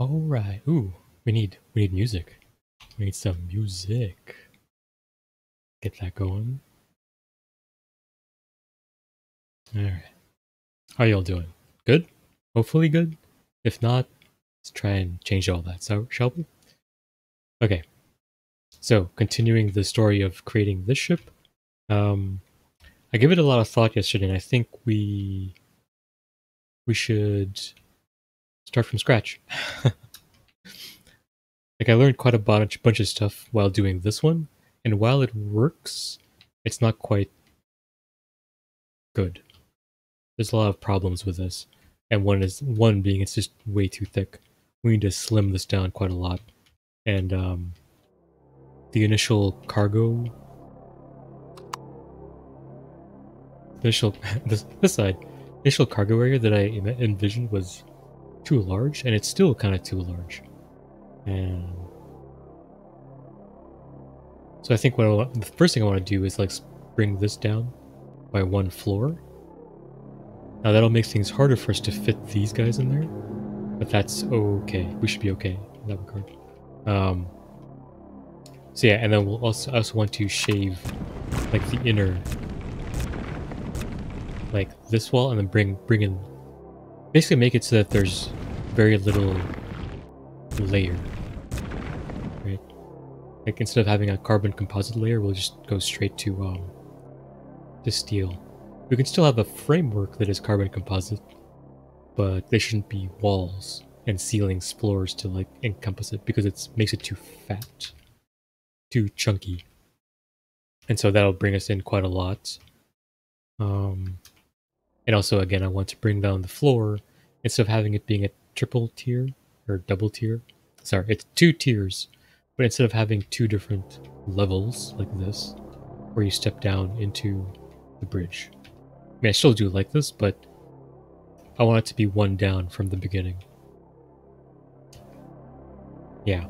All right. Ooh, we need we need music. We need some music. Get that going. All right. How y'all doing? Good? Hopefully good. If not, let's try and change all that. So, shall we? Okay. So, continuing the story of creating this ship, um, I gave it a lot of thought yesterday, and I think we we should start from scratch. like I learned quite a bunch bunch of stuff while doing this one, and while it works, it's not quite good. There's a lot of problems with this, and one is one being it's just way too thick. We need to slim this down quite a lot, and um, the initial cargo, initial this this side, initial cargo area that I envisioned was too large, and it's still kind of too large. And so I think what I the first thing I want to do is like bring this down by one floor. Now that'll make things harder for us to fit these guys in there, but that's okay. We should be okay in that regard. Um, so yeah, and then we'll also also want to shave like the inner, like this wall, and then bring bring in basically make it so that there's very little layer right? Like instead of having a carbon composite layer we'll just go straight to um to steel. We can still have a framework that is carbon composite but there shouldn't be walls and ceilings floors to like encompass it because it makes it too fat too chunky. And so that'll bring us in quite a lot. Um and also, again, I want to bring down the floor instead of having it being a triple tier or double tier. Sorry, it's two tiers, but instead of having two different levels like this, where you step down into the bridge. I mean, I still do like this, but I want it to be one down from the beginning. Yeah.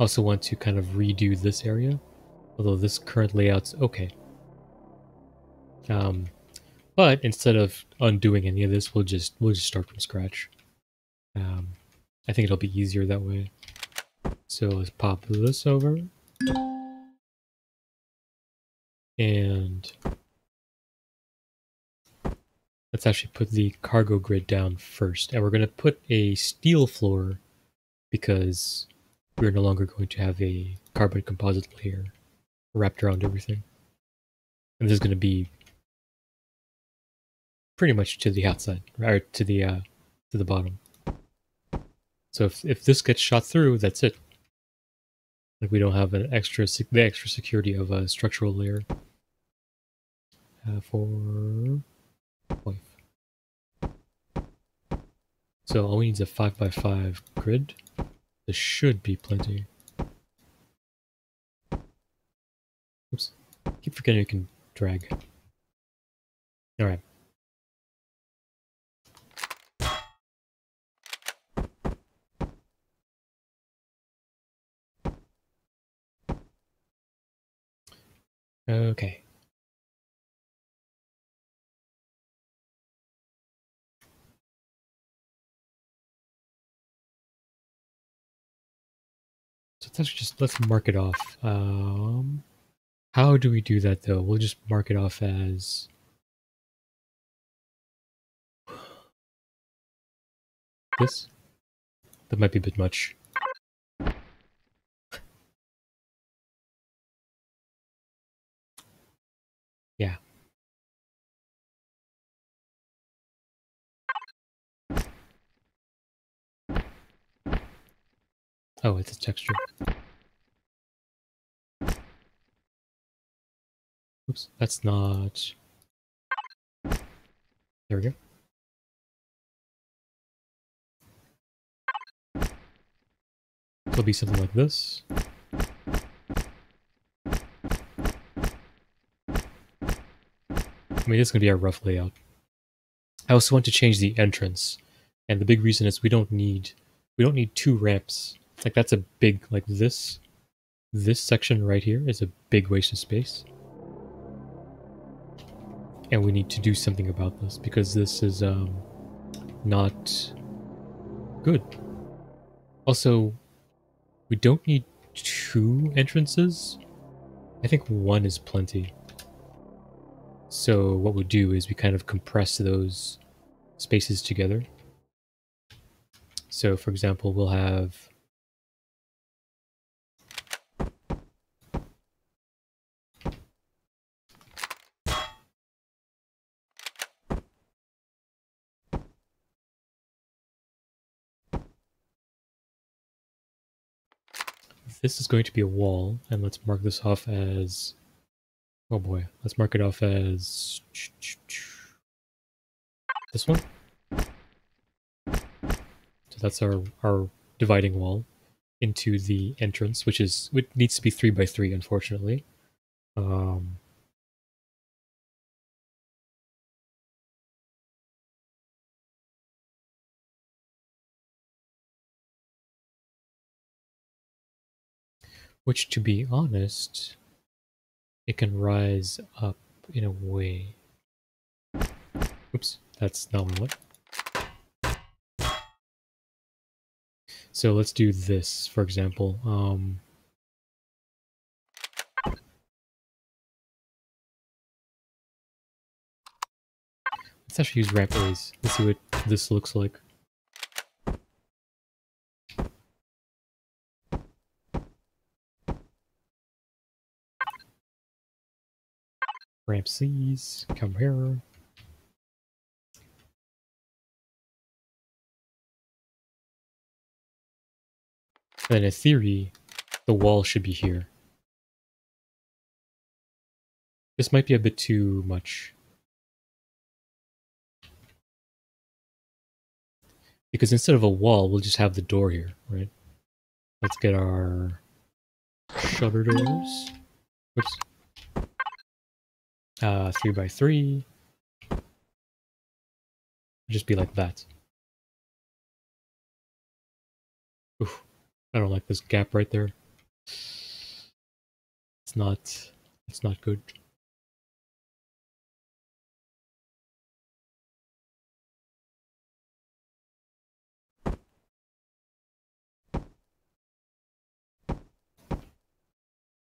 Also want to kind of redo this area, although this current layout's okay. Um, but instead of undoing any of this, we'll just we'll just start from scratch. Um, I think it'll be easier that way. So let's pop this over. And let's actually put the cargo grid down first. And we're going to put a steel floor because we're no longer going to have a carbon composite layer wrapped around everything. And this is going to be pretty much to the outside, or to the uh, to the bottom. So if if this gets shot through, that's it. Like we don't have an extra the extra security of a structural layer uh, for life. So all we need is a five by five grid. This should be plenty. Oops, keep forgetting you can drag. All Okay. So let's just let's mark it off. Um, how do we do that though? We'll just mark it off as this. That might be a bit much. Oh, it's a texture. Oops, that's not... There we go. It'll be something like this. I mean, it's going to be our rough layout. I also want to change the entrance. And the big reason is we don't need we don't need two ramps. Like that's a big like this this section right here is a big waste of space. And we need to do something about this because this is um not good. Also, we don't need two entrances. I think one is plenty. So what we'll do is we kind of compress those spaces together. So for example, we'll have this is going to be a wall, and let's mark this off as... Oh boy, let's mark it off as... This one? So that's our, our dividing wall into the entrance, which is which needs to be 3 by 3 unfortunately. Um, Which, to be honest, it can rise up in a way. Oops, that's not what. So let's do this, for example. Um, let's actually use ramp A's. Let's see what this looks like. Ramses, come here. Then in theory, the wall should be here. This might be a bit too much. Because instead of a wall, we'll just have the door here, right? Let's get our shutter doors. Oops uh, three by three. Just be like that. Oof, I don't like this gap right there. It's not, it's not good.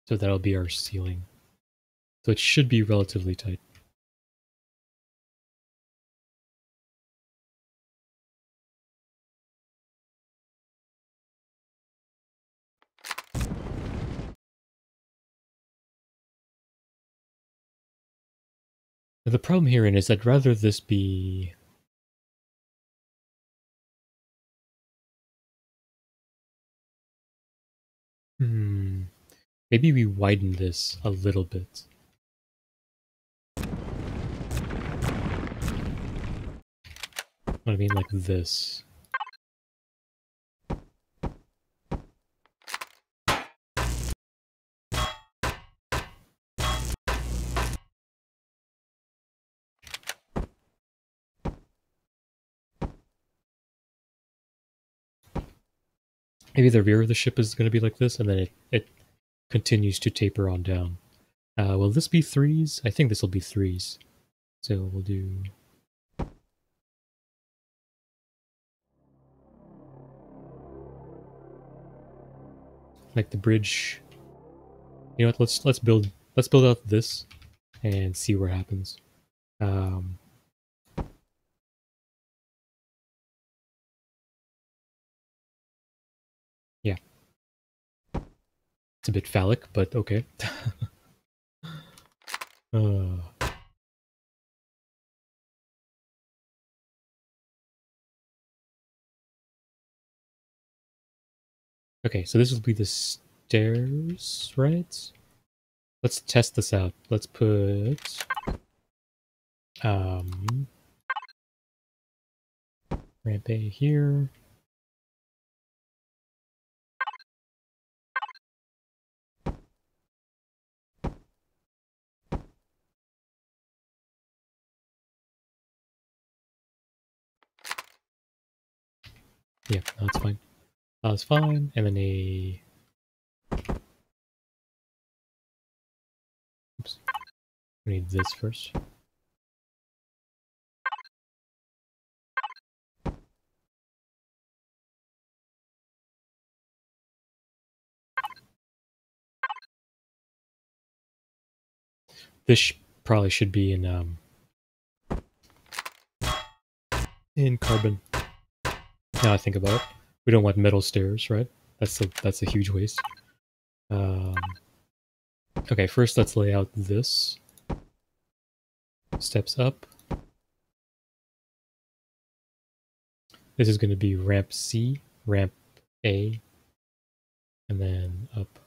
So that'll be our ceiling. So it should be relatively tight. the problem herein is I'd rather this be Hmm. Maybe we widen this a little bit. What I mean, like this. Maybe the rear of the ship is going to be like this, and then it, it continues to taper on down. Uh, will this be threes? I think this will be threes. So we'll do like the bridge. You know what? Let's let's build let's build out this and see what happens. Um, yeah, it's a bit phallic, but okay. uh. Okay, so this will be the stairs, right? Let's test this out. Let's put... Um... Ramp A here. Yeah, that's fine. That was fine. And then a... Oops. We need this first. This sh probably should be in um in carbon. Now I think about it we don't want metal stairs, right? That's a that's a huge waste. Um, okay, first let's lay out this. Steps up. This is going to be ramp C, ramp A, and then up.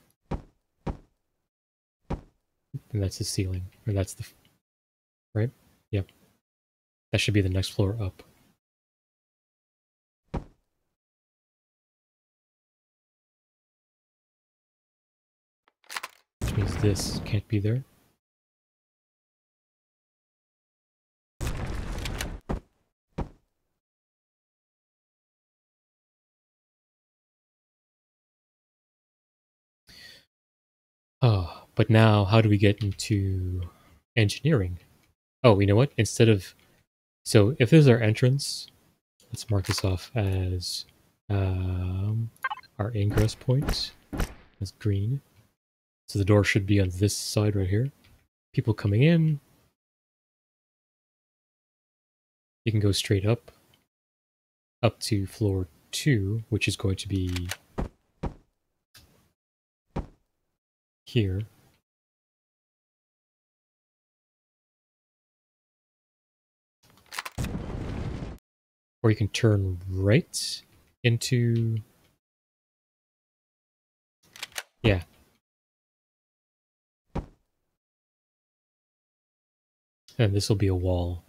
And that's the ceiling, or that's the, right? Yep. That should be the next floor up. This can't be there. Oh, but now how do we get into engineering? Oh, you know what? Instead of... So if this is our entrance, let's mark this off as um, our ingress point. As green. So the door should be on this side right here. People coming in. You can go straight up. Up to floor 2, which is going to be here. Or you can turn right into... Yeah. And this will be a wall.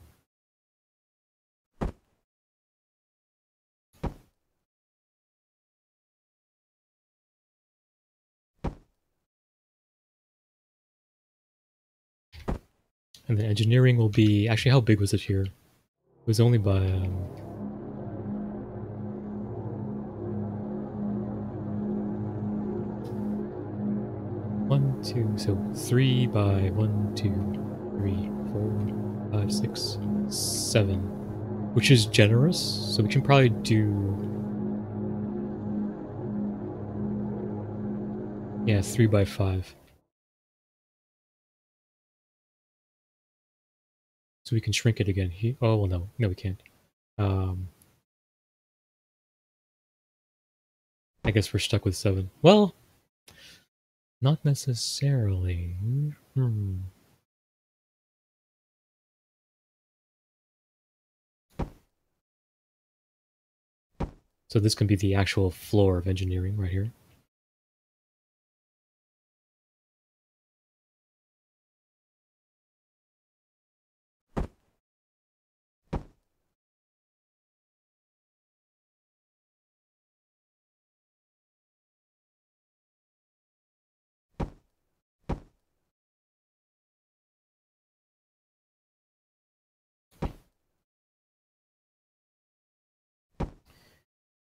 And the engineering will be... Actually, how big was it here? It was only by... Um, one, two, so three by one, two, three, four, five, six, seven. Which is generous, so we can probably do... Yeah, three by five. So we can shrink it again. He oh well no, no we can't. Um I guess we're stuck with seven. Well not necessarily. Hmm. So this can be the actual floor of engineering right here.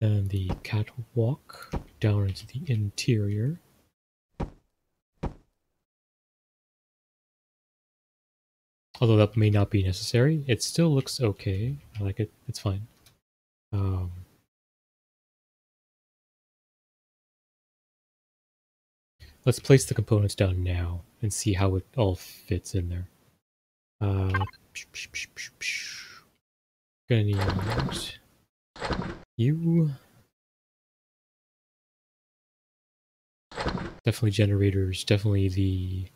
And the catwalk down into the interior. Although that may not be necessary, it still looks okay. I like it. It's fine. Um, let's place the components down now and see how it all fits in there. Uh, gonna need you. Definitely generators, definitely the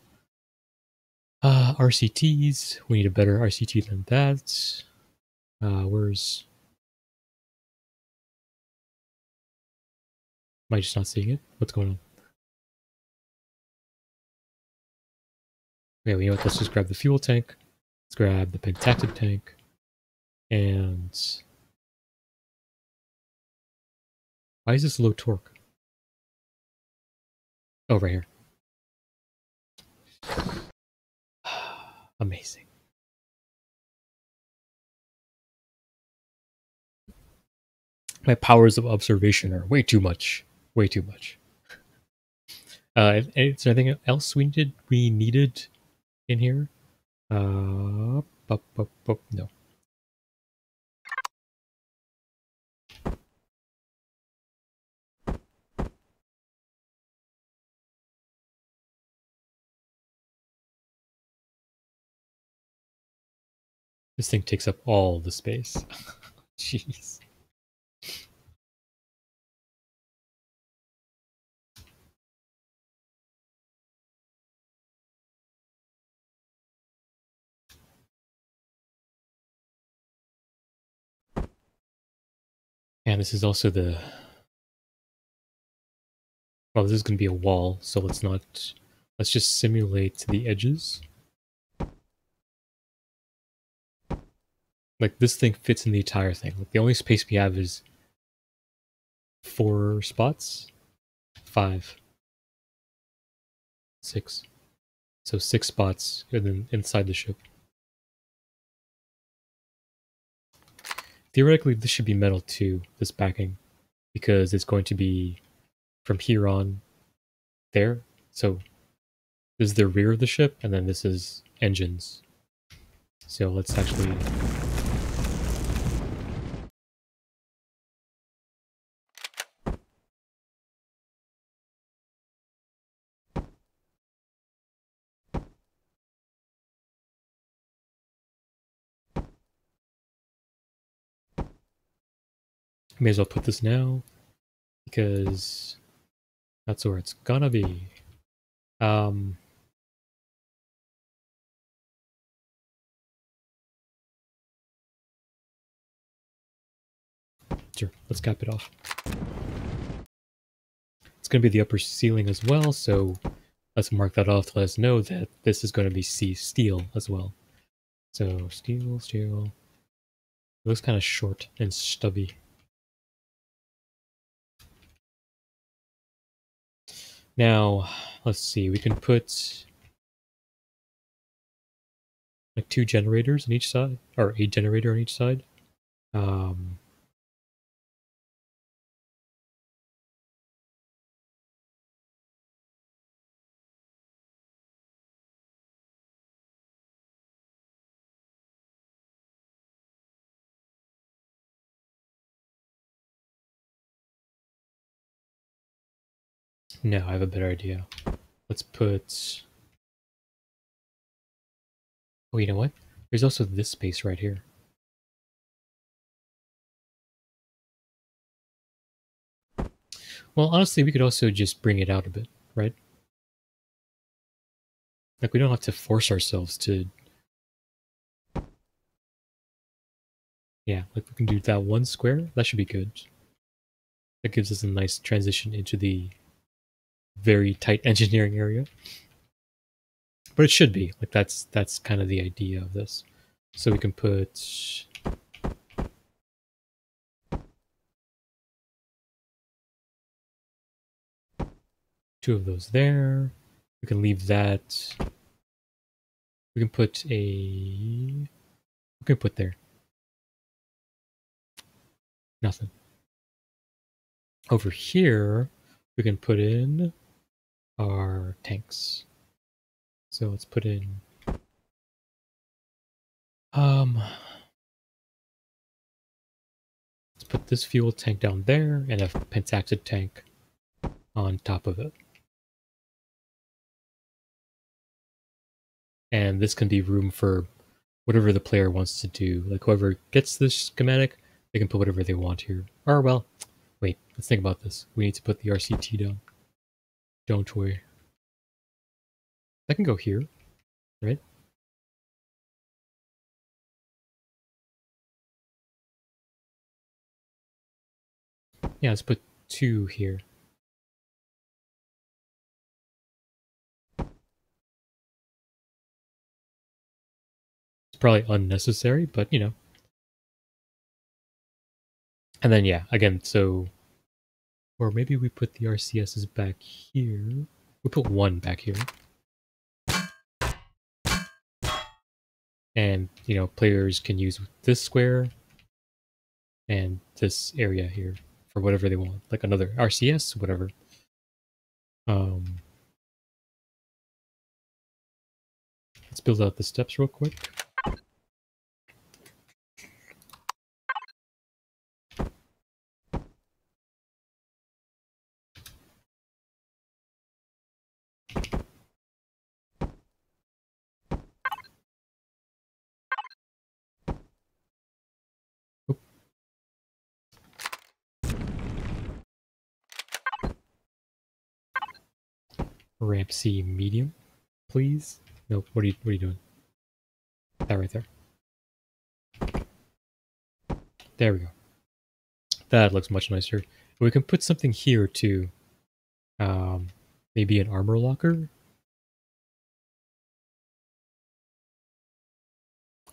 uh, RCTs. We need a better RCT than that. Uh, where's... Am I just not seeing it? What's going on? Okay, well, you know what? Let's just grab the fuel tank. Let's grab the pentaxid tank. And Why is this low torque? Oh, right here. Amazing. My powers of observation are way too much. Way too much. Uh, is there anything else we needed? We needed in here? Uh, no. This thing takes up all the space. Jeez. And this is also the... Well, this is going to be a wall, so let's not... Let's just simulate the edges. Like, this thing fits in the entire thing. Like, the only space we have is four spots? Five. Six. So six spots and then inside the ship. Theoretically, this should be metal too, this backing, because it's going to be from here on there. So this is the rear of the ship, and then this is engines. So let's actually May as well put this now because that's where it's gonna be. Um, sure, let's cap it off. It's gonna be the upper ceiling as well, so let's mark that off to let us know that this is to be C steel as well. So steel, steel. It looks kind of short and stubby. Now, let's see, we can put like two generators on each side, or a generator on each side. Um, No, I have a better idea. Let's put... Oh, you know what? There's also this space right here. Well, honestly, we could also just bring it out a bit, right? Like, we don't have to force ourselves to... Yeah, like we can do that one square. That should be good. That gives us a nice transition into the very tight engineering area. But it should be. Like that's that's kind of the idea of this. So we can put two of those there. We can leave that. We can put a we can put there. Nothing. Over here, we can put in our tanks. So let's put in um let's put this fuel tank down there and a pentaxid tank on top of it. And this can be room for whatever the player wants to do. Like whoever gets this schematic, they can put whatever they want here. Or well, wait, let's think about this. We need to put the RCT down. Don't we? I can go here, right? Yeah, let's put two here. It's probably unnecessary, but you know. And then yeah, again, so or maybe we put the RCSs back here. We put one back here. And, you know, players can use this square and this area here for whatever they want. Like another RCS, whatever. Um, let's build out the steps real quick. Ramp C medium, please. Nope. What are you What are you doing? That right there. There we go. That looks much nicer. We can put something here too. Um, maybe an armor locker.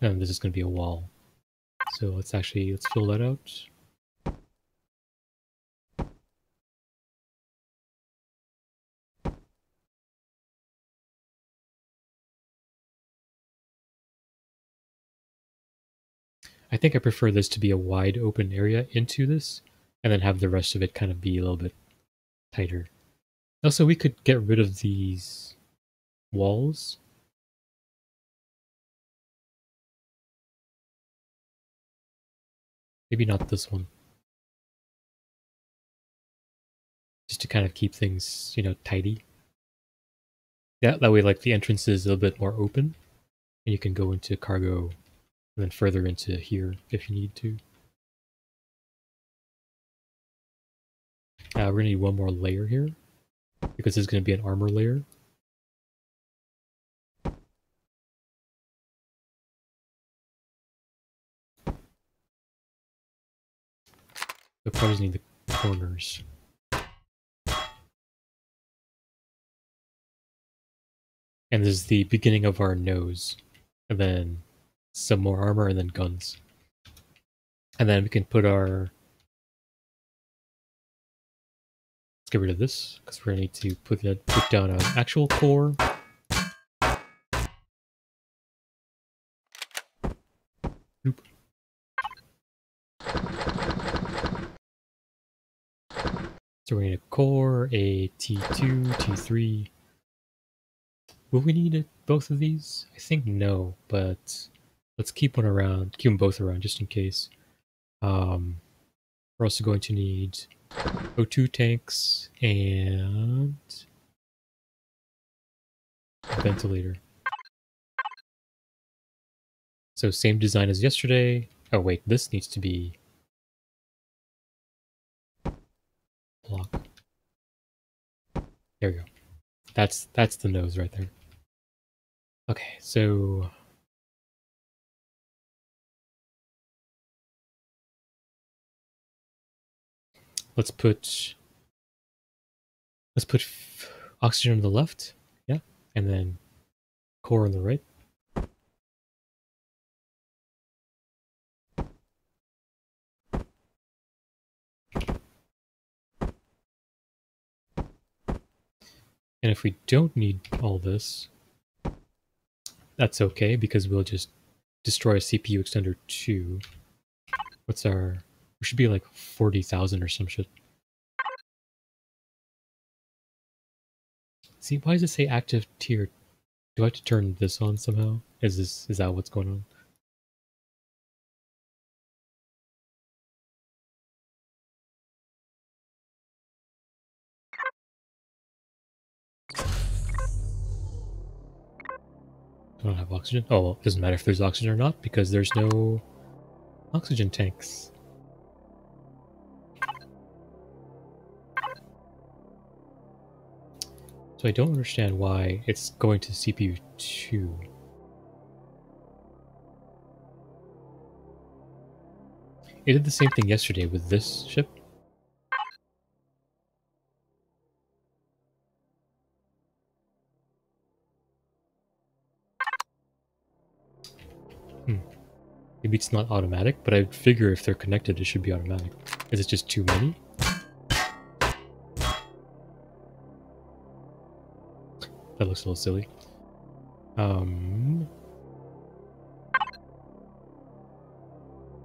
And this is going to be a wall. So let's actually let's fill that out. I think I prefer this to be a wide open area into this, and then have the rest of it kind of be a little bit tighter. Also, we could get rid of these walls. Maybe not this one. Just to kind of keep things, you know, tidy. Yeah, that way like the entrance is a little bit more open. And you can go into cargo then further into here if you need to. Uh, we're gonna need one more layer here because there's gonna be an armor layer. The probably need the corners. And this is the beginning of our nose. And then some more armor, and then guns. And then we can put our... Let's get rid of this, because we're going to need to put, that, put down an actual core. Nope. So we need a core, a T2, T3. Will we need both of these? I think no, but Let's keep one around, keep them both around just in case. Um, we're also going to need O2 tanks and ventilator. So same design as yesterday. Oh wait, this needs to be block. There we go. That's that's the nose right there. Okay, so let's put let's put oxygen on the left, yeah, and then core on the right. And if we don't need all this, that's okay because we'll just destroy a CPU extender 2. What's our we should be like 40,000 or some shit. See, why does it say active tier? Do I have to turn this on somehow? Is this is that what's going on? I don't have oxygen. Oh, well, it doesn't matter if there's oxygen or not because there's no oxygen tanks. So I don't understand why it's going to CPU 2. It did the same thing yesterday with this ship. Hmm. Maybe it's not automatic, but I figure if they're connected, it should be automatic. Is it just too many? That looks a little silly. Um...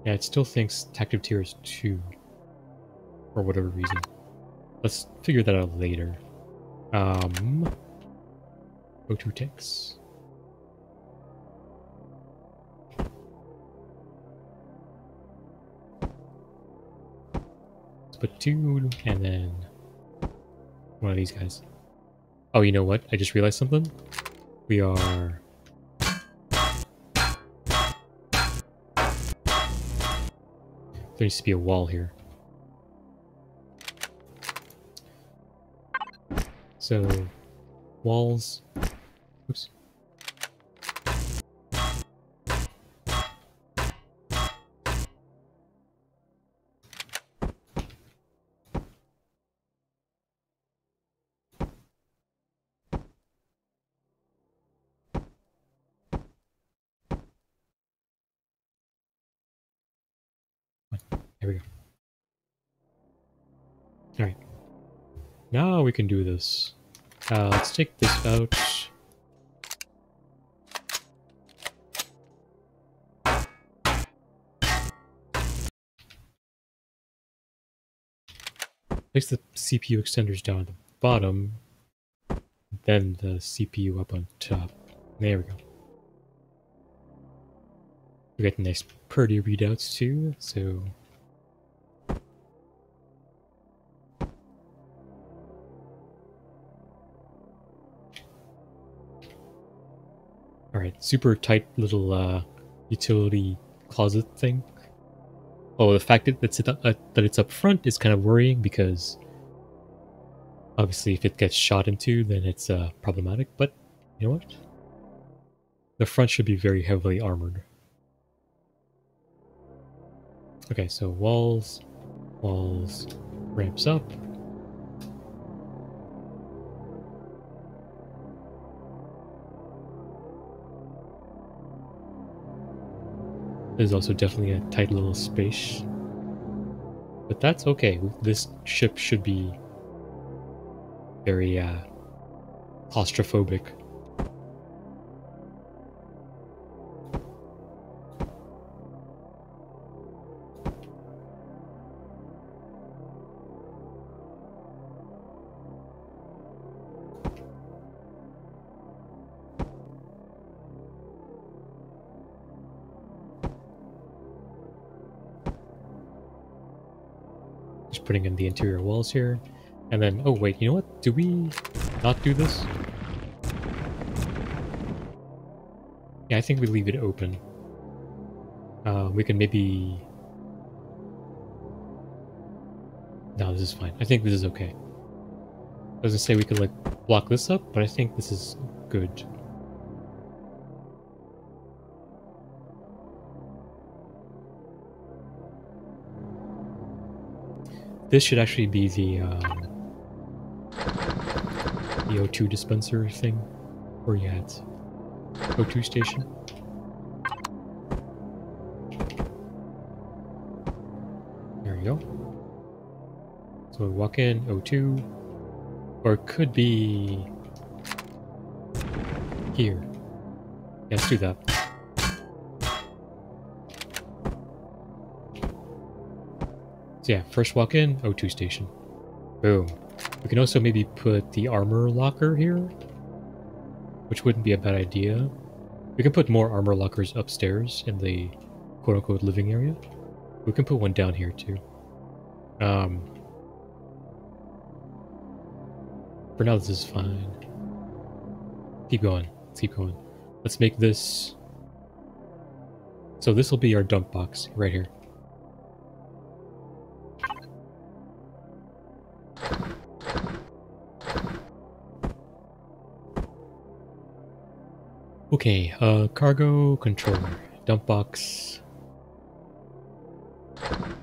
Yeah, it still thinks Tactive Tier is 2. For whatever reason. Let's figure that out later. Um... O2 tanks. Let's put two, and then one of these guys. Oh, you know what? I just realized something. We are... There needs to be a wall here. So, walls. Oops. Now we can do this. Uh, let's take this out. Place the CPU extenders down at the bottom, then the CPU up on top. There we go. We got nice pretty readouts too, so Alright, super tight little uh, utility closet thing. Oh, the fact that it's, uh, that it's up front is kind of worrying because obviously if it gets shot into, then it's uh, problematic, but you know what? The front should be very heavily armored. Okay, so walls, walls, ramps up, There's also definitely a tight little space. But that's okay. This ship should be very uh, claustrophobic. In the interior walls here. And then, oh wait, you know what? Do we not do this? Yeah, I think we leave it open. Uh, we can maybe... No, this is fine. I think this is okay. I was gonna say we could like block this up, but I think this is good. This should actually be the, um, the O2 dispenser thing, where you had O2 station. There we go. So we walk in, O2, or it could be here. Yeah, let's do that. So yeah, first walk in, O2 station. Boom. We can also maybe put the armor locker here, which wouldn't be a bad idea. We can put more armor lockers upstairs in the quote-unquote living area. We can put one down here too. Um, for now, this is fine. Keep going. Let's keep going. Let's make this... So this will be our dump box right here. Okay, uh, cargo controller, dump box,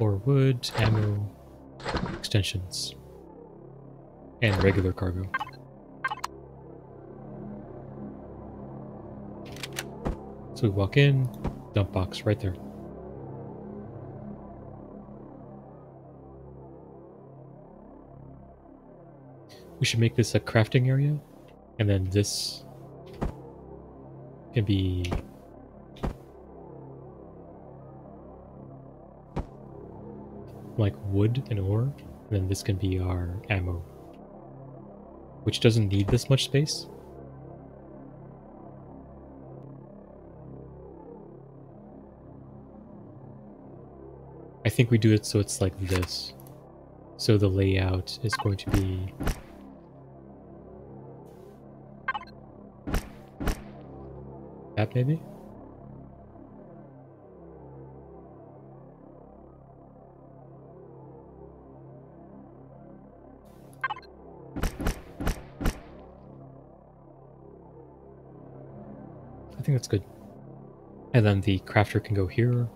ore wood, ammo, extensions, and regular cargo. So we walk in, dump box right there. We should make this a crafting area, and then this can be like wood and ore, and then this can be our ammo, which doesn't need this much space. I think we do it so it's like this. So the layout is going to be That maybe? I think that's good. And then the crafter can go here.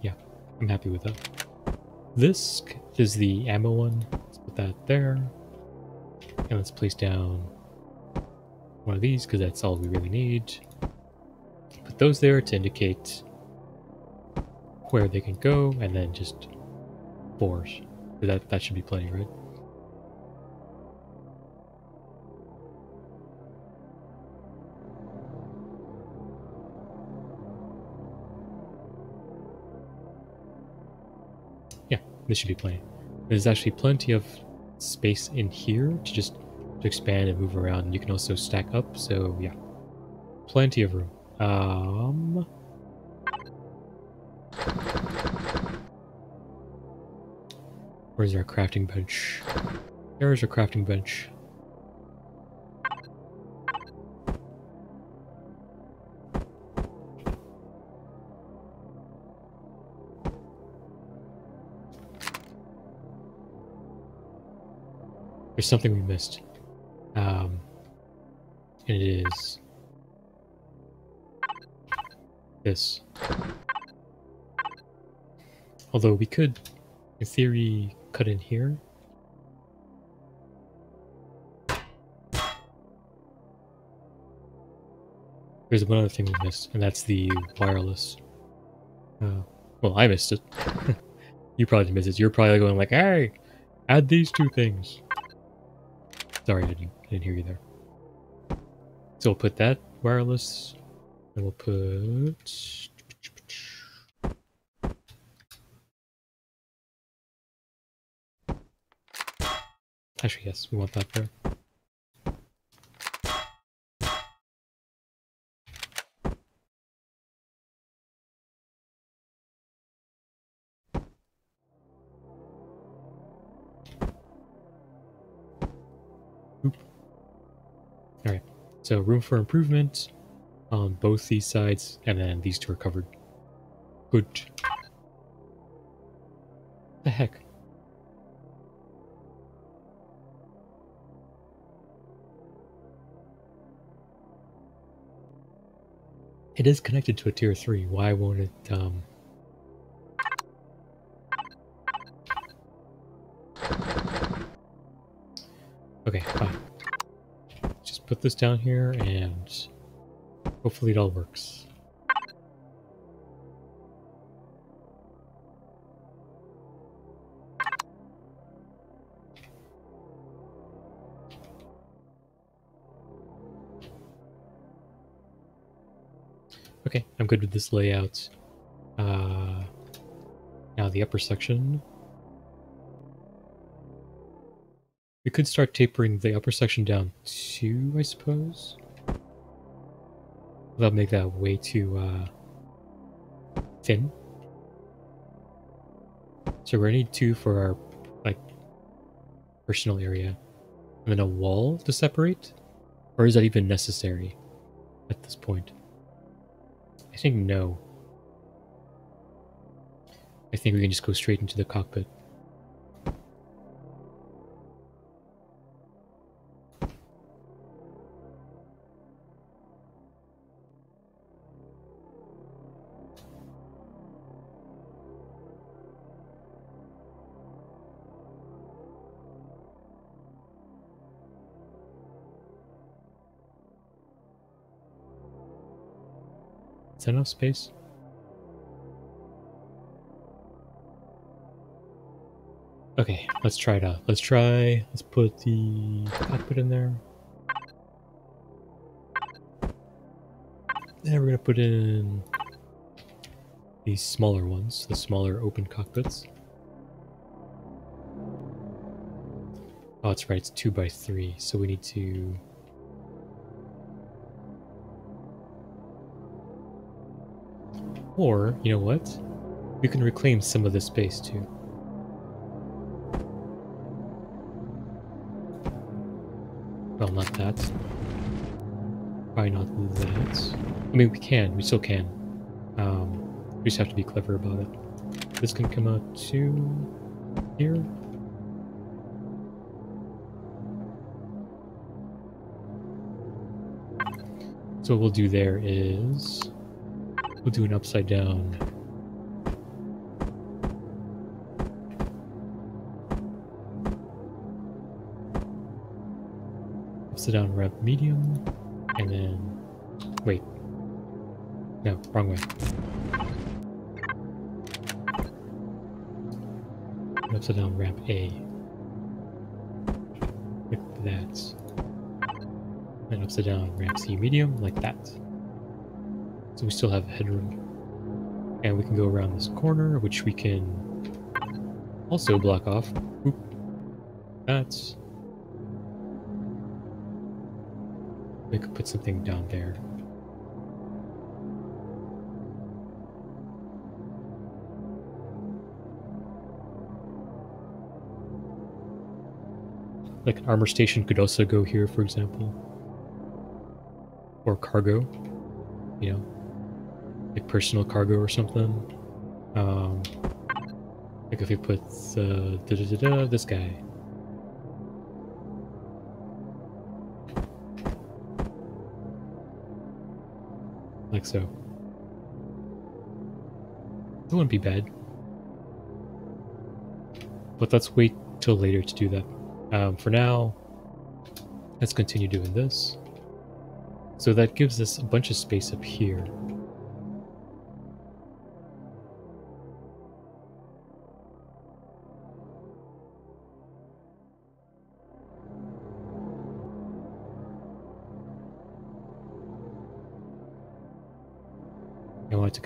Yeah, I'm happy with that. This is the ammo one. Let's put that there. And let's place down one of these because that's all we really need. Put those there to indicate where they can go and then just fours. That, that should be plenty, right? This should be plenty. There's actually plenty of space in here to just to expand and move around. You can also stack up, so yeah, plenty of room. Um, where's our crafting bench? There's our crafting bench. There's something we missed. Um, and it is this. Although we could, in theory, cut in here. There's one other thing we missed, and that's the wireless. Uh, well, I missed it. you probably missed it. You're probably going like, hey, add these two things. Sorry, I didn't, I didn't hear you there. So we'll put that wireless, and we'll put... Actually, yes, we want that there. So room for improvement on both these sides, and then these two are covered. Good. The heck? It is connected to a tier 3. Why won't it, um... put this down here and hopefully it all works. Okay, I'm good with this layout. Uh, now the upper section. We could start tapering the upper section down too, I suppose. That'll make that way too uh, thin. So we're gonna need two for our like personal area, and then a wall to separate, or is that even necessary at this point? I think no. I think we can just go straight into the cockpit. Space? Okay, let's try it out. Let's try, let's put the cockpit in there. Then we're gonna put in these smaller ones, the smaller open cockpits. Oh, that's right, it's two by three, so we need to Or, you know what? We can reclaim some of this space too. Well, not that. Probably not that. I mean, we can. We still can. Um, we just have to be clever about it. this can come out to here. So what we'll do there is we'll do an upside down. Upside down ramp medium and then wait. No wrong way. Upside down ramp A. Like that. And upside down ramp C medium like that. So we still have headroom. And we can go around this corner, which we can also block off. Oop. That's... We could put something down there. Like an armor station could also go here, for example or cargo, you know, like personal cargo or something. Um, like if we put uh, da -da -da this guy. Like so. It wouldn't be bad. But let's wait till later to do that. Um, for now, let's continue doing this. So that gives us a bunch of space up here.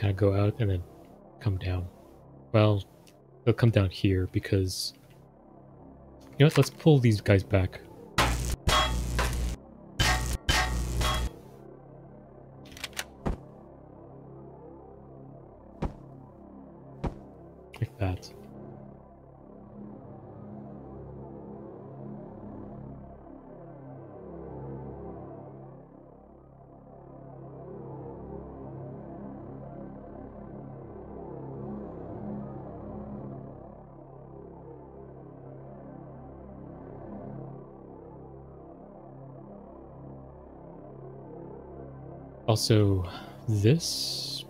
Kind of go out and then come down. Well, they'll come down here because... You know what, let's pull these guys back. Also, this...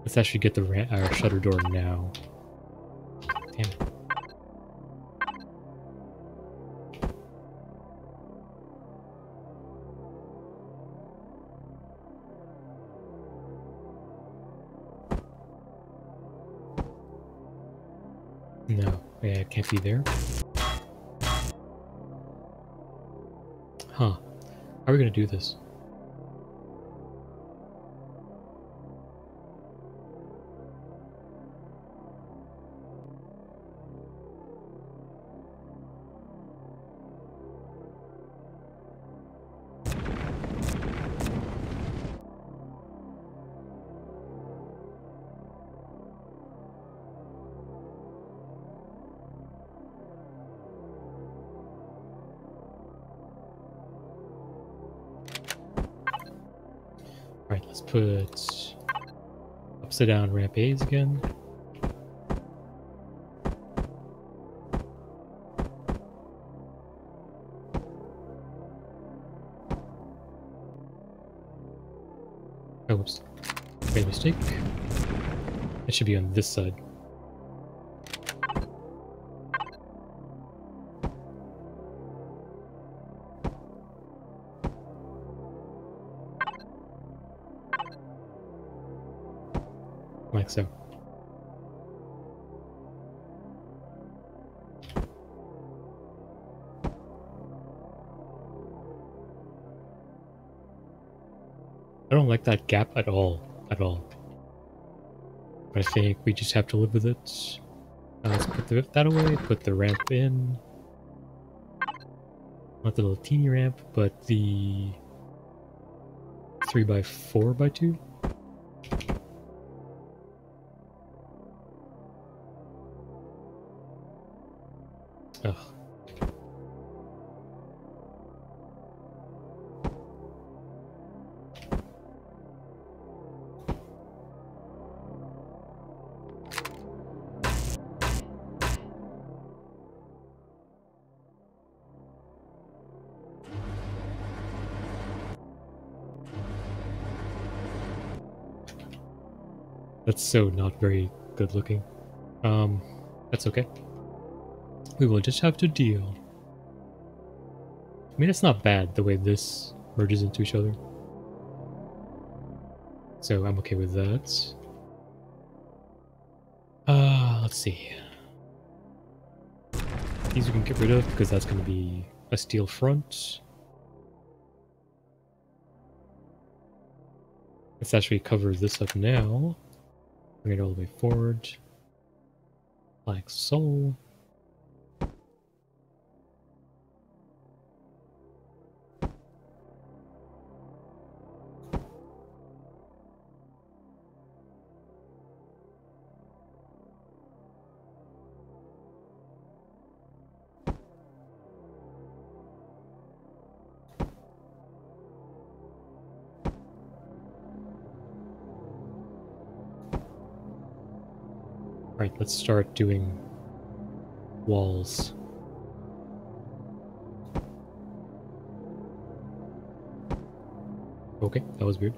Let's actually get the our shutter door now. Damn it. No, yeah, it can't be there. Do this? Upside down ramp A's again. Oh, whoops. Made a mistake. It should be on this side. Like that gap at all, at all. But I think we just have to live with it. Uh, let's put the, that away, put the ramp in. Not the little teeny ramp, but the 3 by 4 by 2 That's so not very good looking. Um, that's okay. We will just have to deal. I mean, it's not bad the way this merges into each other. So I'm okay with that. Uh, let's see. These we can get rid of because that's going to be a steel front. Let's actually cover this up now. Bring it all the way forward. Black soul. Let's start doing walls. Okay, that was weird.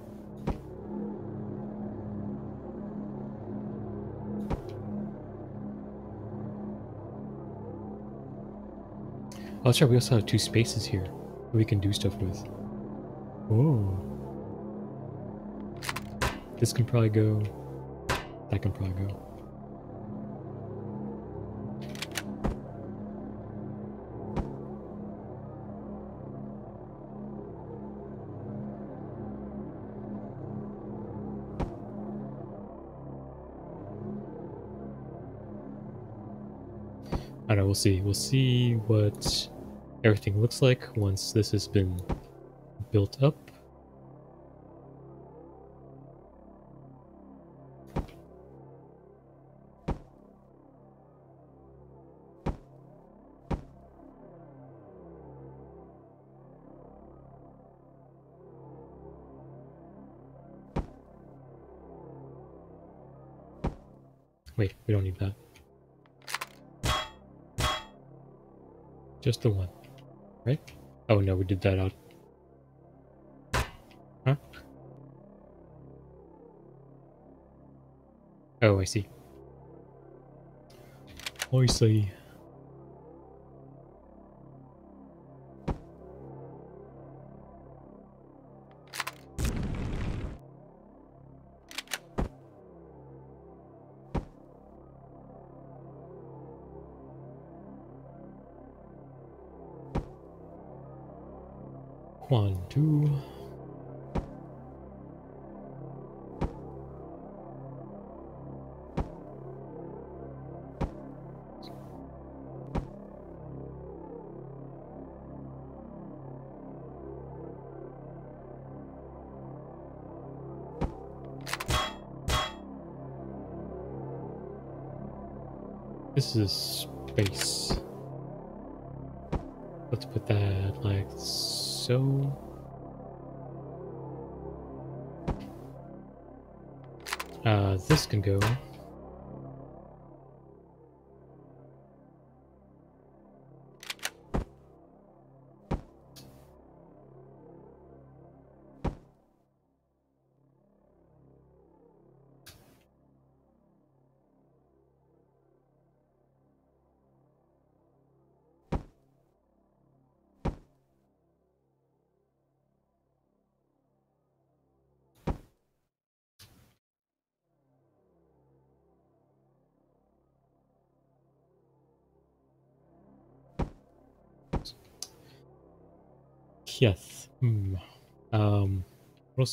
Oh, that's right, we also have two spaces here we can do stuff with. Oh. This can probably go. That can probably go. We'll see. We'll see what everything looks like once this has been built up. Wait, we don't need that. The one, right? Oh no, we did that out. Huh? Oh, I see. I see.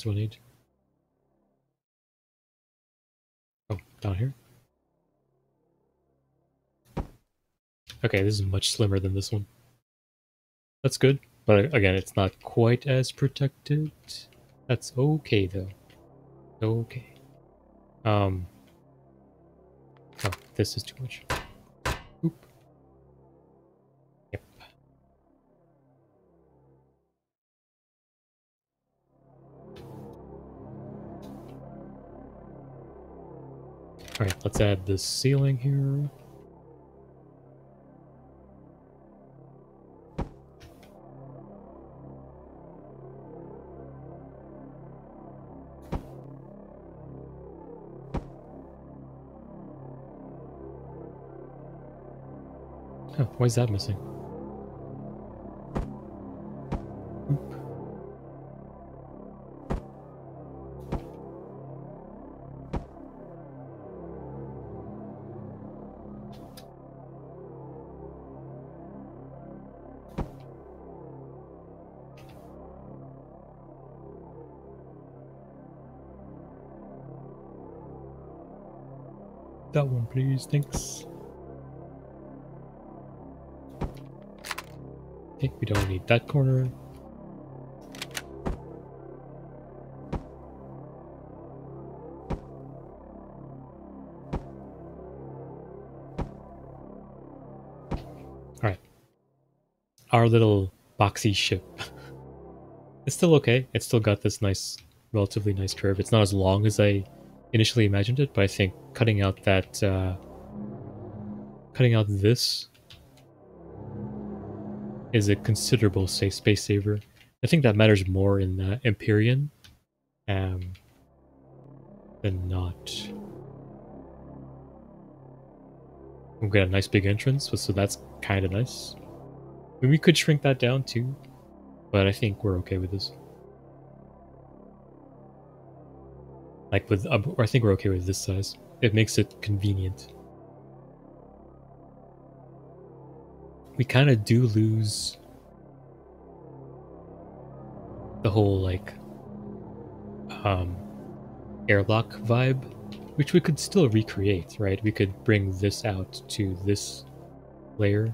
I need? Oh, down here. Okay, this is much slimmer than this one. That's good, but again, it's not quite as protected. That's okay, though. Okay. Um. Oh, this is too much. Alright, let's add the ceiling here. Why is that missing? Please. Thanks. Okay, we don't need that corner. Alright. Our little boxy ship. it's still okay. It's still got this nice, relatively nice curve. It's not as long as I initially imagined it, but I think cutting out that, uh, cutting out this is a considerable say space saver. I think that matters more in the Empyrion um, than not. We've got a nice big entrance, so that's kind of nice. I mean, we could shrink that down too, but I think we're okay with this. Like with, uh, I think we're okay with this size. It makes it convenient. We kind of do lose the whole like um, airlock vibe, which we could still recreate, right? We could bring this out to this layer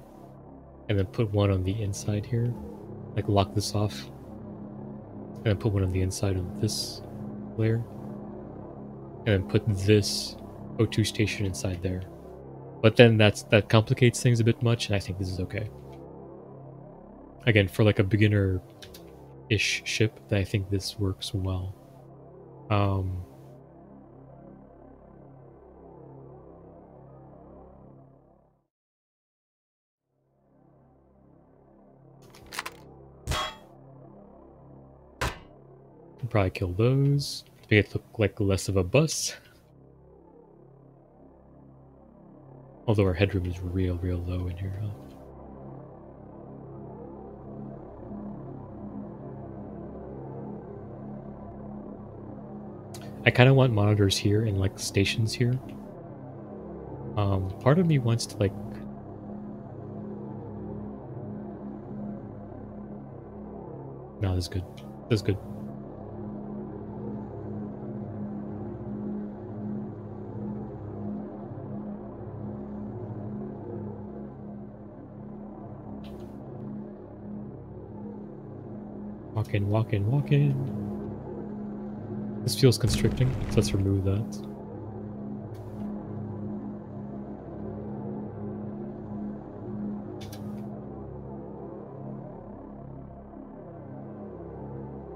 and then put one on the inside here, like lock this off, and then put one on the inside of this layer and then put this O2 station inside there. But then that's that complicates things a bit much, and I think this is okay. Again, for like a beginner-ish ship, I think this works well. Um, probably kill those. Make it look like less of a bus. Although our headroom is real, real low in here, huh? I kind of want monitors here and like stations here. Um, part of me wants to like No, this is good. This is good. Walk in, walk in, walk in. This feels constricting, so let's remove that.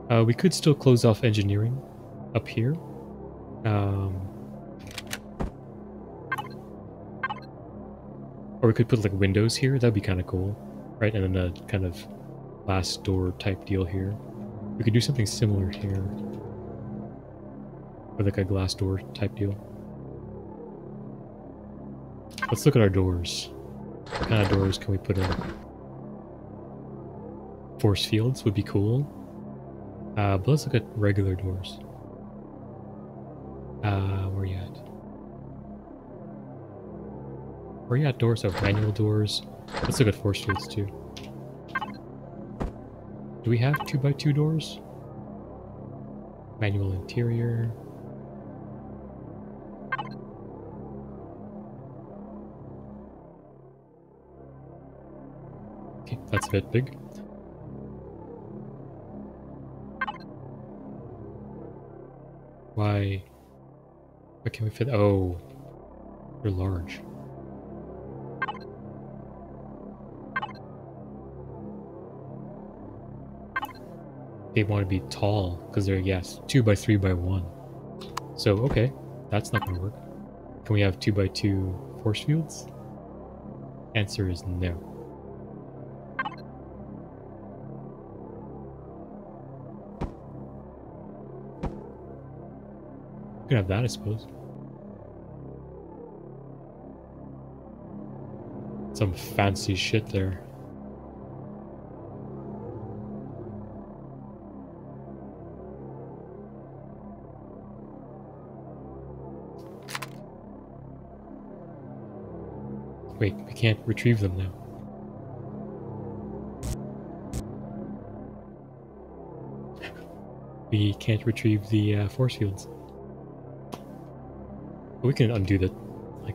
Uh, we could still close off engineering up here. Um, or we could put like windows here. That'd be kind of cool, right? And then a kind of glass door type deal here. We could do something similar here. Or like a glass door type deal. Let's look at our doors. What kind of doors can we put in? Force fields would be cool. Uh, but let's look at regular doors. Uh, where are you at? Where are you at doors? Oh, manual doors. Let's look at force fields too. Do we have 2x2 doors? Manual interior. Okay, that's a bit big. Why? Why can we fit? Oh, they're large. They want to be tall because they're yes two by three by one. So okay that's not gonna work. Can we have two by two force fields? Answer is no. You can have that i suppose. Some fancy shit there. Wait, we can't retrieve them now. we can't retrieve the uh, force fields. We can undo the, like...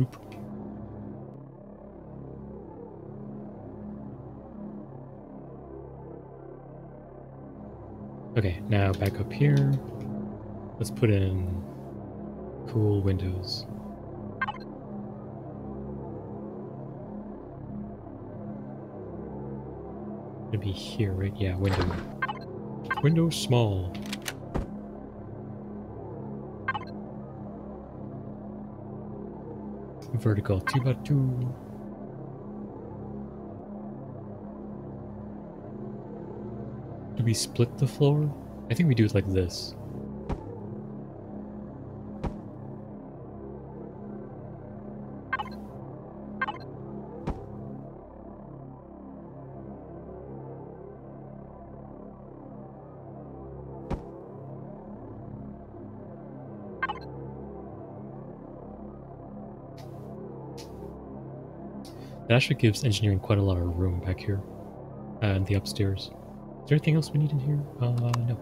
Oop. Okay, now back up here. Let's put in cool windows. Gonna be here, right? Yeah, window. Window small. Vertical 2 by 2 Do we split the floor? I think we do it like this. That actually gives engineering quite a lot of room back here. Uh, in the upstairs. Is there anything else we need in here? Uh, no.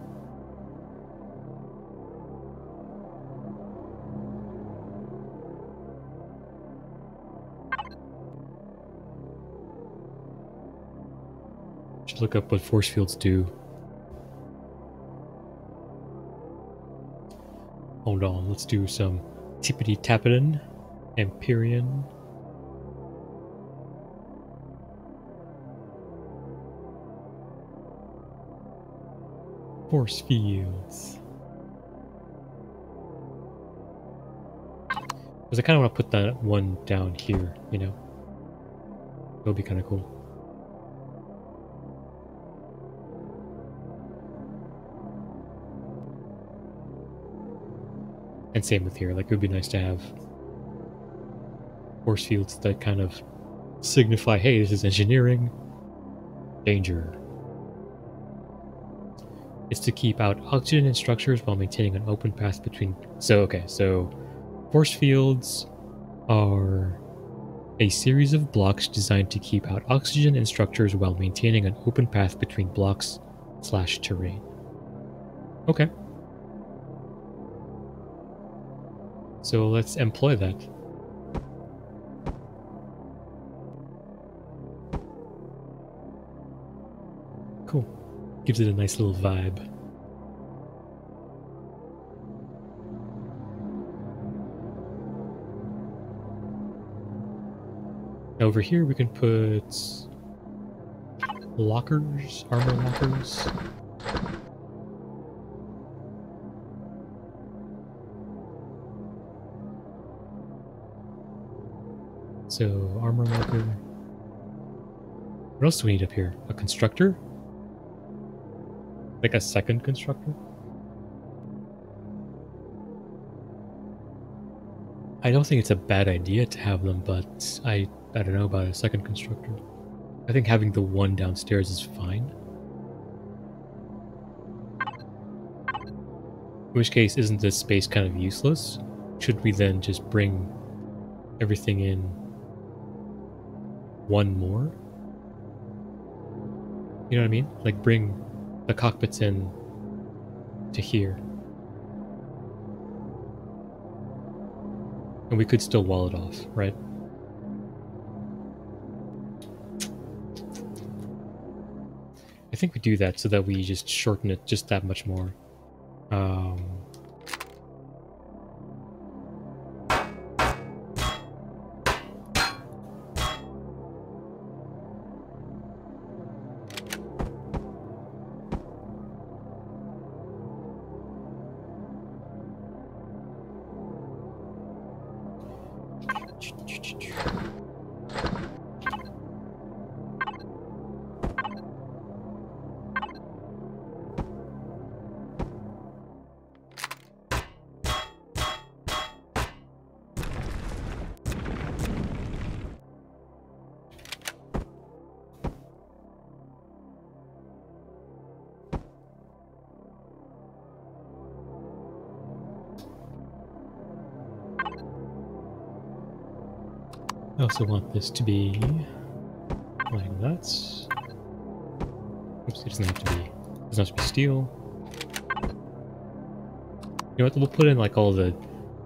Should look up what force fields do. Hold on, let's do some tippity tapping, Empyrion. Force fields. Because I kind of want to put that one down here, you know? It would be kind of cool. And same with here, like it would be nice to have force fields that kind of signify, hey, this is engineering, danger, is to keep out oxygen in structures while maintaining an open path between. So, okay, so force fields are a series of blocks designed to keep out oxygen in structures while maintaining an open path between blocks slash terrain. Okay. So let's employ that. Gives it a nice little vibe. Over here we can put lockers, armor lockers. So, armor locker. What else do we need up here? A constructor? Like a second constructor? I don't think it's a bad idea to have them, but I I don't know about a second constructor. I think having the one downstairs is fine. In which case, isn't this space kind of useless? Should we then just bring everything in one more? You know what I mean? Like bring the cockpit's in to here. And we could still wall it off, right? I think we do that so that we just shorten it just that much more. Um, also want this to be like that. Oops, it doesn't have to be. It doesn't have to be steel. You know what? We'll put in like all the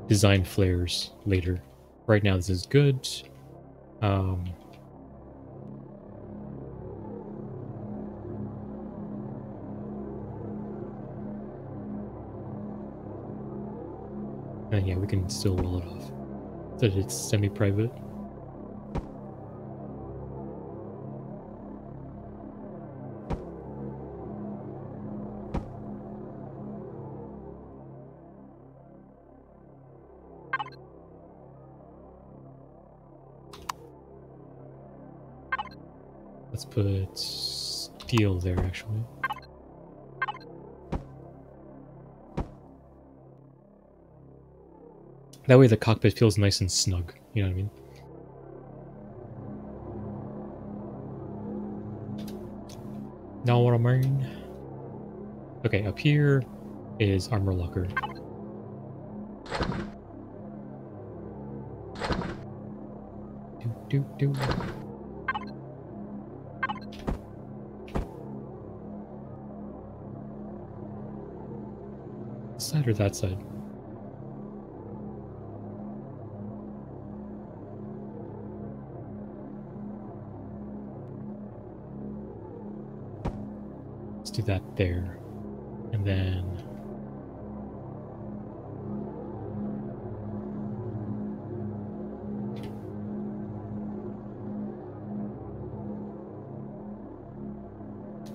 design flares later. Right now, this is good. Um, and yeah, we can still wall it off. That it's semi-private. Put steel there, actually. That way the cockpit feels nice and snug, you know what I mean? Now what I mean? Okay, up here is armor locker. Do, do, do. Side or that side? Let's do that there. And then...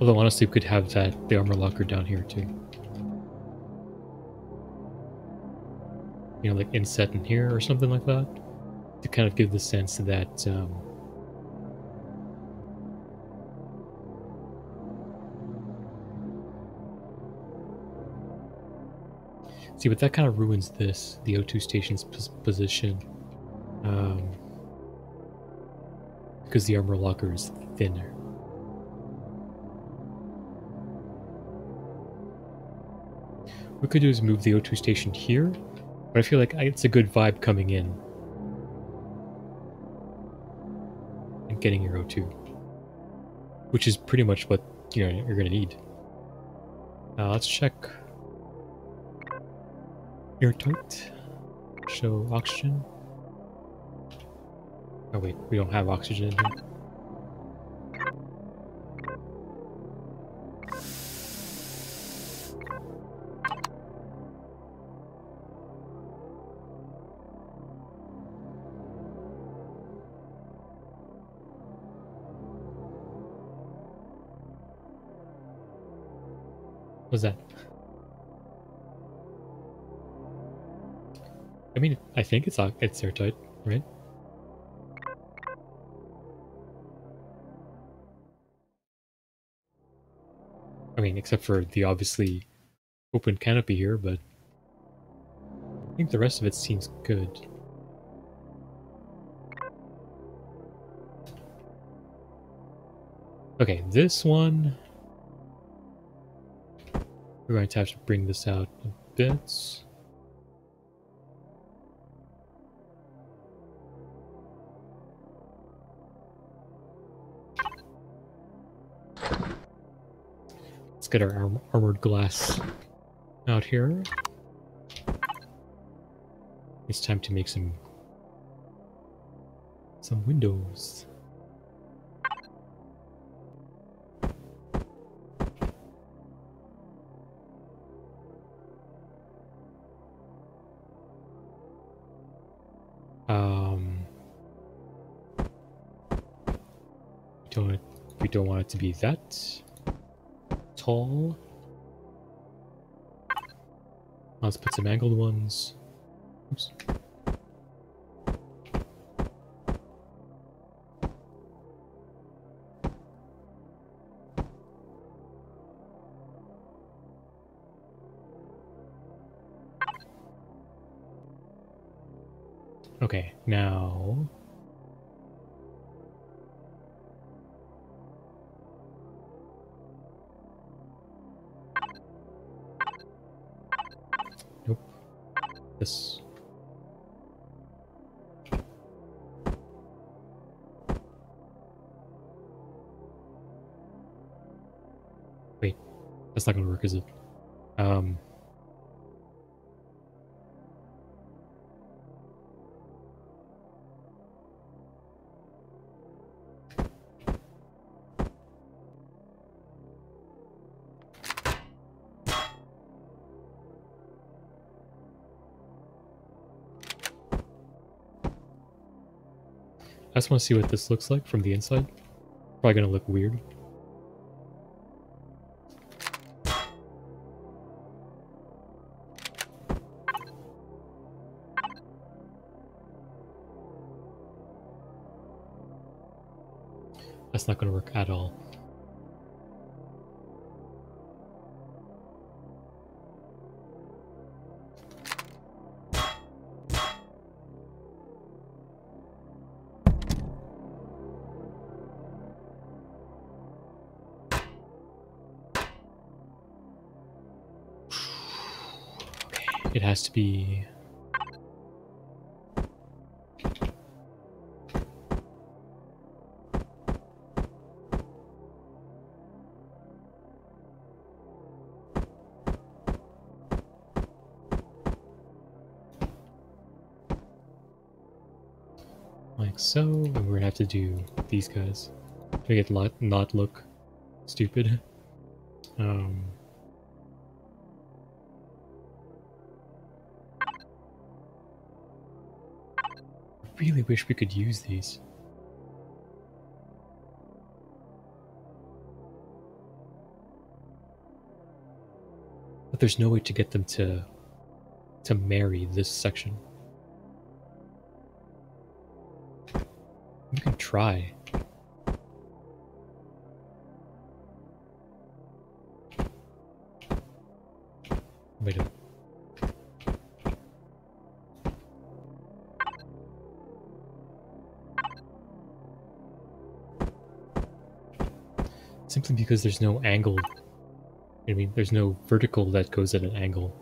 Although honestly, we could have that the armor locker down here too. You know, like inset in here or something like that, to kind of give the sense that um, See, but that kind of ruins this, the O2 station's position. Um, because the armor locker is thinner. What we could do is move the O2 station here, but I feel like it's a good vibe coming in. And getting your O2. Which is pretty much what you know you're gonna need. Uh, let's check airtight. Show oxygen. Oh wait, we don't have oxygen in here. I mean, I think it's it's airtight, right? I mean, except for the obviously open canopy here, but I think the rest of it seems good. Okay, this one... We're going to have to bring this out a bit. Let's get our arm armored glass out here. It's time to make some some windows. Um, we don't we don't want it to be that Let's put some angled ones. Oops. Okay, now work, is it? Um. I just want to see what this looks like from the inside. Probably gonna look weird. Not gonna work at all. It has to be... to do these guys. Make it not, not look stupid. Um... really wish we could use these. But there's no way to get them to to marry this section. Try. Wait a simply because there's no angle. I mean, there's no vertical that goes at an angle.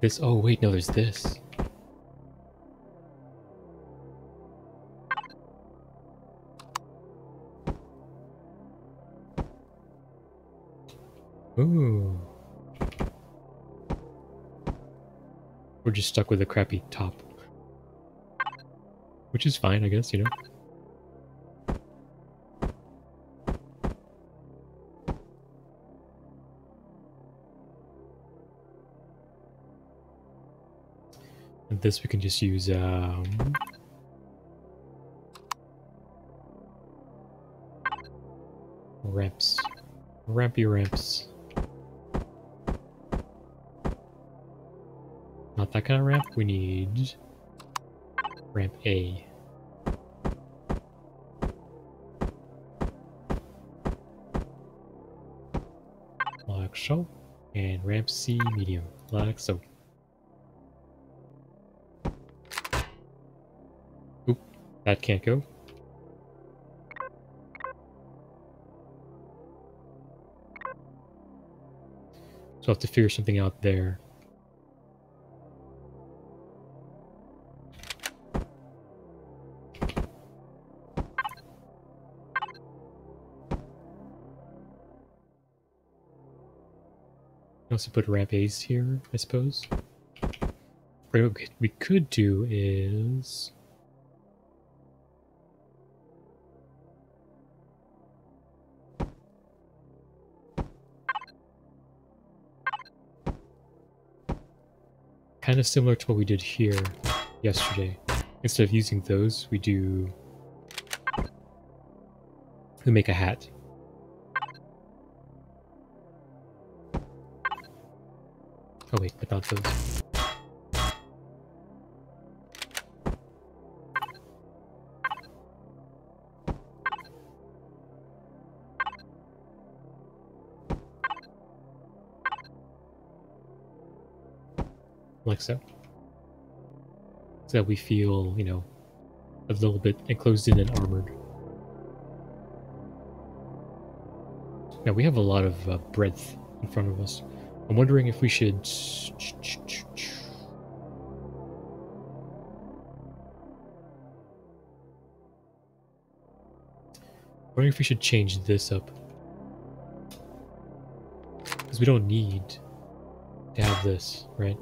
This, oh wait, no, there's this. Just stuck with a crappy top. Which is fine, I guess, you know? And this we can just use um, ramps. Rampy ramps. Kind of ramp. We need ramp A. Like so. And ramp C medium. Like so. Oop, that can't go. So I'll have to figure something out there. Also put ramp A's here, I suppose. What we could do is... Kind of similar to what we did here yesterday. Instead of using those, we do... We make a hat. Oh wait, not those. Like so. So that we feel, you know, a little bit enclosed in and armored. Now we have a lot of uh, breadth in front of us. I'm wondering if we should... I'm wondering if we should change this up. Because we don't need to have this, right?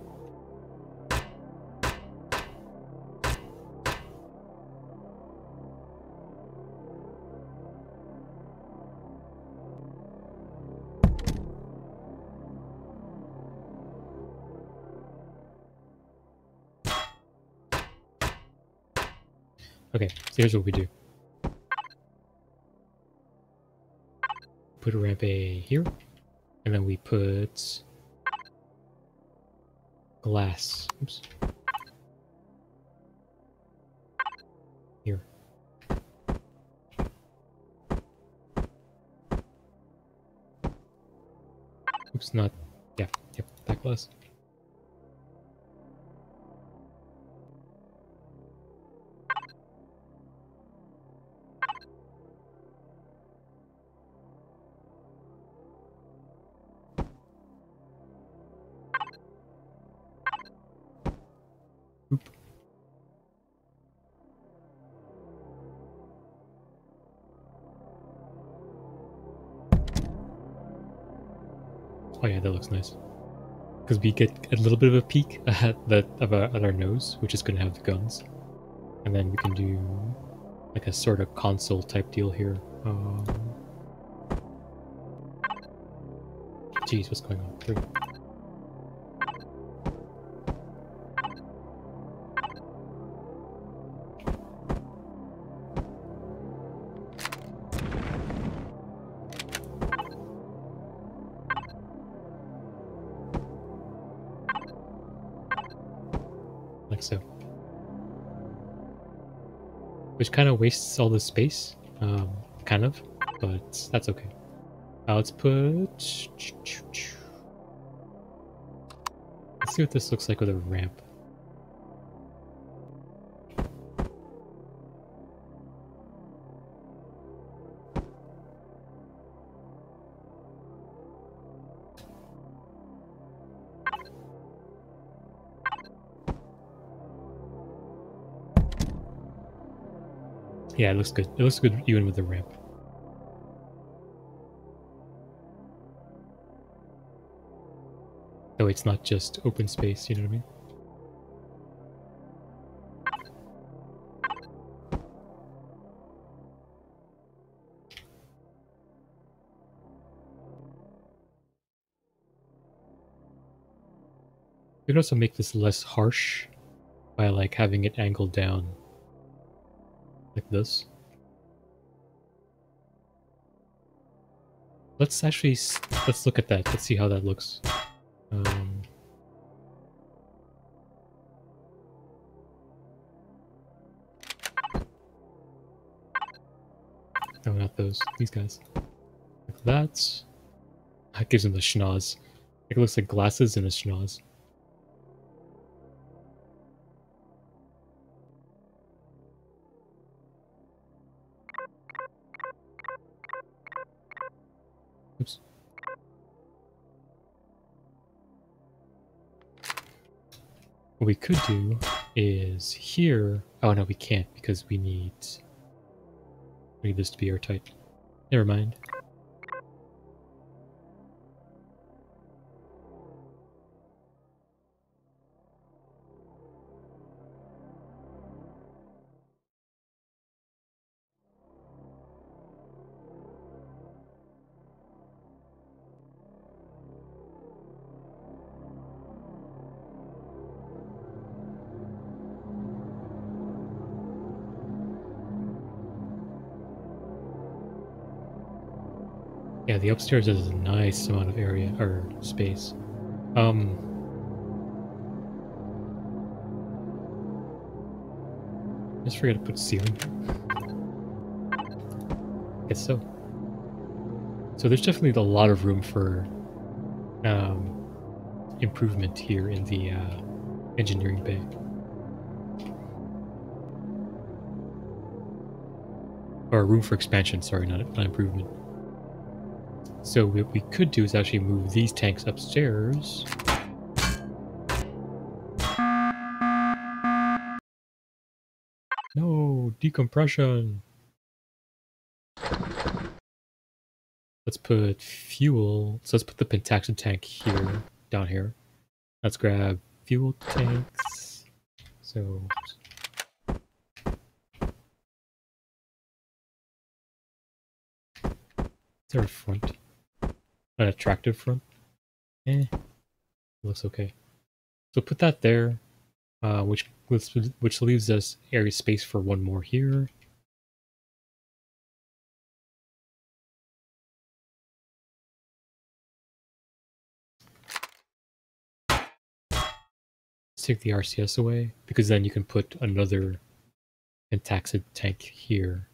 Here's what we do. Put a ramp A here, and then we put glass. Oops. Here. Oops, not. Yeah, yep, that glass. Oh yeah, that looks nice. Because we get a little bit of a peek at that of our, at our nose, which is going to have the guns, and then we can do like a sort of console type deal here. Um, Jeez, what's going on? There Kind of wastes all the space, um, kind of, but that's okay. Now let's put... Let's see what this looks like with a ramp. Yeah, it looks good. It looks good even with the ramp. So it's not just open space, you know what I mean? You can also make this less harsh by like having it angled down like this. Let's actually let's look at that. Let's see how that looks. Um, no, not those. These guys. Like that. That gives him the schnoz. It looks like glasses and a schnoz. What we could do is here. Oh no, we can't because we need we need this to be airtight. Never mind. The upstairs is a nice amount of area or space. Um just forgot to put ceiling. I Guess so. So there's definitely a lot of room for um, improvement here in the uh, engineering bay. Or room for expansion, sorry, not, not improvement. So what we could do is actually move these tanks upstairs. No, decompression. Let's put fuel. So let's put the pentaxid tank here, down here. Let's grab fuel tanks. So a front? An attractive front? Eh. Looks okay. So put that there, uh, which which leaves us area space for one more here. Take the RCS away, because then you can put another Pentaxid tank here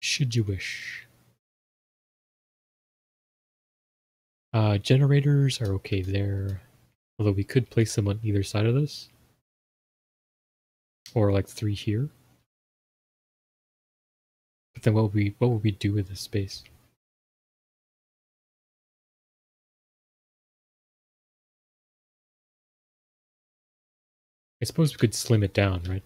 should you wish. Uh, generators are okay there. Although we could place them on either side of this. Or like three here. But then what would we what would we do with this space? I suppose we could slim it down, right?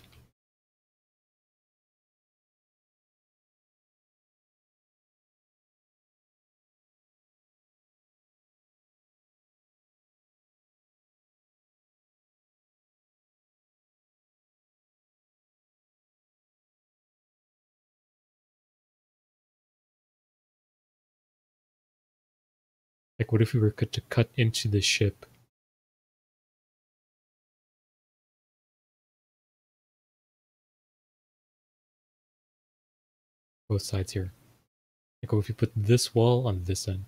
Like, what if we were to cut into the ship? Both sides here. Like, what if we put this wall on this end?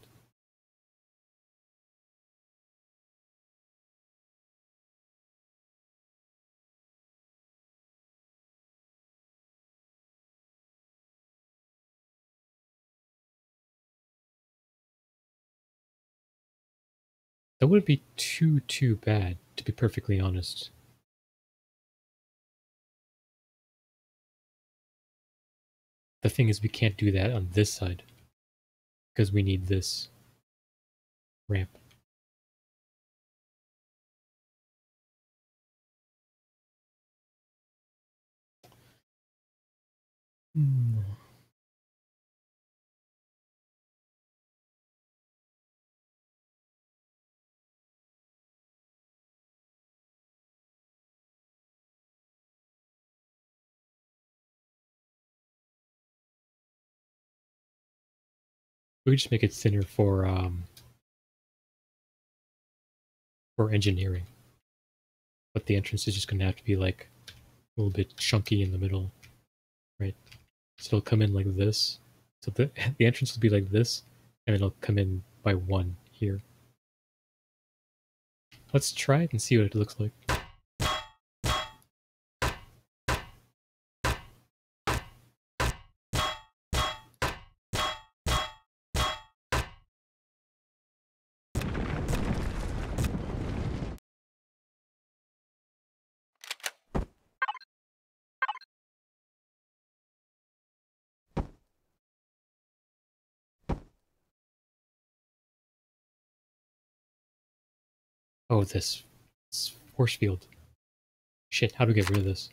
That wouldn't be too, too bad, to be perfectly honest. The thing is, we can't do that on this side. Because we need this ramp. Hmm. We could just make it thinner for um, for engineering. But the entrance is just going to have to be like a little bit chunky in the middle, right? So it'll come in like this. So the, the entrance will be like this, and it'll come in by one here. Let's try it and see what it looks like. Oh, this, force field. Shit, how do we get rid of this?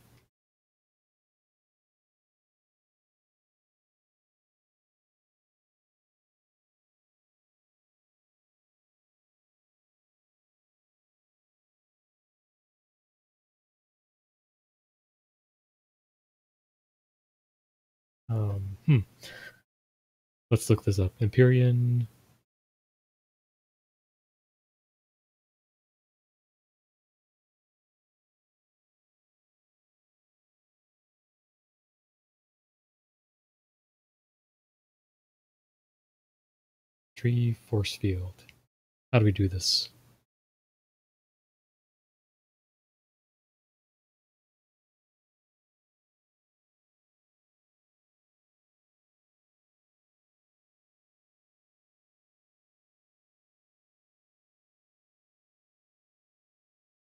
Um, hmm. Let's look this up. Empyrion Tree force field. How do we do this?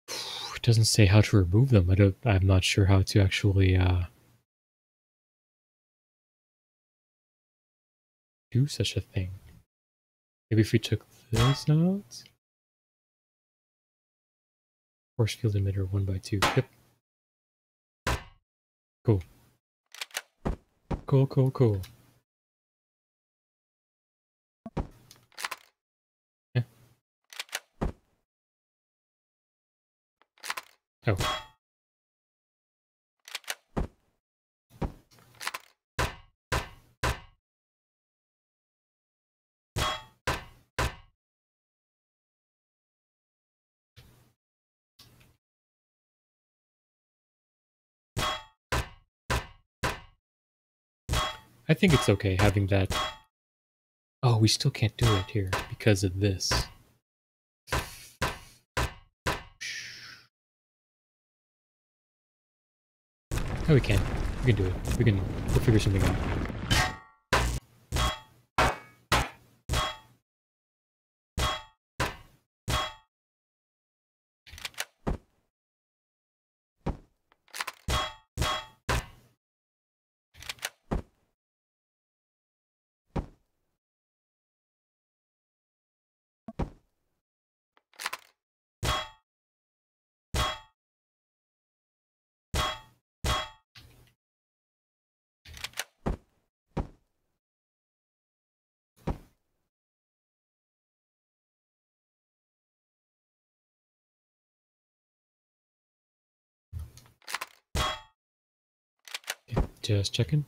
It doesn't say how to remove them. I don't. I'm not sure how to actually uh, do such a thing. Maybe if we took this out. Force field emitter one by two. Yep. Cool. Cool, cool, cool. Yeah. Oh. I think it's okay having that. Oh, we still can't do it here because of this. No, we can. We can do it. We can. We'll figure something out. Just checking.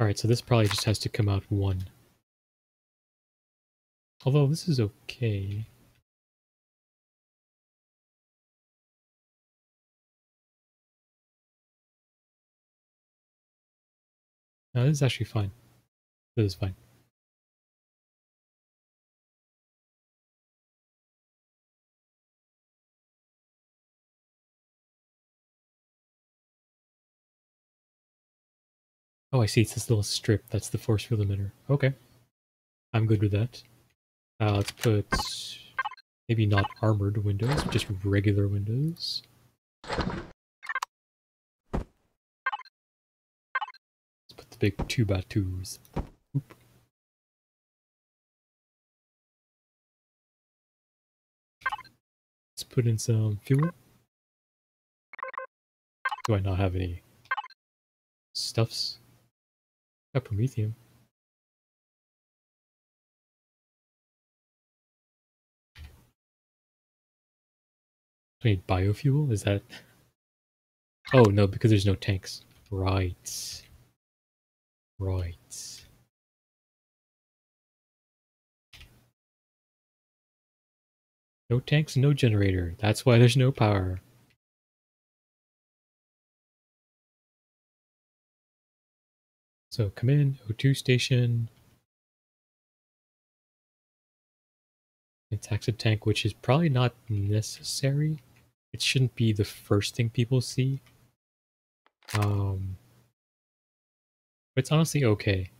Alright, so this probably just has to come out one. Although this is okay. No, this is actually fine. This is fine. Oh, I see. It's this little strip. That's the force field emitter. Okay. I'm good with that. Uh, let's put maybe not armored windows, just regular windows. Let's put the big 2 by 2s Oop. Let's put in some fuel. Do I not have any stuffs? I need biofuel? Is that... Oh, no, because there's no tanks. Right. Right. No tanks, no generator. That's why there's no power. So come in, O2 station. It's a tank, which is probably not necessary. It shouldn't be the first thing people see. Um, but it's honestly okay.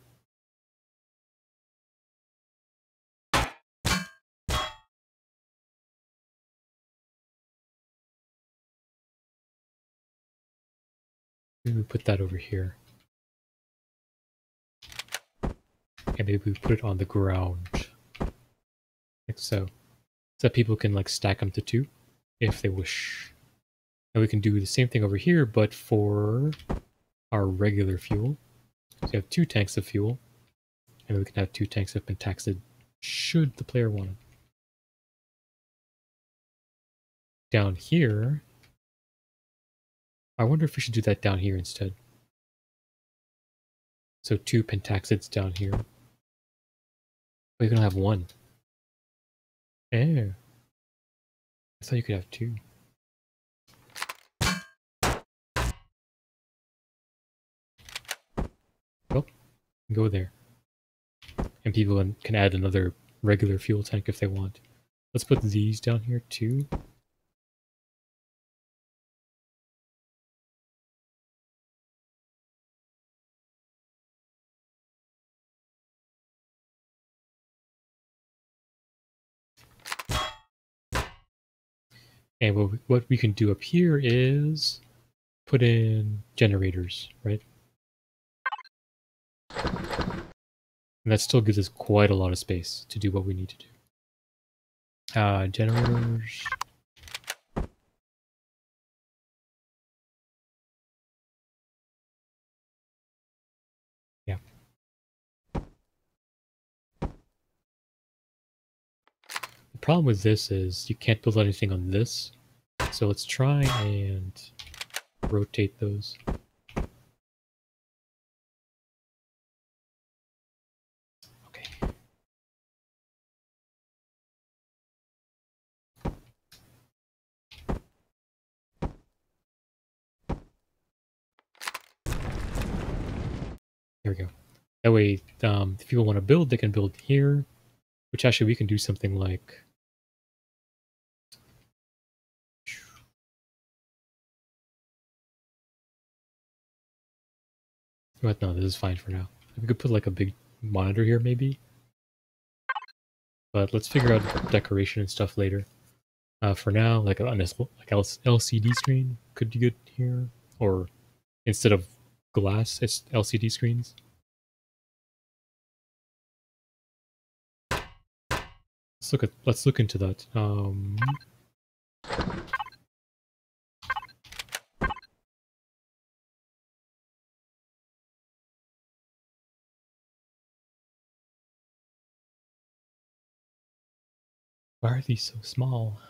Maybe we put that over here. And maybe we put it on the ground. Like so. So that people can like stack them to two if they wish. And we can do the same thing over here, but for our regular fuel. So you have two tanks of fuel. And we can have two tanks of pentaxid should the player want it. Down here, I wonder if we should do that down here instead. So two pentaxids down here. We're gonna have one. Oh. I thought you could have two. Well, go there. And people can add another regular fuel tank if they want. Let's put these down here too. And what we, what we can do up here is put in generators, right? And that still gives us quite a lot of space to do what we need to do. Uh, generators. Problem with this is you can't build anything on this. So let's try and rotate those. Okay. There we go. That way, um, if people want to build, they can build here, which actually we can do something like But no, this is fine for now. We could put like a big monitor here maybe. But let's figure out decoration and stuff later. Uh, for now, like a like LCD screen could be good here, or instead of glass, it's LCD screens. Let's look at let's look into that. Um, Why are these so small?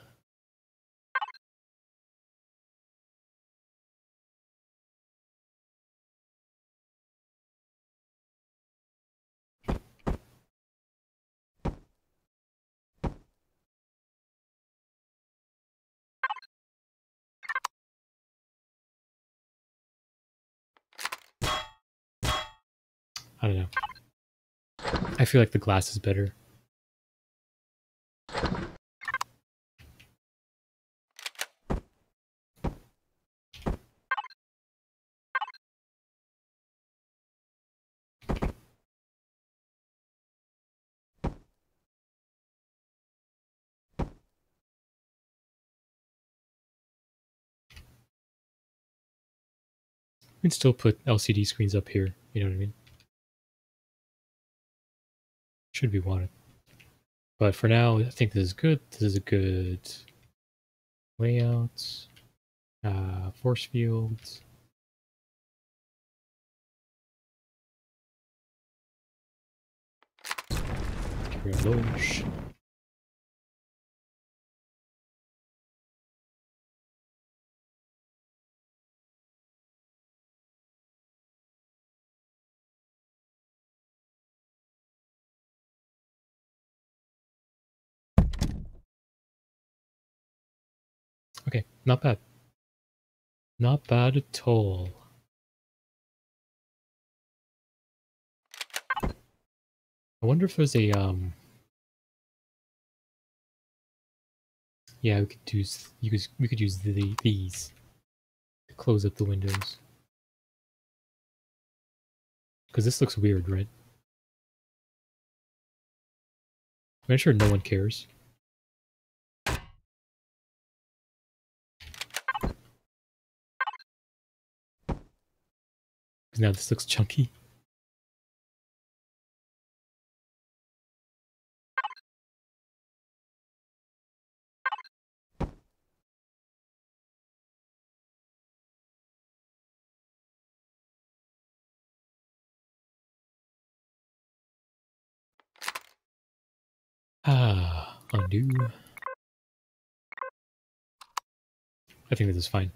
I don't know. I feel like the glass is better. We can still put LCD screens up here, you know what I mean? Should be wanted. But for now, I think this is good. This is a good layout. Uh, force fields. Get Okay, not bad. Not bad at all. I wonder if there's a, um... Yeah, we could use, you could, we could use the, these to close up the windows. Because this looks weird, right? I'm sure no one cares. Now this looks chunky. Ah, undo. I think this is fine.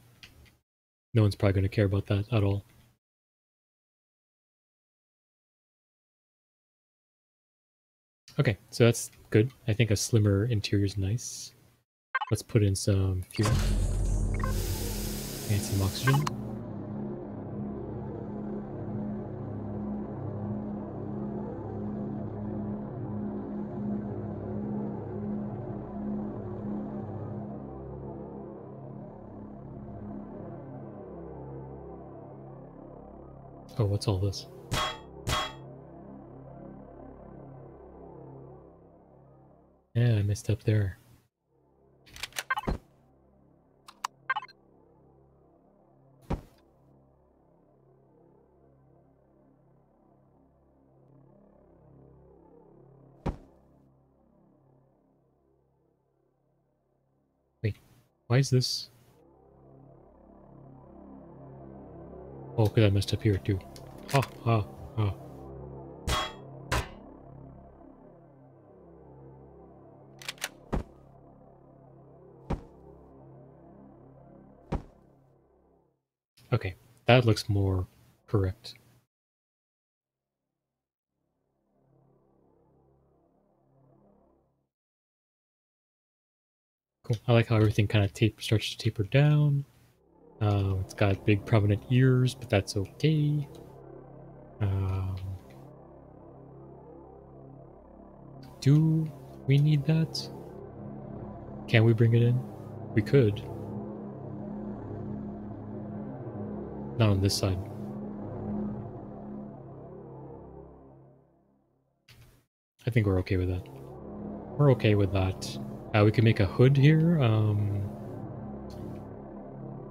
No one's probably going to care about that at all. Okay, so that's good. I think a slimmer interior is nice. Let's put in some fuel and some oxygen. Oh, what's all this? Yeah, I messed up there. Wait, why is this? Oh, because I messed up here too. Ha ha ha. That looks more correct. Cool. I like how everything kind of tape starts to taper down. Uh, it's got big prominent ears, but that's okay. Um, do we need that? Can we bring it in? We could. Not on this side. I think we're okay with that. We're okay with that. Uh, we can make a hood here. Um,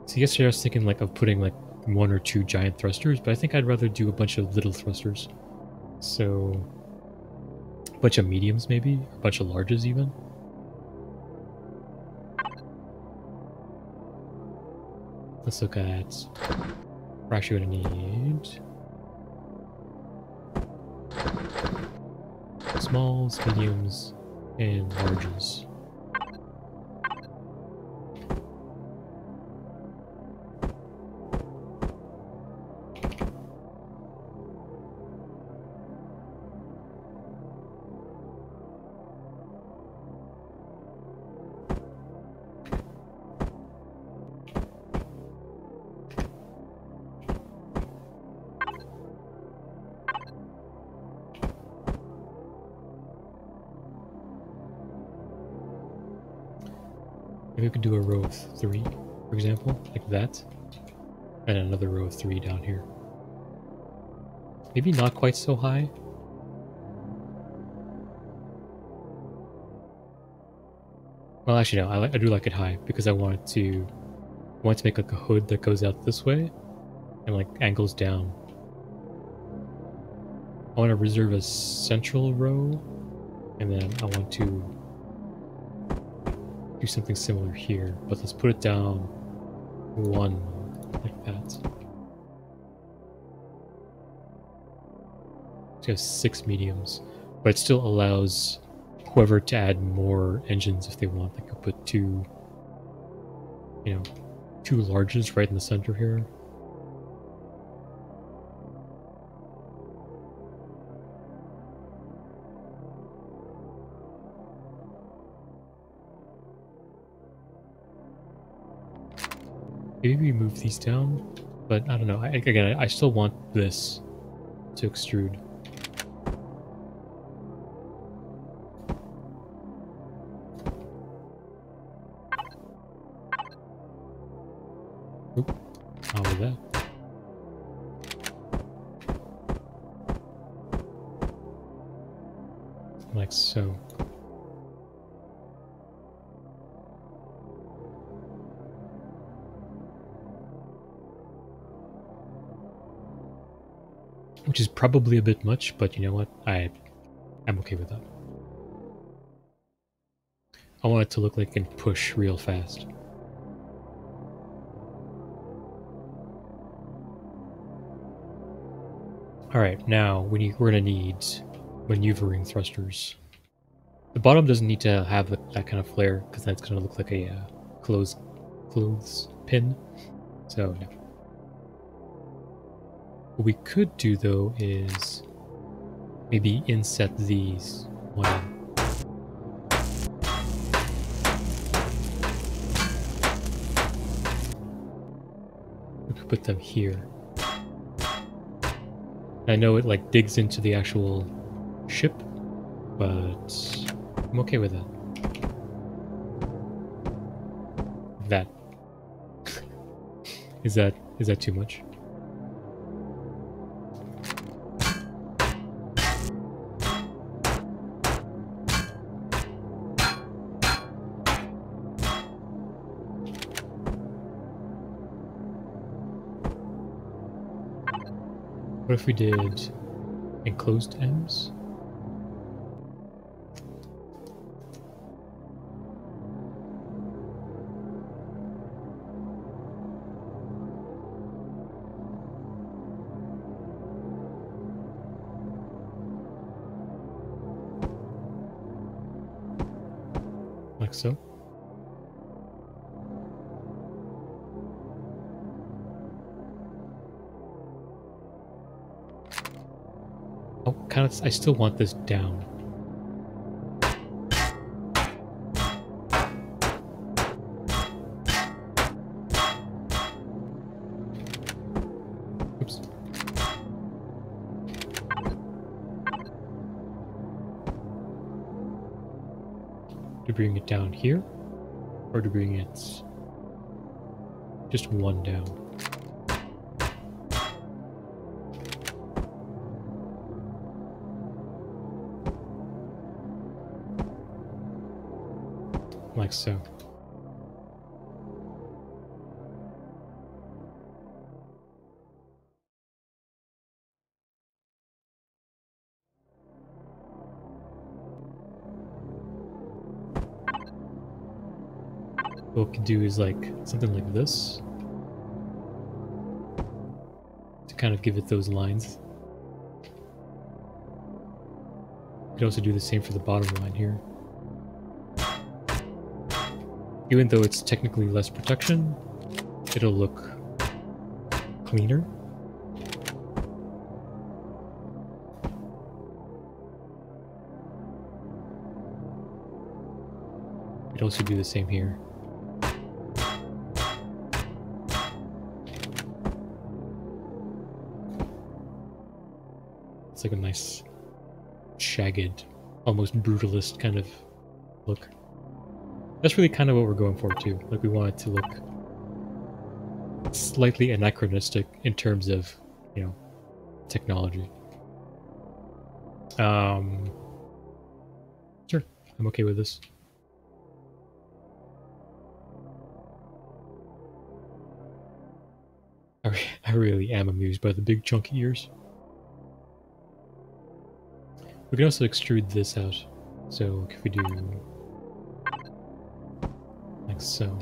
so yesterday I was thinking like of putting like one or two giant thrusters, but I think I'd rather do a bunch of little thrusters. So a bunch of mediums maybe, a bunch of larges even. Let's look at we're actually gonna need smalls, mediums, and larges. Of three down here. Maybe not quite so high. Well, actually, no. I, I do like it high because I want to want to make like a hood that goes out this way and like angles down. I want to reserve a central row, and then I want to do something similar here, but let's put it down one like that. You six mediums, but it still allows whoever to add more engines if they want. They could put two, you know, two larges right in the center here. Maybe we move these down, but I don't know. I, again, I still want this to extrude. Probably a bit much, but you know what? I I'm okay with that. I want it to look like it can push real fast. Alright, now we need, we're going to need maneuvering thrusters. The bottom doesn't need to have that kind of flare, because that's going to look like a uh, clothes, clothes pin. So, no. What we could do though is maybe inset these one We could put them here. I know it like digs into the actual ship, but I'm okay with that. That. is that is that too much? If we did enclosed M's? Kind of I still want this down. To bring it down here, or to bring it just one down. So. What we could do is like something like this to kind of give it those lines. You could also do the same for the bottom line here. Even though it's technically less protection, it'll look cleaner. You'd also do the same here. It's like a nice, shagged, almost brutalist kind of look. That's really kind of what we're going for too. Like we want it to look slightly anachronistic in terms of, you know, technology. Um, sure, I'm okay with this. I, I really am amused by the big chunky ears. We can also extrude this out. So if we do like so.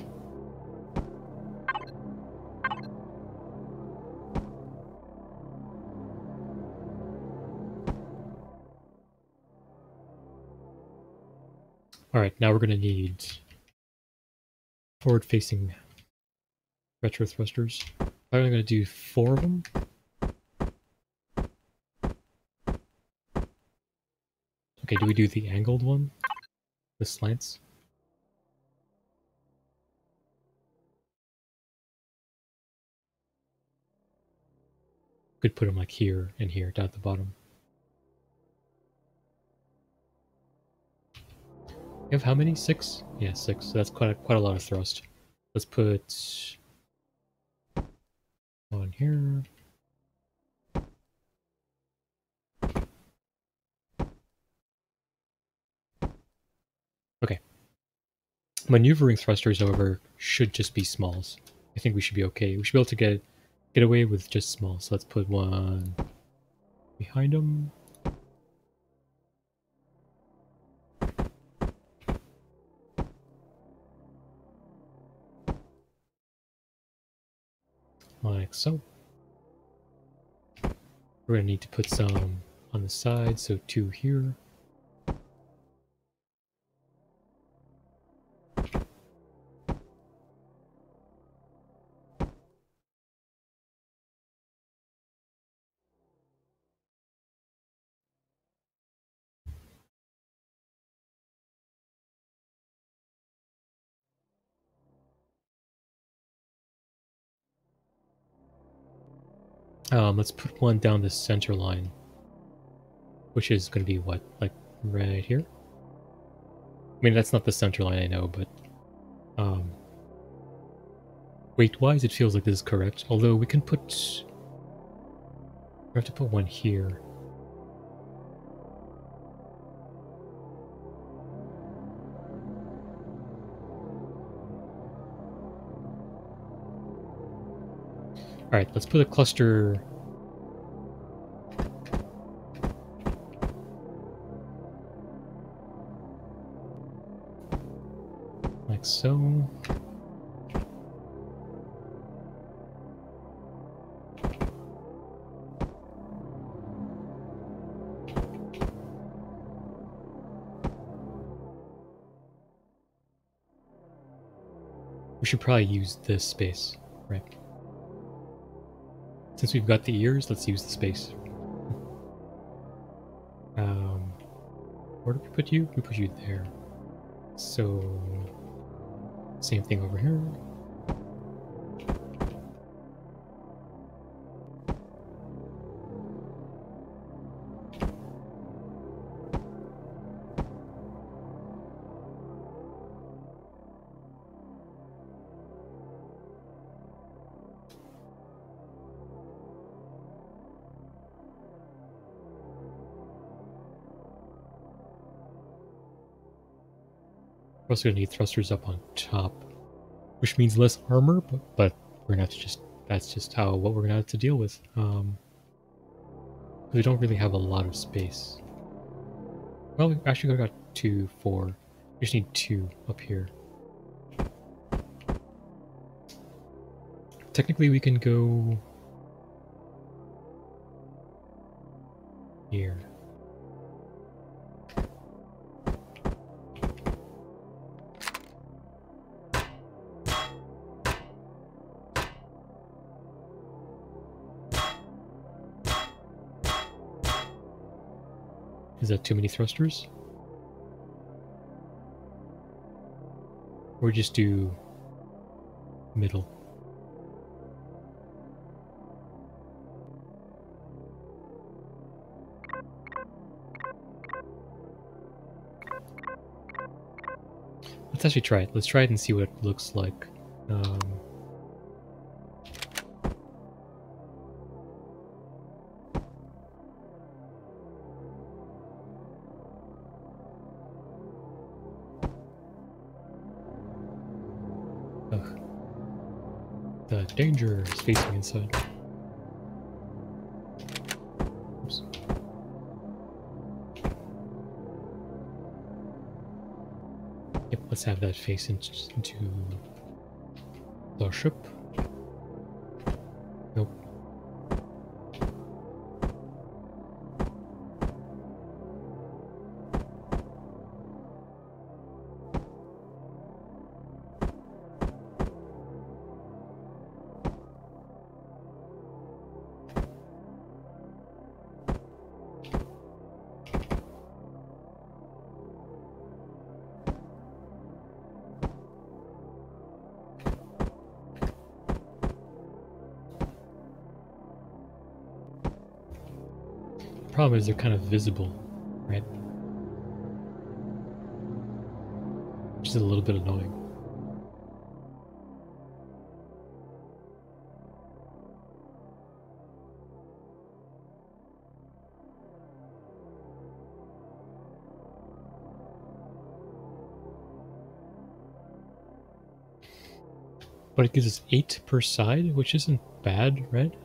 Alright, now we're going to need forward-facing retro thrusters. I'm going to do four of them. Okay, do we do the angled one? The slants? Could put them like here and here, down at the bottom. You have how many? Six? Yeah, six. So that's quite a, quite a lot of thrust. Let's put one here. Okay. Maneuvering thrusters, however, should just be smalls. I think we should be okay. We should be able to get get away with just small. So let's put one behind them. Like so. We're going to need to put some on the side, so two here. Um, let's put one down the center line. Which is going to be what? Like, right here? I mean, that's not the center line, I know, but... Um, Weight-wise, it feels like this is correct. Although, we can put... We have to put one here. Alright, let's put a cluster... Like so. We should probably use this space, right? Since we've got the ears, let's use the space. Um, where do we put you? We put you there. So, same thing over here. We're also gonna need thrusters up on top, which means less armor, but, but we're gonna have to just, that's just how, what we're gonna have to deal with. Um, we don't really have a lot of space. Well, we actually got two, four. We just need two up here. Technically, we can go too many thrusters? Or just do middle? Let's actually try it. Let's try it and see what it looks like. Um, inside. Oops. Yep, let's have that face into, into the ship. Problem is they're kind of visible, right? Which is a little bit annoying. But it gives us 8 per side, which isn't bad, right?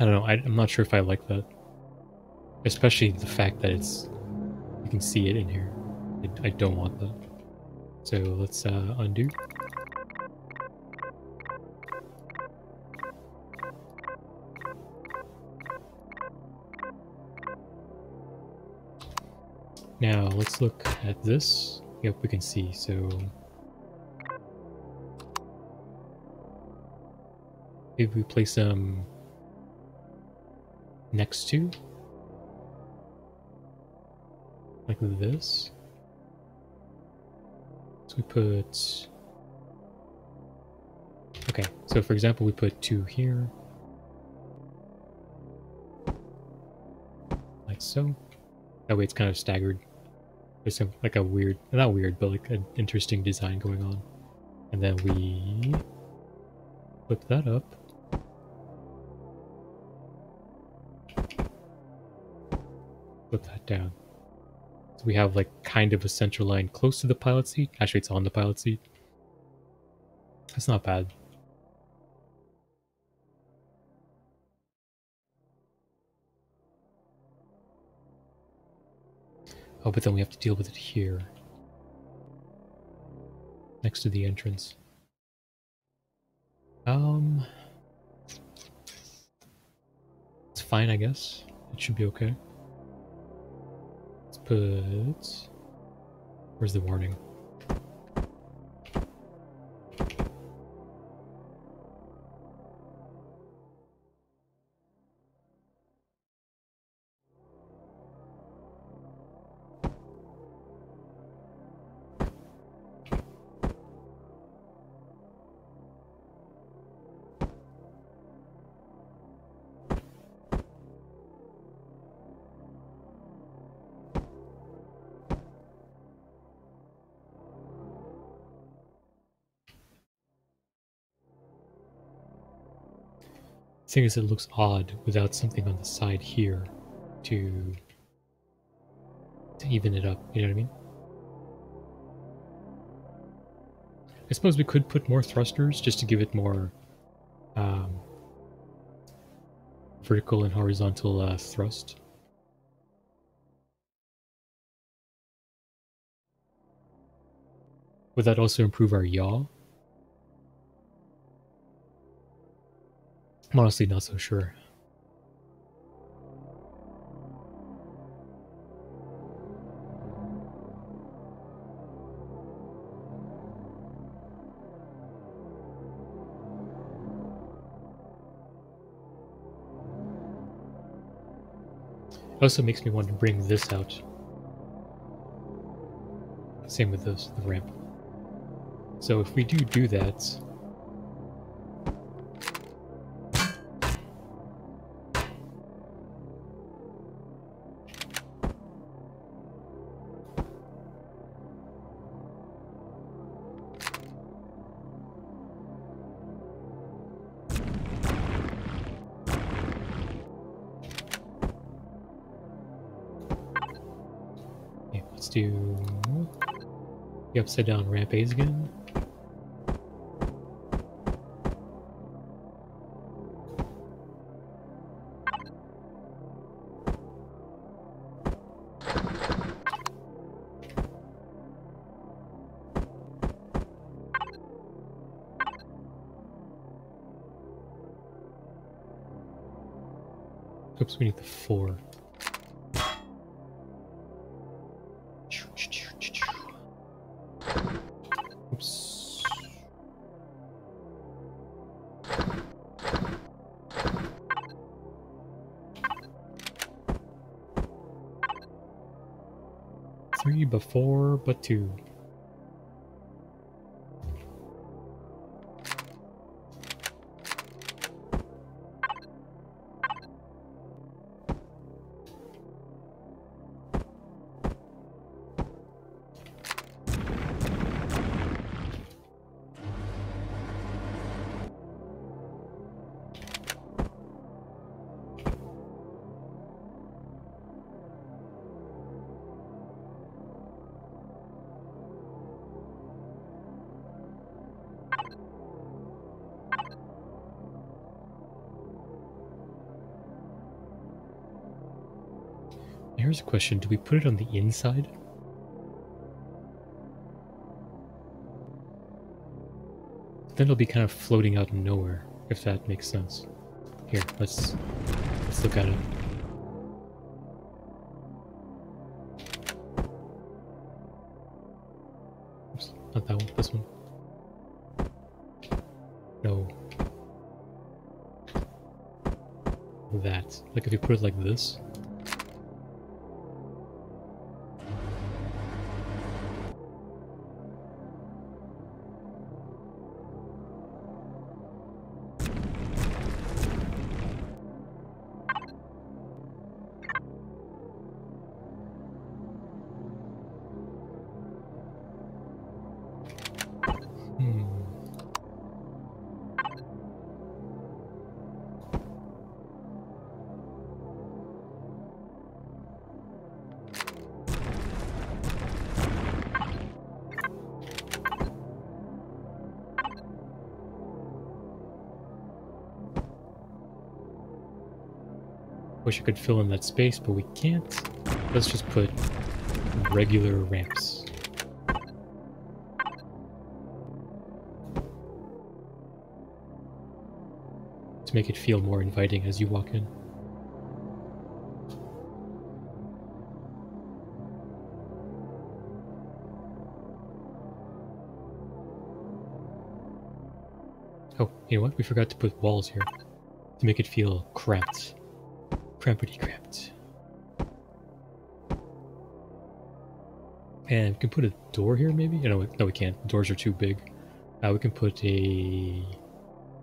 I don't know. I, I'm not sure if I like that. Especially the fact that it's... You can see it in here. I, I don't want that. So let's uh, undo. Now let's look at this. Yep, we can see. So if we place them next to? Like this? So we put okay so for example we put two here. Like so. That way it's kind of staggered. There's some like a weird not weird but like an interesting design going on. And then we flip that up flip that down. So we have like kind of a central line close to the pilot seat. Actually, it's on the pilot seat. That's not bad. Oh, but then we have to deal with it here. Next to the entrance. Um... It's fine, I guess. It should be okay. Let's. Where's the warning? Thing is, it looks odd without something on the side here to to even it up. You know what I mean? I suppose we could put more thrusters just to give it more um, vertical and horizontal uh, thrust. Would that also improve our yaw? I'm honestly not so sure. Also makes me want to bring this out. Same with this, the ramp. So if we do do that, upside down ramp A's again. Before, question. Do we put it on the inside? Then it'll be kind of floating out in nowhere, if that makes sense. Here, let's let's look at it. Oops, not that one, this one. No. That. Like if you put it like this, could fill in that space, but we can't. Let's just put regular ramps. To make it feel more inviting as you walk in. Oh, you know what? We forgot to put walls here to make it feel cramped. Crampity cramped. And we can put a door here, maybe? No, no, we can't. Doors are too big. Uh, we can put a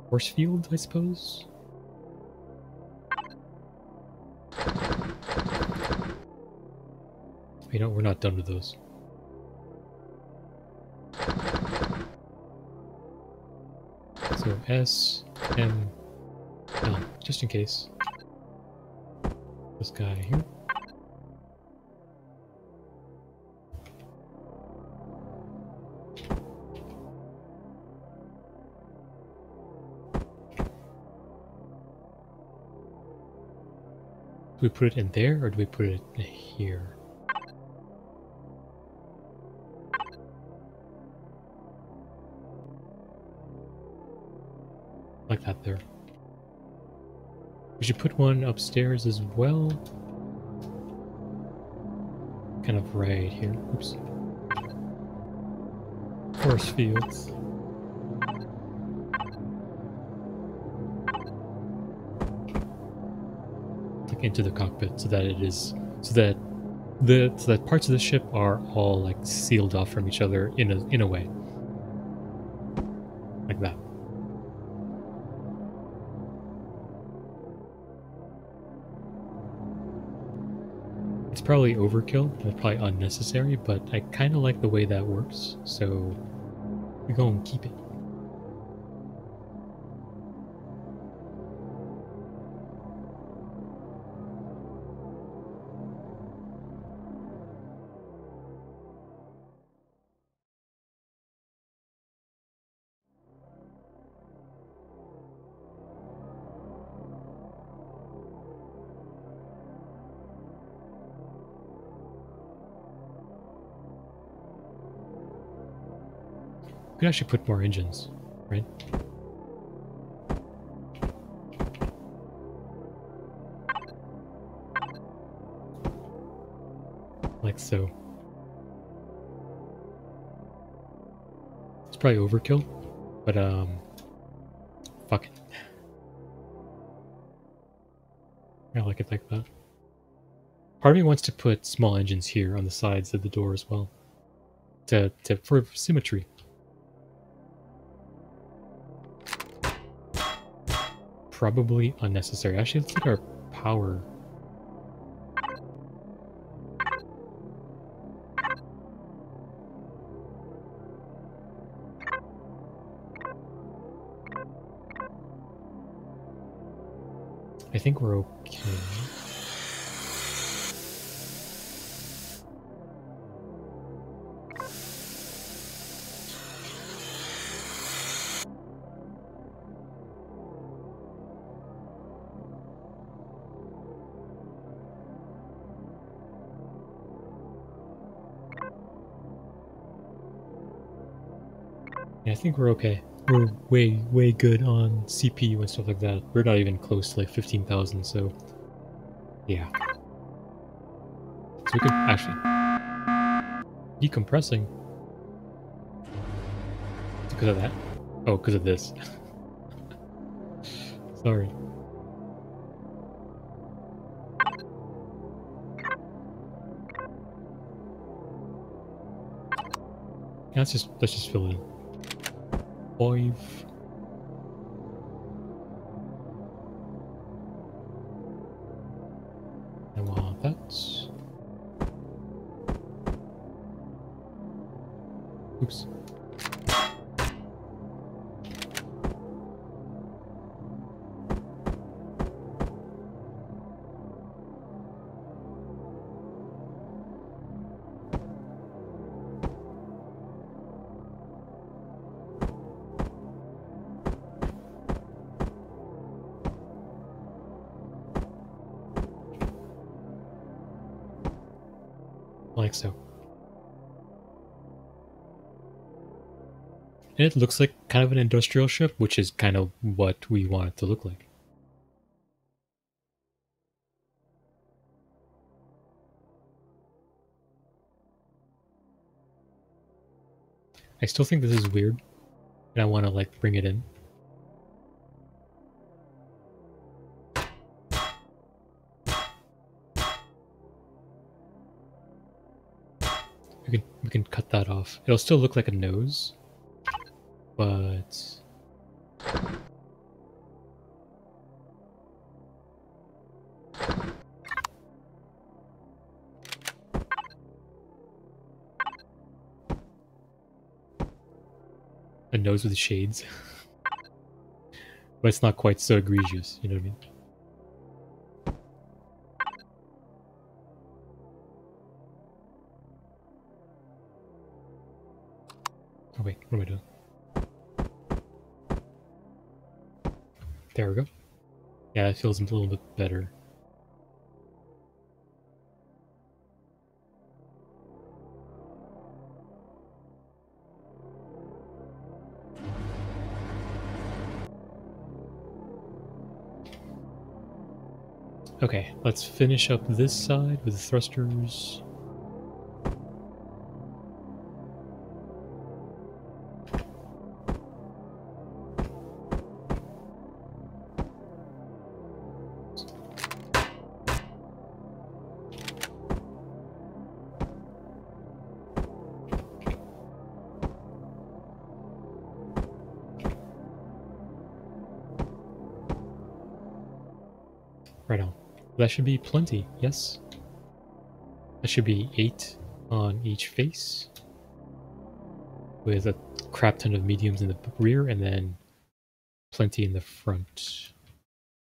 force field, I suppose. You know, we're not done with those. So S, M, Oh, just in case. Guy here. Do we put it in there or do we put it here? Like that there. Should put one upstairs as well. Kind of right here. Oops. Force fields. Like into the cockpit so that it is so that the so that parts of the ship are all like sealed off from each other in a in a way. Probably overkill, it's probably unnecessary, but I kind of like the way that works, so we go and keep it. Could actually put more engines, right? Like so. It's probably overkill, but um, fuck it. I like it like that. Part of me wants to put small engines here on the sides of the door as well, to to for symmetry. Probably unnecessary. Actually, let's look at our power. I think we're okay. Think we're okay. We're way, way good on CPU and stuff like that. We're not even close to like 15,000, so yeah. So we can actually... Decompressing. Because of that? Oh, because of this. Sorry. Let's just let's just fill it in. Five. It looks like kind of an industrial ship, which is kind of what we want it to look like. I still think this is weird, and I want to like bring it in. We can we can cut that off. It'll still look like a nose, but a nose with shades. but it's not quite so egregious. You know what I mean? Oh wait, what am I doing? It feels a little bit better. Okay, let's finish up this side with the thrusters. That should be plenty, yes? That should be eight on each face. With a crap ton of mediums in the rear and then plenty in the front.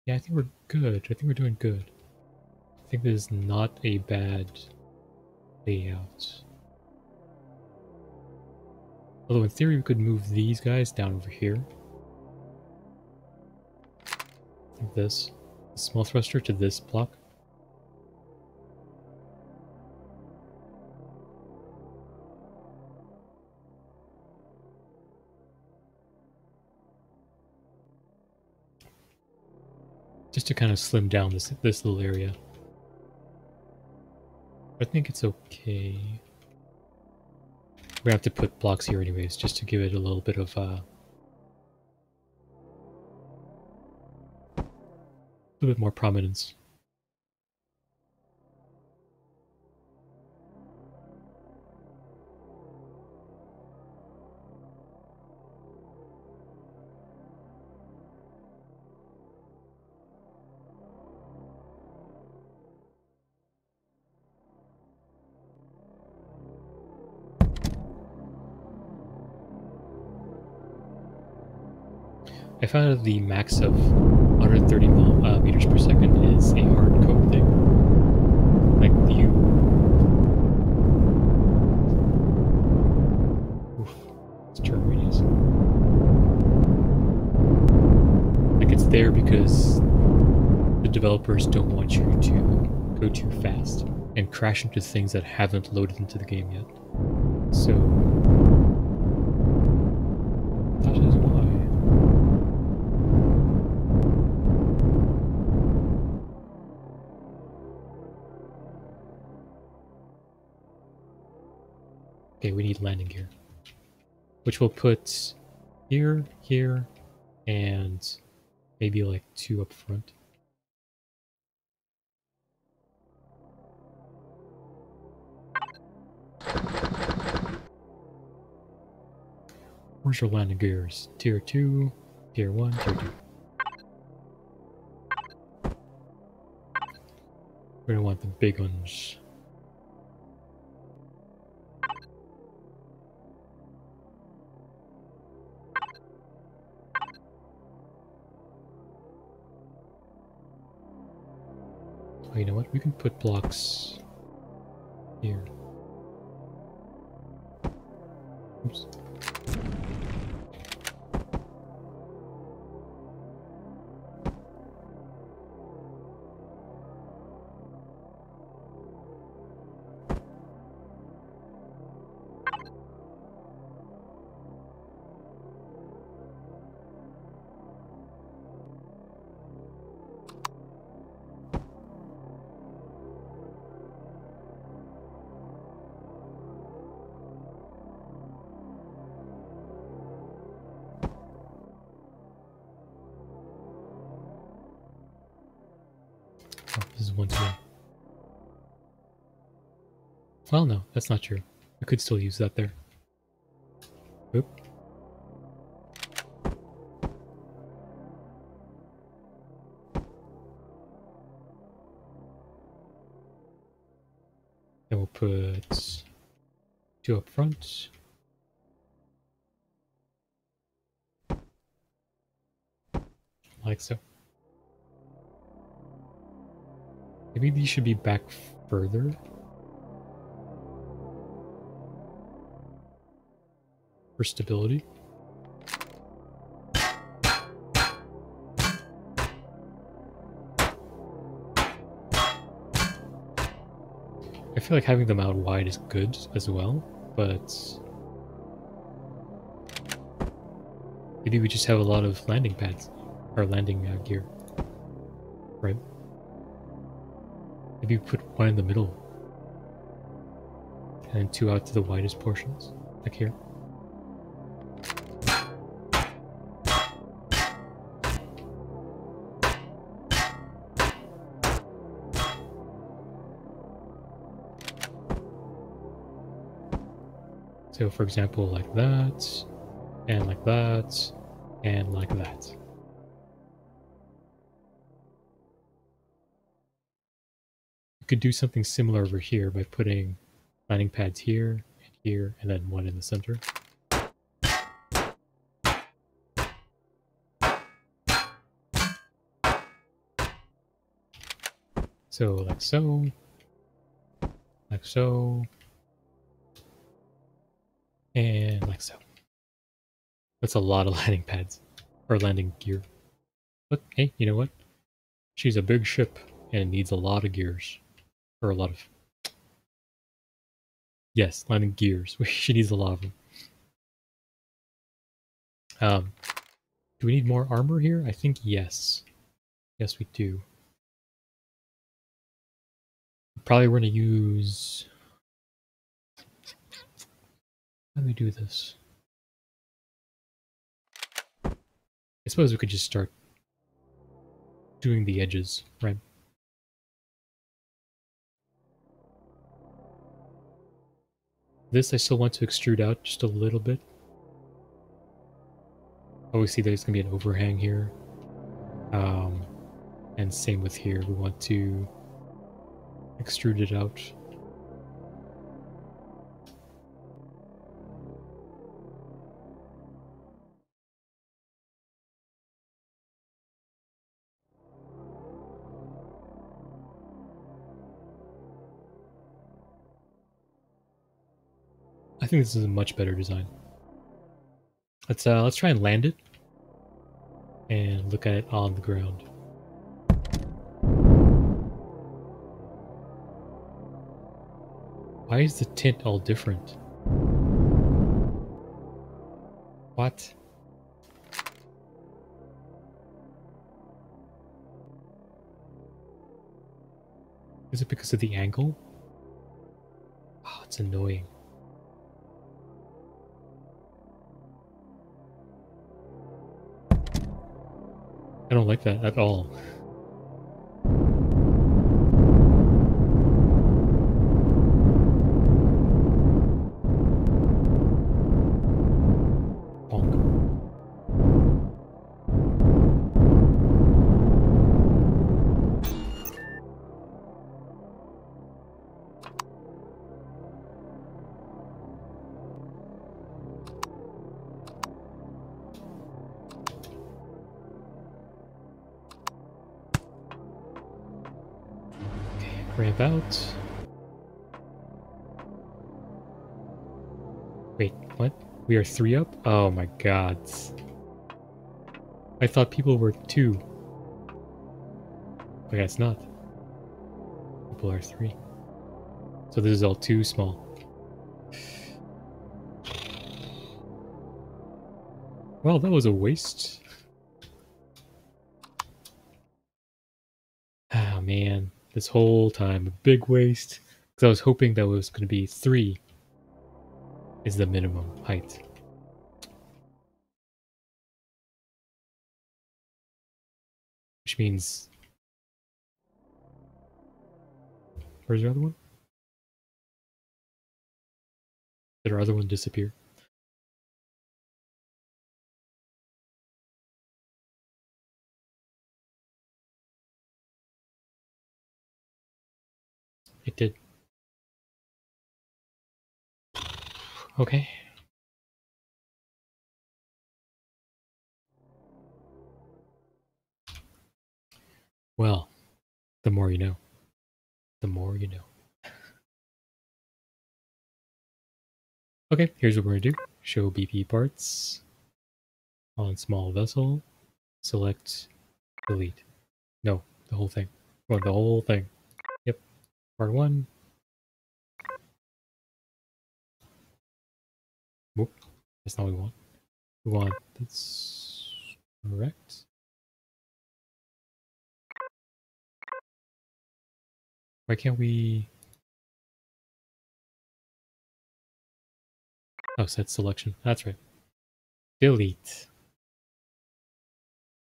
Yeah, I think we're good. I think we're doing good. I think this is not a bad layout. Although in theory we could move these guys down over here. Like this small thruster to this block. Just to kind of slim down this this little area. I think it's okay. We have to put blocks here anyways, just to give it a little bit of uh, a bit more prominence. I found the max of 130 mil, uh, meters per second is a hard code thing. Like you. Oof, it's turn radius. Like it's there because the developers don't want you to go too fast and crash into things that haven't loaded into the game yet. So landing gear. Which we'll put here, here, and maybe like two up front. Where's your landing gears? Tier 2, Tier 1, Tier 2. We don't want the big ones. Oh, you know what? We can put blocks here. Oops. Well, no, that's not true. I could still use that there. Oop. Then we'll put two up front. like so. Maybe these should be back further. For stability. I feel like having them out wide is good as well, but maybe we just have a lot of landing pads or landing uh, gear, right? Maybe put one in the middle and two out to the widest portions, like here. So for example, like that, and like that, and like that. You could do something similar over here by putting landing pads here, and here, and then one in the center. So like so, like so, like so. That's a lot of landing pads. Or landing gear. But hey, you know what? She's a big ship and needs a lot of gears. Or a lot of... Yes, landing gears. she needs a lot of them. Um, do we need more armor here? I think yes. Yes, we do. Probably we're going to use... How me do this? I suppose we could just start doing the edges, right? This I still want to extrude out just a little bit. Obviously there's going to be an overhang here. Um, and same with here, we want to extrude it out. I think this is a much better design. Let's uh let's try and land it and look at it on the ground. Why is the tint all different? What? Is it because of the angle? Oh, it's annoying. I don't like that at all. We are three up? Oh my god. I thought people were two. Okay, it's not. People are three. So this is all too small. Well, that was a waste. Oh man this whole time. A big waste. Because I was hoping that was going to be 3 is the minimum height. Which means... Where's the other one? Did our other one disappear? It did. Okay. Well, the more you know. The more you know. Okay, here's what we're gonna do. Show BP parts on small vessel. Select delete. No, the whole thing. The whole thing. Yep. Part one. That's not what we want. We want that's correct. Why can't we Oh, set selection. That's right. Delete.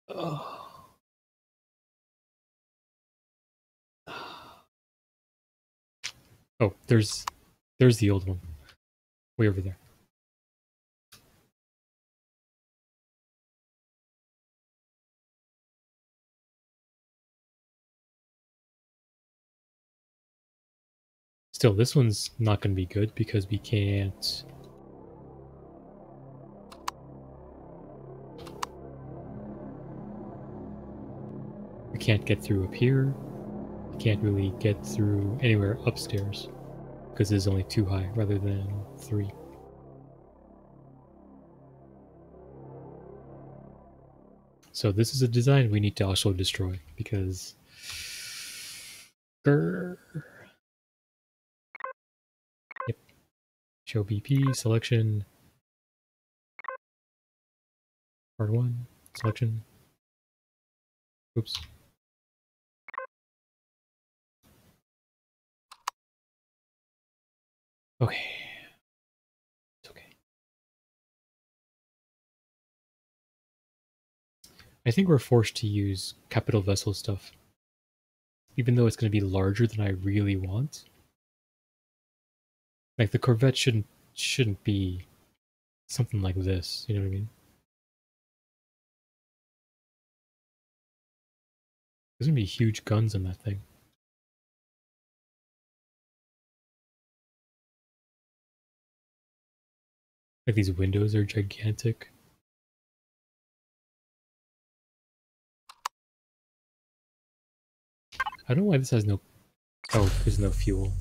Oh. Oh, there's there's the old one. Way over there. Still, this one's not going to be good because we can't We can't get through up here. We can't really get through anywhere upstairs because it's only two high rather than three. So this is a design we need to also destroy because Grr. Show BP selection. Part one selection. Oops. Okay. It's okay. I think we're forced to use capital vessel stuff. Even though it's going to be larger than I really want. Like the Corvette shouldn't shouldn't be something like this, you know what I mean? There's gonna be huge guns on that thing. Like these windows are gigantic. I don't know why this has no... Oh, there's no fuel.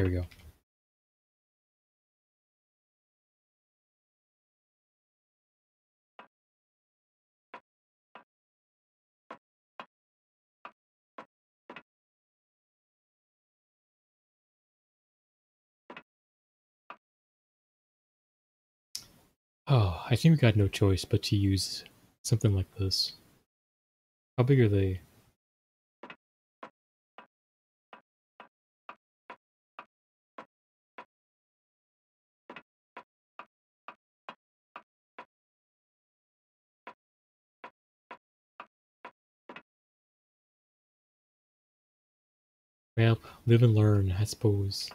There we go. Oh, I think we got no choice but to use something like this. How big are they? Well, live and learn, I suppose.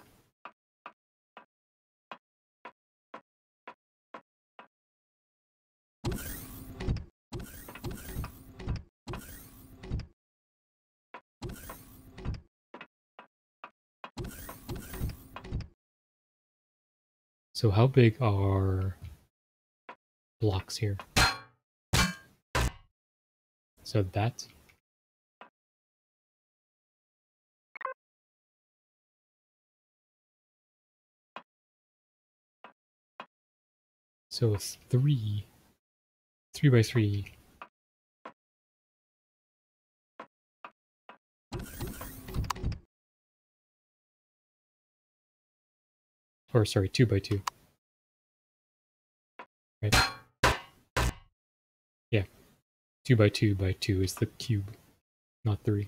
So how big are blocks here? So that. So three, three by three. Or sorry, two by two. Right. Yeah. Two by two by two is the cube, not three.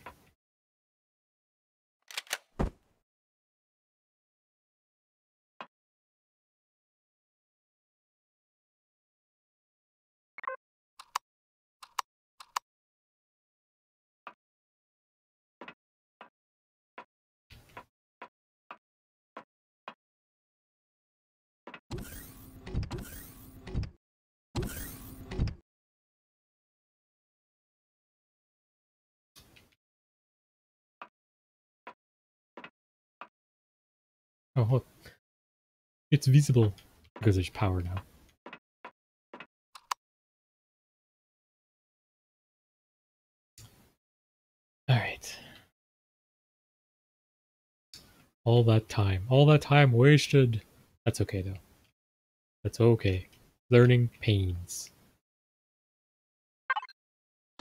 Oh, hold. It's visible because there's power now. All right. All that time, all that time wasted. That's okay though. That's okay. Learning pains.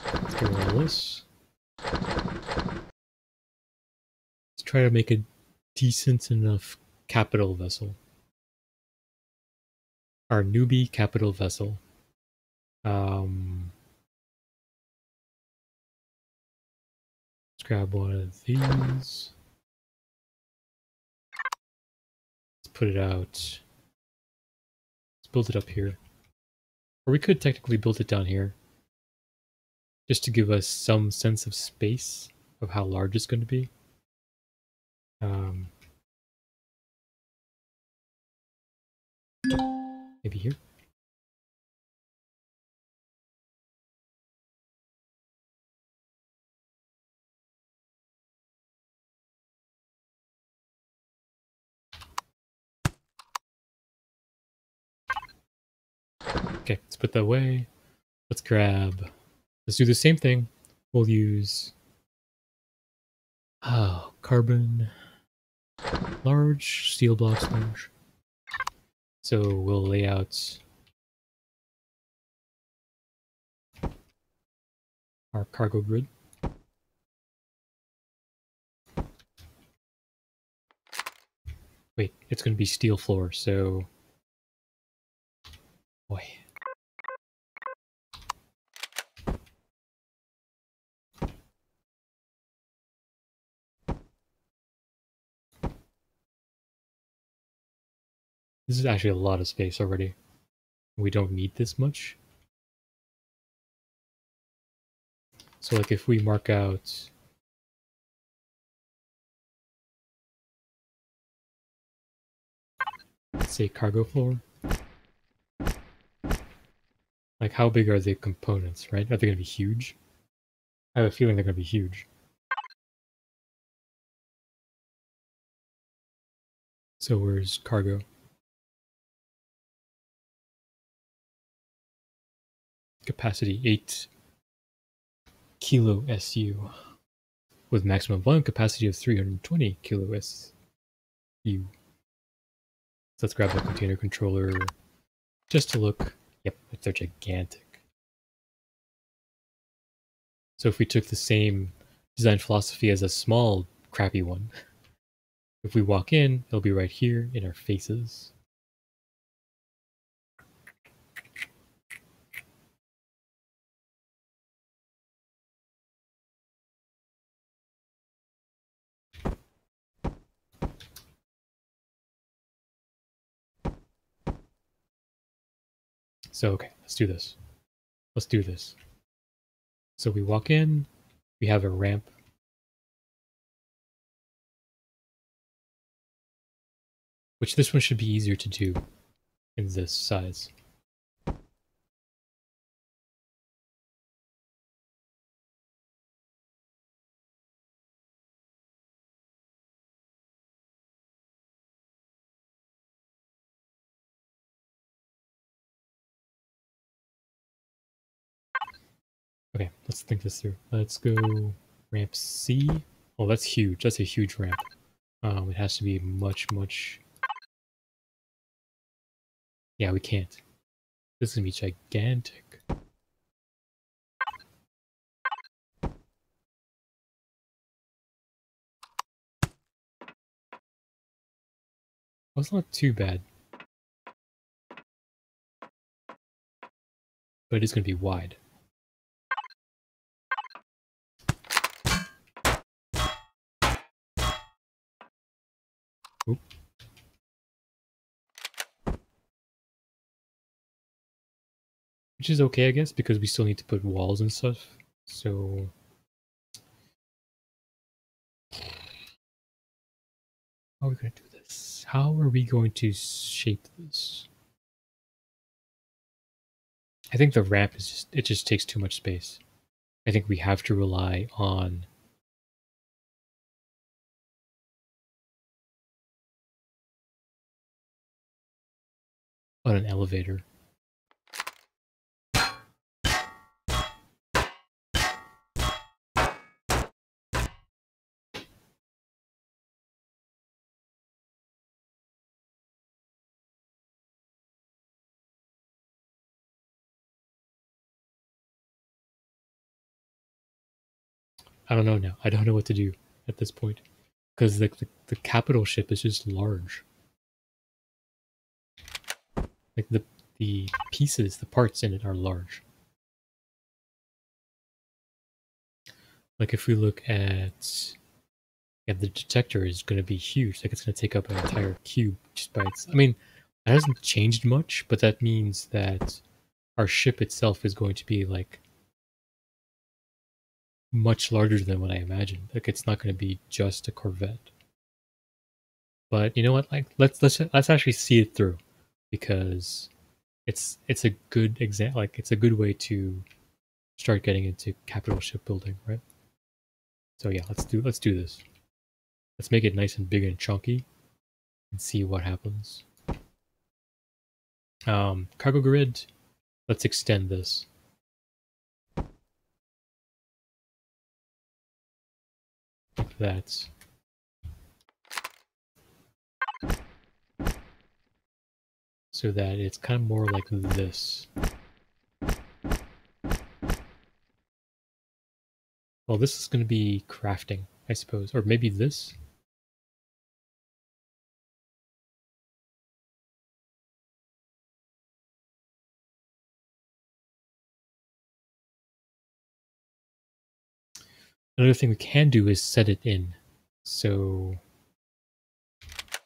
Let's get rid of this. Let's try to make a decent enough capital vessel. Our newbie capital vessel. Um, let's grab one of these. Let's put it out. Let's build it up here. Or we could technically build it down here. Just to give us some sense of space of how large it's going to be. Um, maybe here. Okay, let's put that away. Let's grab, let's do the same thing. We'll use, oh, carbon, large, steel blocks large. So we'll lay out our cargo grid. Wait, it's going to be steel floor, so... Boy. This is actually a lot of space already. We don't need this much. So like if we mark out say cargo floor. Like how big are the components, right? Are they gonna be huge? I have a feeling they're gonna be huge. So where's cargo? Capacity 8 kilo SU with maximum volume capacity of 320 kilo SU. So let's grab the container controller just to look. Yep, they're gigantic. So if we took the same design philosophy as a small crappy one, if we walk in, it'll be right here in our faces. So, okay, let's do this. Let's do this. So we walk in, we have a ramp. Which this one should be easier to do in this size. Okay, let's think this through. Let's go ramp C. Oh, that's huge. That's a huge ramp. Um, it has to be much, much... Yeah, we can't. This is gonna be gigantic. Well, it's not too bad. But it's gonna be wide. Which is okay, I guess, because we still need to put walls and stuff. So... How are we going to do this? How are we going to shape this? I think the ramp is just, it just takes too much space. I think we have to rely on on an elevator. I don't know now. I don't know what to do at this point because the, the the capital ship is just large. Like the the pieces, the parts in it are large. Like if we look at yeah, the detector is going to be huge. Like it's going to take up an entire cube just by its. I mean, it hasn't changed much, but that means that our ship itself is going to be like much larger than what I imagined. Like it's not going to be just a Corvette. But you know what? Like let's let's let's actually see it through because it's it's a good example. Like it's a good way to start getting into capital shipbuilding, right? So yeah, let's do let's do this. Let's make it nice and big and chunky and see what happens. Um, cargo grid, let's extend this. That. So that it's kind of more like this. Well, this is going to be crafting, I suppose. Or maybe this? Another thing we can do is set it in. So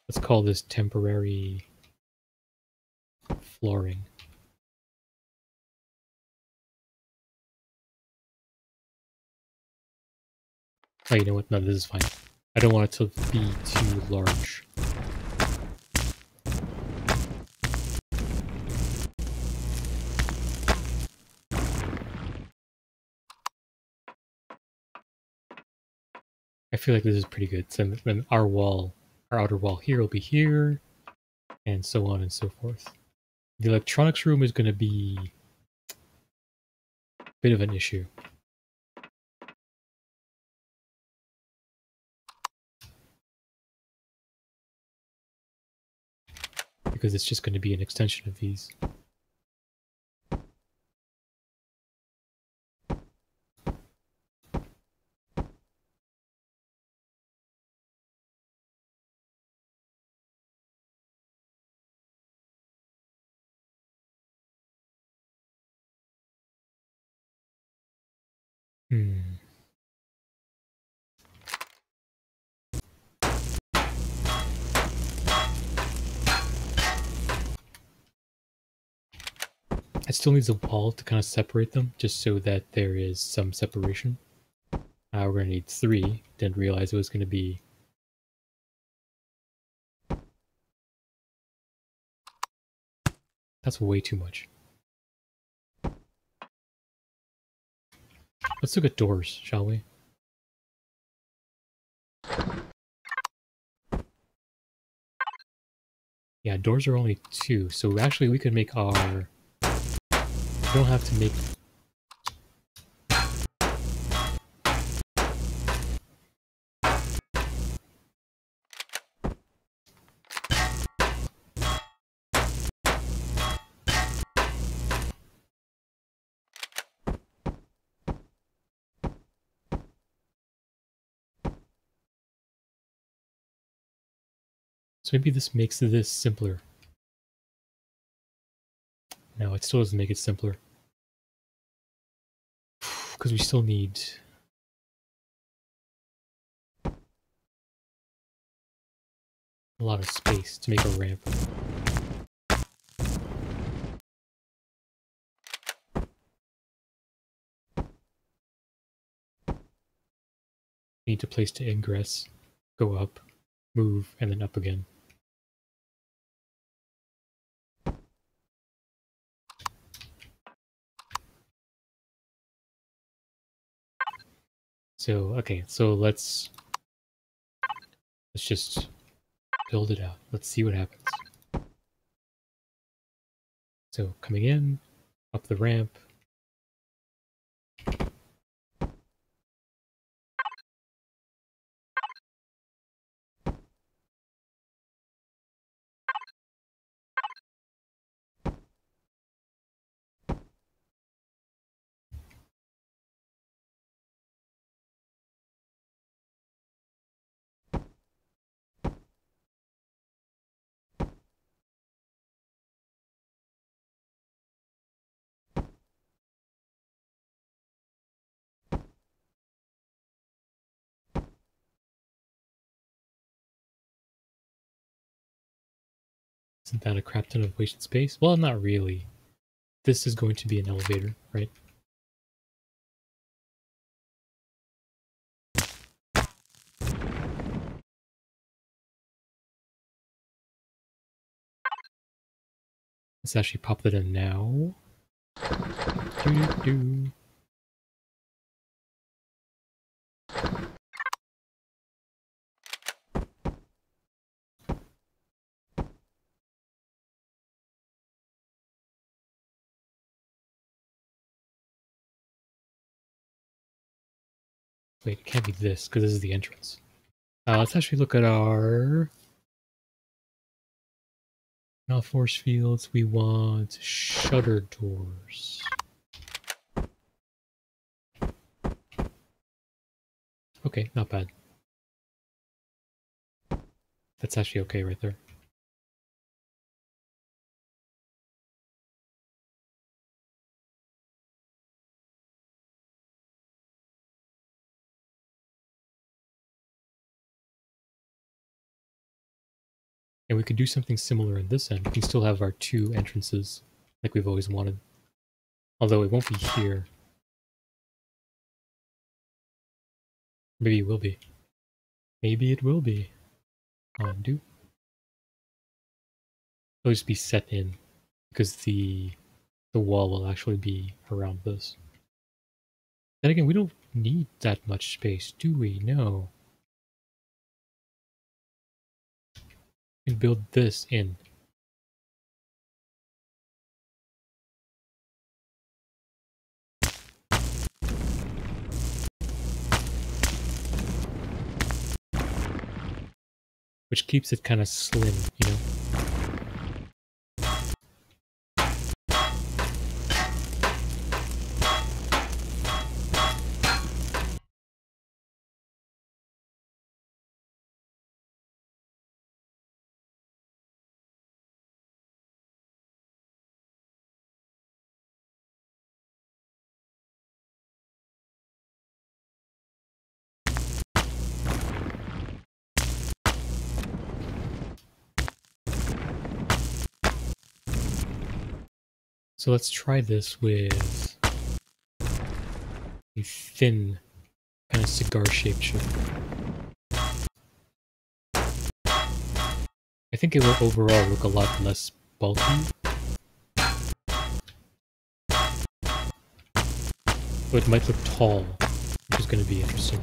let's call this temporary flooring. Oh, you know what? No, this is fine. I don't want it to be too large. I feel like this is pretty good. So then our wall, our outer wall here will be here, and so on and so forth. The electronics room is going to be a bit of an issue. Because it's just going to be an extension of these. Hmm. It still needs a wall to kind of separate them, just so that there is some separation. Uh, we're going to need three. Didn't realize it was going to be... That's way too much. Let's look at doors, shall we? Yeah, doors are only two, so actually we could make our... We don't have to make Maybe this makes this simpler. No, it still doesn't make it simpler. Because we still need... A lot of space to make a ramp. Need to place to ingress, go up, move, and then up again. So, okay, so let's let's just build it out. Let's see what happens. So coming in, up the ramp. That a crap ton of wasted space? Well, not really. This is going to be an elevator, right? Let's actually pop that in now. Doo -doo -doo. Wait, it can't be this, because this is the entrance. Uh, let's actually look at our... Now force fields, we want shutter doors. Okay, not bad. That's actually okay right there. And we could do something similar in this end. We can still have our two entrances like we've always wanted. Although it won't be here. Maybe it will be. Maybe it will be. Undo. It'll just be set in because the the wall will actually be around this. Then again, we don't need that much space, do we? No. Can build this in. Which keeps it kind of slim, you know? So let's try this with a thin kind of cigar shaped chip. I think it will overall look a lot less bulky. But it might look tall, which is going to be interesting.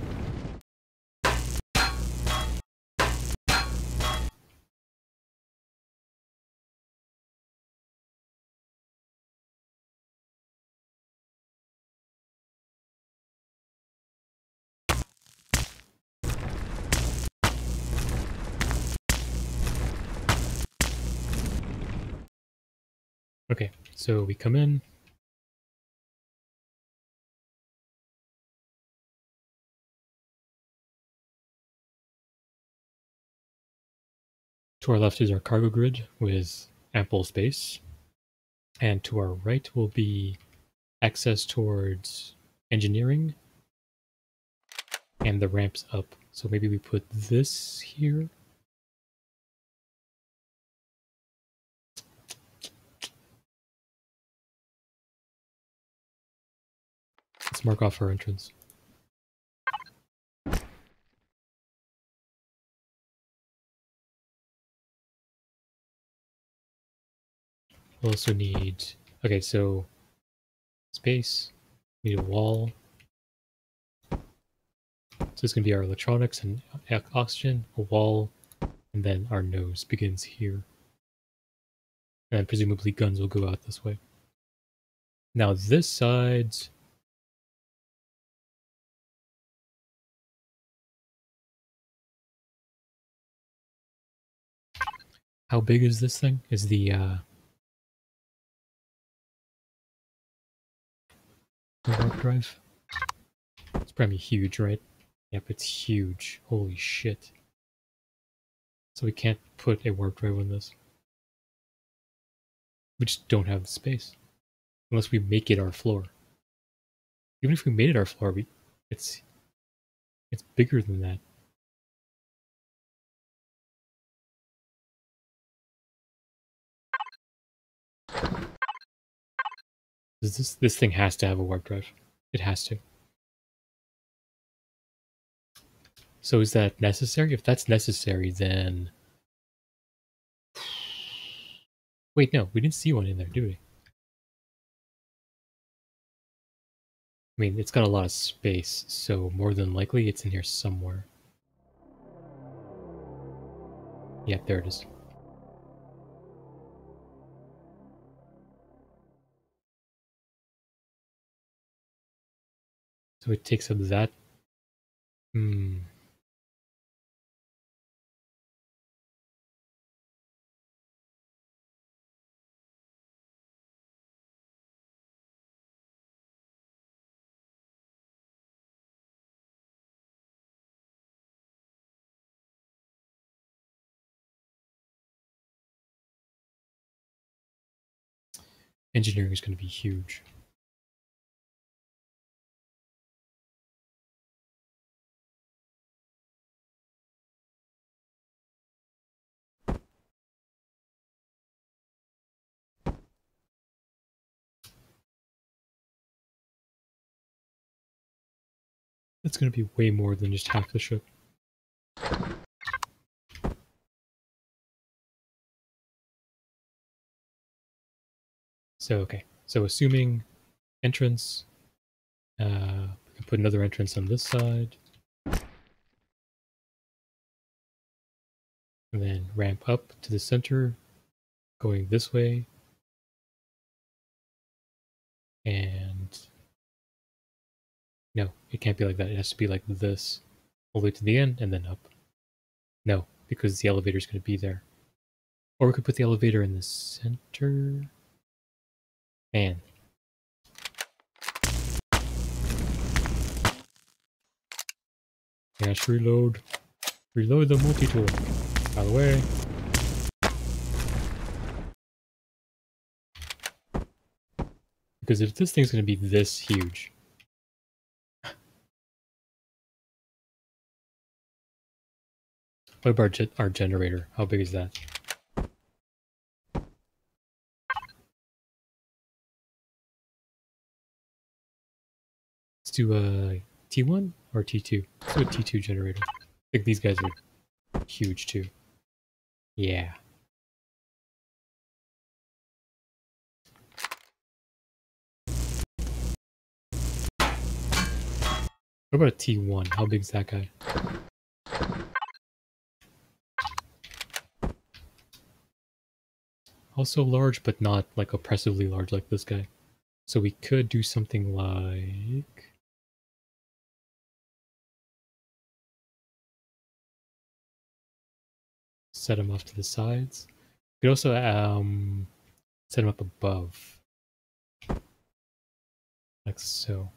Okay, so we come in. To our left is our cargo grid with ample space. And to our right will be access towards engineering and the ramps up. So maybe we put this here. Let's mark off our entrance. We'll also need, okay, so space, we need a wall. So it's going to be our electronics and oxygen, a wall, and then our nose begins here. And presumably guns will go out this way. Now this side How big is this thing? Is the uh the warp drive? It's probably huge, right? Yep, it's huge. Holy shit. So we can't put a warp drive on this. We just don't have the space. Unless we make it our floor. Even if we made it our floor, we it's it's bigger than that. This this thing has to have a warp drive. It has to. So is that necessary? If that's necessary, then wait, no, we didn't see one in there, do we? I mean, it's got a lot of space, so more than likely it's in here somewhere. Yeah, there it is. So it takes up that. Hmm. Engineering is going to be huge. It's going to be way more than just half the ship. So, okay. So assuming entrance, uh, we can put another entrance on this side. And then ramp up to the center, going this way. And no, it can't be like that. It has to be like this, all the way to the end and then up. No, because the elevator is going to be there. Or we could put the elevator in the center. Man. Yes, reload. Reload the multi-tool. By the way. Because if this thing's going to be this huge... What about our, our generator? How big is that? Let's do a T1 or T2? Let's do a T2 generator. I think these guys are huge too. Yeah. What about a T1? How big is that guy? Also large, but not like oppressively large like this guy. So we could do something like... set them off to the sides. You could also um, set them up above, like so.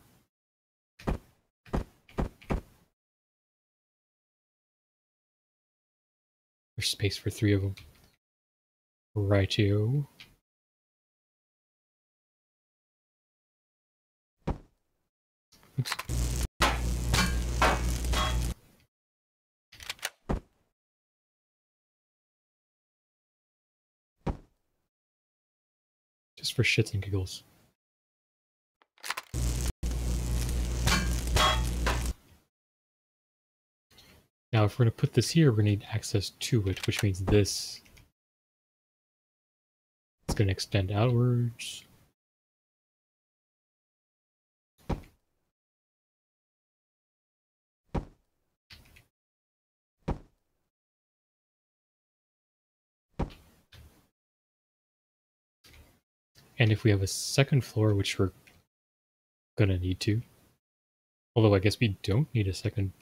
There's space for three of them. Rightio. Oops. Just for shits and giggles. Now, if we're going to put this here, we're going to need access to it, which means this is going to extend outwards. And if we have a second floor, which we're gonna need to, although I guess we don't need a second.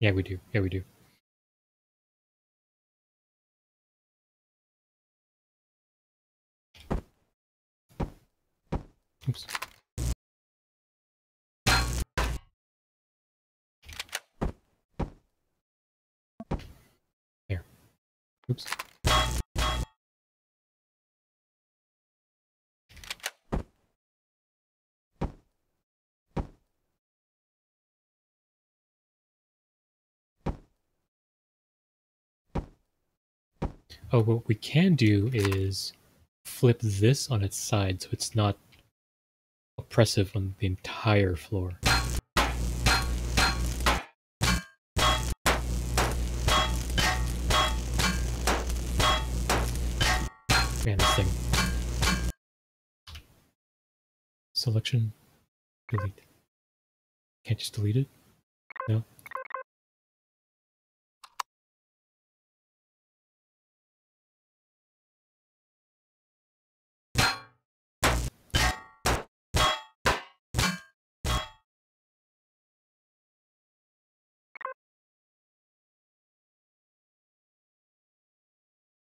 Yeah, we do. Yeah, we do. Oops. There. Oops. Oh, what we can do is flip this on its side so it's not oppressive on the entire floor. Man, this thing. Selection. Delete. Can't just delete it? No?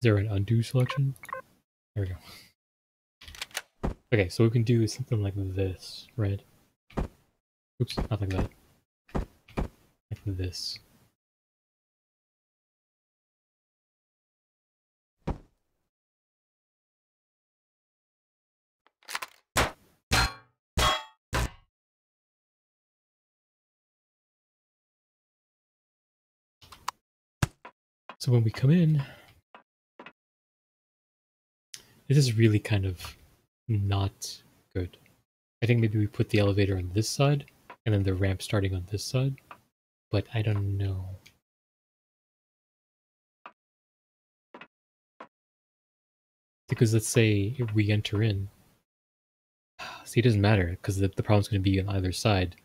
There an undo selection? There we go. Okay, so what we can do is something like this, right? Oops, not like that. Like this. So when we come in, this is really kind of not good. I think maybe we put the elevator on this side and then the ramp starting on this side, but I don't know. Because let's say we enter in, see, it doesn't matter because the, the problem's going to be on either side,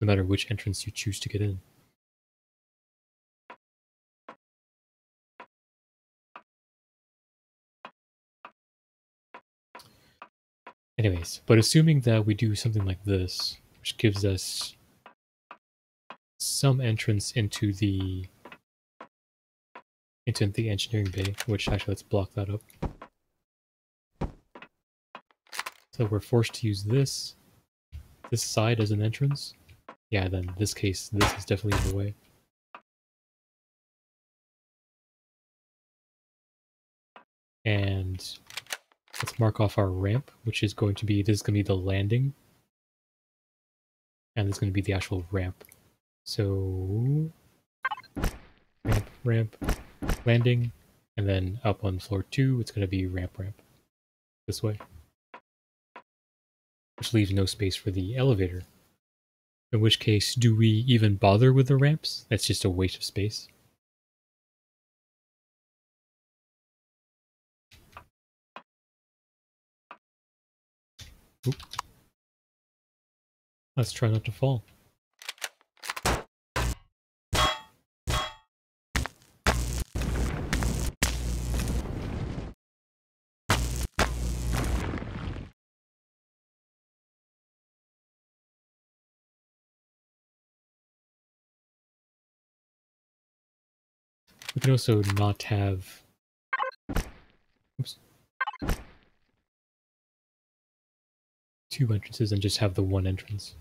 no matter which entrance you choose to get in. Anyways, but assuming that we do something like this, which gives us some entrance into the into the engineering bay, which actually let's block that up. So we're forced to use this this side as an entrance. Yeah, then this case, this is definitely in the way. And Let's mark off our ramp, which is going to be, this is going to be the landing. And this is going to be the actual ramp. So, ramp, ramp, landing, and then up on floor two, it's going to be ramp, ramp. This way. Which leaves no space for the elevator. In which case, do we even bother with the ramps? That's just a waste of space. Oop. Let's try not to fall. We can also not have... two entrances and just have the one entrance.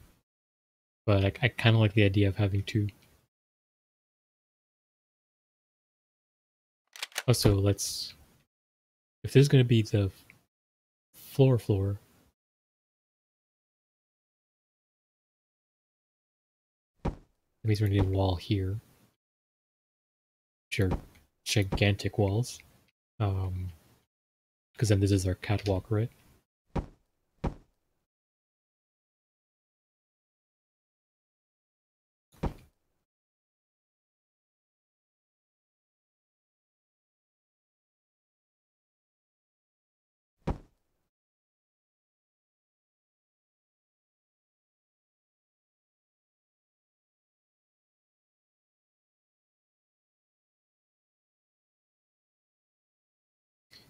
But I, I kind of like the idea of having two. Also, let's... If this is going to be the floor floor, that means we're going to need a wall here. Are gigantic walls. Um, because then this is our catwalk, right?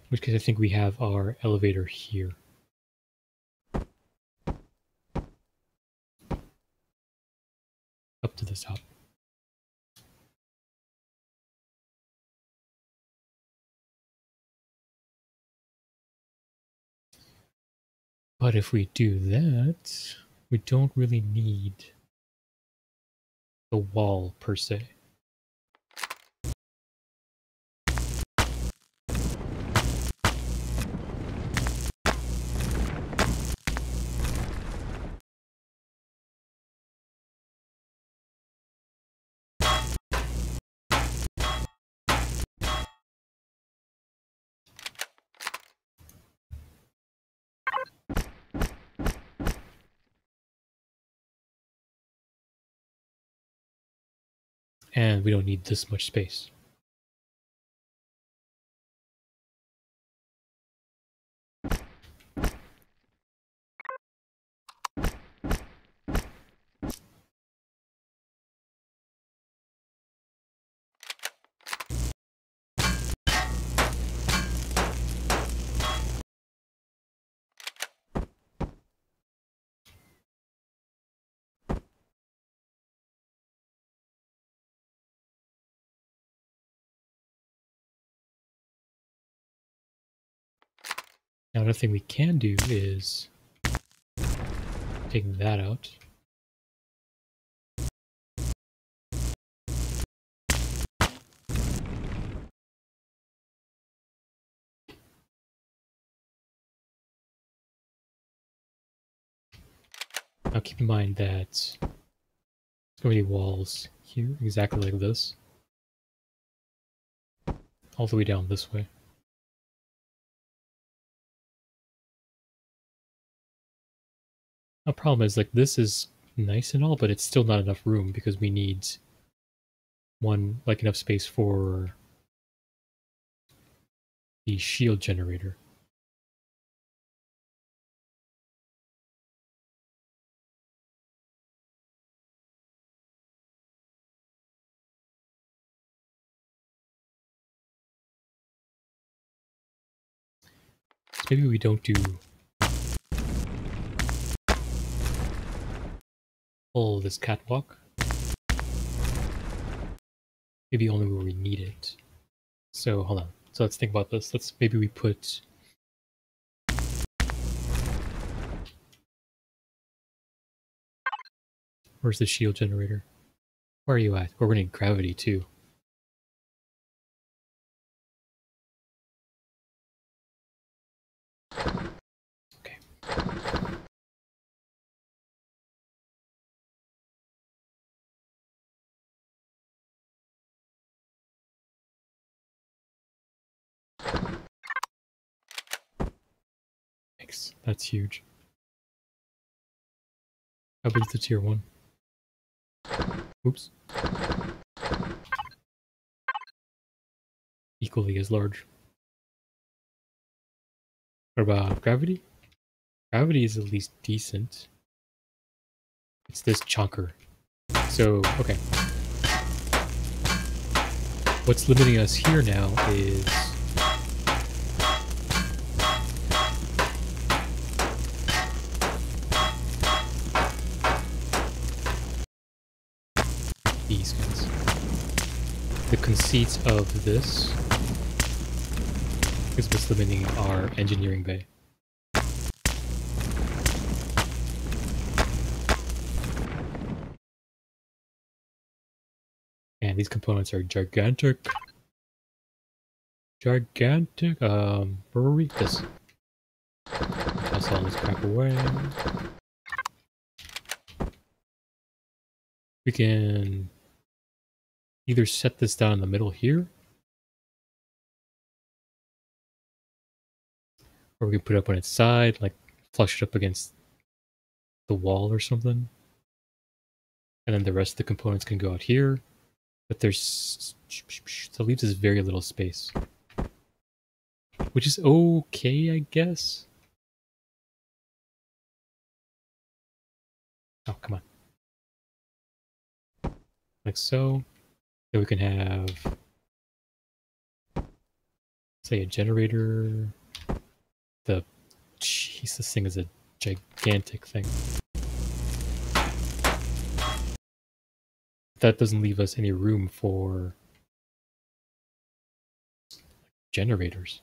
Which case I think we have our elevator here. Up to the top. But if we do that, we don't really need the wall per se. And we don't need this much space. Now another thing we can do is take that out. Now keep in mind that there's going to be walls here, exactly like this. All the way down this way. A problem is like this is nice and all, but it's still not enough room because we need one like enough space for the shield generator. Maybe we don't do all this catwalk. Maybe only where we need it. So hold on. So let's think about this. Let's maybe we put Where's the shield generator? Where are you at? We're running gravity too. That's huge. How big is the tier one? Oops. Equally as large. What about gravity? Gravity is at least decent. It's this chunker. So, okay. What's limiting us here now is Of this is what's limiting our engineering bay. And these components are gigantic. Gigantic. Um, we? This. Toss all this crap away. We can either set this down in the middle here, or we can put it up on its side, like flush it up against the wall or something. And then the rest of the components can go out here. But there's... So leaves us very little space. Which is okay, I guess. Oh, come on. Like so. Then we can have... Say a generator. The... Jeez, this thing is a gigantic thing. that doesn't leave us any room for generators.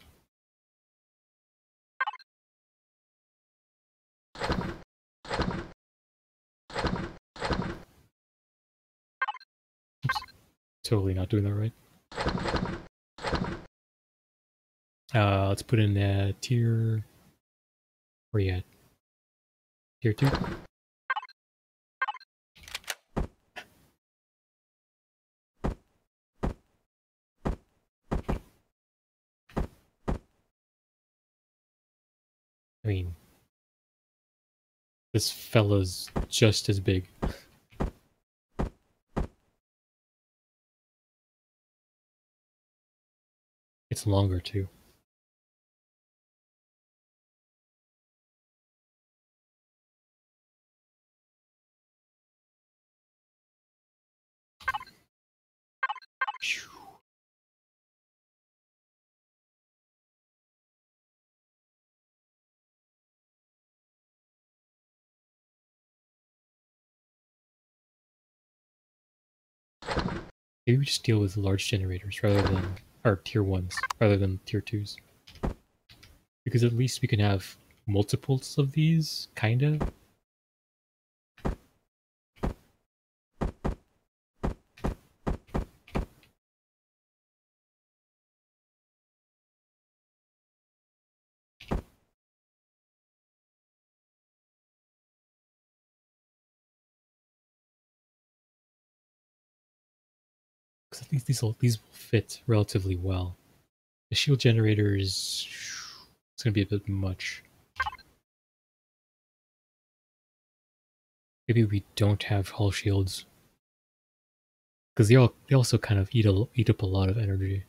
Totally not doing that right. Uh, let's put in a tier. Where you at? Tier 2? I mean, this fella's just as big. It's longer too. Maybe we just deal with large generators rather than, or tier ones, rather than tier twos. Because at least we can have multiples of these, kinda. Because these will, these will fit relatively well. The shield generator is it's gonna be a bit much. Maybe we don't have hull shields. Because they all they also kind of eat a, eat up a lot of energy.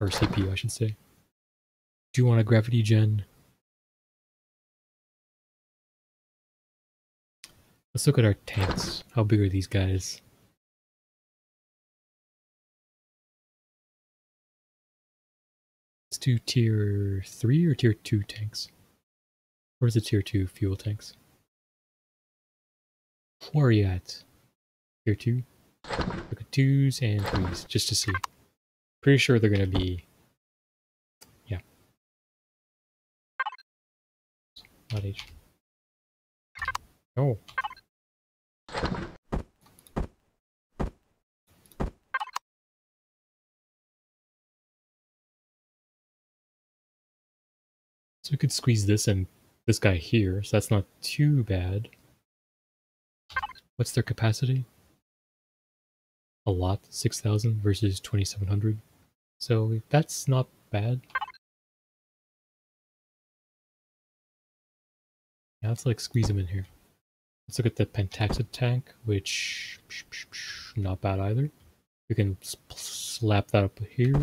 Or CPU, I should say. Do you want a gravity gen? Let's look at our tanks. How big are these guys? Do tier 3 or tier 2 tanks. Where's the tier 2 fuel tanks? Where are you at? Tier 2? Look at 2s and 3s, just to see. Pretty sure they're going to be... Yeah. Not H. Oh. So we could squeeze this and this guy here, so that's not too bad. What's their capacity? A lot, 6,000 versus 2,700. So that's not bad. Yeah, let's like squeeze them in here. Let's look at the Pentaxid tank, which not bad either. We can slap that up here.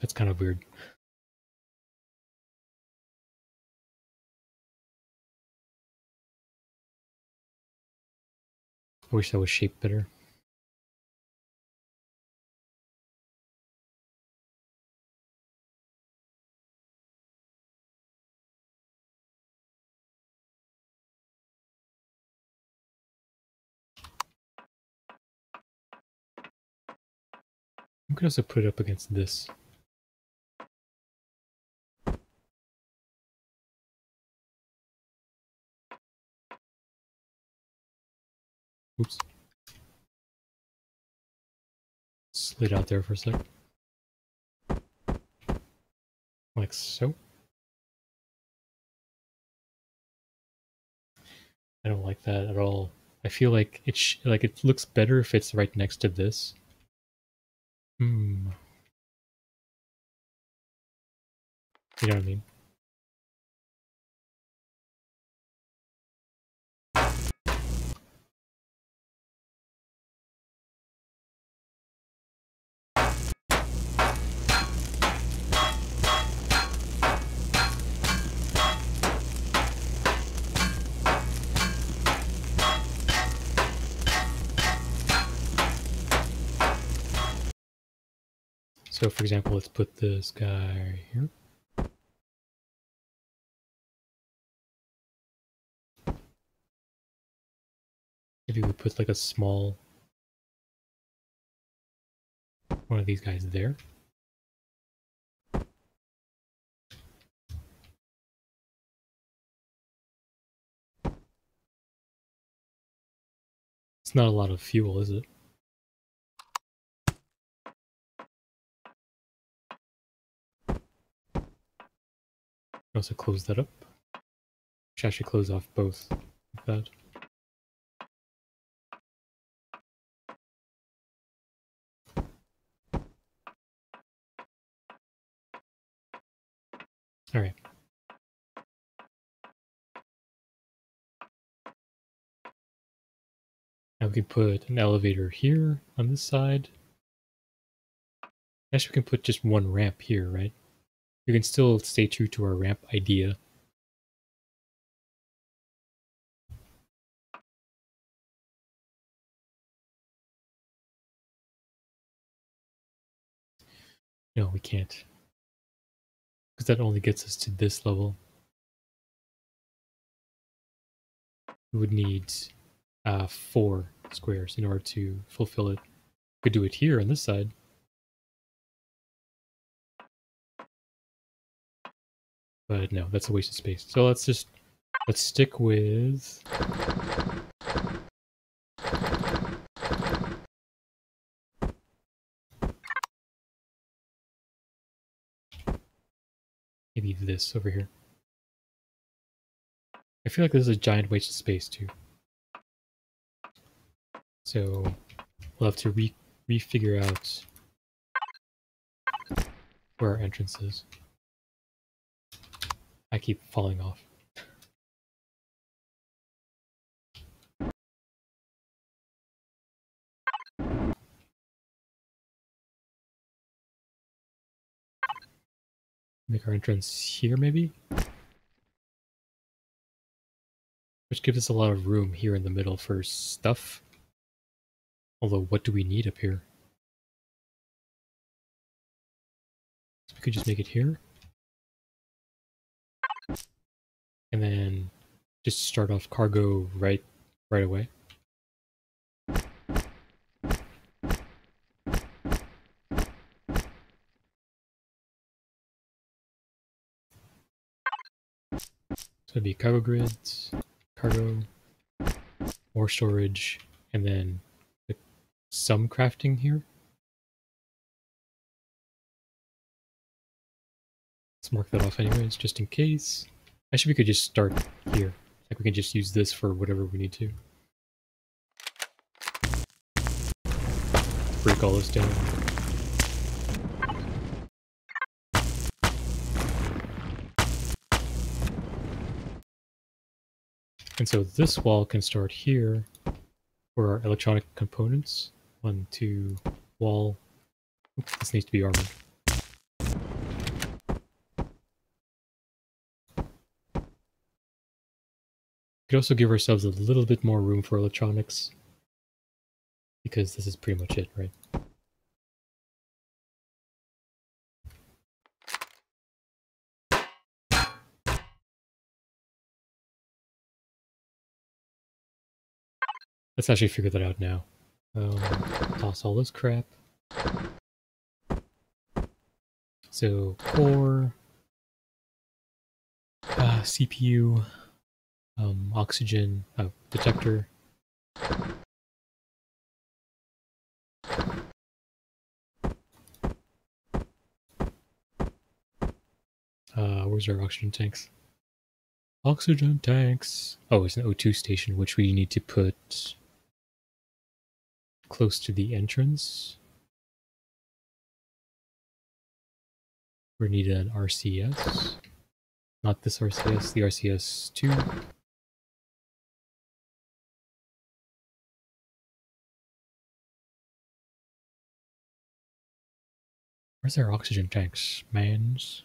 That's kind of weird. I wish that was shaped better. You could also put it up against this. Oops. Slid out there for a sec. Like so. I don't like that at all. I feel like it like it looks better if it's right next to this. Hmm. You know what I mean? So for example, let's put this guy here. Maybe we put like a small one of these guys there. It's not a lot of fuel, is it? Also close that up. Should actually close off both like that. All right. Now we can put an elevator here on this side. I guess we can put just one ramp here, right? We can still stay true to our ramp idea. No, we can't. Because that only gets us to this level. We would need uh, four squares in order to fulfill it. We could do it here on this side. But no, that's a waste of space. So let's just, let's stick with... Maybe this over here. I feel like this is a giant waste of space too. So we'll have to re refigure out where our entrance is. I keep falling off. Make our entrance here, maybe? Which gives us a lot of room here in the middle for stuff. Although, what do we need up here? So we could just make it here. And then just start off cargo right right away. So it'd be cargo grids, cargo, more storage, and then some crafting here. Let's mark that off anyways, just in case. Actually, we could just start here. Like we can just use this for whatever we need to. Break all this down. And so this wall can start here for our electronic components. One, two, wall. Oops, this needs to be armored. Could also give ourselves a little bit more room for electronics. Because this is pretty much it, right? Let's actually figure that out now. Um, toss all this crap. So, core, uh, CPU, um, oxygen uh, detector. Uh, where's our oxygen tanks? Oxygen tanks. Oh, it's an O2 station, which we need to put close to the entrance. We need an RCS. Not this RCS, the RCS2. Where's our oxygen tanks, mans?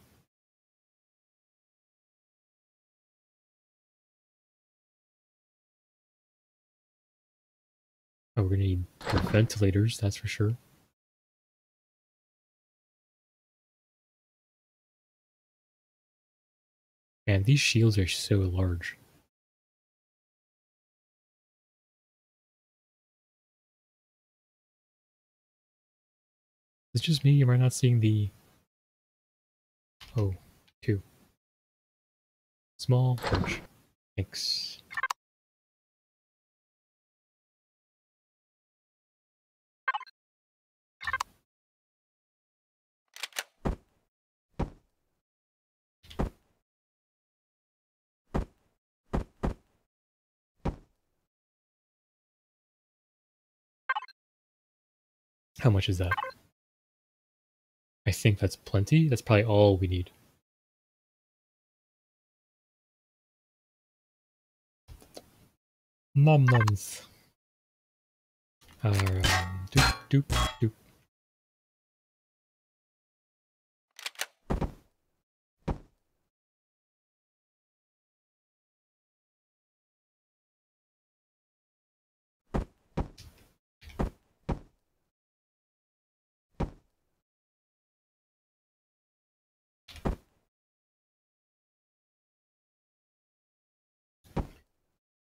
Oh, we're gonna need ventilators, that's for sure. And these shields are so large. Just me, am I not seeing the... Oh, two. Small, large. Thanks. How much is that? I think that's plenty. That's probably all we need. Nom noms. Doop, doop, doop.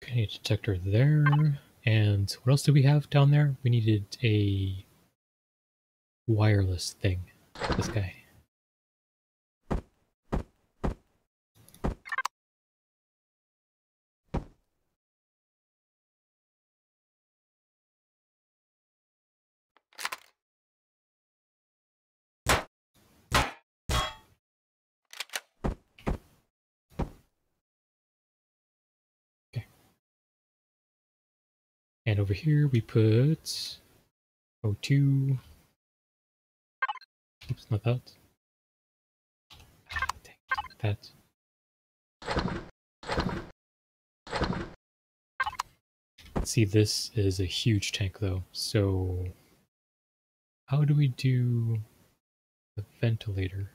Okay, detector there. And what else do we have down there? We needed a wireless thing. This guy. Over here we put O2. Oops, not that. Ah, that. See, this is a huge tank though, so how do we do the ventilator?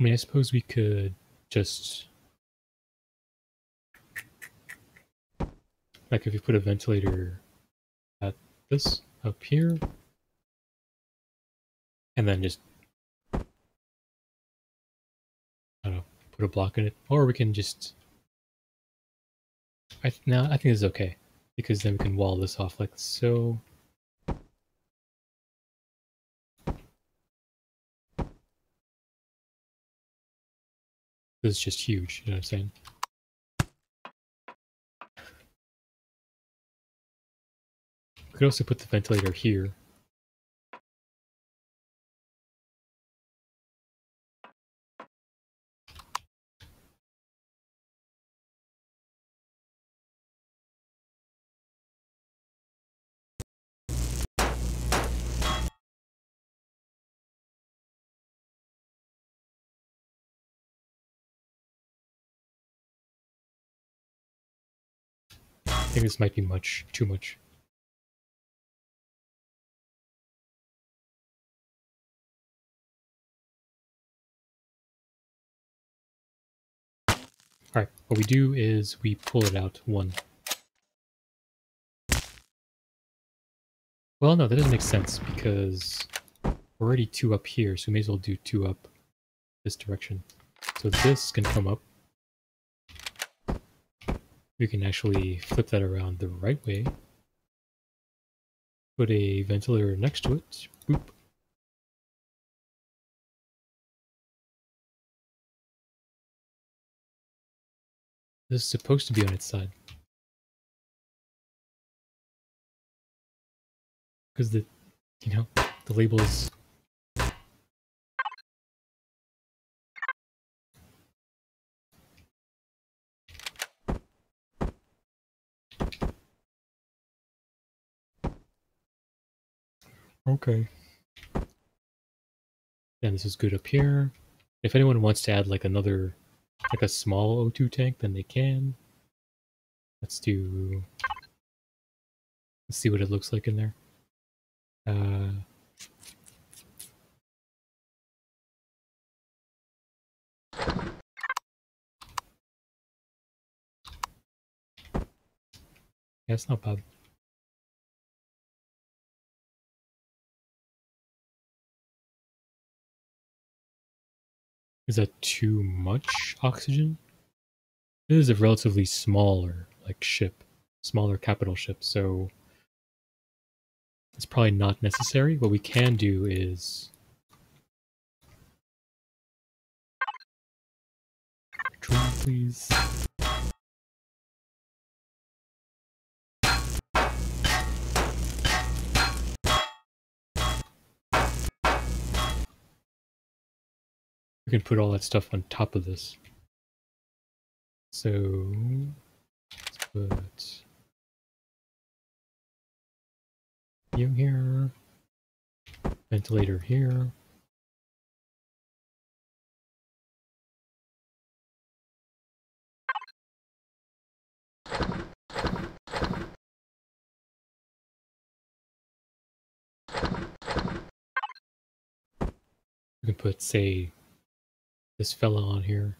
I mean, I suppose we could just... Like if you put a ventilator at this up here, and then just, I don't know, put a block in it, or we can just, I th now I think this is okay, because then we can wall this off like so. This is just huge, you know what I'm saying? We could also put the ventilator here. Think this might be much, too much. Alright, what we do is we pull it out one. Well, no, that doesn't make sense because we're already two up here, so we may as well do two up this direction. So this can come up we can actually flip that around the right way. Put a ventilator next to it. Boop. This is supposed to be on its side. Because the, you know, the label is Okay. And this is good up here. If anyone wants to add like another, like a small O2 tank, then they can. Let's do, let's see what it looks like in there. Uh, that's not bad. Is that too much oxygen? This is a relatively smaller, like, ship. Smaller capital ship, so... It's probably not necessary. What we can do is... tree, please. We can put all that stuff on top of this. So let's put you here, ventilator here. We can put, say, this fella on here.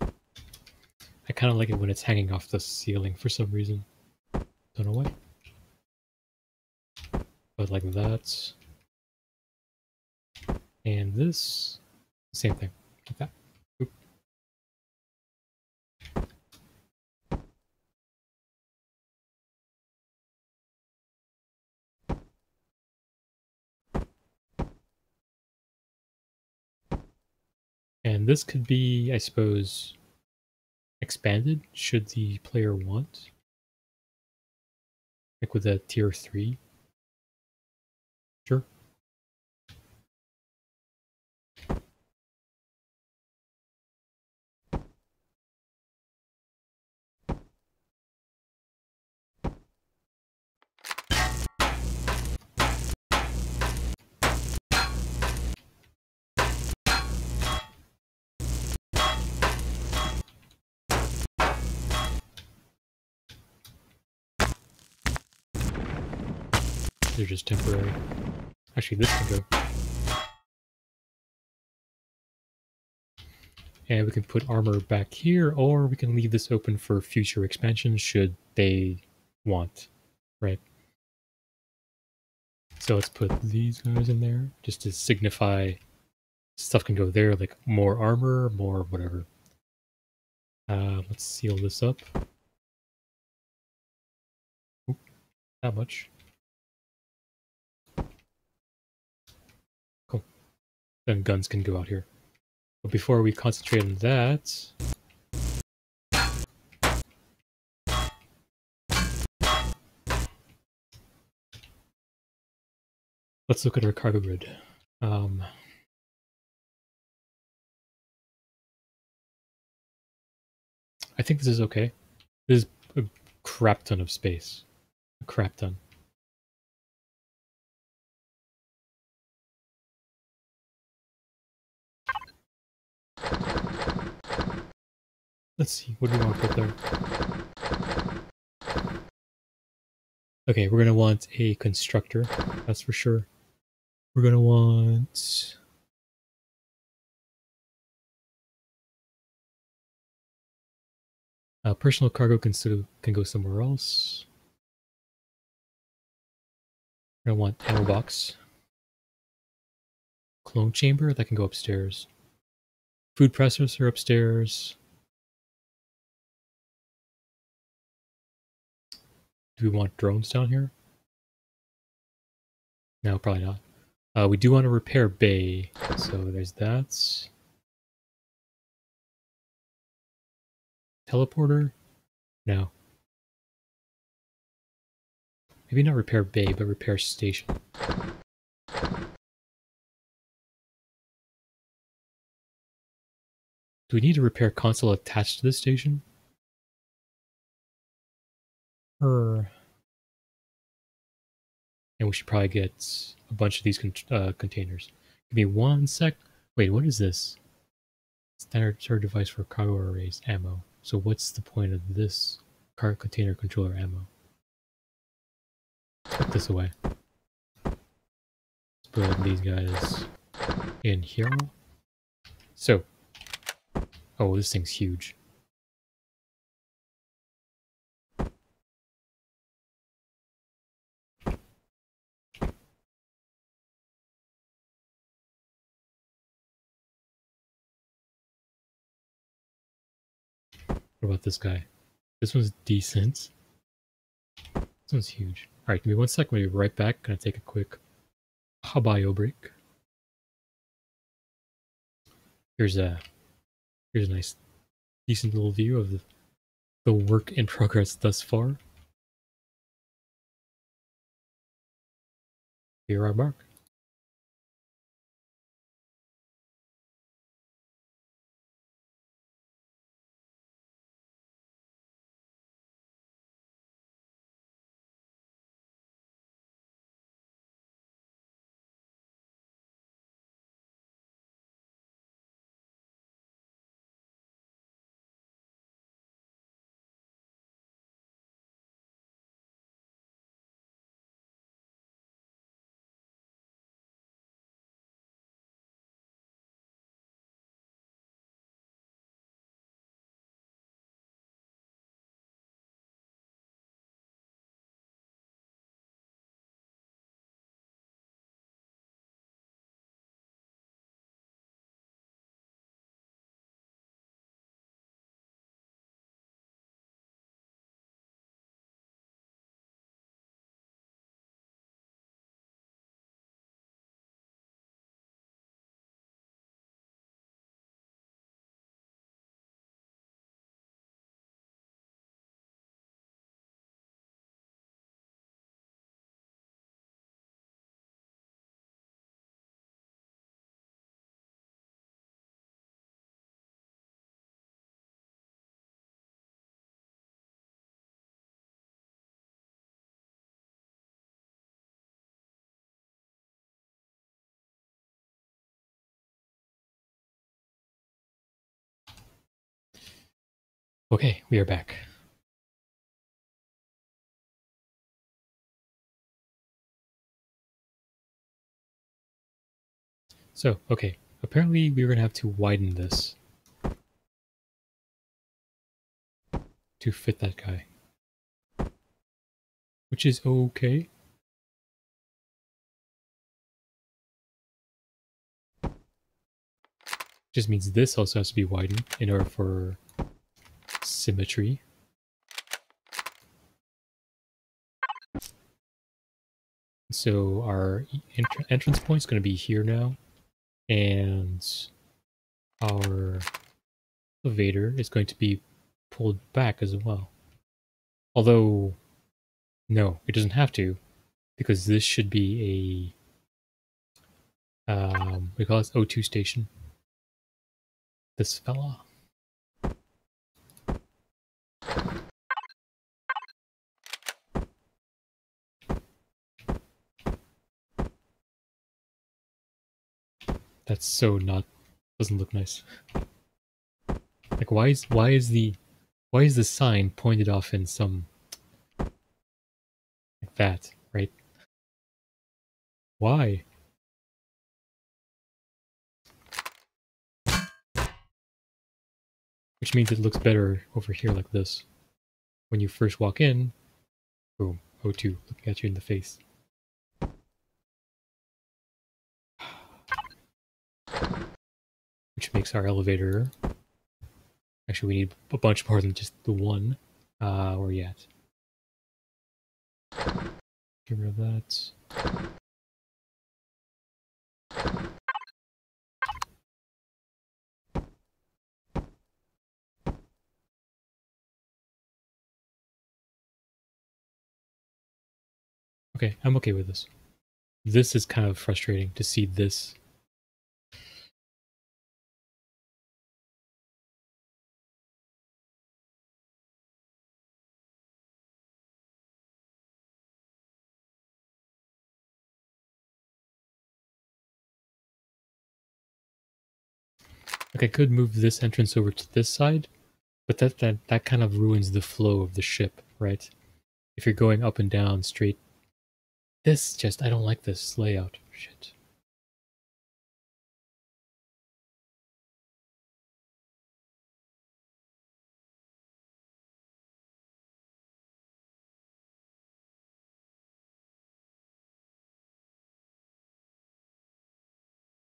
I kind of like it when it's hanging off the ceiling for some reason. Don't know why. But like that. And this, same thing, like that. And this could be, I suppose, expanded should the player want. Like with a tier 3. They're just temporary. Actually, this can go. And we can put armor back here, or we can leave this open for future expansion should they want, right? So let's put these guys in there, just to signify stuff can go there, like more armor, more whatever. Uh, let's seal this up. Oop, not much. Guns can go out here. But before we concentrate on that... Let's look at our cargo grid. Um, I think this is okay. This is a crap ton of space. A crap ton. Let's see, what do we want put there? Okay, we're going to want a constructor, that's for sure. We're going to want... Uh, personal cargo can, can go somewhere else. We're going to want ammo box. Clone chamber, that can go upstairs. Food processor upstairs. Do we want drones down here? No, probably not. Uh, we do want to repair bay, so there's that. Teleporter? No. Maybe not repair bay, but repair station. Do we need a repair console attached to this station? Or... And we should probably get a bunch of these con uh, containers. Give me one sec. Wait, what is this? Standard storage device for cargo arrays, ammo. So what's the point of this car container controller ammo? Put this away. Let's put these guys in here. So, oh, this thing's huge. What about this guy? This one's decent. This one's huge. Alright, give me one second. We'll be right back. Gonna take a quick bio break. Here's a here's a nice decent little view of the, the work in progress thus far. Here I mark. Okay, we are back. So, okay, apparently we're gonna have to widen this to fit that guy. Which is okay. Just means this also has to be widened in order for symmetry. So our entrance point is going to be here now, and our elevator is going to be pulled back as well. Although, no, it doesn't have to, because this should be a, um, we call it O2 station. This fella. That's so not doesn't look nice. Like why is why is the why is the sign pointed off in some like that, right? Why? Which means it looks better over here like this. When you first walk in, boom, O2 looking at you in the face. Makes our elevator. Actually, we need a bunch more than just the one. Uh, at? Get rid of that. Okay, I'm okay with this. This is kind of frustrating to see this Like I could move this entrance over to this side, but that, that, that kind of ruins the flow of the ship, right? If you're going up and down straight. This just, I don't like this layout. Shit.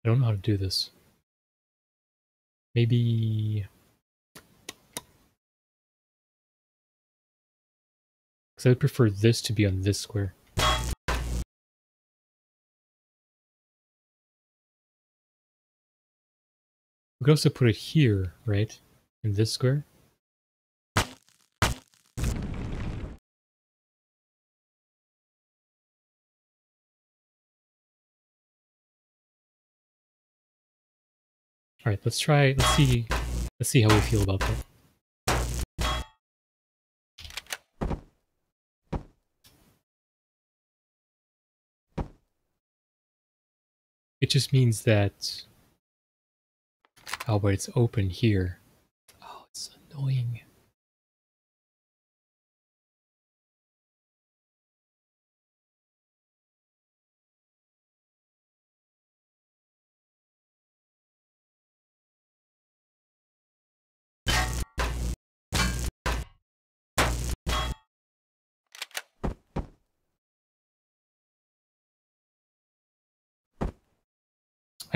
I don't know how to do this maybe because I would prefer this to be on this square. We could also put it here, right? In this square. All right, let's try. Let's see. Let's see how we feel about that. It just means that. Oh, but it's open here. Oh, it's annoying.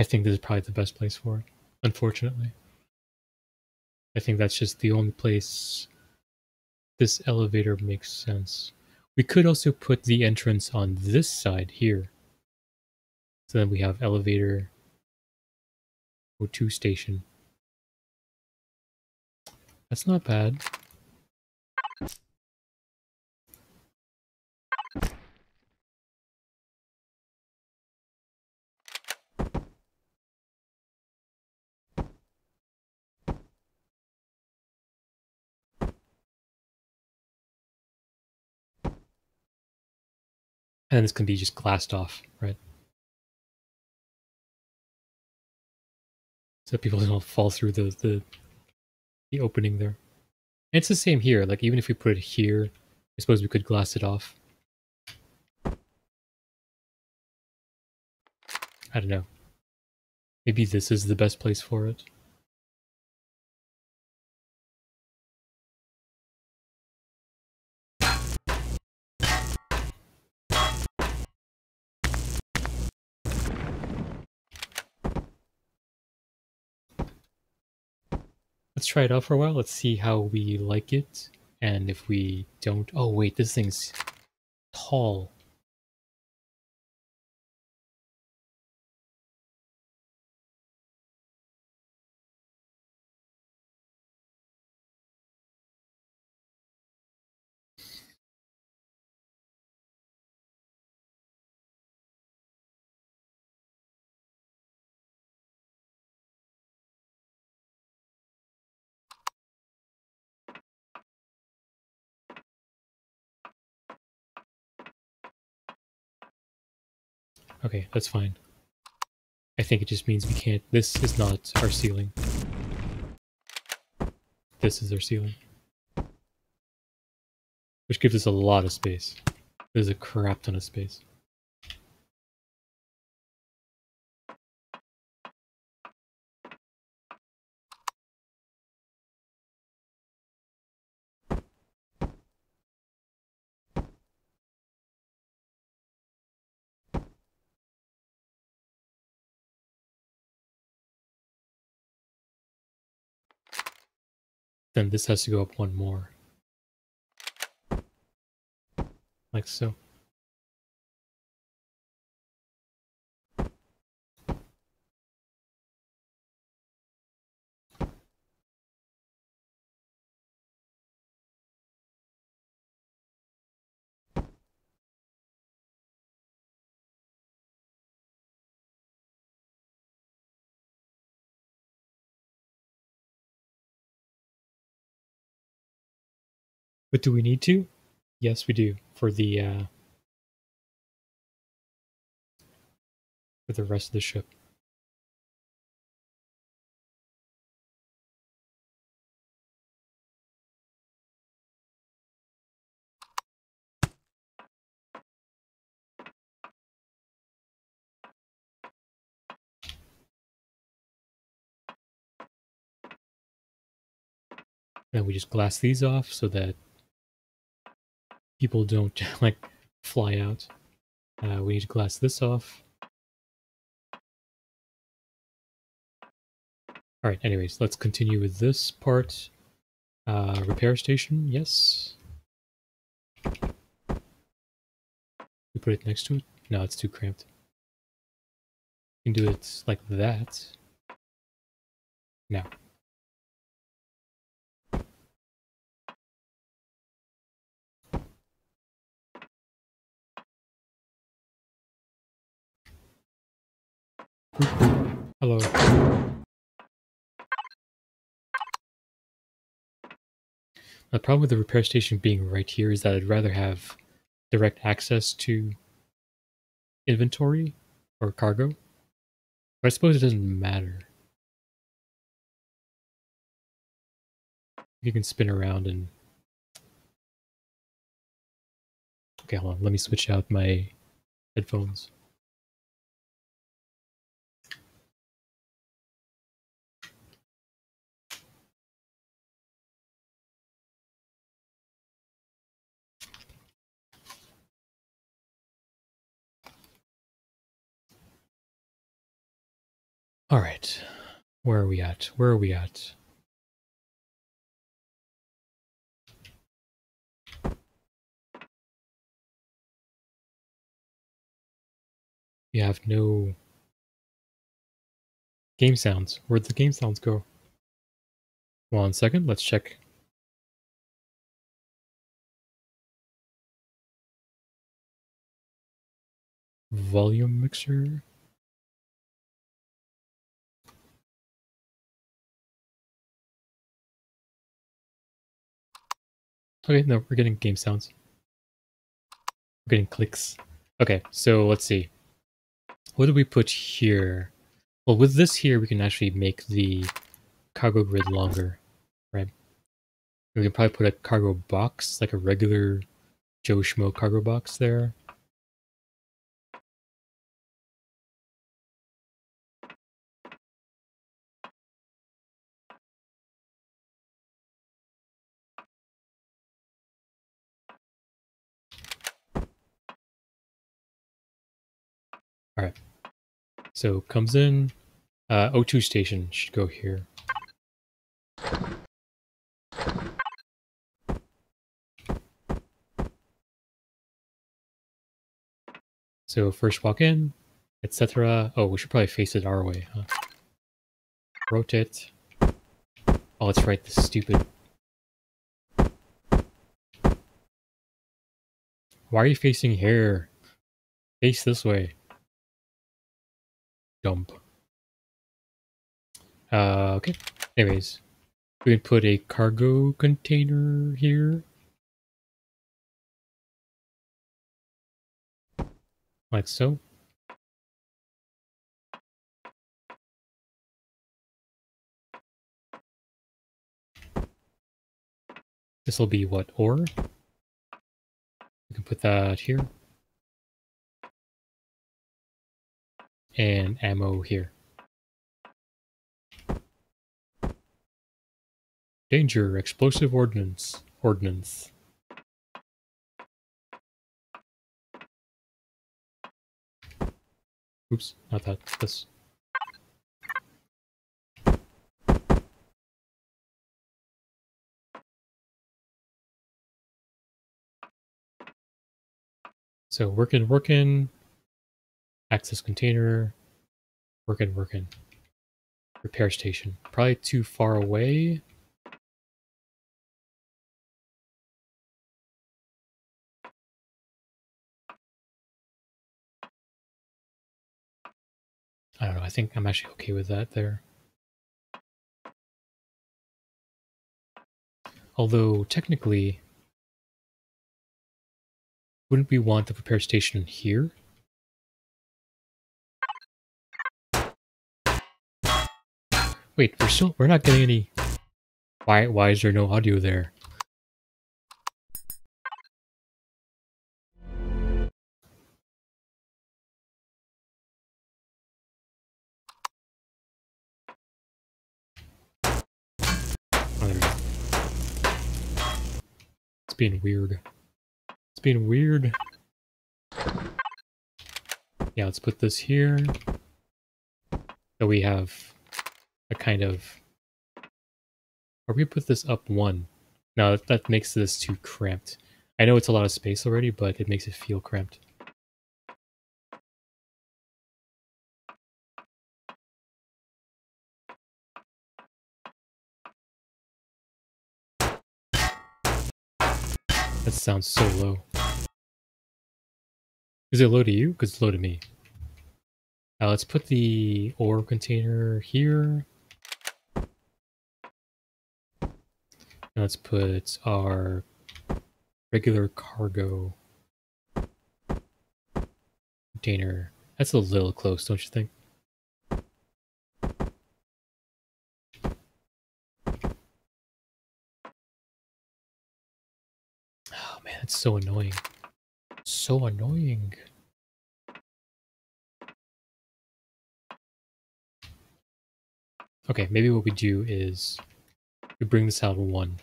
I think this is probably the best place for it, unfortunately. I think that's just the only place this elevator makes sense. We could also put the entrance on this side here. So then we have elevator O2 station. That's not bad. And this can be just glassed off, right? So people don't fall through the, the, the opening there. And it's the same here, like even if we put it here, I suppose we could glass it off. I don't know. Maybe this is the best place for it. Try it out for a while. Let's see how we like it. And if we don't... Oh, wait, this thing's tall. Okay, that's fine. I think it just means we can't... This is not our ceiling. This is our ceiling. Which gives us a lot of space. There's a crap ton of space. Then this has to go up one more. Like so. But do we need to? Yes, we do for the uh, for the rest of the ship. And we just glass these off so that people don't like fly out. Uh, we need to glass this off. All right, anyways, let's continue with this part. Uh, repair station, yes. We put it next to it? No, it's too cramped. You can do it like that. Now. Hello. The problem with the repair station being right here is that I'd rather have direct access to inventory or cargo. But I suppose it doesn't matter. You can spin around and... Okay, hold on. Let me switch out my headphones. All right. Where are we at? Where are we at? We have no game sounds. Where'd the game sounds go? One second, let's check. Volume mixer. Okay, no, we're getting game sounds. We're getting clicks. Okay, so let's see. What do we put here? Well, with this here, we can actually make the cargo grid longer, right? We can probably put a cargo box, like a regular Joe Schmo cargo box there. All right. So comes in, uh, O2 station should go here. So first walk in, etc. Oh, we should probably face it our way, huh? Rotate. Oh, let's write this stupid. Why are you facing here? Face this way dump. Uh, okay. Anyways, we can put a cargo container here. Like so. This will be what, ore? We can put that here. And ammo here. Danger, explosive ordnance. Ordnance. Oops, not that, this. So working, working, Access container. Working, working. Repair station. Probably too far away. I don't know. I think I'm actually okay with that there. Although, technically, wouldn't we want the repair station here? Wait, we're still we're not getting any. Why why is there no audio there? Oh, it's being weird. It's being weird. Yeah, let's put this here. So we have a kind of or we put this up one now that makes this too cramped i know it's a lot of space already but it makes it feel cramped That sounds so low. Is it low to you? Because it's low to me. Now let's put the ore container here. Let's put our regular cargo container. That's a little close, don't you think? Oh man, it's so annoying. So annoying. Okay, maybe what we do is we bring this out one.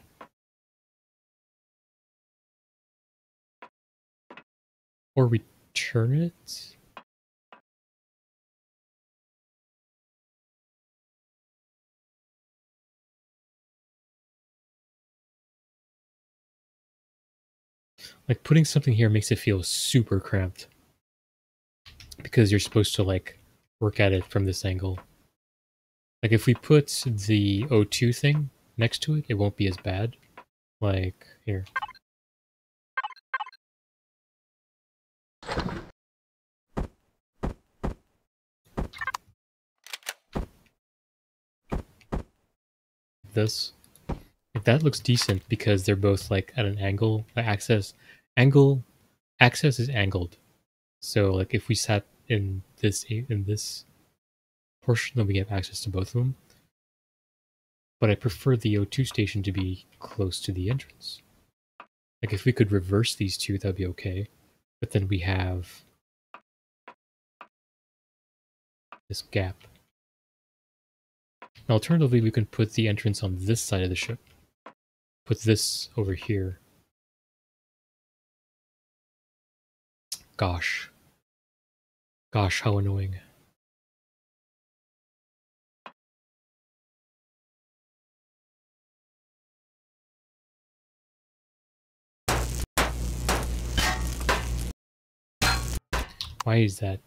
Or return it? Like putting something here makes it feel super cramped. Because you're supposed to like work at it from this angle. Like if we put the O2 thing next to it, it won't be as bad. Like here. This. If that looks decent because they're both like at an angle, the access angle access is angled. So like if we sat in this in this portion, then we have access to both of them. But I prefer the O2 station to be close to the entrance. Like if we could reverse these two, that'd be okay. But then we have this gap. alternatively, we can put the entrance on this side of the ship. Put this over here. Gosh. Gosh, how annoying. Why is that?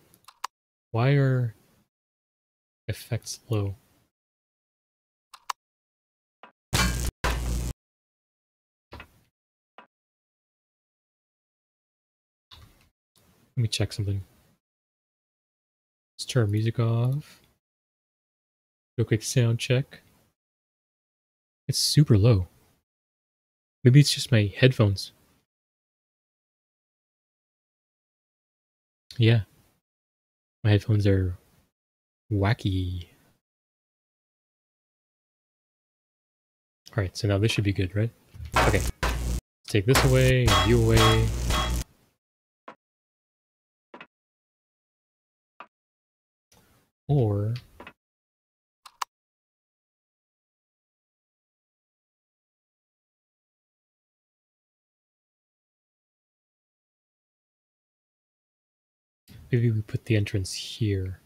Why are effects low? Let me check something. Let's turn music off. Do a quick sound check. It's super low. Maybe it's just my headphones. Yeah. My headphones are wacky. Alright, so now this should be good, right? Okay. take this away, you away. Or maybe we put the entrance here.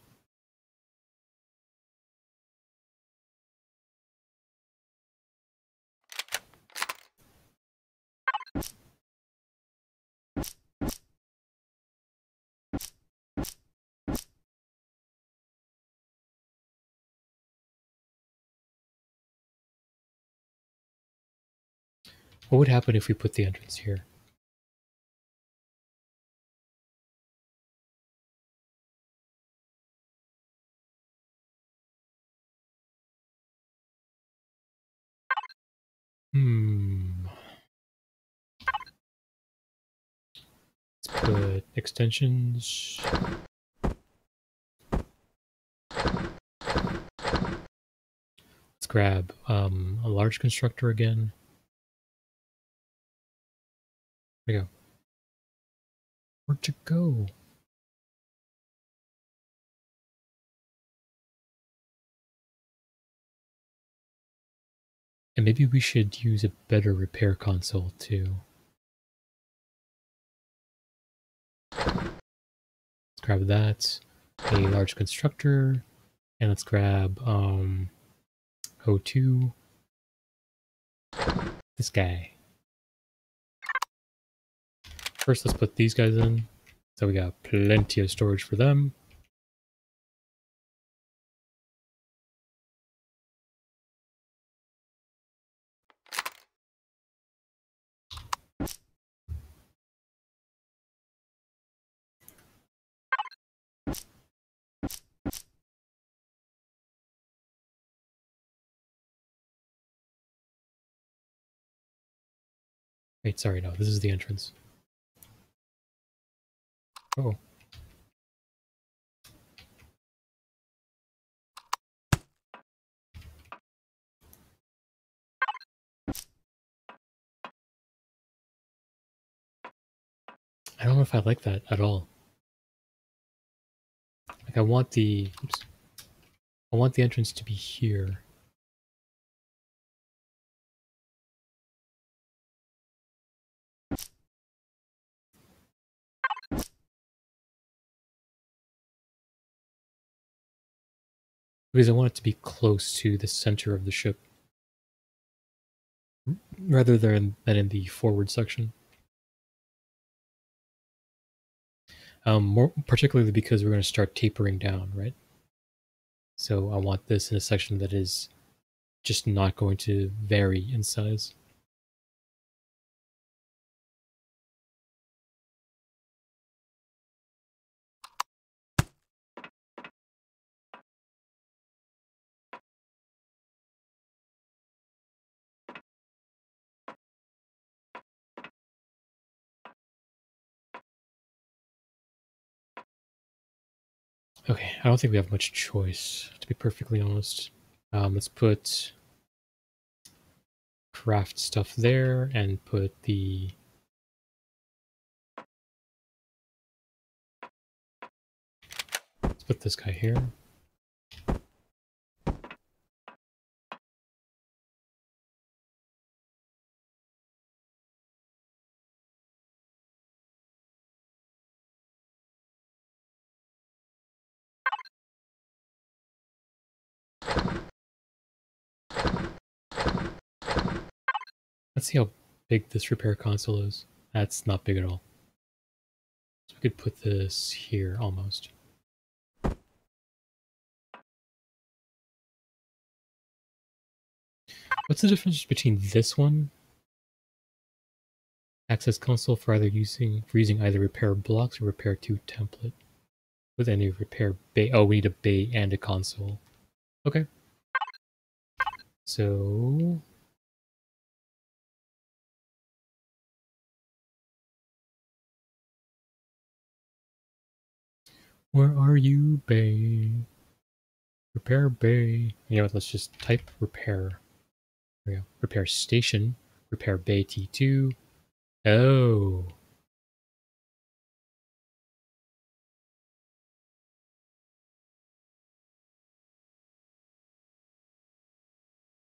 What would happen if we put the entrance here? Hmm. Let's put extensions. Let's grab um, a large constructor again. There we go? Where'd you go? And maybe we should use a better repair console too. Let's grab that, a large constructor, and let's grab um, O2, this guy. First, let's put these guys in. So we got plenty of storage for them. Wait, sorry, no, this is the entrance. Oh. I don't know if I like that at all. Like I want the oops, I want the entrance to be here. Because I want it to be close to the center of the ship. Rather than, than in the forward section. Um, more particularly because we're going to start tapering down, right? So I want this in a section that is just not going to vary in size. Okay, I don't think we have much choice, to be perfectly honest. Um, let's put craft stuff there and put the let's put this guy here. Let's see how big this repair console is. That's not big at all. So we could put this here almost. What's the difference between this one? Access console for either using for using either repair blocks or repair to template. With any repair bay oh we need a bay and a console. Okay. So Where are you, Bay? Repair Bay. You know what, let's just type repair. There we go. Repair station. Repair Bay T2. Oh.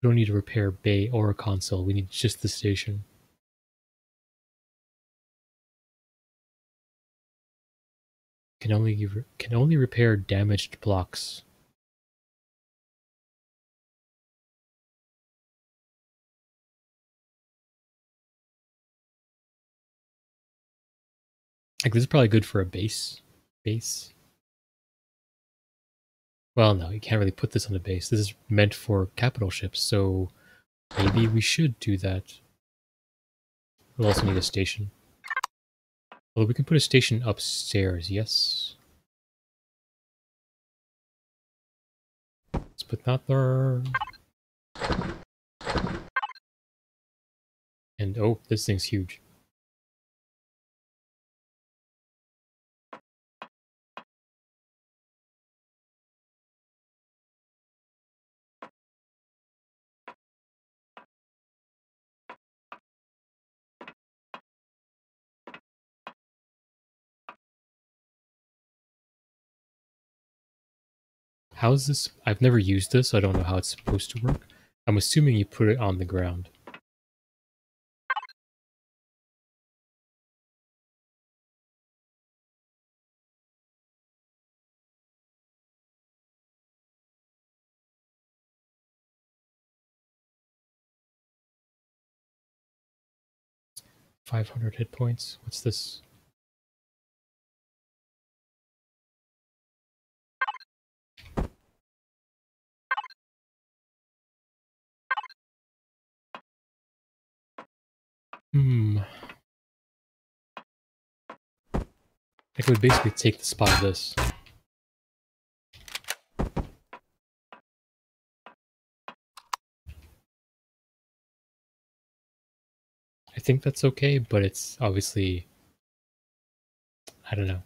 We don't need to repair bay or a console. We need just the station. Can only can only repair damaged blocks. Like this is probably good for a base. Base. Well, no, you can't really put this on a base. This is meant for capital ships, so maybe we should do that. We'll also need a station. Well, we can put a station upstairs, yes. Let's put that there. And oh, this thing's huge. How's this? I've never used this, I don't know how it's supposed to work. I'm assuming you put it on the ground. Five hundred hit points. What's this? Hmm. I could basically take the spot of this. I think that's okay, but it's obviously I don't know.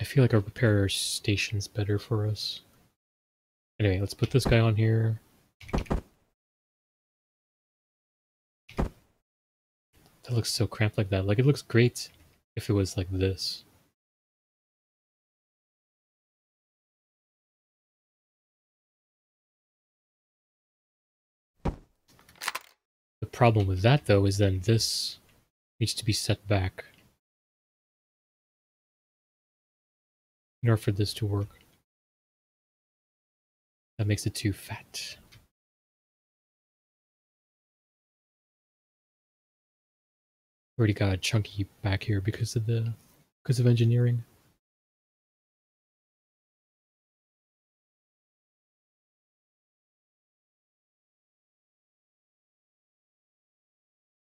I feel like our repair station's better for us. Anyway, let's put this guy on here. That looks so cramped like that. Like, it looks great if it was like this. The problem with that, though, is then this needs to be set back. In order for this to work. That makes it too fat. Already got a chunky back here because of the because of engineering.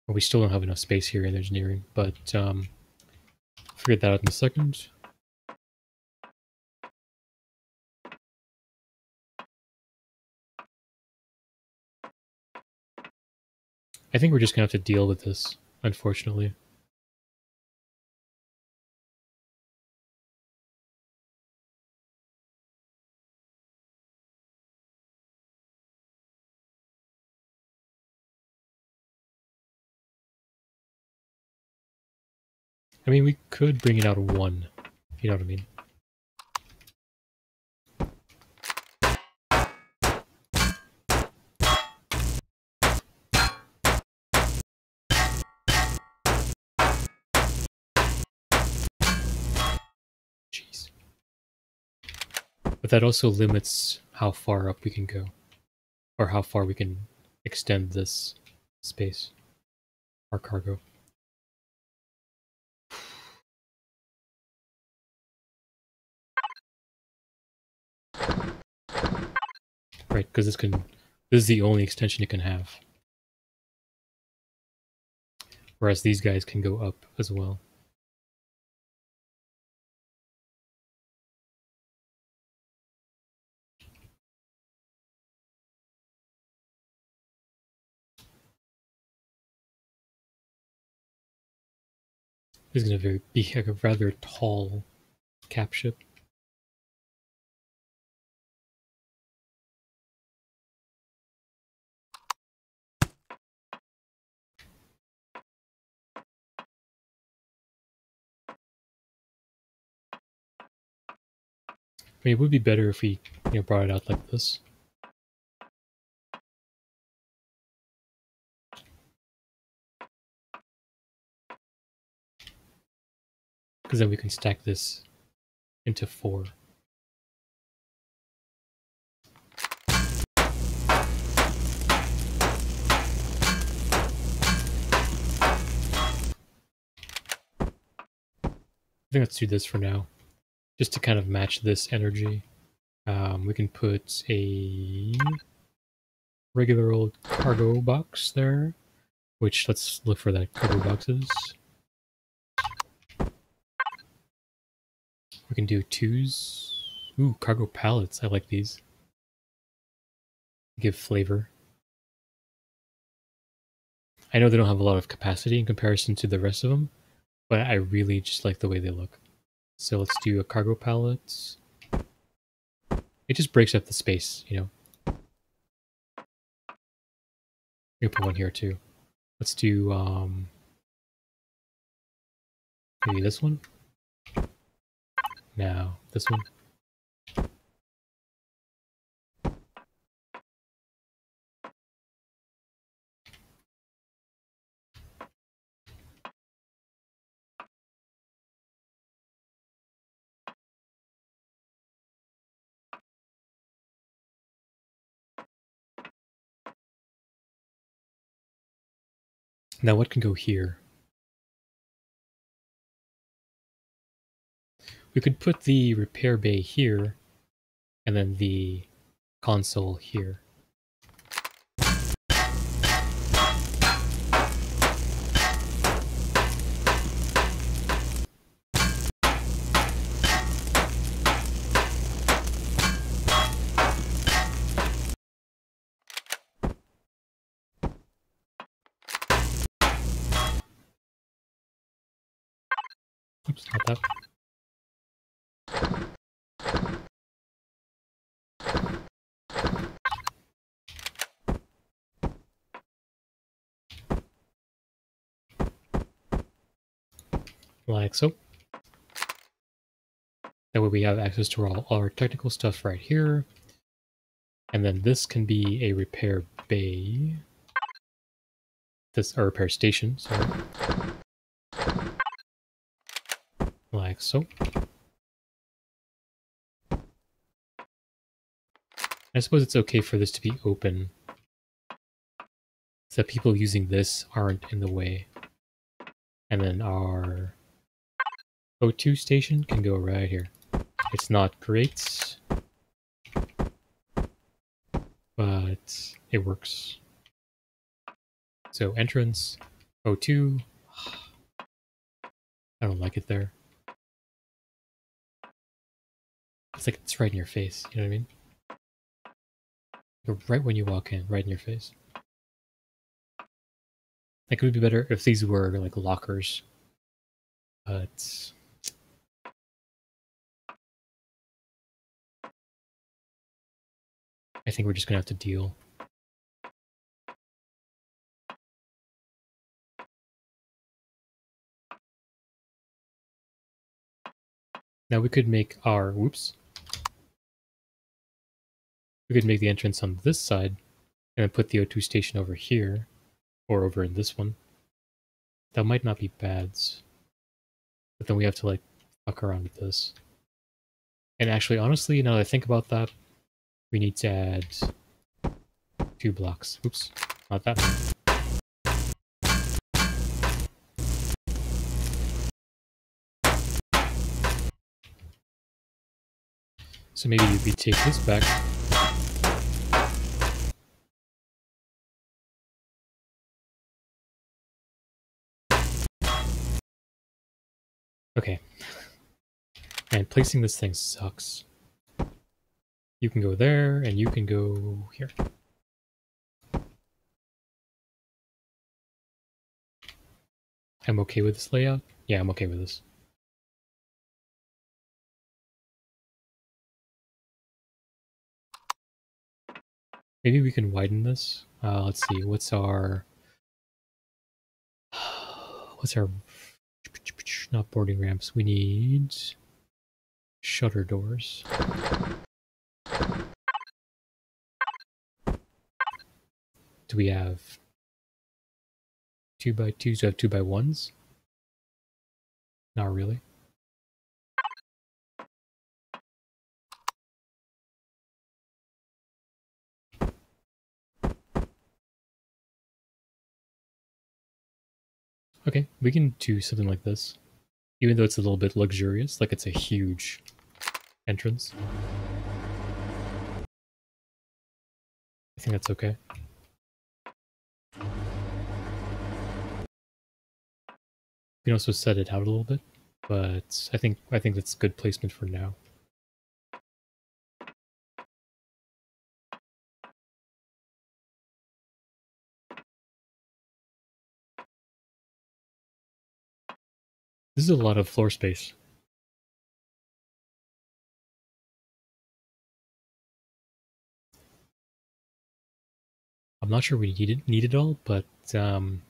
We still don't have enough space here in engineering, but um, figure that out in a second. I think we're just gonna have to deal with this, unfortunately. I mean, we could bring it out one, if you know what I mean. Jeez. But that also limits how far up we can go, or how far we can extend this space, our cargo. Right, because this can this is the only extension it can have. Whereas these guys can go up as well. Is going to be a rather tall cap ship. Mean, it would be better if we you know, brought it out like this. Because then we can stack this into four. I think let's do this for now just to kind of match this energy, um, we can put a regular old cargo box there, which let's look for that cargo boxes. We can do twos. Ooh, cargo pallets. I like these. Give flavor. I know they don't have a lot of capacity in comparison to the rest of them, but I really just like the way they look. So let's do a cargo pallet. It just breaks up the space, you know. We put one here too. Let's do um maybe this one. Now this one. Now what can go here? We could put the repair bay here and then the console here. Oops, not that. Like so. That way we have access to all our technical stuff right here. And then this can be a repair bay. This, a repair station, sorry. Like so. I suppose it's okay for this to be open so people using this aren't in the way. And then our O2 station can go right here. It's not great, but it works. So entrance, O2. I don't like it there. It's like it's right in your face, you know what I mean? right when you walk in, right in your face. Like, it be better if these were, like, lockers. But... I think we're just gonna have to deal. Now we could make our, whoops, we could make the entrance on this side and then put the O2 station over here or over in this one. That might not be bad. But then we have to like fuck around with this. And actually, honestly, now that I think about that, we need to add two blocks. Oops, not that. So maybe we take this back Okay. And placing this thing sucks. You can go there, and you can go here. I'm okay with this layout. Yeah, I'm okay with this. Maybe we can widen this. Uh, let's see, what's our... What's our not boarding ramps. We need shutter doors. Do we have two by twos? Do we have two by ones? Not really. Okay, we can do something like this. Even though it's a little bit luxurious, like it's a huge entrance. I think that's okay. Can also set it out a little bit, but I think I think that's good placement for now. This is a lot of floor space. I'm not sure we need it, need it all, but um,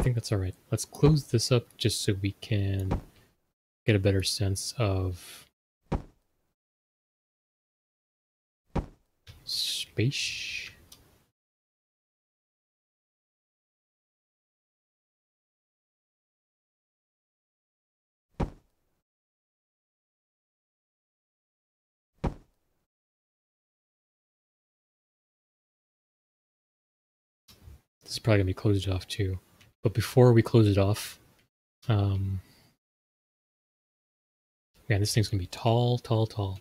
I think that's all right. Let's close this up just so we can get a better sense of space. This is probably going to be closed off too. But before we close it off, um, man, this thing's going to be tall, tall, tall.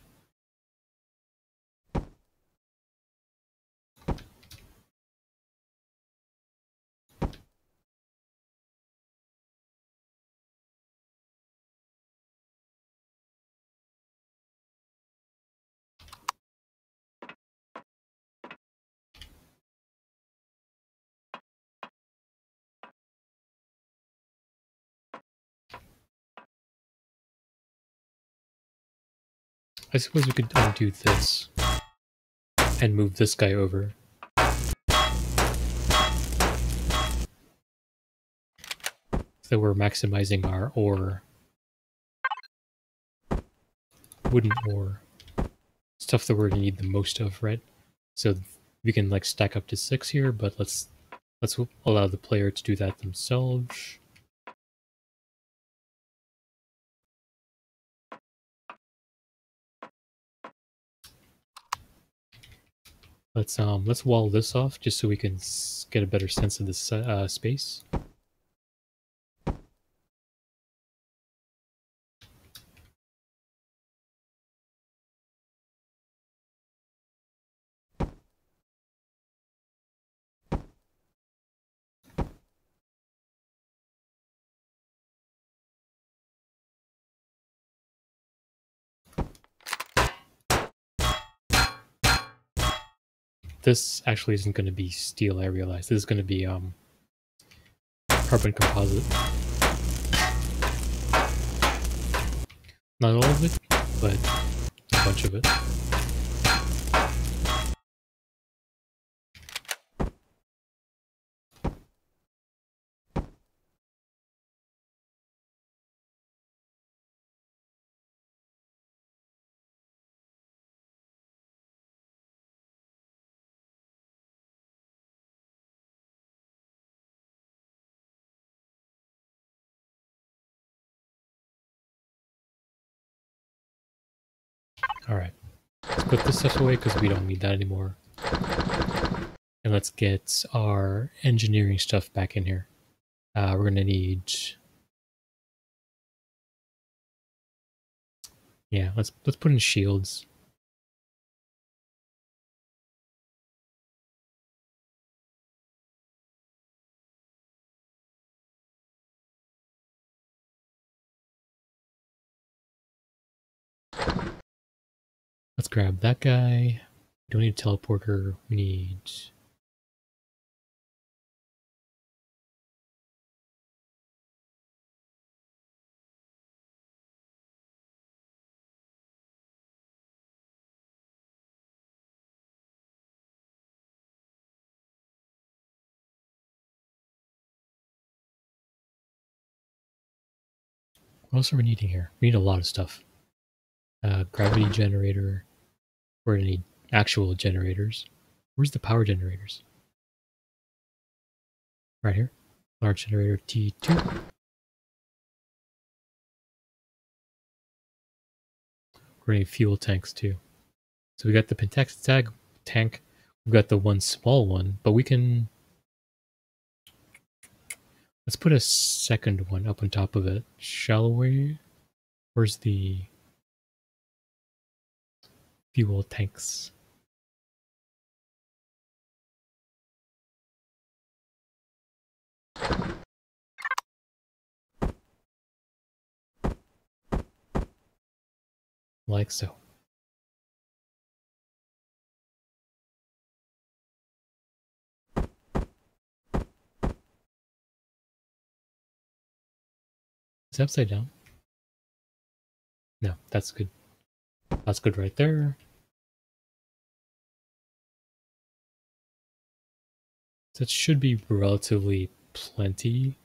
I suppose we could undo this and move this guy over. So we're maximizing our ore. Wooden ore. Stuff that we're gonna need the most of, right? So we can like stack up to six here, but let's let's allow the player to do that themselves. Let's um let's wall this off just so we can get a better sense of this uh, space. This actually isn't going to be steel, I realize. This is going to be um, carbon composite. Not all of it, but a bunch of it. Alright. Let's put this stuff away because we don't need that anymore. And let's get our engineering stuff back in here. Uh, we're going to need... Yeah, let's let's put in shields. Grab that guy. Don't need a teleporter. We need... What else are we needing here? We need a lot of stuff. Uh, gravity generator. Gonna need actual generators. Where's the power generators? Right here. Large generator T2. We're gonna need fuel tanks too. So we got the pentaxid tank. We've got the one small one, but we can Let's put a second one up on top of it, shall we? Where's the fuel tanks. Like so. Is it upside down? No, that's good. That's good right there. That should be relatively plenty.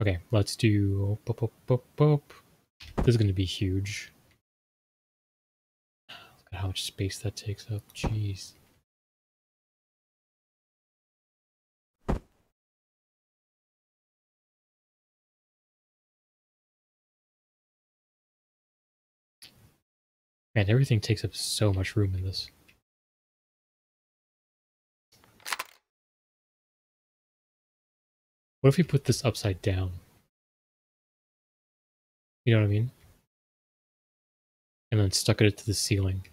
Okay, let's do... Boop, boop, boop. This is going to be huge. Look at how much space that takes up. Jeez. Man, everything takes up so much room in this. What if we put this upside down? You know what I mean? And then stuck it to the ceiling.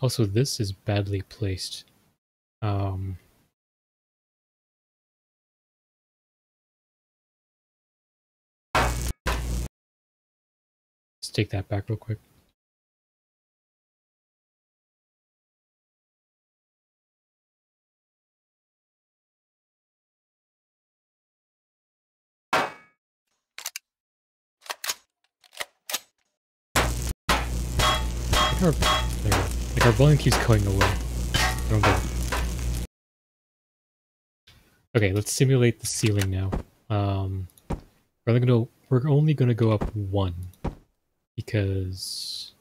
Also, this is badly placed. Um, take that back real quick. Our, like our volume keeps going away. Okay, let's simulate the ceiling now. Um, we're only gonna we're only gonna go up one because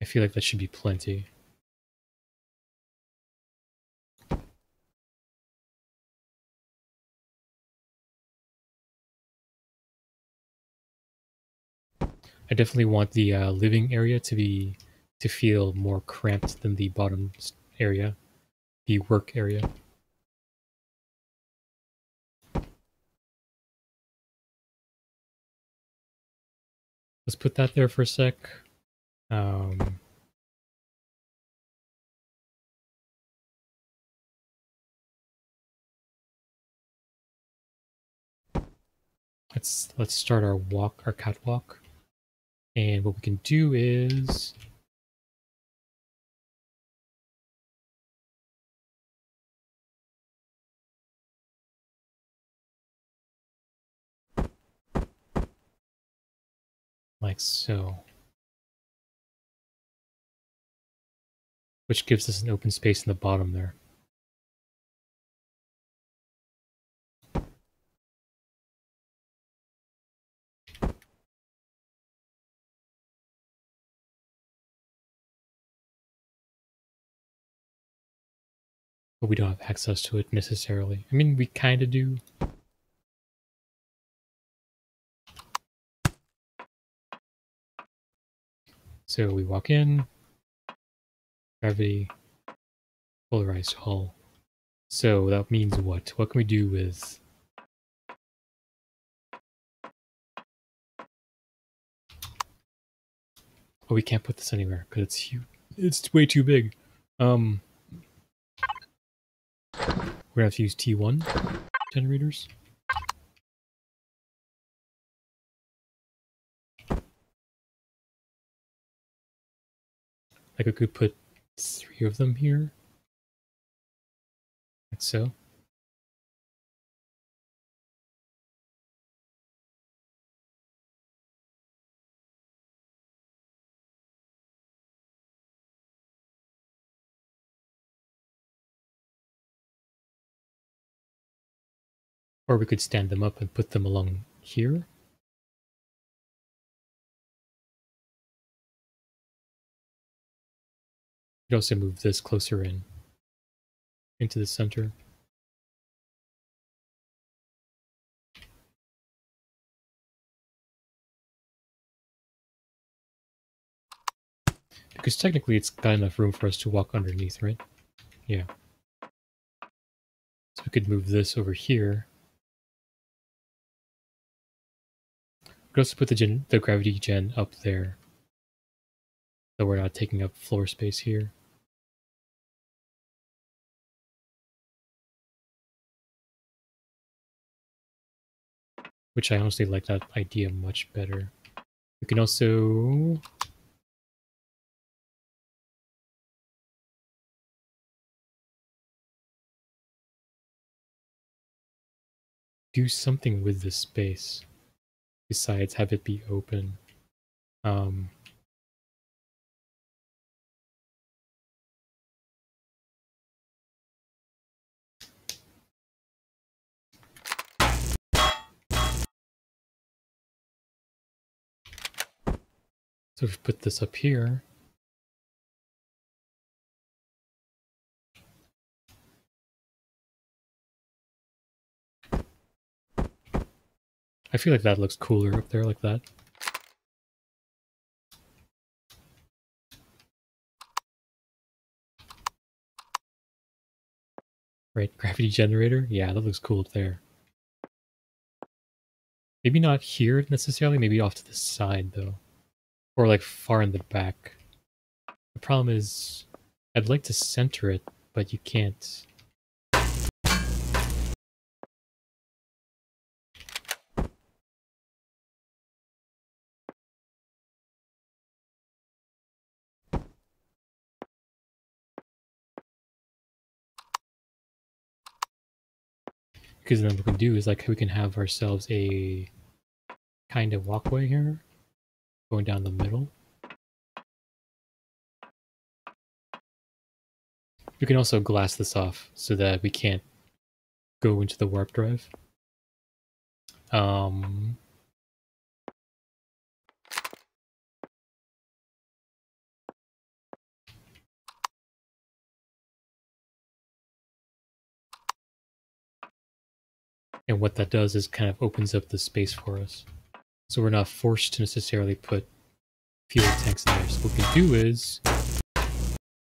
I feel like that should be plenty. I definitely want the uh, living area to be to feel more cramped than the bottom area, the work area. Let's put that there for a sec. Um, let's let's start our walk, our catwalk. And what we can do is like so. Which gives us an open space in the bottom there. But we don't have access to it necessarily. I mean, we kind of do. So we walk in, gravity, polarized hull. So that means what? What can we do with... Oh, we can't put this anywhere because it's huge. It's way too big. Um, we're gonna have to use T1 generators. Like we could put three of them here. Like so. Or we could stand them up and put them along here. Could also move this closer in into the center. Because technically it's got enough room for us to walk underneath, right? Yeah. So we could move this over here. We could also put the, gen the gravity gen up there. So we're not taking up floor space here. Which I honestly like that idea much better. We can also... do something with this space besides have it be open. Um, So if we put this up here, I feel like that looks cooler up there like that. Right, gravity generator? Yeah, that looks cool up there. Maybe not here necessarily, maybe off to the side though. Or like far in the back. The problem is, I'd like to center it, but you can't. Because then what we can do is like we can have ourselves a kind of walkway here going down the middle. We can also glass this off so that we can't go into the warp drive. Um, and what that does is kind of opens up the space for us. So we're not forced to necessarily put fuel tanks in there. So what we can do is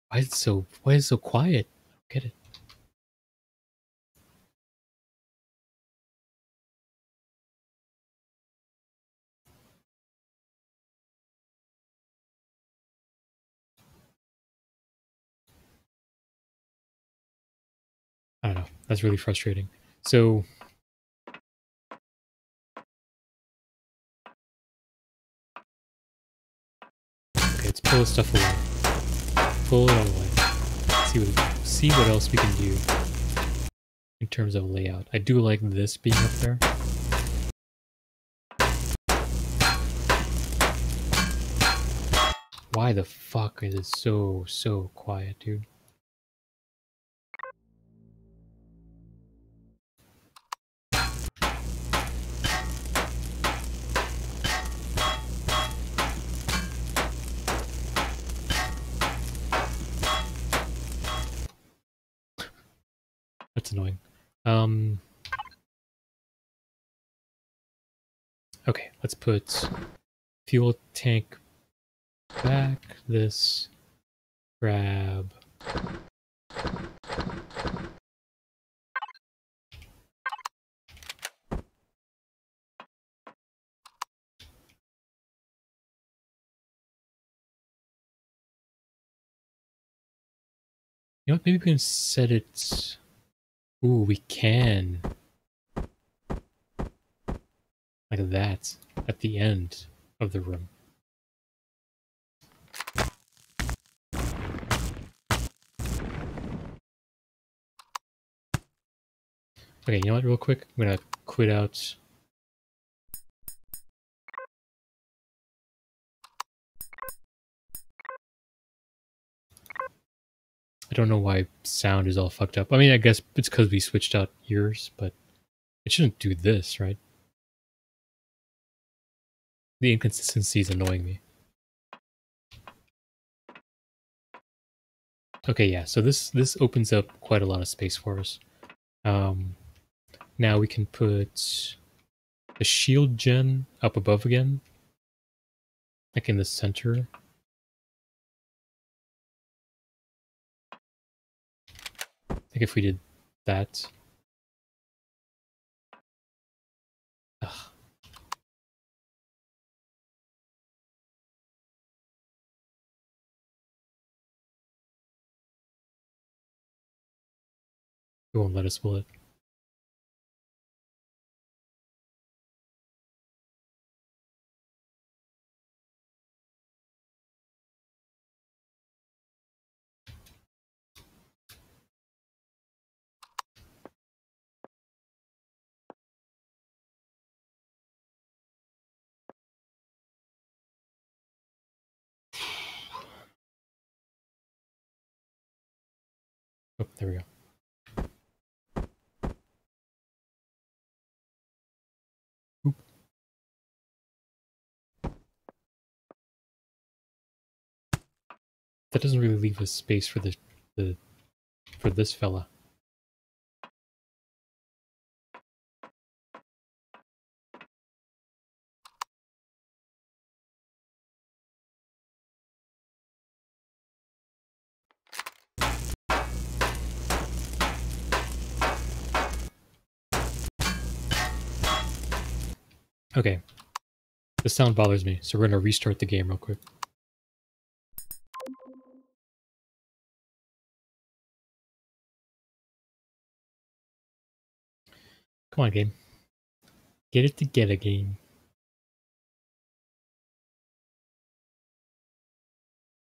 why is so why is so quiet? I don't get it. I don't know. That's really frustrating. So Pull stuff away. Pull it all away. See what see what else we can do in terms of layout. I do like this being up there. Why the fuck is it so, so quiet, dude? That's annoying. Um, okay, let's put fuel tank back. This grab. You know what? Maybe we can set it. Ooh, we can. Like that at the end of the room. Okay, you know what, real quick? I'm gonna quit out. I don't know why sound is all fucked up. I mean, I guess it's because we switched out ears, but it shouldn't do this, right? The inconsistency is annoying me. Okay, yeah, so this this opens up quite a lot of space for us. Um, now we can put the shield gen up above again, like in the center. Think if we did that. Ugh. It won't let us pull it. There we go. That doesn't really leave a space for the the for this fella. Okay. The sound bothers me, so we're gonna restart the game real quick. Come on, game. Get it together, game.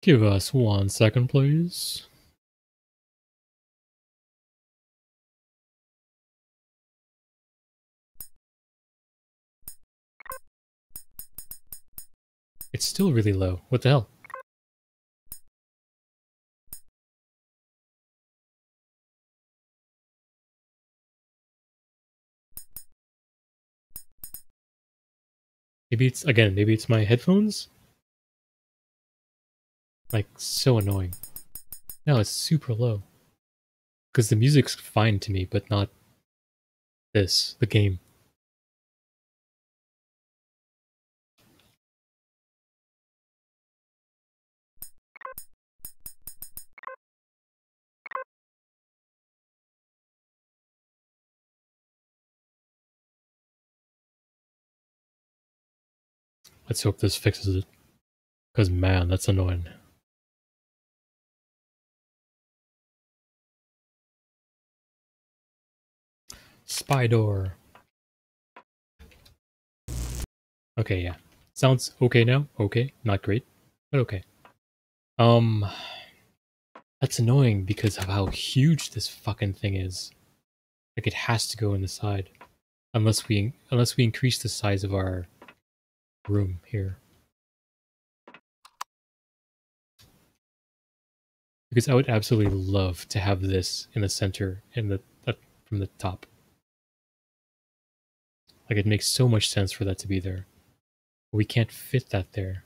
Give us one second, please. It's still really low. What the hell? Maybe it's, again, maybe it's my headphones? Like, so annoying. No, it's super low. Because the music's fine to me, but not this, the game. Let's hope this fixes it. Because man, that's annoying. Spy door. Okay, yeah. Sounds okay now. Okay, not great, but okay. Um, that's annoying because of how huge this fucking thing is. Like it has to go in the side, unless we unless we increase the size of our room here. Because I would absolutely love to have this in the center, in the from the top. Like it makes so much sense for that to be there. We can't fit that there.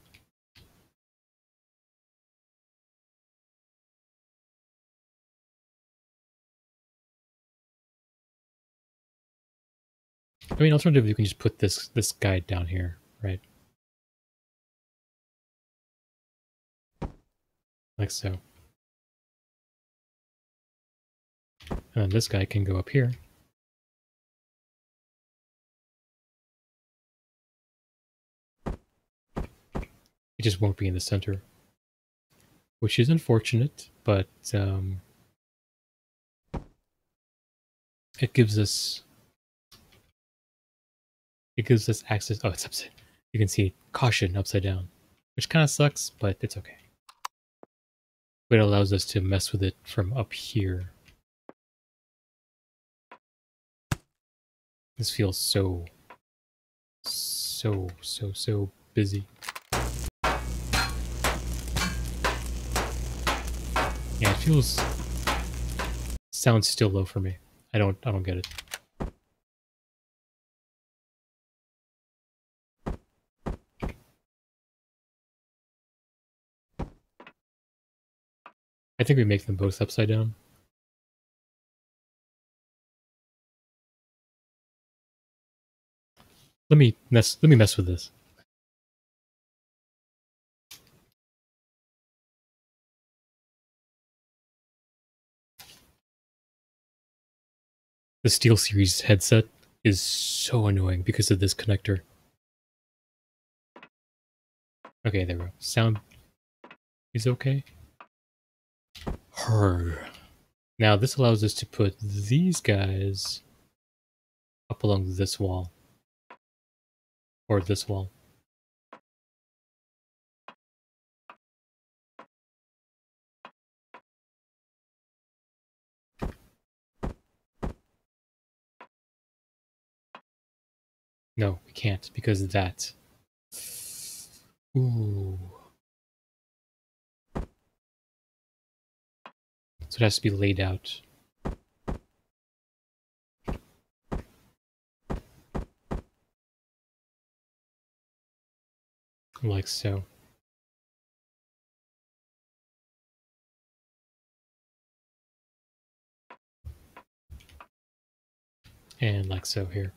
I mean, alternatively, you can just put this this guide down here, right? Like so. And this guy can go up here. It just won't be in the center. Which is unfortunate, but um, it gives us it gives us access. Oh, it's upside. You can see caution upside down, which kind of sucks, but it's okay. But it allows us to mess with it from up here. This feels so, so, so, so busy. Yeah, it feels sounds still low for me. I don't I don't get it. I think we make them both upside down. Let me mess let me mess with this. The SteelSeries headset is so annoying because of this connector. Okay, there we go. Sound is okay. Her. Now this allows us to put these guys up along this wall. Or this wall. No, we can't because of that. Ooh. It has to be laid out. Like so. And like so here.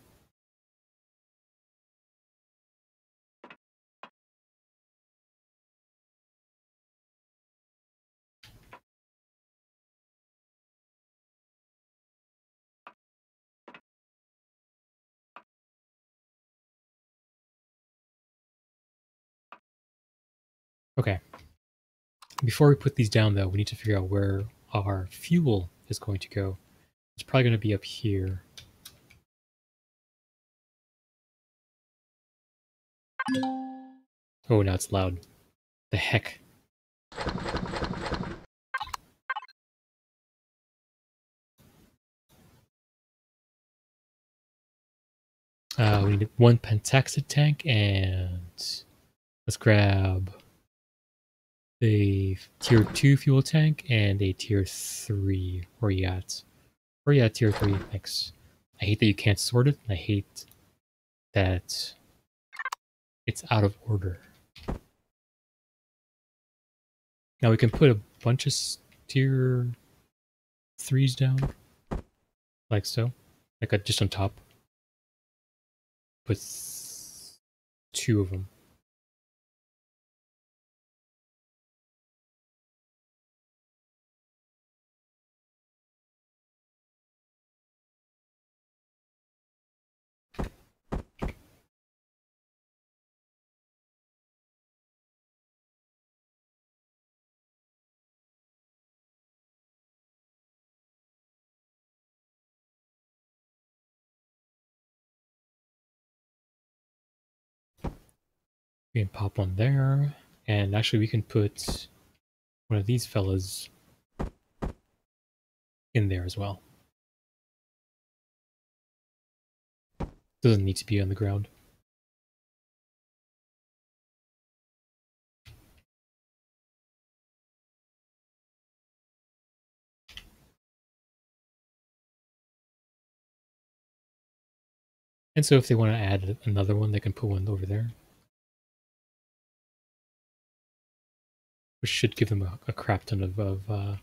Okay. Before we put these down, though, we need to figure out where our fuel is going to go. It's probably going to be up here. Oh, now it's loud. The heck? Uh, we need one pentaxid tank and Let's grab a tier 2 fuel tank and a tier 3. Where you at? You at tier 3? Thanks. I hate that you can't sort it. I hate that it's out of order. Now we can put a bunch of tier 3s down. Like so. Like a, just on top. Put two of them. We can pop one there. And actually we can put one of these fellas in there as well. Doesn't need to be on the ground. And so if they want to add another one, they can put one over there. Which should give them a, a crap ton of, of uh,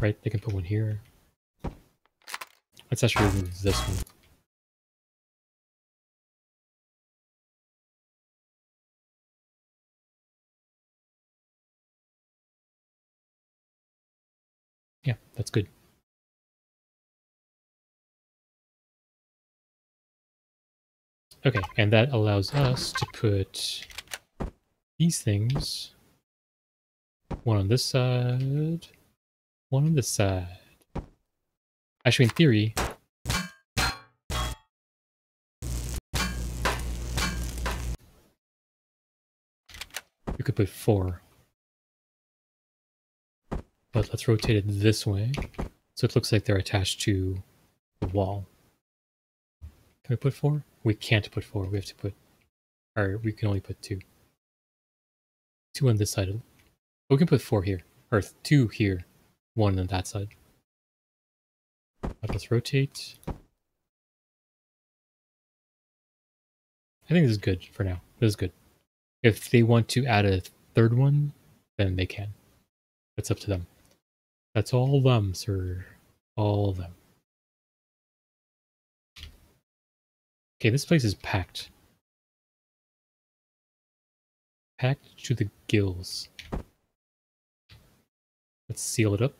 right? They can put one here. Let's actually remove this one. Yeah, that's good. Okay, and that allows us to put these things one on this side. One on this side. Actually, in theory... You could put four. But let's rotate it this way. So it looks like they're attached to the wall. Can we put four? We can't put four. We have to put... Or we can only put two. Two on this side we can put four here. Or two here. One on that side. Let's rotate. I think this is good for now. This is good. If they want to add a third one, then they can. It's up to them. That's all them, sir. All them. Okay, this place is packed. Packed to the gills. Let's seal it up.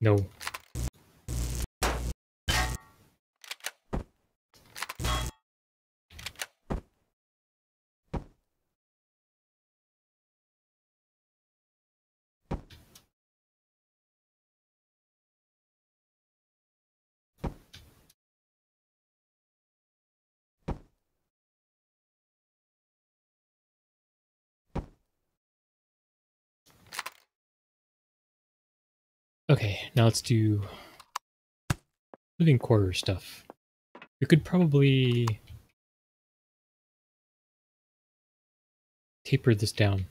No. Okay, now let's do living quarter stuff. We could probably taper this down.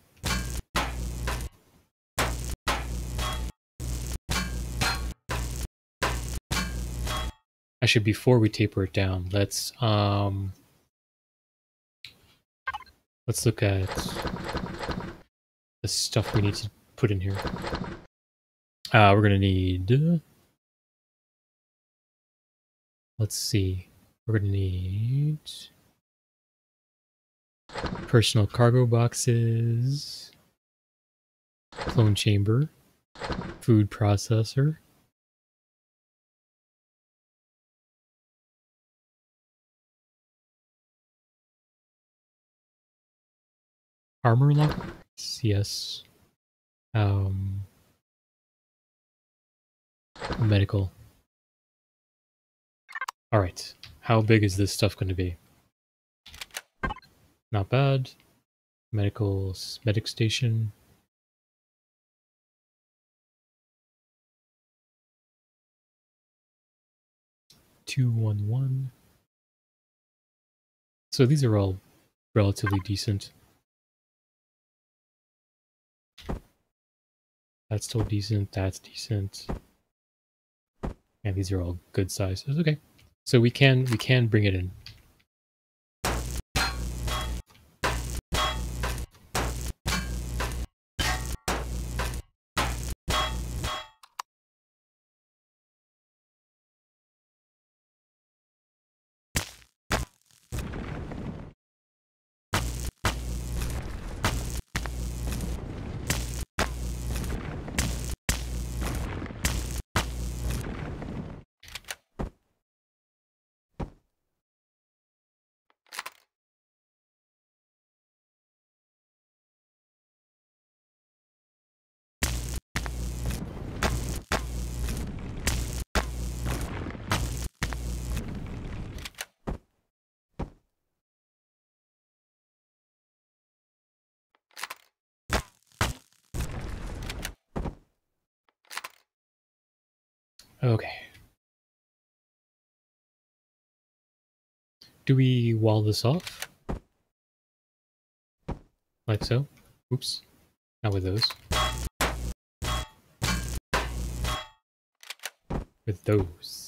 Actually, before we taper it down, let's um let's look at the stuff we need to put in here. Uh, we're gonna need. Let's see. We're gonna need personal cargo boxes, clone chamber, food processor. Armor lock? Yes. Um, Medical. Alright. How big is this stuff going to be? Not bad. Medical medic station. Two one one. So these are all relatively decent. That's still decent. That's decent. And these are all good sizes. Okay. So we can we can bring it in. Okay. Do we wall this off? Like so? Oops. Not with those. With those.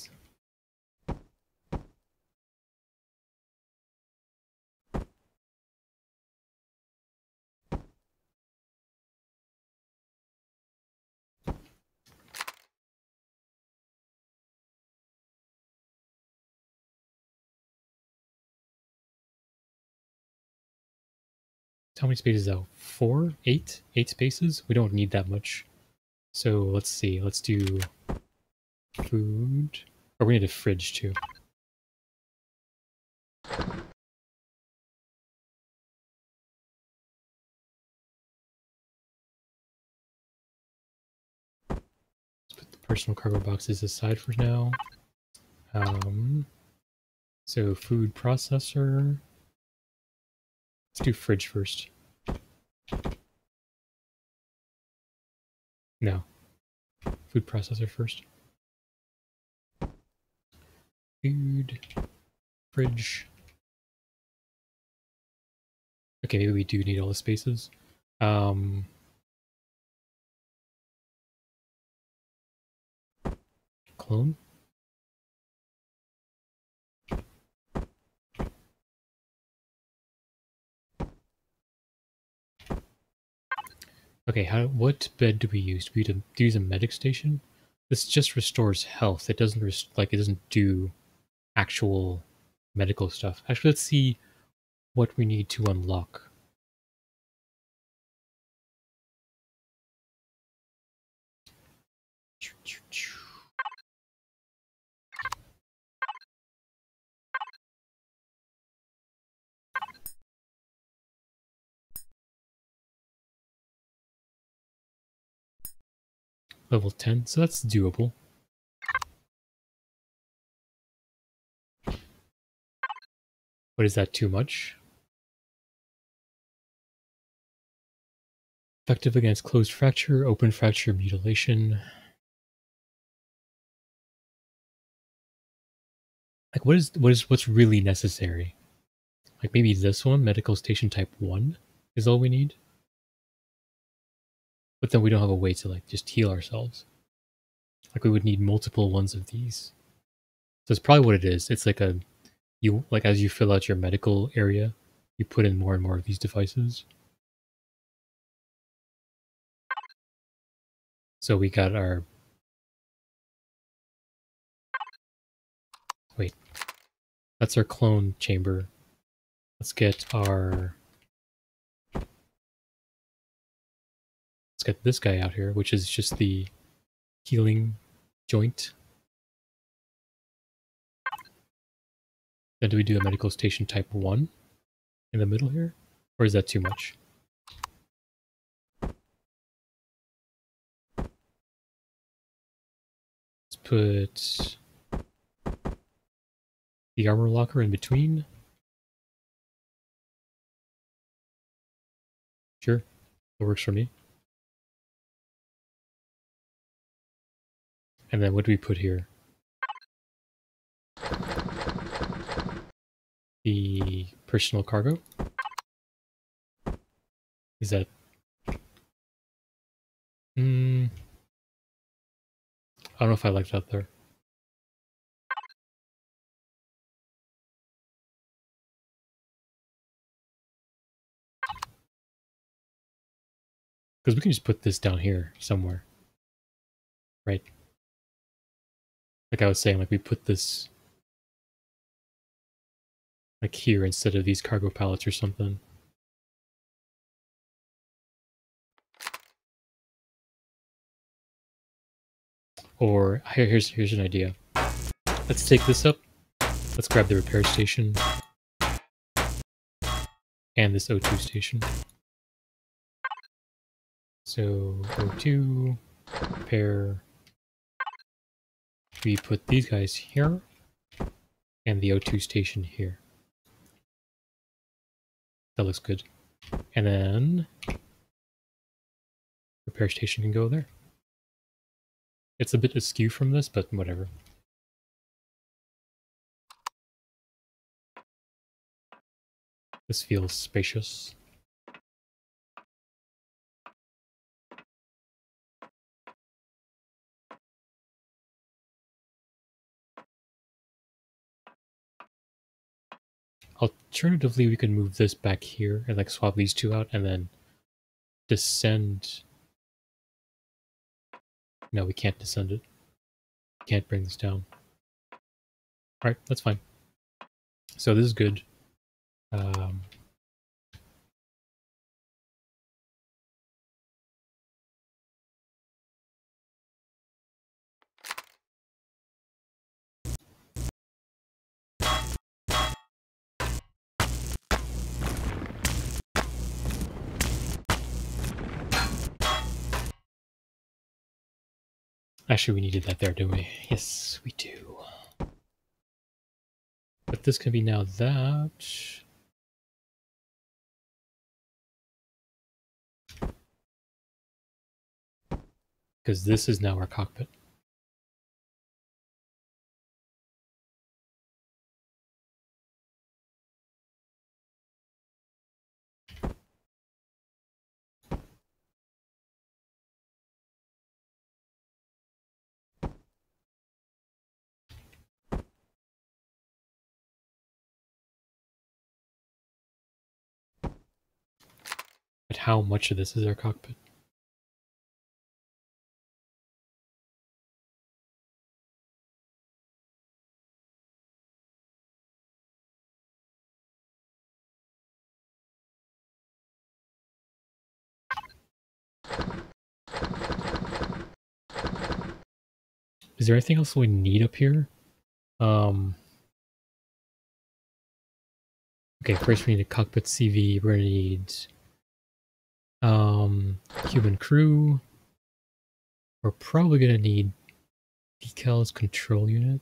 How many spaces though? Four? Eight? Eight spaces? We don't need that much. So let's see. Let's do food. Or we need a fridge too. Let's put the personal cargo boxes aside for now. Um, so food processor. Let's do fridge first. No. Food processor first. Food. Fridge. Okay, maybe we do need all the spaces. Um, clone? Okay, how what bed do we use? Do we, do use a medic station? This just restores health. It doesn't rest, like it doesn't do actual medical stuff. Actually, let's see what we need to unlock. Level 10, so that's doable. But is that too much? Effective against closed fracture, open fracture, mutilation. Like what is what is what's really necessary? Like maybe this one, medical station type 1 is all we need? But then we don't have a way to like just heal ourselves. Like we would need multiple ones of these. So it's probably what it is. It's like a you like as you fill out your medical area, you put in more and more of these devices. So we got our Wait. That's our clone chamber. Let's get our get this guy out here, which is just the healing joint. Then do we do a medical station type 1 in the middle here? Or is that too much? Let's put the armor locker in between. Sure, that works for me. And then what do we put here? The personal cargo? Is that... Hmm... I don't know if I like that there. Because we can just put this down here somewhere. Right? Like I was saying, like we put this like here instead of these cargo pallets or something. Or here, here's here's an idea. Let's take this up. Let's grab the repair station and this O2 station. So O2 repair. We put these guys here and the O2 station here. That looks good. And then repair station can go there. It's a bit askew from this, but whatever. This feels spacious. Alternatively, we could move this back here and like swap these two out and then descend no, we can't descend it. Can't bring this down. Alright, that's fine. So this is good. Um, Actually, we needed that there, do we? Yes, we do. But this can be now that. Because this is now our cockpit. How much of this is our cockpit? Is there anything else we need up here? Um, okay, first we need a cockpit CV. We're gonna need um, human crew. We're probably going to need decals control unit.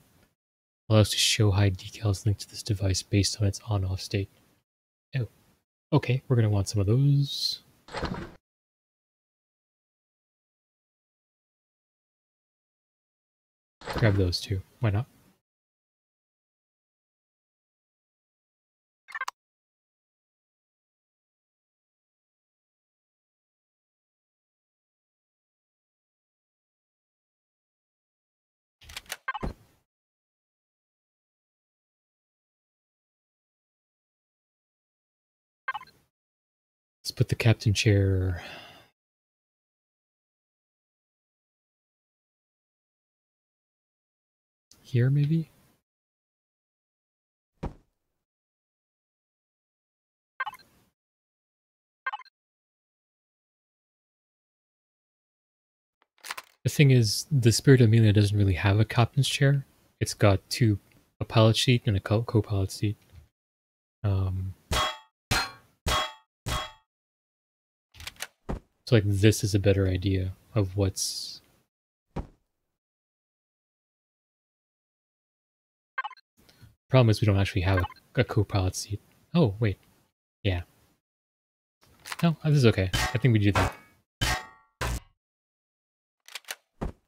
Allows to show hide decals linked to this device based on its on-off state. Oh, okay, we're going to want some of those. Grab those too. Why not? Put the captain chair here, maybe? The thing is, the Spirit Amelia doesn't really have a captain's chair. It's got two, a pilot seat and a co-pilot seat. Um, So like this is a better idea of what's Problem is we don't actually have a, a co-pilot seat. Oh, wait. Yeah. No, this is okay. I think we do that.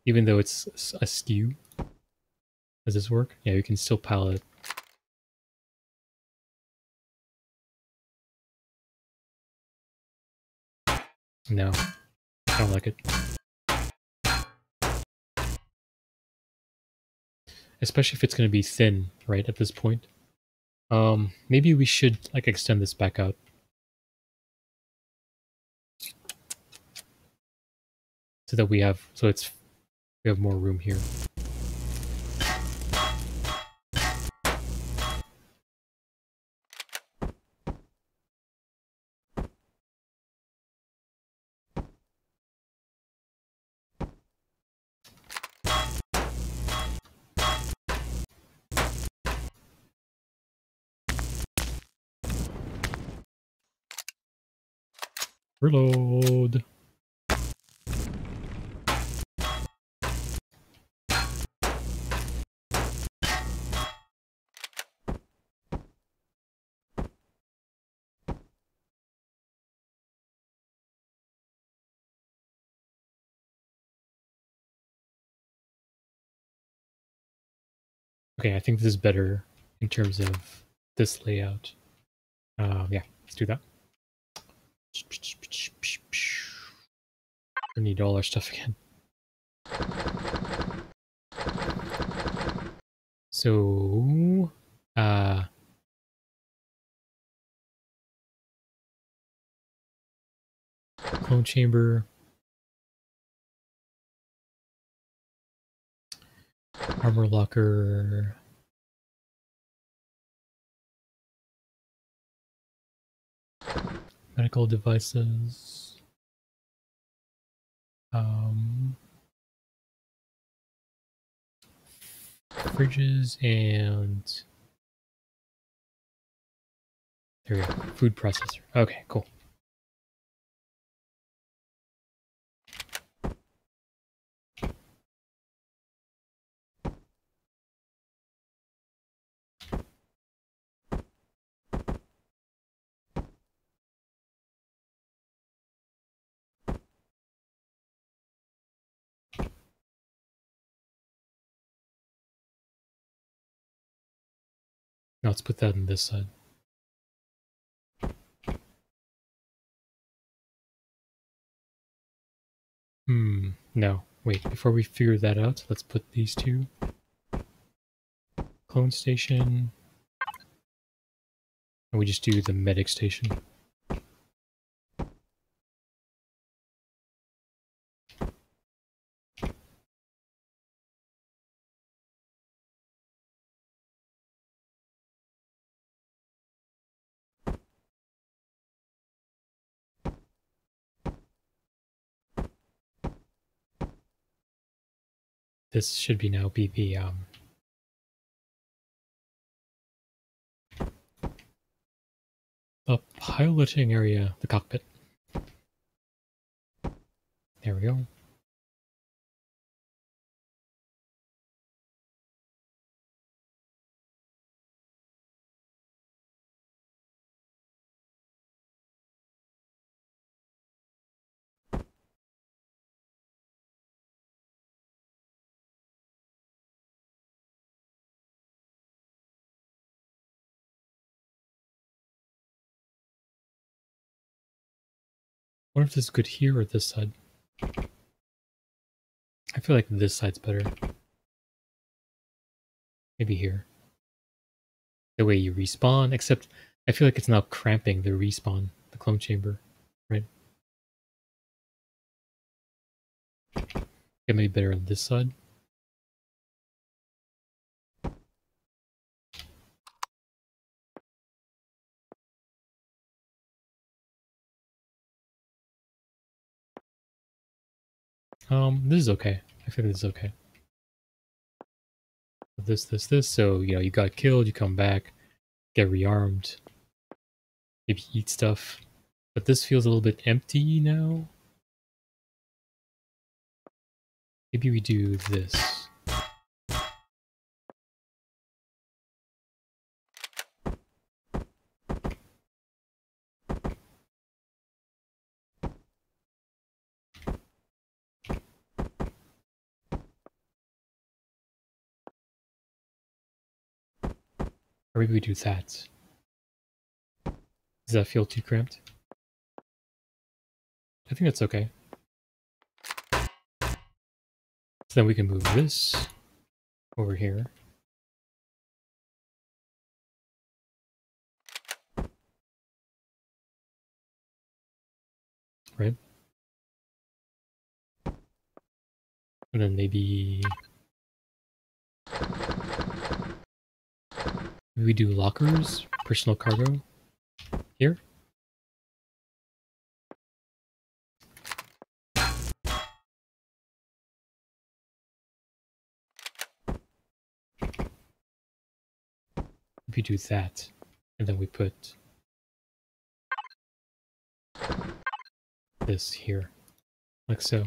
Even though it's a skew, Does this work? Yeah, you can still pilot No. I don't like it. Especially if it's going to be thin, right, at this point. Um, maybe we should, like, extend this back out. So that we have, so it's, we have more room here. Reload. Okay, I think this is better in terms of this layout. Uh, yeah, let's do that. I need all our stuff again. So, uh, clone chamber, armor locker, medical devices. Um, fridges and there we go. Food processor. Okay, cool. Now let's put that on this side. Hmm, no. Wait, before we figure that out, let's put these two. Clone station. And we just do the medic station. This should be now be the um, the piloting area, the cockpit. There we go. Wonder if this is good here or this side. I feel like this side's better. Maybe here. The way you respawn, except I feel like it's now cramping the respawn, the clone chamber, right? It may be better on this side. Um, this is okay. I feel this is okay. This, this, this. So, you know, you got killed, you come back, get rearmed, maybe eat stuff. But this feels a little bit empty now. Maybe we do this. Maybe we do that. Does that feel too cramped? I think that's okay. So then we can move this over here. Right? And then maybe... we do lockers, personal cargo here. We do that, and then we put this here, like so.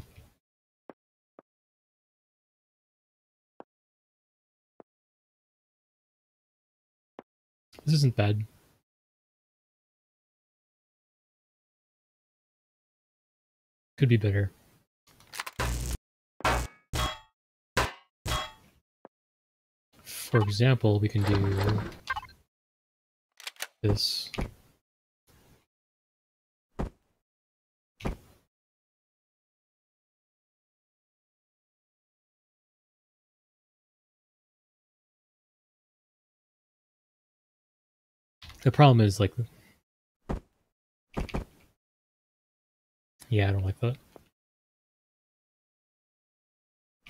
This isn't bad. Could be better. For example, we can do this. The problem is like Yeah, I don't like that.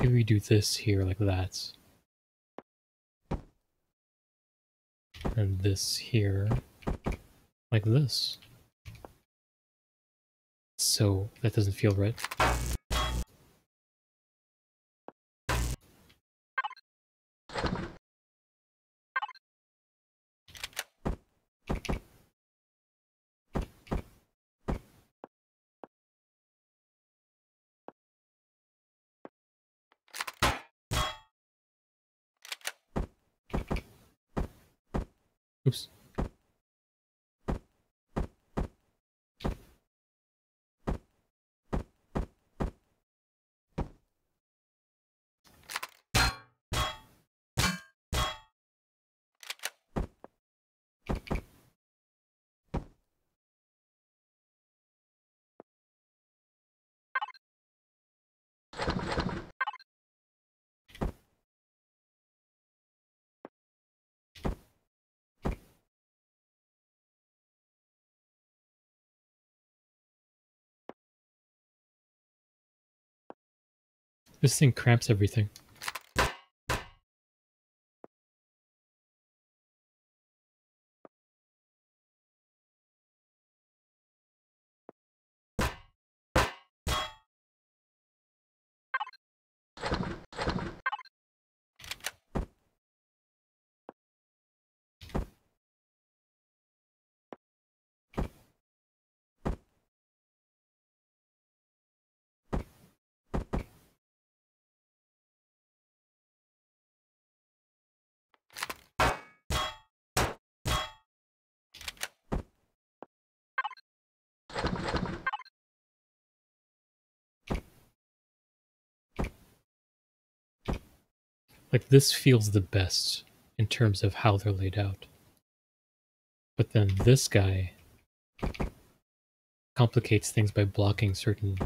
Maybe we do this here like that. And this here like this. So that doesn't feel right. Oops. This thing cramps everything. Like this feels the best in terms of how they're laid out. But then this guy complicates things by blocking certain...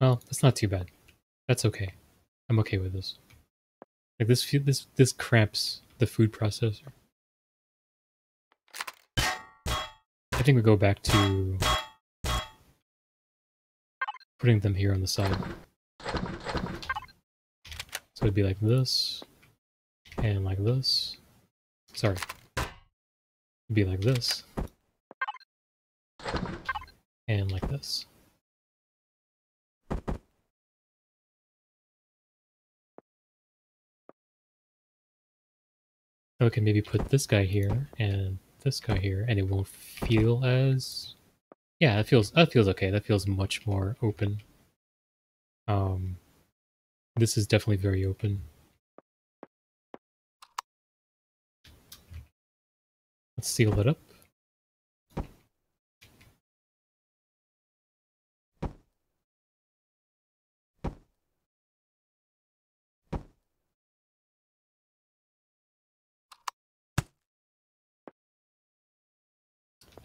Well, that's not too bad. That's okay. I'm okay with this. Like this this this cramps the food processor. I think we go back to putting them here on the side. So it'd be like this, and like this. Sorry. It'd be like this. And like this. Okay, maybe put this guy here and this guy here, and it won't feel as... Yeah, that feels that feels okay. That feels much more open. Um, this is definitely very open. Let's seal it up.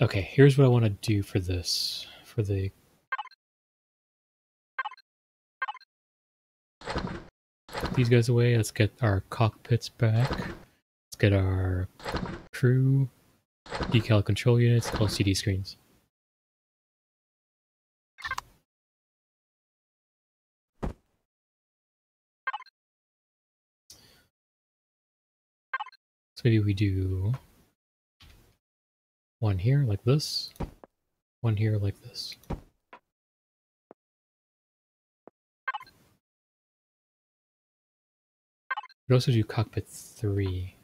Okay, here's what I want to do for this, for the These guys away, let's get our cockpits back. Let's get our crew, decal control units, LCD screens. So maybe we do one here like this, one here like this. We also do cockpit 3.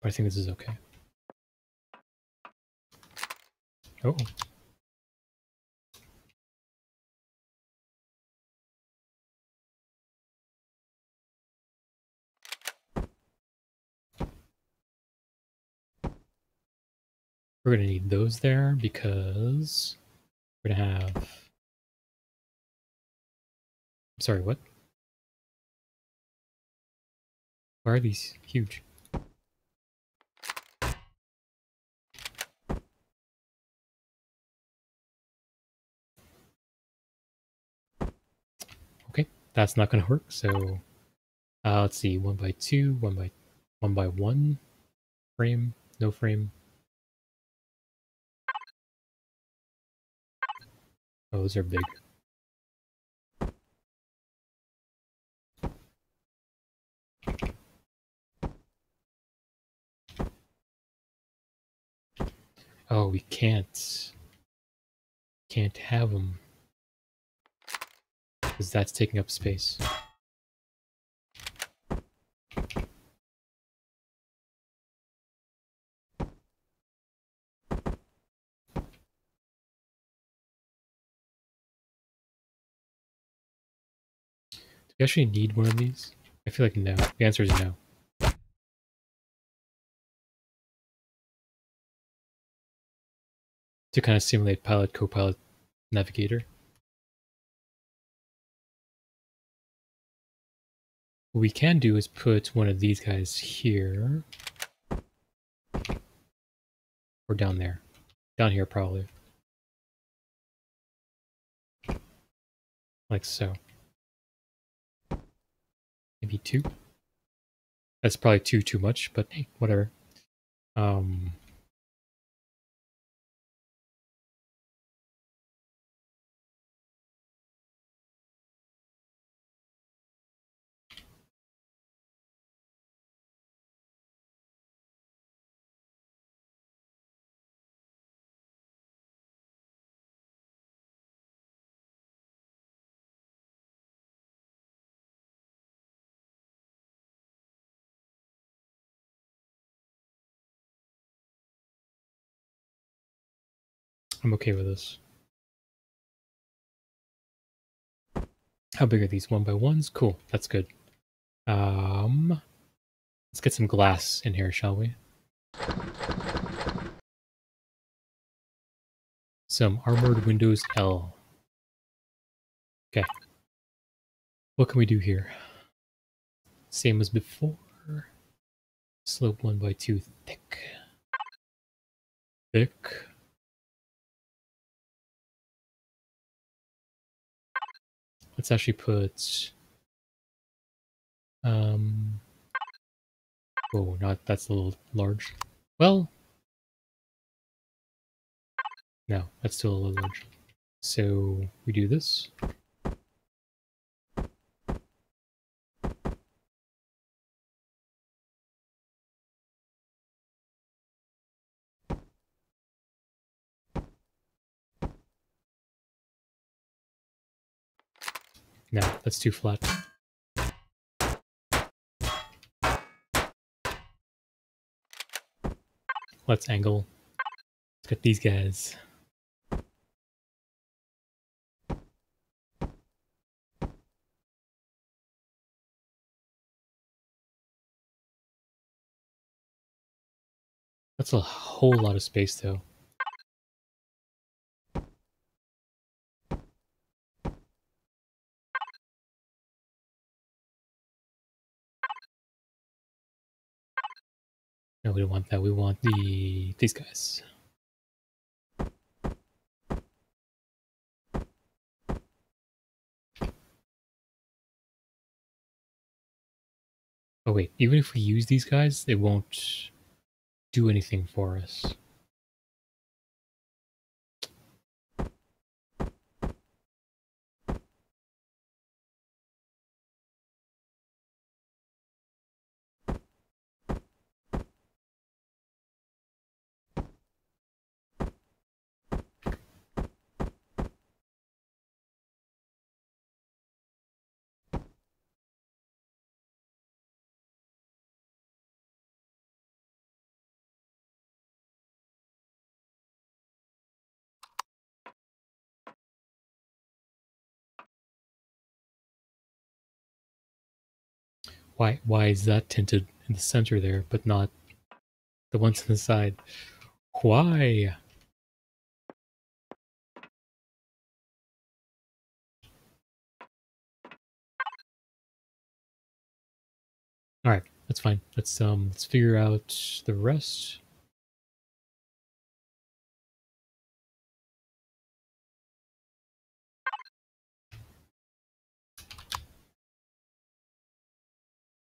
But I think this is okay. Oh. We're going to need those there because we're going to have... Sorry, what? Why are these huge? Okay, that's not going to work, so uh, let's see, one by two, one by one by one frame, no frame, those are big. Oh, we can't. Can't have them. Because that's taking up space. You actually need one of these? I feel like no. The answer is no. To kind of simulate pilot, co-pilot, navigator. What we can do is put one of these guys here. Or down there. Down here, probably. Like so maybe two. That's probably two too much, but hey, whatever. Um, I'm okay with this. How big are these? One by ones? Cool. That's good. Um, let's get some glass in here, shall we? Some armored windows L. Okay. What can we do here? Same as before. Slope 1 by 2 thick. Thick. Let's actually put um oh not that's a little large. Well no, that's still a little large. So we do this. No, that's too flat. Let's angle. Let's get these guys. That's a whole lot of space though. We don't want that. We want the these guys. Oh wait, even if we use these guys, they won't do anything for us. Why why is that tinted in the center there, but not the ones on the side? Why? Alright, that's fine. Let's um let's figure out the rest.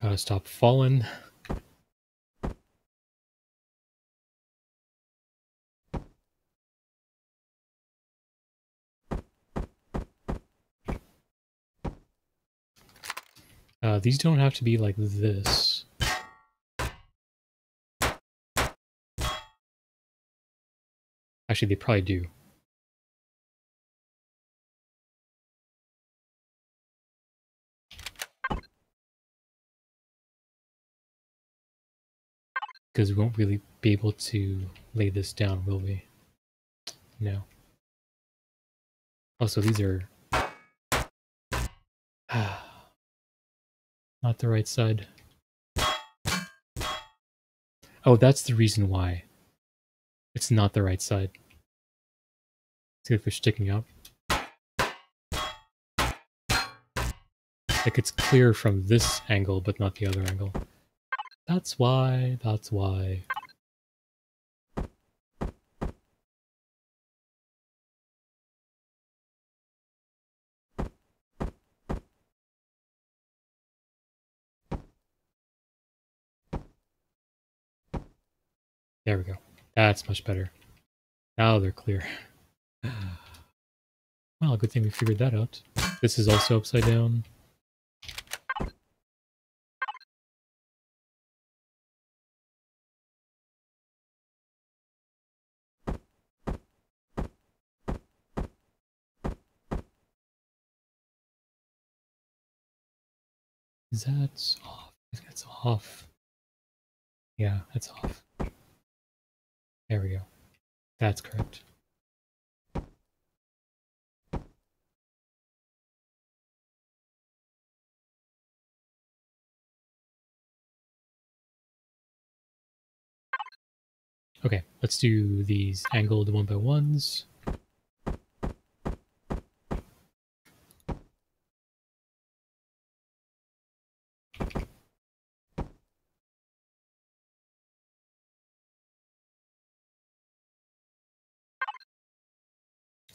Gotta stop falling. Uh, these don't have to be like this. Actually, they probably do. Because we won't really be able to lay this down, will we? No. Also, these are... Not the right side. Oh, that's the reason why. It's not the right side. See if they're sticking up. Like it's clear from this angle, but not the other angle. That's why, that's why. There we go. That's much better. Now they're clear. Well, good thing we figured that out. This is also upside down. Is that off? I think that's off. Yeah, that's off. There we go. That's correct. Okay, let's do these angled one by ones.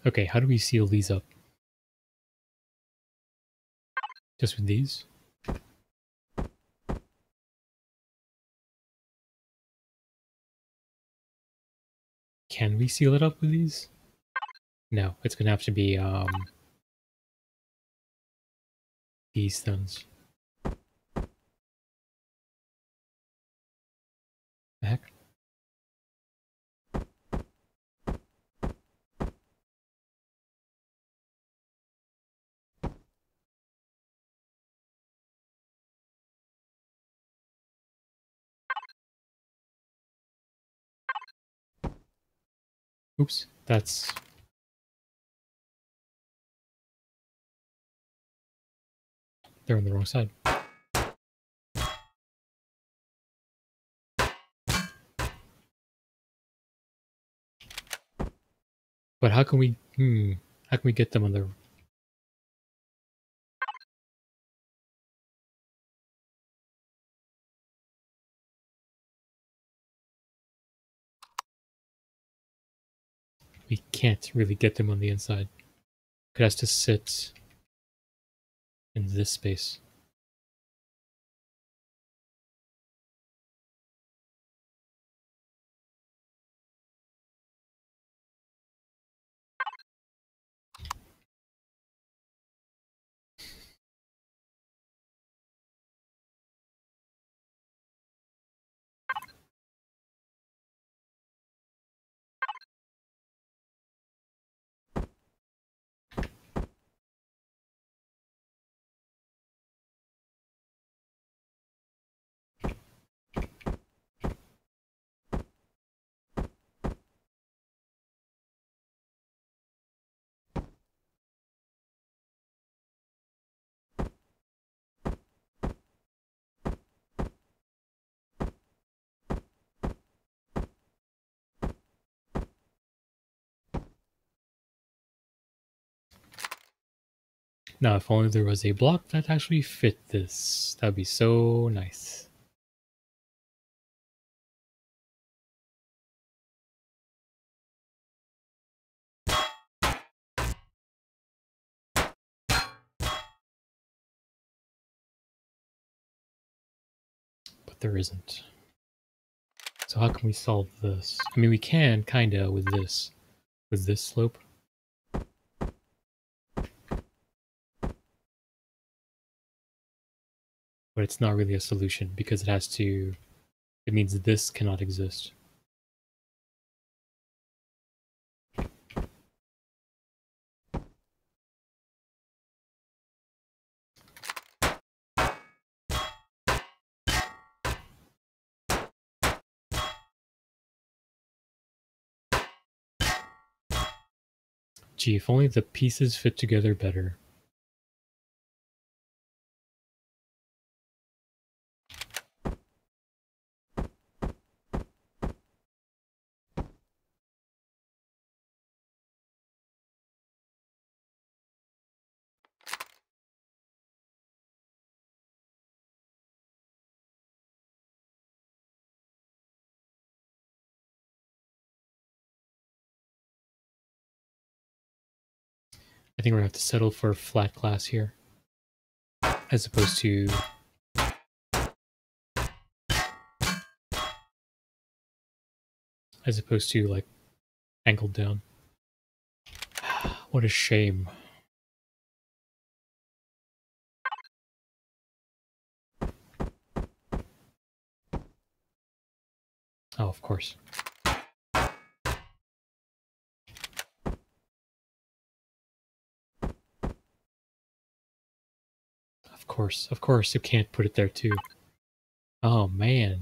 Okay, how do we seal these up? Just with these? Can we seal it up with these? No, it's gonna have to be um these. The heck? Oops, that's... They're on the wrong side. But how can we, hmm, how can we get them on the we can't really get them on the inside. It has to sit in this space. Now, if only there was a block that actually fit this, that'd be so nice. But there isn't. So how can we solve this? I mean, we can, kinda, with this. With this slope. But it's not really a solution because it has to, it means this cannot exist. Gee, if only the pieces fit together better. Think we're gonna have to settle for flat glass here. As opposed to as opposed to like angled down. what a shame. Oh, of course. Of course, of course, you can't put it there too. Oh man.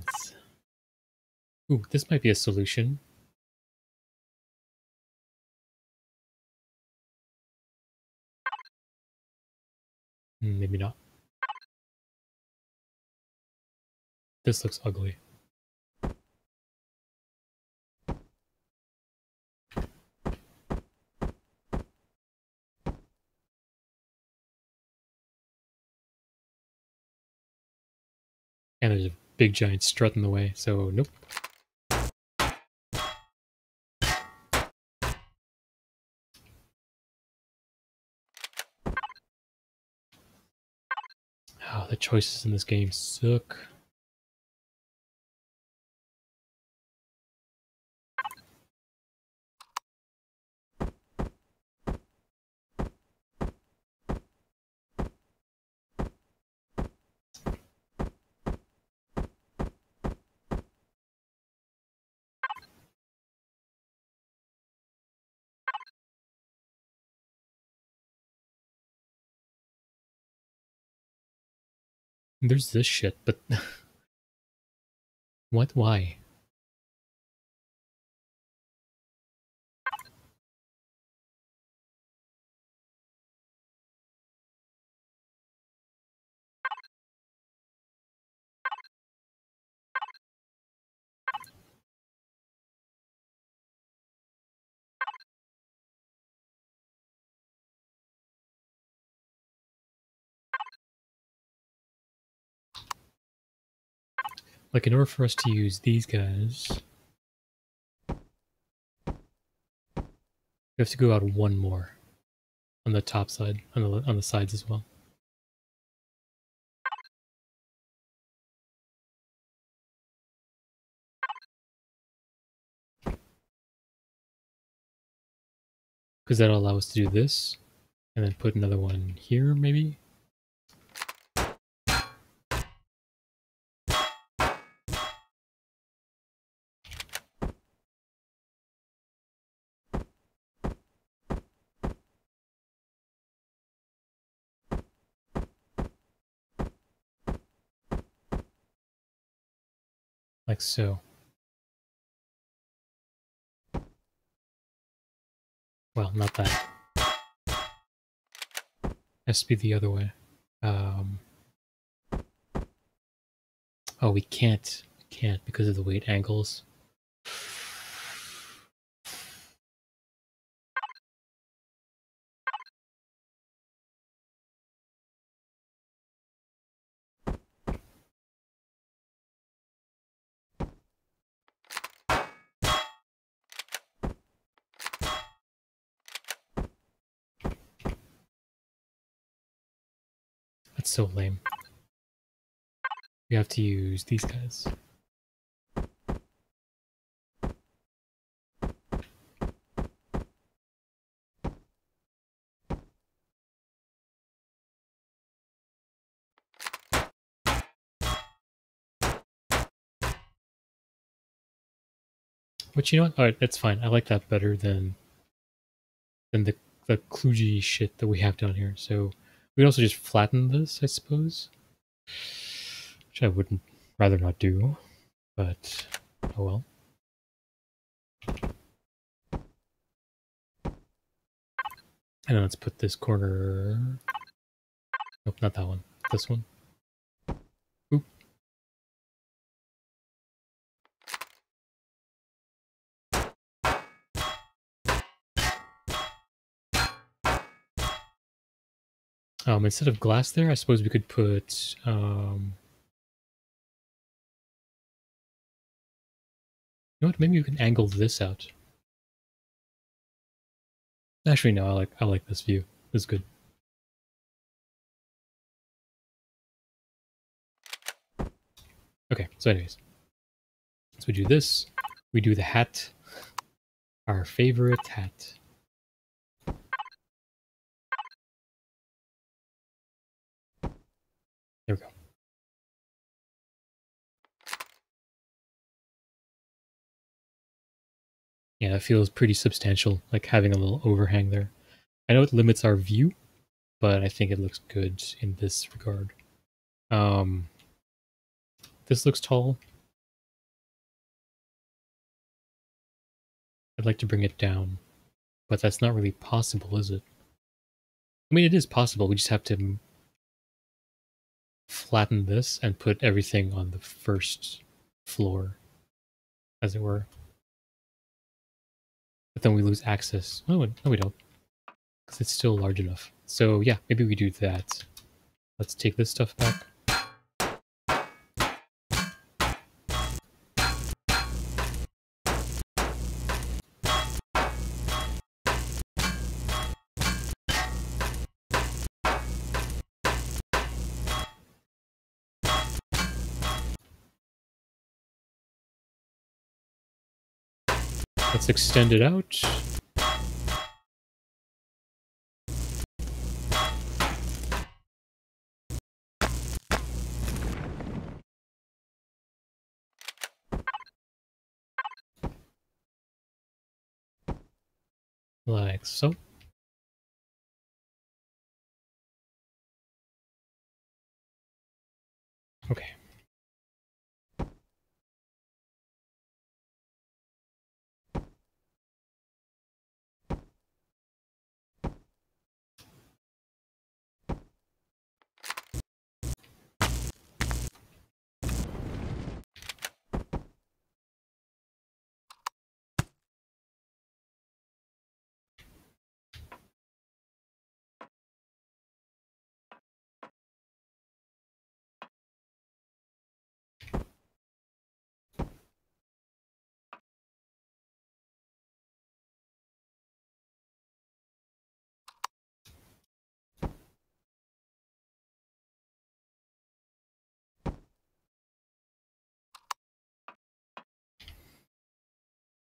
Ooh, this might be a solution. Hmm, maybe not. This looks ugly. And there's a big giant strut in the way, so nope. Oh, the choices in this game suck. There's this shit, but what? Why? Like in order for us to use these guys, We have to go out one more on the top side, on the on the sides as well. Because that'll allow us to do this, and then put another one here, maybe? Like so. Well, not that. Has to be the other way. Um, oh, we can't. We Can't because of the weight angles. That's so lame. We have to use these guys. Which you know what? Alright, that's fine. I like that better than than the the kludgy shit that we have down here. So we could also just flatten this, I suppose. Which I wouldn't rather not do, but oh well. And then let's put this corner... Nope, not that one. This one. Um, instead of glass there, I suppose we could put, um... You know what, maybe we can angle this out. Actually, no, I like, I like this view. This is good. Okay, so anyways. So we do this. We do the hat. Our favorite hat. Yeah, that feels pretty substantial, like having a little overhang there. I know it limits our view, but I think it looks good in this regard. Um, this looks tall. I'd like to bring it down, but that's not really possible, is it? I mean, it is possible. We just have to flatten this and put everything on the first floor, as it were. But then we lose access. No, no we don't. Because it's still large enough. So yeah, maybe we do that. Let's take this stuff back. Let's extend it out. Like so.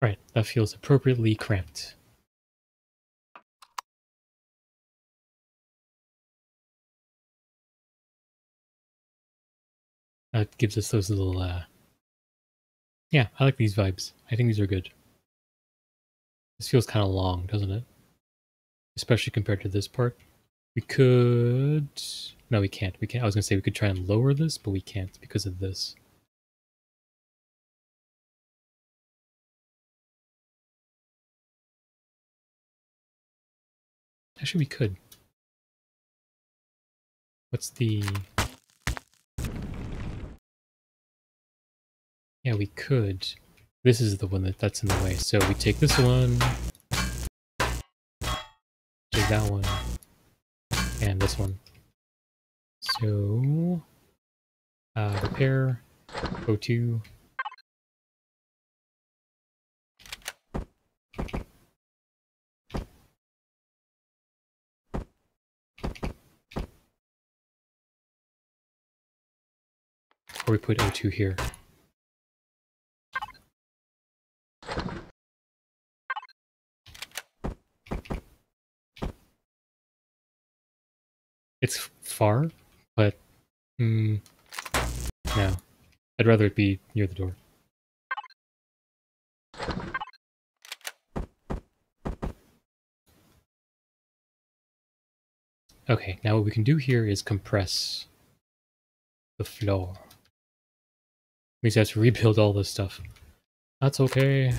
Right, that feels appropriately cramped. That gives us those little, uh... Yeah, I like these vibes. I think these are good. This feels kind of long, doesn't it? Especially compared to this part. We could... No, we can't. We can't. I was going to say we could try and lower this, but we can't because of this. Actually, we could. What's the... Yeah, we could. This is the one that, that's in the way. So we take this one, take that one, and this one. So, uh, repair, O2, we put O2 here. It's far, but mm, no. I'd rather it be near the door. Okay, now what we can do here is compress the floor. Means I have to rebuild all this stuff. That's okay.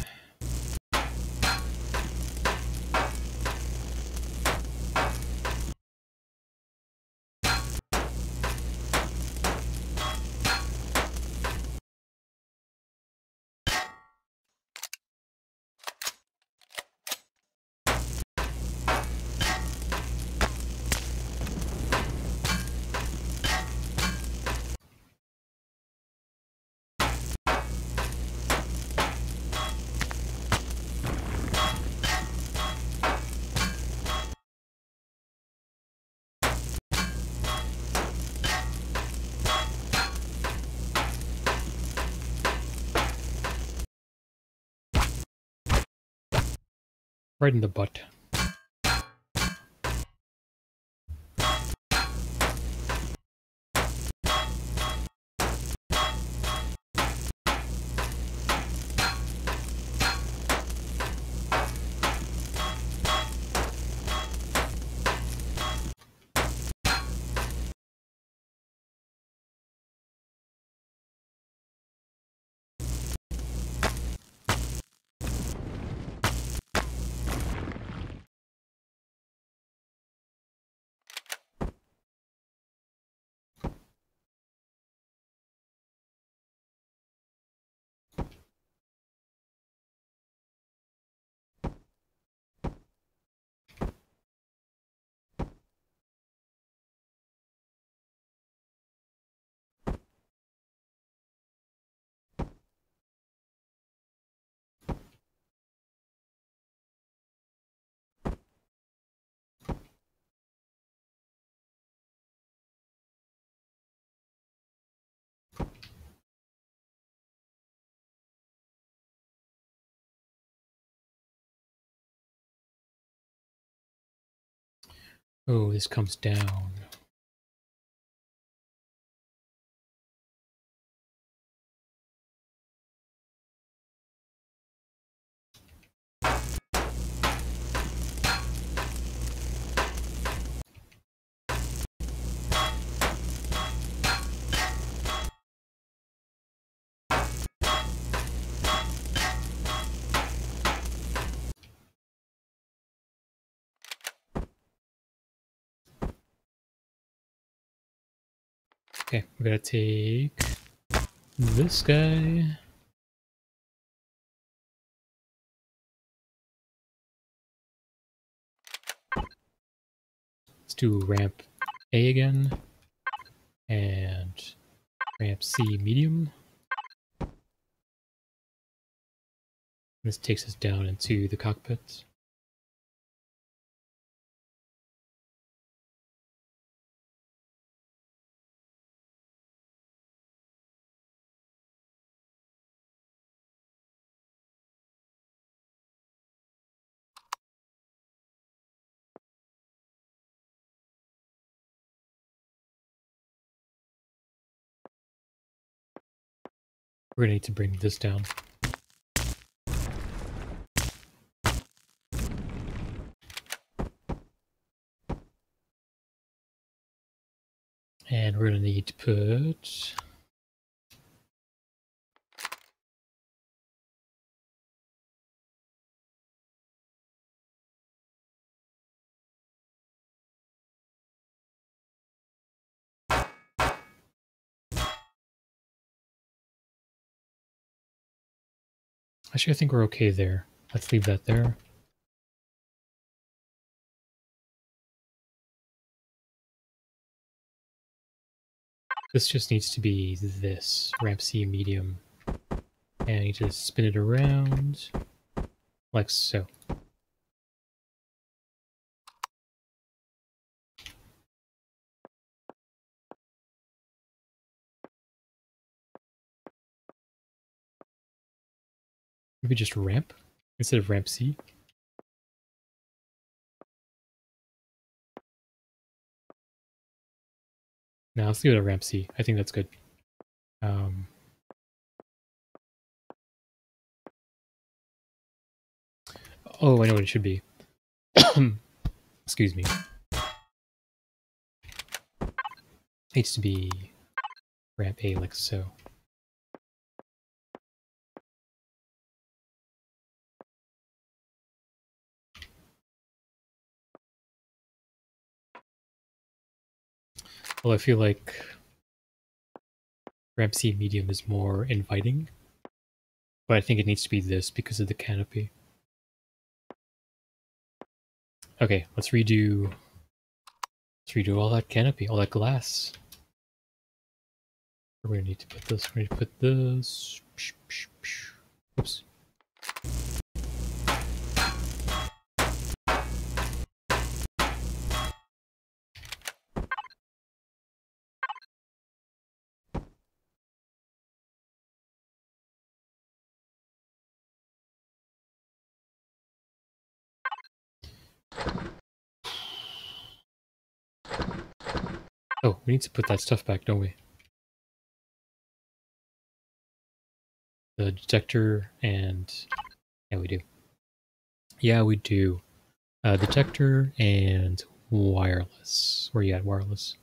Right in the butt. Oh, this comes down. Okay, we're gonna take this guy. Let's do ramp A again. And ramp C medium. This takes us down into the cockpit. We're gonna need to bring this down. And we're gonna need to put Actually, I think we're okay there. Let's leave that there. This just needs to be this, ramp C medium. And need to spin it around, like so. Maybe just ramp instead of ramp C. Now let's leave it at ramp C. I think that's good. Um, oh, I know what it should be. Excuse me. Needs to be ramp A like so. Well, I feel like ramp C medium is more inviting, but I think it needs to be this because of the canopy. Okay, let's redo let's redo all that canopy, all that glass. We're gonna need to put this, we're gonna put this. Oops. Oh, we need to put that stuff back, don't we? The detector and... Yeah, we do. Yeah, we do. Uh, detector and wireless. Where you at, wireless?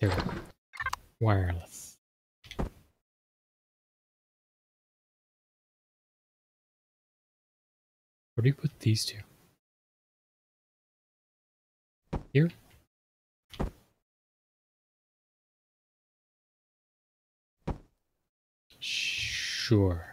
There we go. Wireless. Where do you put these two? Here? Sure.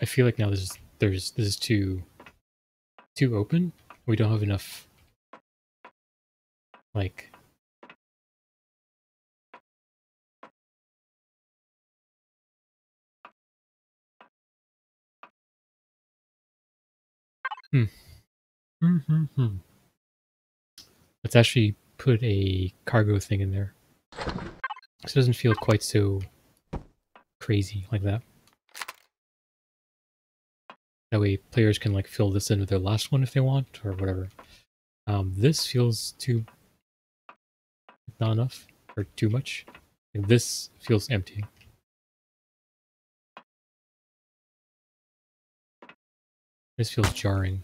I feel like now there's there's this is too too open. We don't have enough like hmm, hmm. Let's actually put a cargo thing in there. So it doesn't feel quite so crazy like that. That way players can like fill this in with their last one if they want or whatever. Um, this feels too not enough or too much. Like, this feels empty. This feels jarring.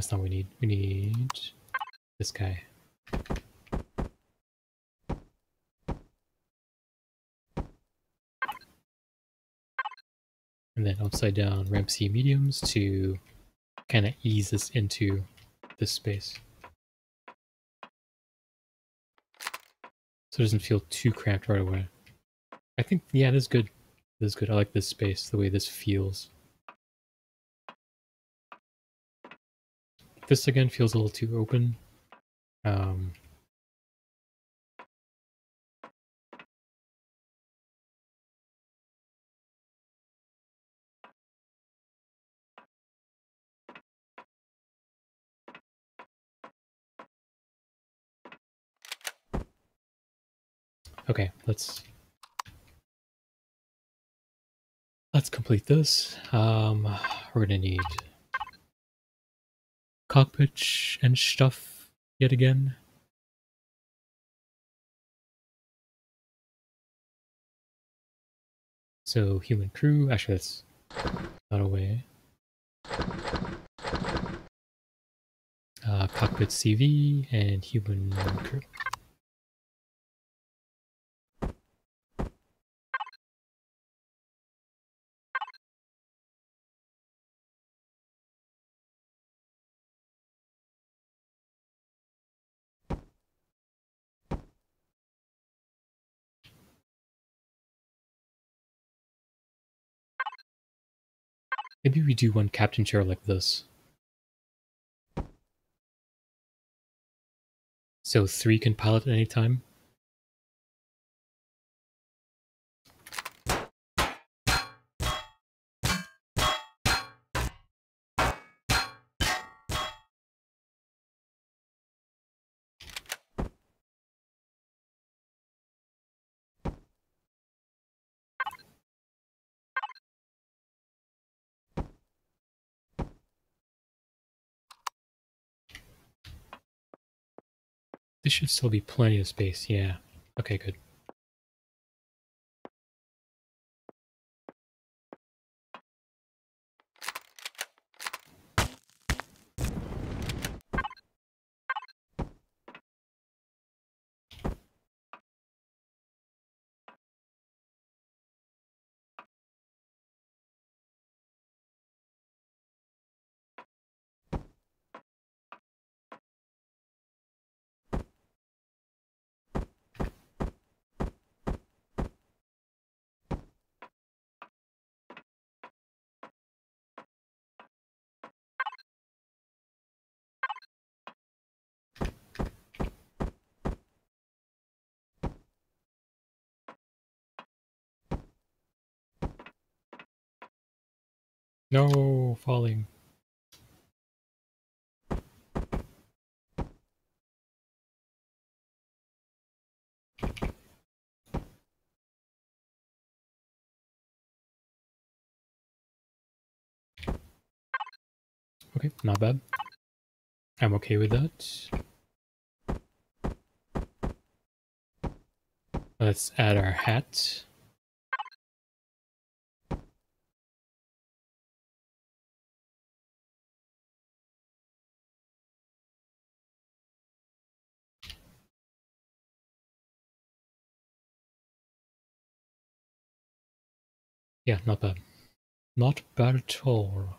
That's not what we need. We need this guy. And then upside down ramp C mediums to kind of ease this into this space. So it doesn't feel too cramped right away. I think, yeah, this is good. This is good. I like this space, the way this feels. This again feels a little too open. Um, Okay, let's let's complete this. Um, we're gonna need cockpit and stuff yet again. So human crew, actually that's not a way. Uh, cockpit CV and human crew. Maybe we do one captain chair like this. So three can pilot at any time? This should still be plenty of space, yeah. Okay, good. No, falling. Okay, not bad. I'm okay with that. Let's add our hat. Yeah, not bad. Not bad at all.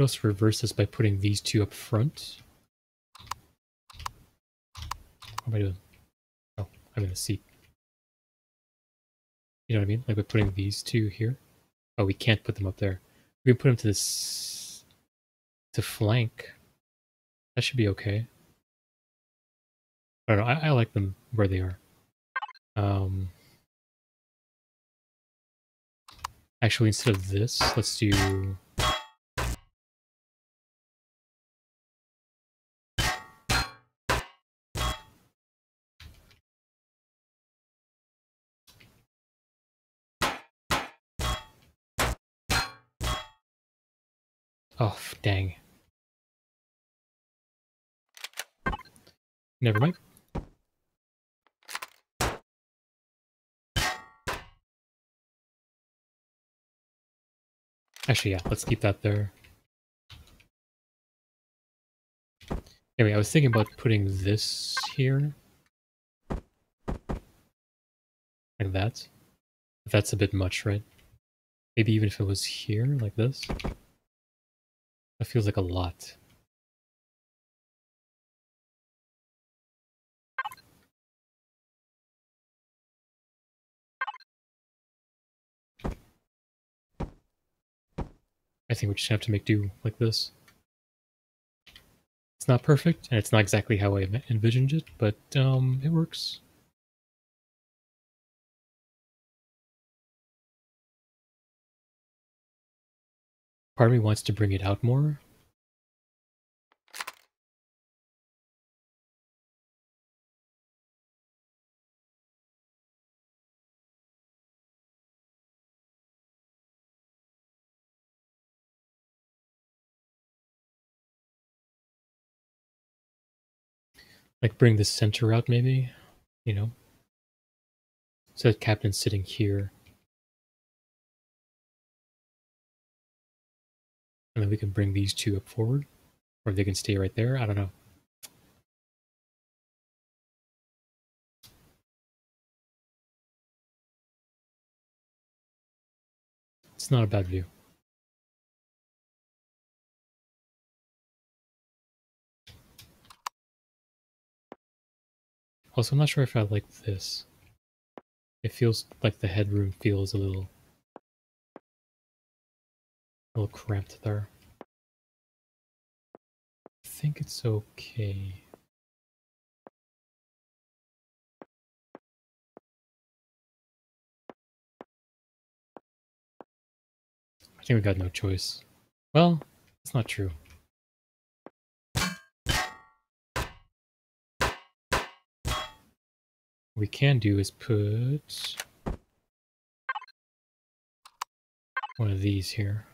also reverse this by putting these two up front. What am I doing? Oh, I'm in the seat. You know what I mean? Like by putting these two here. Oh, we can't put them up there. We can put them to this to flank. That should be okay. I don't know. I, I like them where they are. Um, actually, instead of this, let's do Oh, dang. Never mind. Actually, yeah, let's keep that there. Anyway, I was thinking about putting this here. Like that. That's a bit much, right? Maybe even if it was here, like this. That feels like a lot. I think we just have to make do like this. It's not perfect, and it's not exactly how I envisioned it, but um, it works. Part of me wants to bring it out more. Like bring the center out maybe, you know? So Captain's sitting here. And then we can bring these two up forward. Or they can stay right there. I don't know. It's not a bad view. Also, I'm not sure if I like this. It feels like the headroom feels a little a little cramped there. I think it's okay. I think we got no choice. Well, it's not true. What we can do is put one of these here.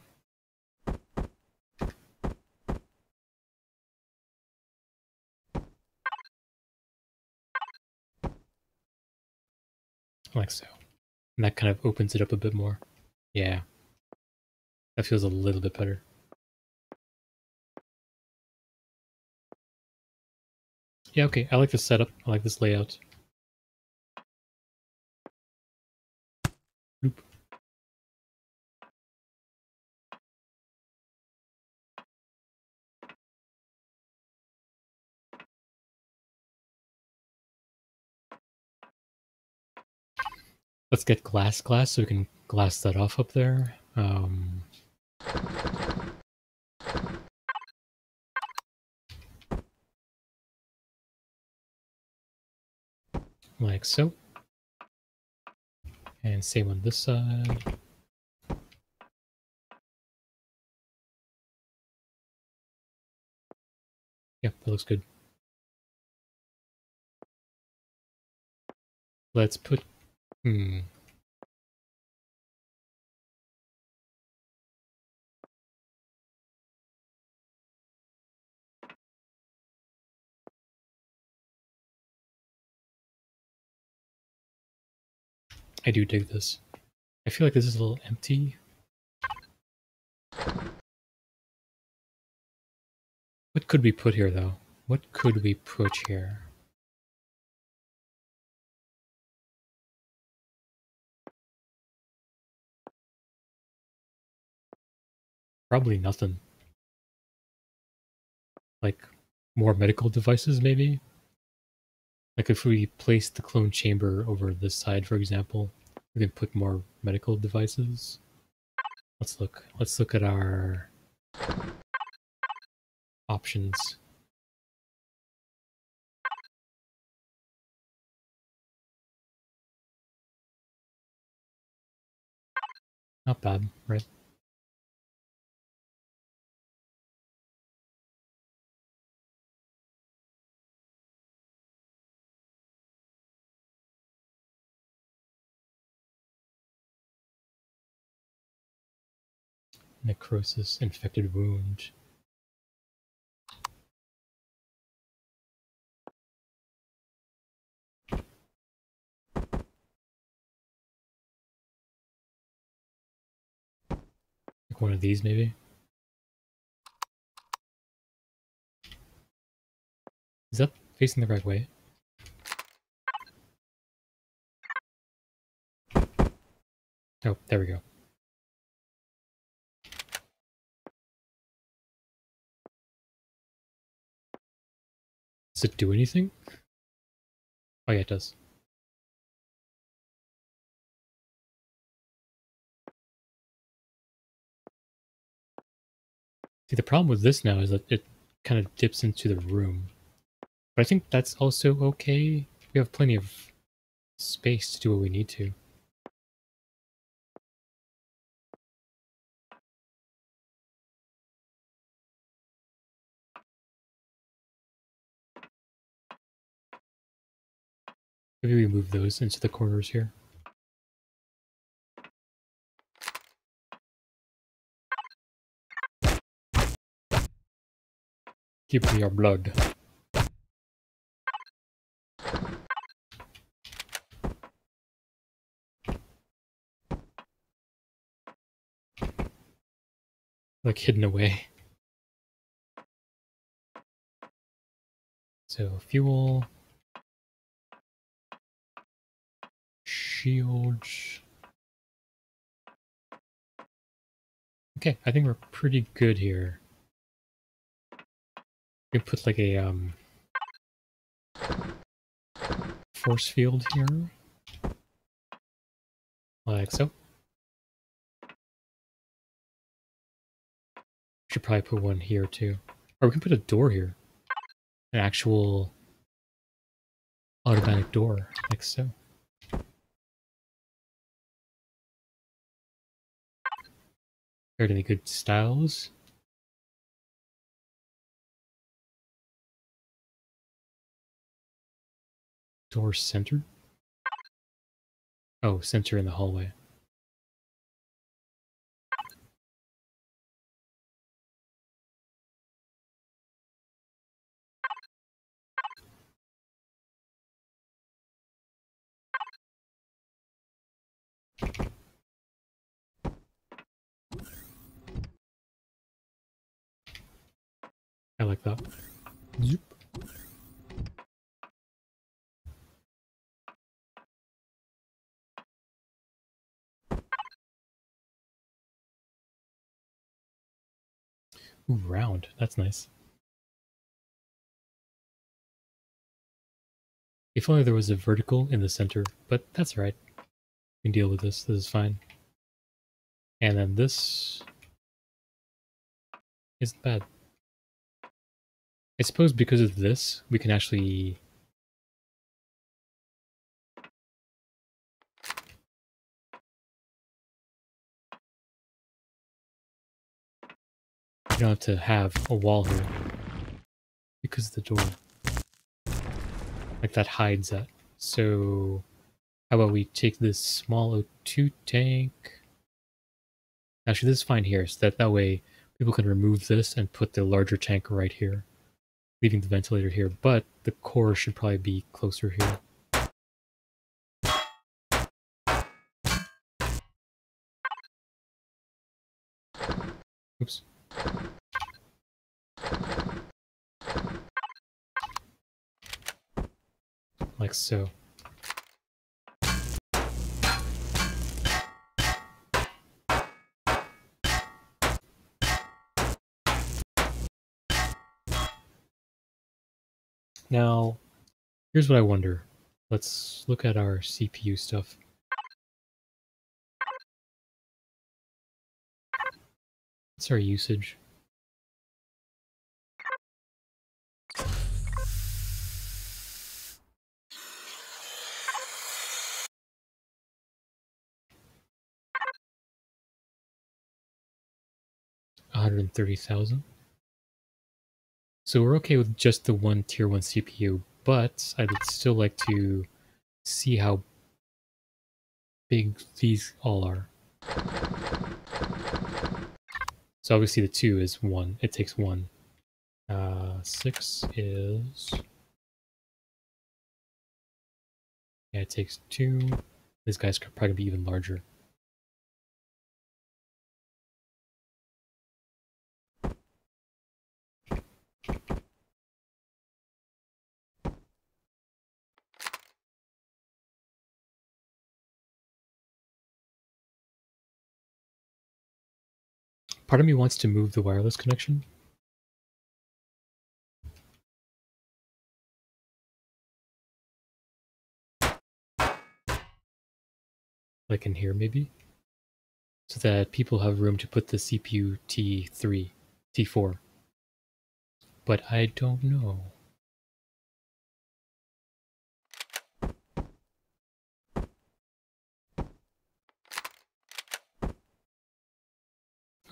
Like so. And that kind of opens it up a bit more. Yeah. That feels a little bit better. Yeah, okay. I like this setup. I like this layout. Let's get glass glass so we can glass that off up there. Um, like so. And same on this side. Yep, that looks good. Let's put Hmm. I do dig this. I feel like this is a little empty. What could we put here, though? What could we put here? Probably nothing. Like, more medical devices, maybe? Like if we place the clone chamber over this side, for example, we can put more medical devices. Let's look. Let's look at our options. Not bad, right? Necrosis, infected wound. Like one of these, maybe? Is that facing the right way? Oh, there we go. Does it do anything? Oh yeah, it does. See, the problem with this now is that it kind of dips into the room. But I think that's also okay. We have plenty of space to do what we need to. Maybe we move those into the corners here. Give me your blood. Like hidden away. So fuel. Shields. Okay, I think we're pretty good here. We put like a um force field here. Like so. Should probably put one here too. Or we can put a door here. An actual automatic door, like so. Heard any good styles? Door center? Oh, center in the hallway. I like that. Zoop. Ooh, round. That's nice. If only there was a vertical in the center, but that's right. We can deal with this. This is fine. And then this isn't bad. I suppose because of this, we can actually You don't have to have a wall here because of the door. Like that hides that. So how about we take this small O2 tank? Actually, this is fine here, so that that way people can remove this and put the larger tank right here, leaving the ventilator here, but the core should probably be closer here. Oops. Like so. Now, here's what I wonder. Let's look at our CPU stuff. What's our usage? One hundred thirty thousand. So we're okay with just the one tier 1 CPU, but I'd still like to see how big these all are. So obviously the 2 is 1. It takes 1. Uh, 6 is... Yeah, it takes 2. This guy's probably gonna be even larger. Part of me wants to move the wireless connection. Like in here, maybe? So that people have room to put the CPU T3, T4. But I don't know.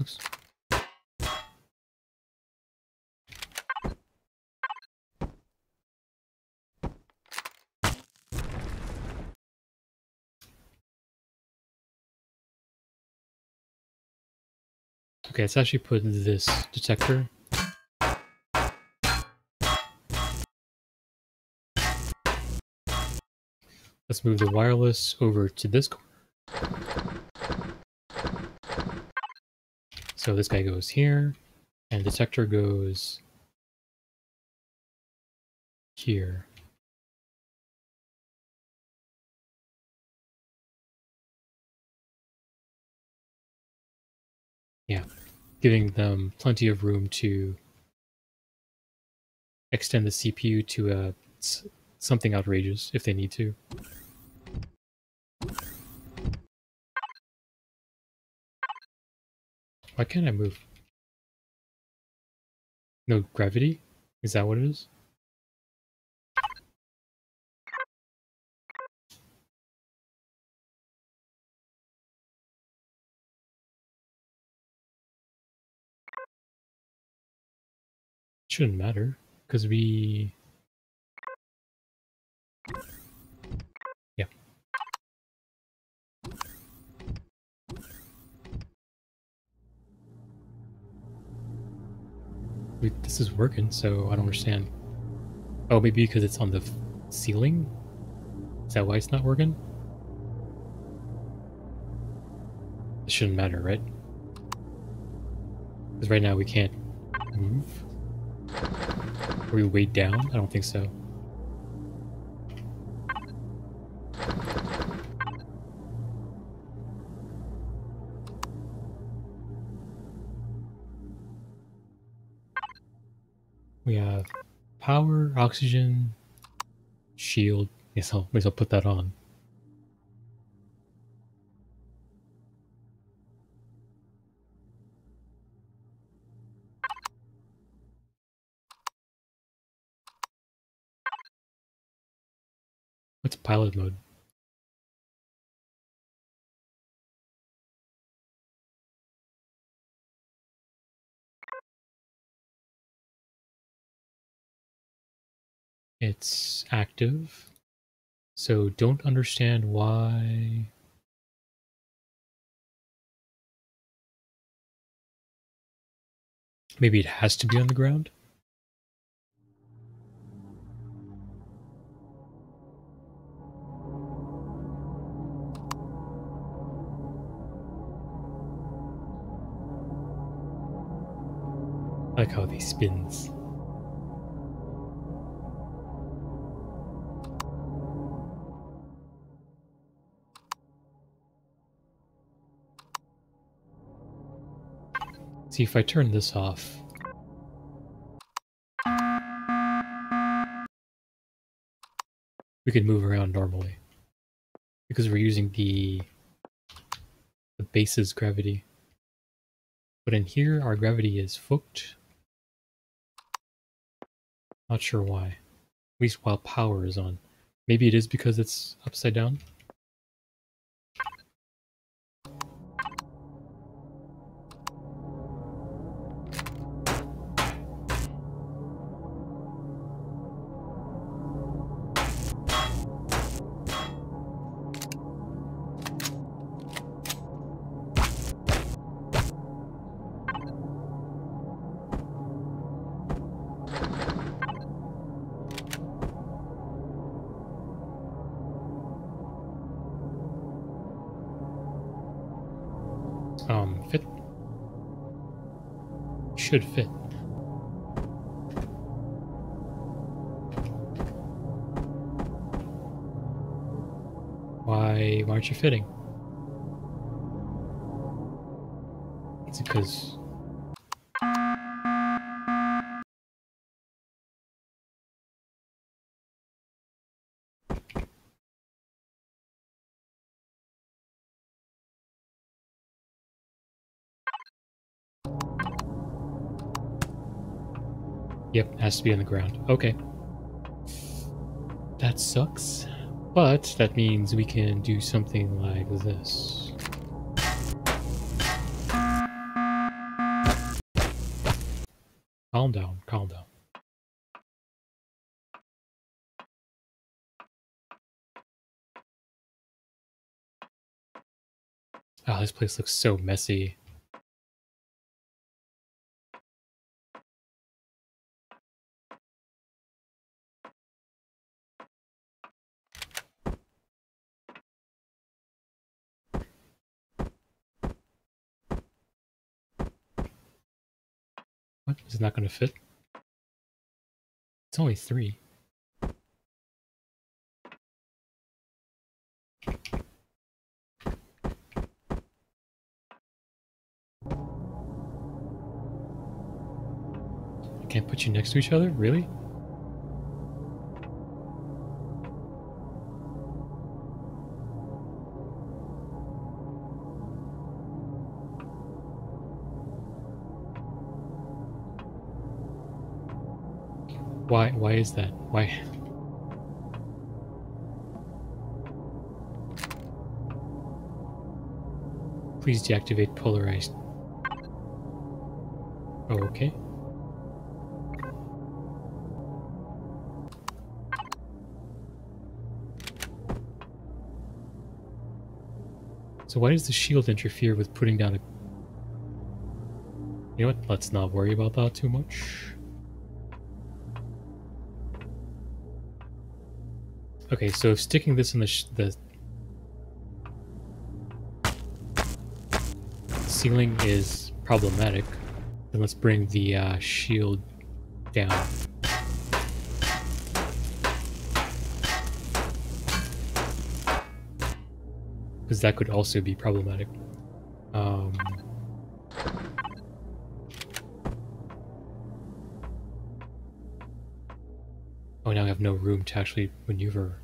Oops. Okay, let's actually put this detector. Let's move the wireless over to this corner. So this guy goes here, and the detector goes here. Yeah, giving them plenty of room to extend the CPU to uh, a, something outrageous if they need to. Why can't I move? No gravity? Is that what it is? Shouldn't matter, because we this is working, so I don't understand. Oh, maybe because it's on the ceiling? Is that why it's not working? It shouldn't matter, right? Because right now we can't move. Are we weighed down? I don't think so. We have power, oxygen, shield. Yes, I'll, well put that on. What's pilot mode? It's active. So don't understand why. Maybe it has to be on the ground? I like how he spins. See if I turn this off. We can move around normally. Because we're using the the base's gravity. But in here our gravity is fucked. Not sure why. At least while power is on. Maybe it is because it's upside down? because... Yep, has to be on the ground. Okay. That sucks. But that means we can do something like this. Calm down, calm down. Oh, this place looks so messy. Is not going to fit? It's only three. I can't put you next to each other? Really? Why is that? Why Please deactivate polarized. Oh, okay. So why does the shield interfere with putting down a... You know what? Let's not worry about that too much. Okay, so sticking this in the, the ceiling is problematic, then let's bring the uh, shield down. Because that could also be problematic. No room to actually maneuver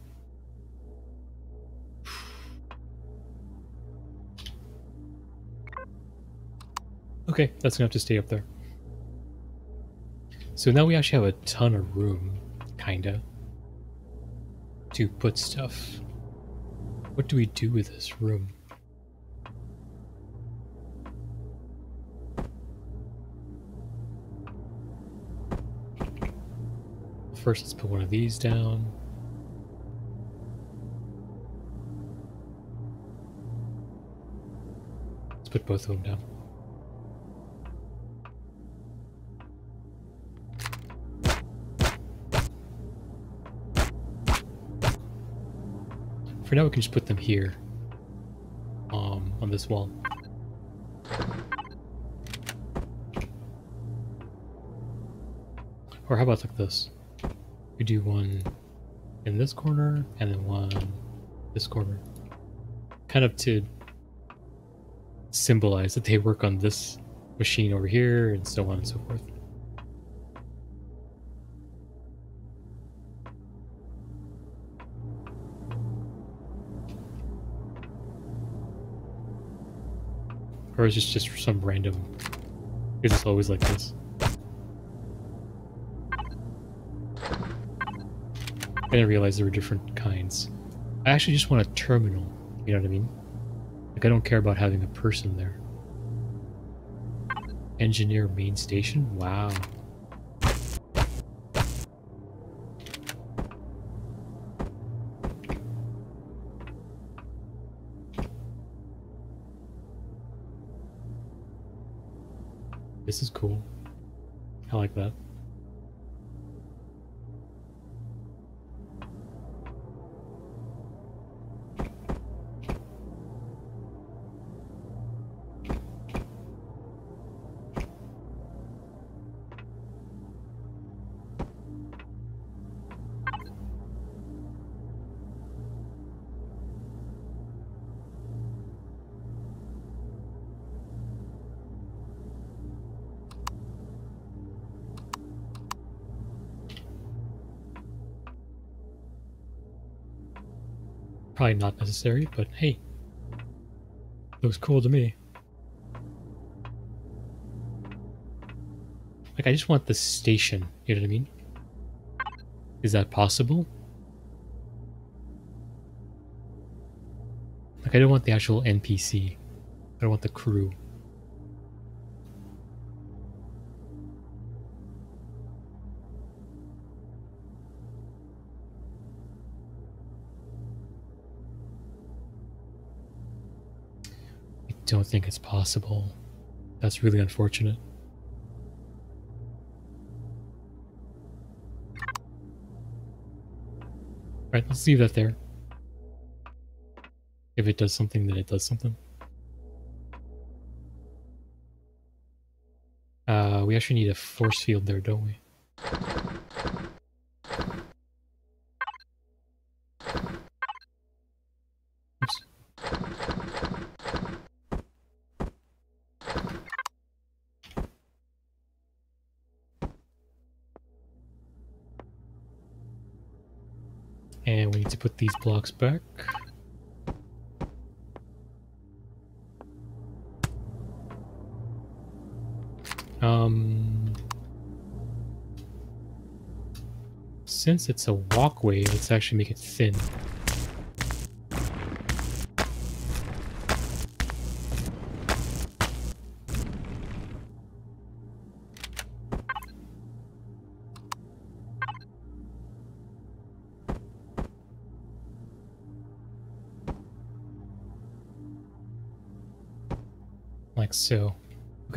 Okay, that's gonna to stay up there. So now we actually have a ton of room, kinda, to put stuff. What do we do with this room? First, let's put one of these down. Let's put both of them down. For now, we can just put them here. Um, on this wall. Or how about like this? We do one in this corner, and then one this corner. Kind of to symbolize that they work on this machine over here, and so on and so forth. Or is this just for some random... Is this always like this? I didn't realize there were different kinds. I actually just want a terminal, you know what I mean? Like, I don't care about having a person there. Engineer main station? Wow. This is cool. I like that. Probably not necessary, but hey. Looks cool to me. Like, I just want the station, you know what I mean? Is that possible? Like, I don't want the actual NPC. I don't want the crew. Don't think it's possible. That's really unfortunate. Right, let's leave that there. If it does something, then it does something. Uh, we actually need a force field there, don't we? Oops. And we need to put these blocks back. Um, since it's a walkway, let's actually make it thin.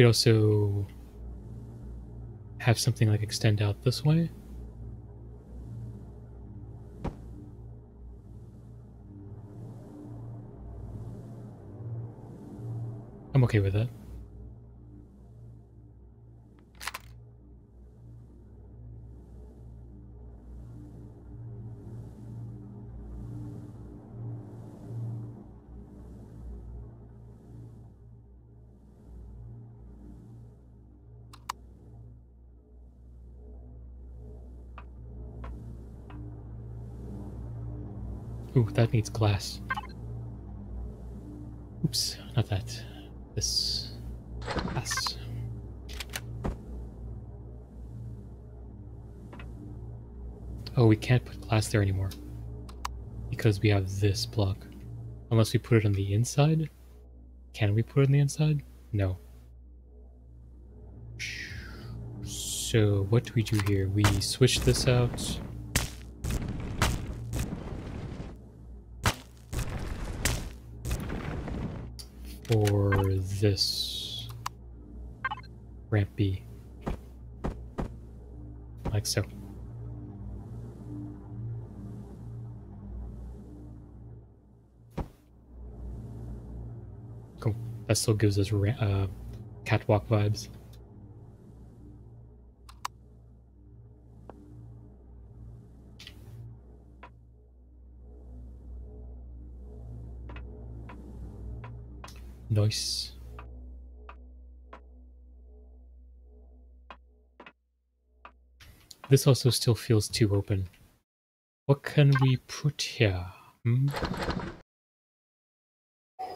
Could also have something like extend out this way. I'm okay with that. That needs glass. Oops, not that. This. Glass. Oh, we can't put glass there anymore. Because we have this block. Unless we put it on the inside? Can we put it on the inside? No. So, what do we do here? We switch this out. This ramp B. Like so. Cool. That still gives us uh, catwalk vibes. Nice. This also still feels too open. What can we put here? Hmm?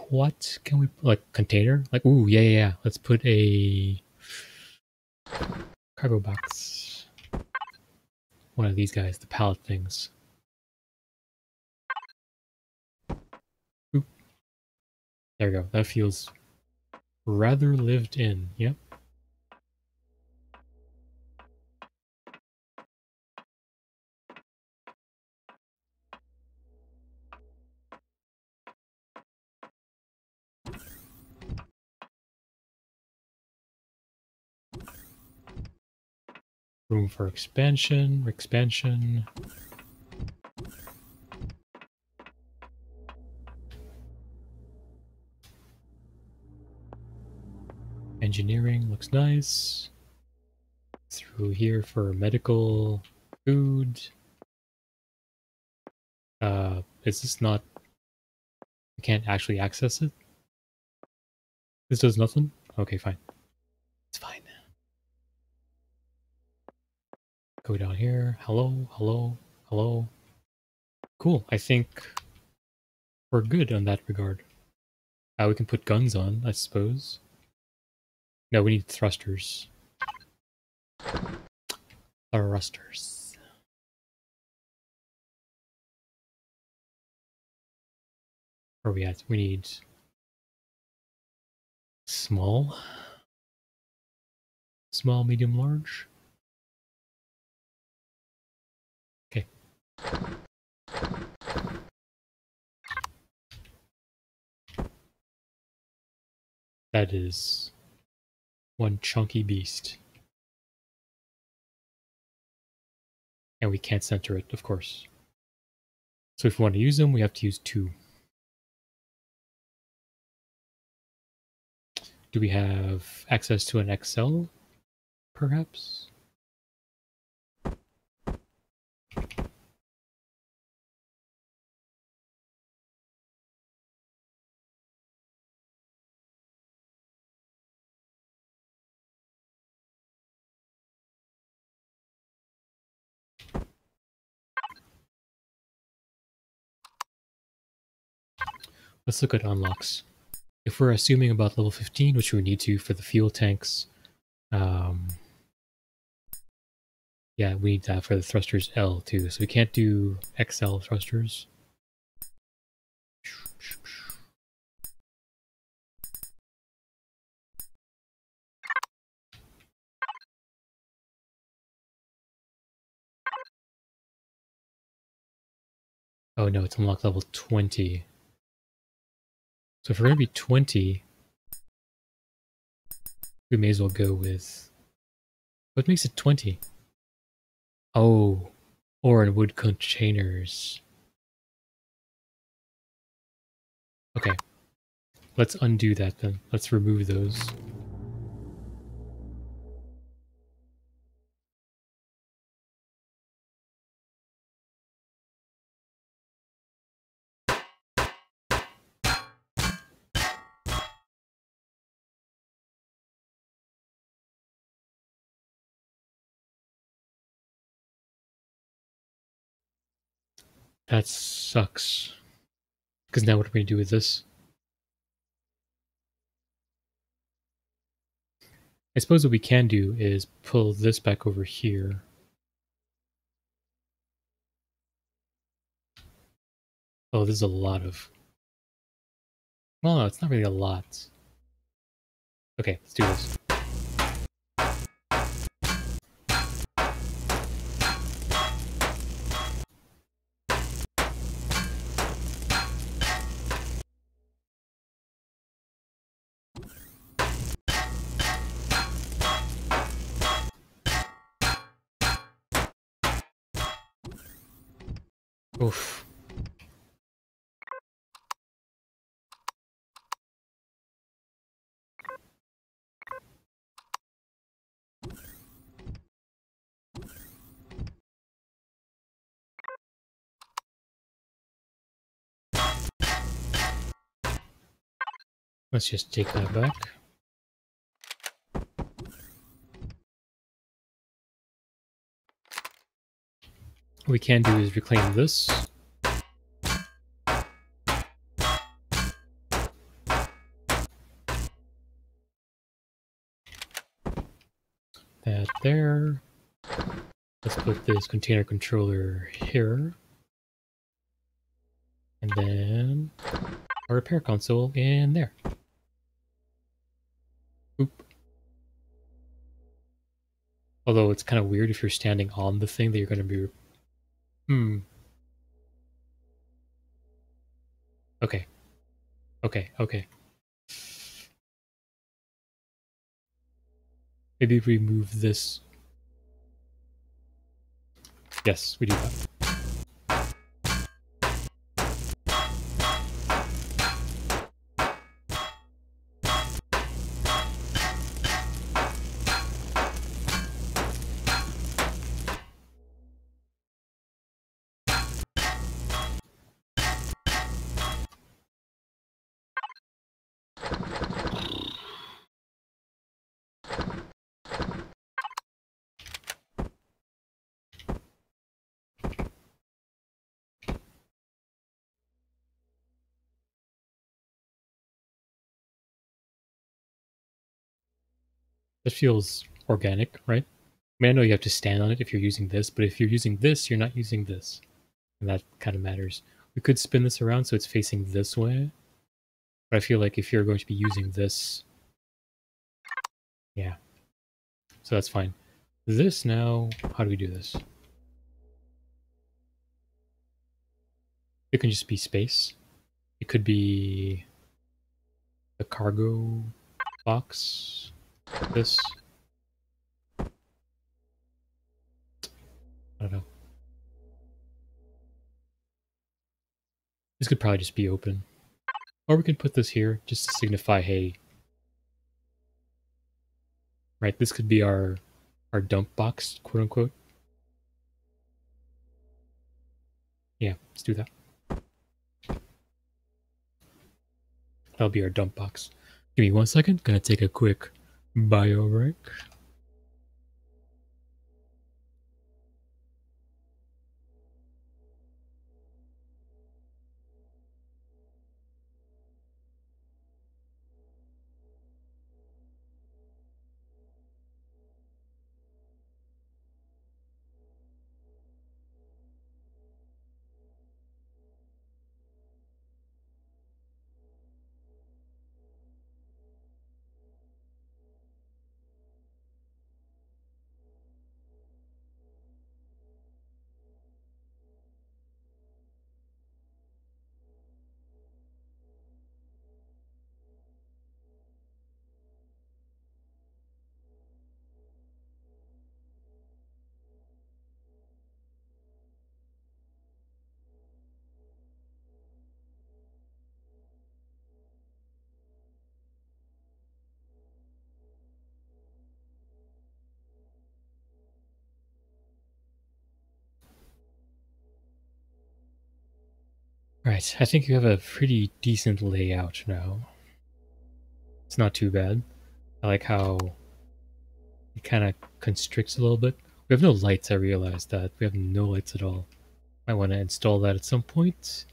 What can we put like container? Like ooh yeah yeah yeah. Let's put a cargo box. One of these guys, the pallet things. There we go. That feels rather lived in. Yep. Room for expansion, expansion. Engineering looks nice. Through here for medical, food. Uh, is this not... I can't actually access it? This does nothing? Okay, fine. It's fine. Go down here. Hello, hello, hello. Cool, I think we're good on that regard. Uh, we can put guns on, I suppose. No, we need thrusters. Thrusters. Where are we at? We need small, small, medium, large. That is one chunky beast. And we can't center it, of course. So if we want to use them, we have to use two. Do we have access to an XL, perhaps? Let's look at unlocks. If we're assuming about level 15, which we need to for the fuel tanks, um, yeah, we need that for the thrusters L too. So we can't do XL thrusters. Oh no, it's unlocked level 20. So if we're going to be 20, we may as well go with... What makes it 20? Oh, ore and wood containers. Okay. Let's undo that then. Let's remove those. That sucks. Because now what are we going to do with this? I suppose what we can do is pull this back over here. Oh, there's a lot of... Well, no, it's not really a lot. Okay, let's do this. Oof. Let's just take that back. What we can do is reclaim this. That there. Let's put this container controller here. And then our repair console in there. Oop. Although it's kind of weird if you're standing on the thing that you're going to be Hmm. Okay. Okay, okay. Maybe remove this. Yes, we do that. It feels organic, right? mean, I know you have to stand on it if you're using this, but if you're using this, you're not using this. And that kind of matters. We could spin this around so it's facing this way. But I feel like if you're going to be using this, yeah. So that's fine. This now, how do we do this? It can just be space. It could be the cargo box. This. I don't know. This could probably just be open. Or we can put this here just to signify, hey. Right, this could be our our dump box, quote unquote. Yeah, let's do that. That'll be our dump box. Give me one second. Gonna take a quick bio break. Right, I think you have a pretty decent layout now. It's not too bad. I like how it kind of constricts a little bit. We have no lights, I realized that. We have no lights at all. Might want to install that at some point,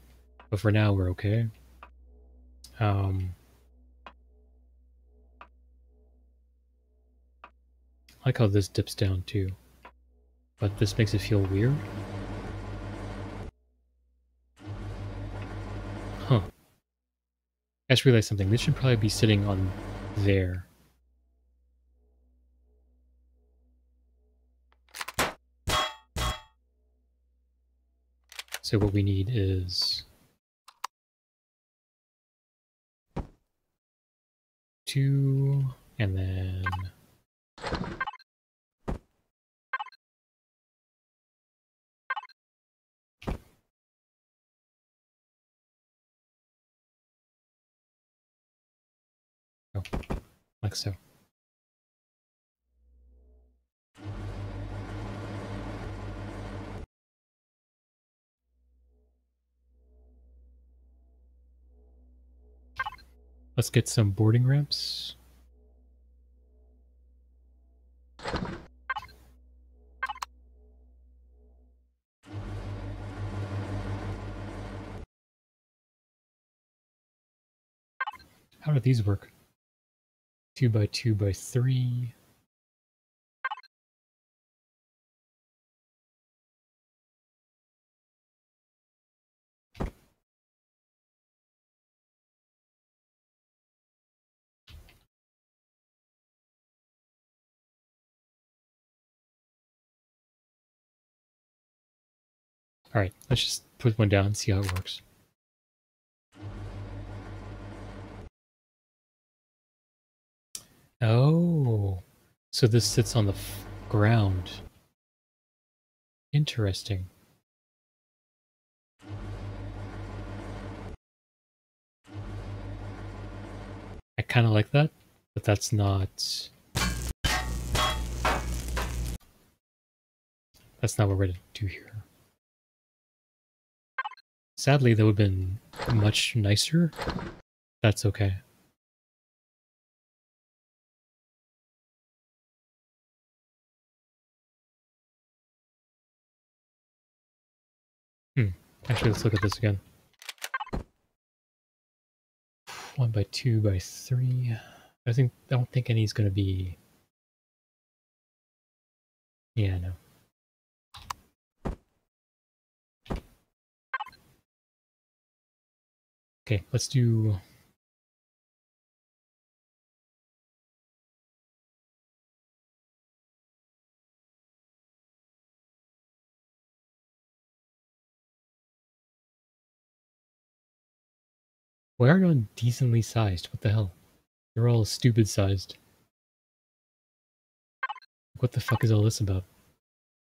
but for now we're okay. Um, I like how this dips down too, but this makes it feel weird. Huh. I just realized something. This should probably be sitting on there. So what we need is two, and then Like so. Let's get some boarding ramps. How do these work? Two by two by three. Alright, let's just put one down and see how it works. Oh, so this sits on the ground. Interesting. I kind of like that, but that's not... That's not what we're going to do here. Sadly, that would have been much nicer. That's okay. Actually, let's look at this again. One by two by three. I think I don't think any's going to be Yeah, I know. Okay, let's do Why are none decently sized? What the hell? They're all stupid sized. What the fuck is all this about?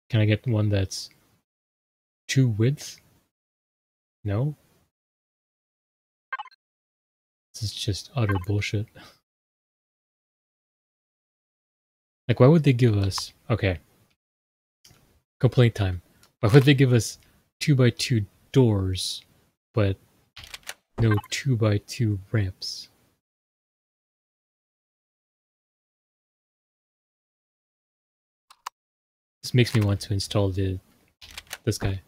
Can I get one that's two width? No? This is just utter bullshit. Like, why would they give us... Okay. Complaint time. Why would they give us 2 by 2 doors, but no 2 by 2 ramps? This makes me want to install the this guy.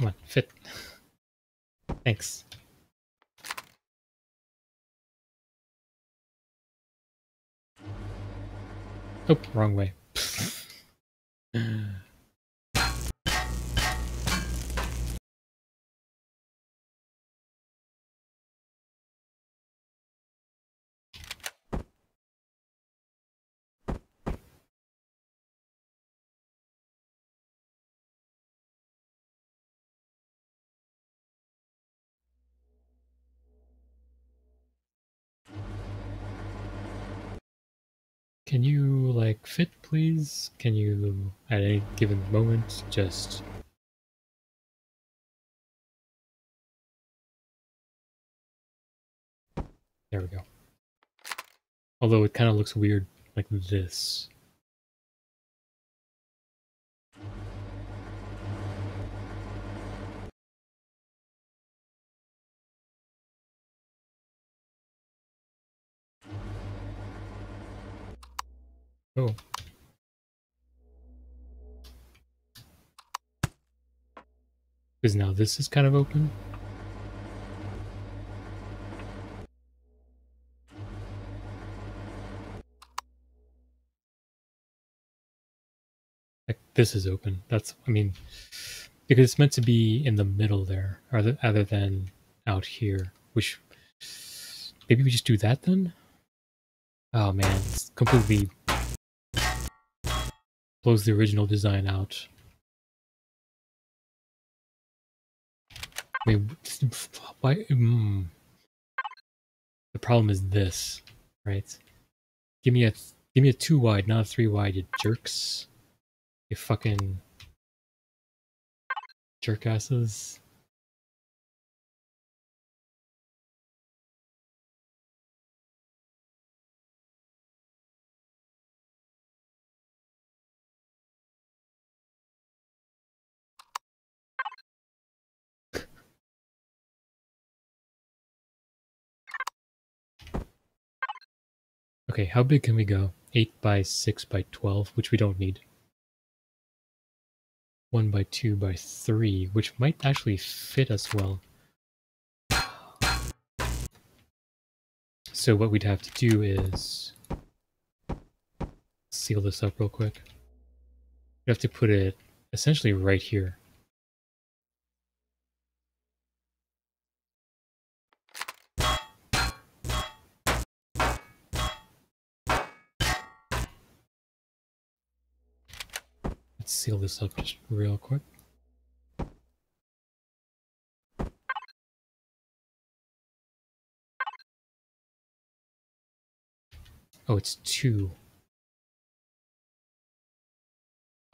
Come on, fit. Thanks. Oh, wrong way. Can you, like, fit, please? Can you, at any given moment, just... There we go. Although it kind of looks weird like this. Oh. Because now this is kind of open. Like this is open. That's, I mean, because it's meant to be in the middle there, rather, other than out here, which maybe we just do that then? Oh man, it's completely blows the original design out. Why? Mm. The problem is this, right? Give me a give me a two wide, not a three wide, you jerks. You fucking jerk Okay, how big can we go? 8 by 6 by 12, which we don't need. 1 by 2 by 3, which might actually fit us well. So what we'd have to do is seal this up real quick. We have to put it essentially right here. Let's seal this up just real quick. Oh, it's two.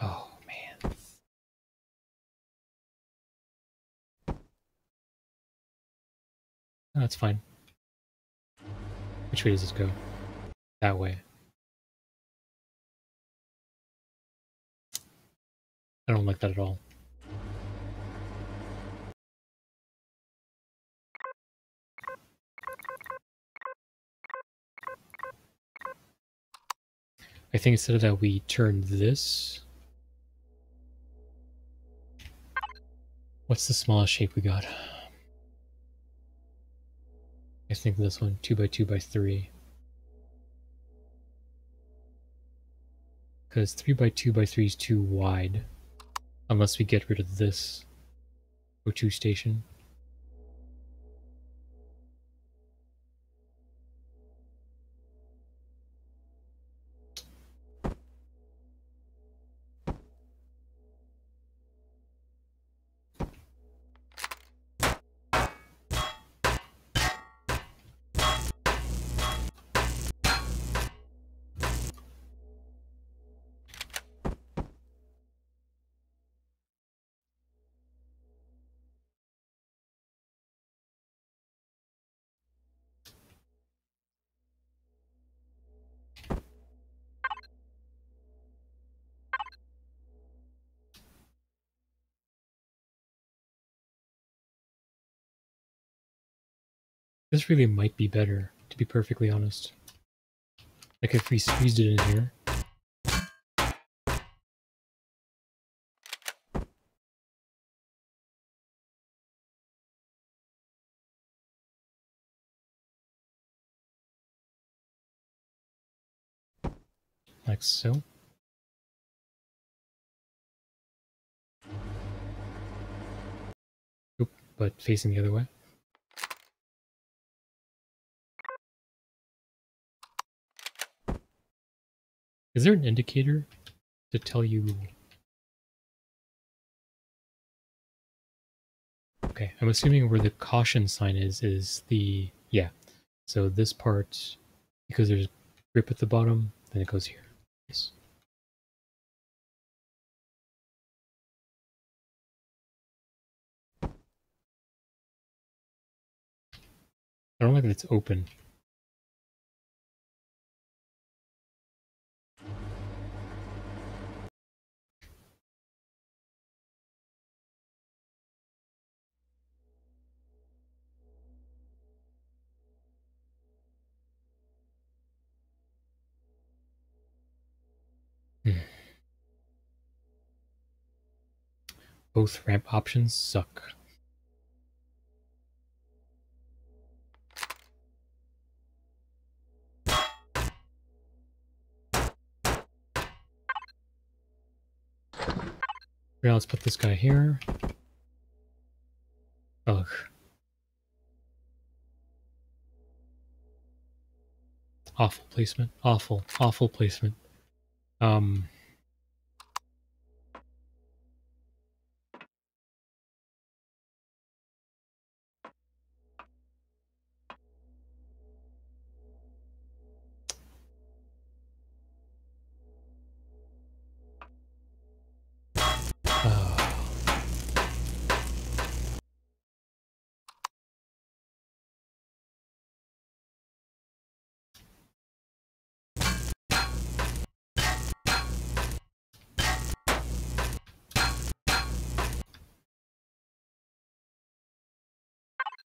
Oh, man. that's fine. Which way does this go? That way. I don't like that at all. I think instead of that, we turn this. What's the smallest shape we got? I think this one, 2 by 2 by 3. Because 3 by 2 by 3 is too wide. Unless we get rid of this O2 station. This really might be better, to be perfectly honest. Like if we squeezed it in here. Like so. Oop, but facing the other way. Is there an indicator to tell you? Okay, I'm assuming where the caution sign is, is the, yeah. So this part, because there's grip at the bottom, then it goes here. I don't like that it's open. Both ramp options suck. Now let's put this guy here. Ugh. Awful placement. Awful, awful placement. Um,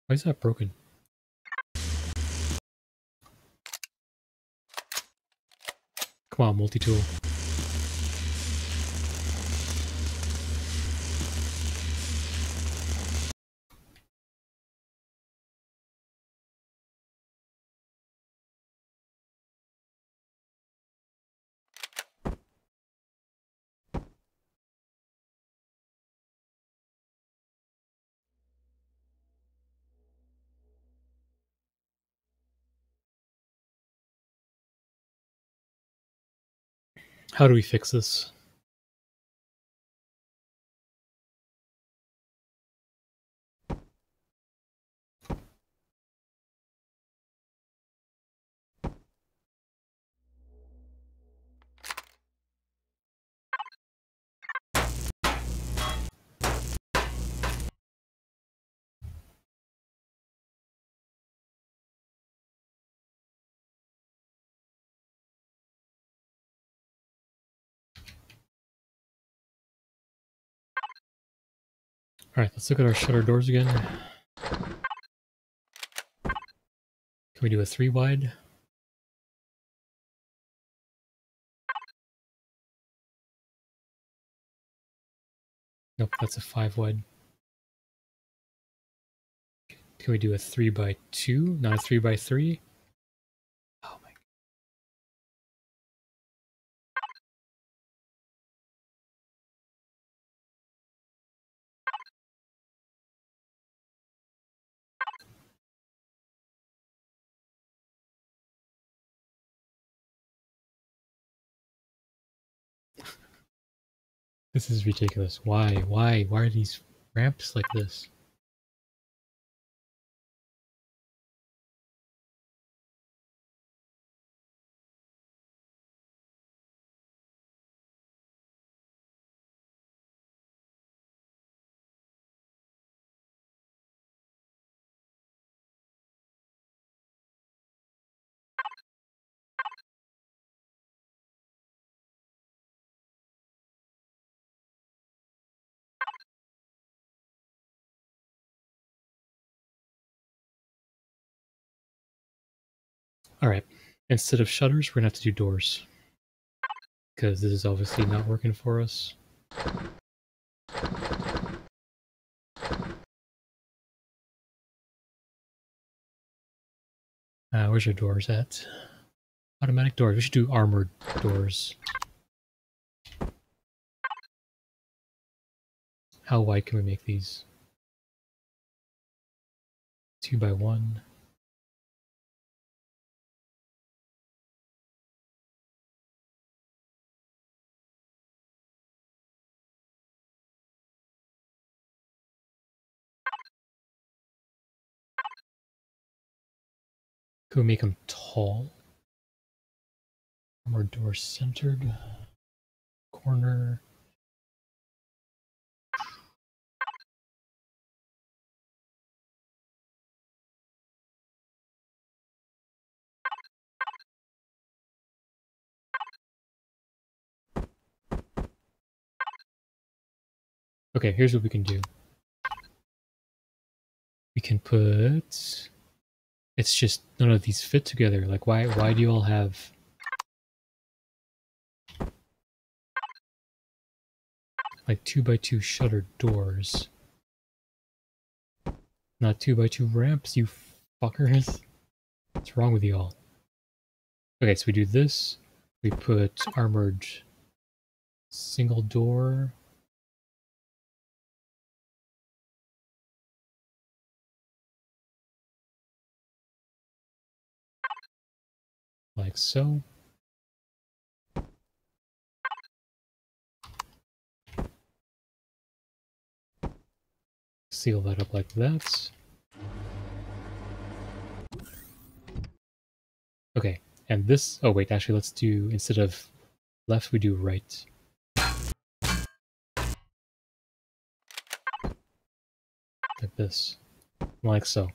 Why is that broken? Come on, multi-tool. How do we fix this? Alright, let's look at our shutter doors again. Can we do a three wide? Nope, that's a five wide. Can we do a three by two, not a three by three? This is ridiculous. Why? Why? Why are these ramps like this? Alright, instead of shutters, we're gonna have to do doors. Because this is obviously not working for us. Uh, where's your doors at? Automatic doors. We should do armored doors. How wide can we make these? Two by one. Could we make them tall? More door centered. Corner. Okay, here's what we can do. We can put it's just none of these fit together. Like why why do you all have like two by two shuttered doors? Not two by two ramps, you fuckers. What's wrong with you all? Okay, so we do this. We put armored single door like so. Seal that up like that. Okay, and this, oh wait, actually let's do, instead of left, we do right. Like this, like so.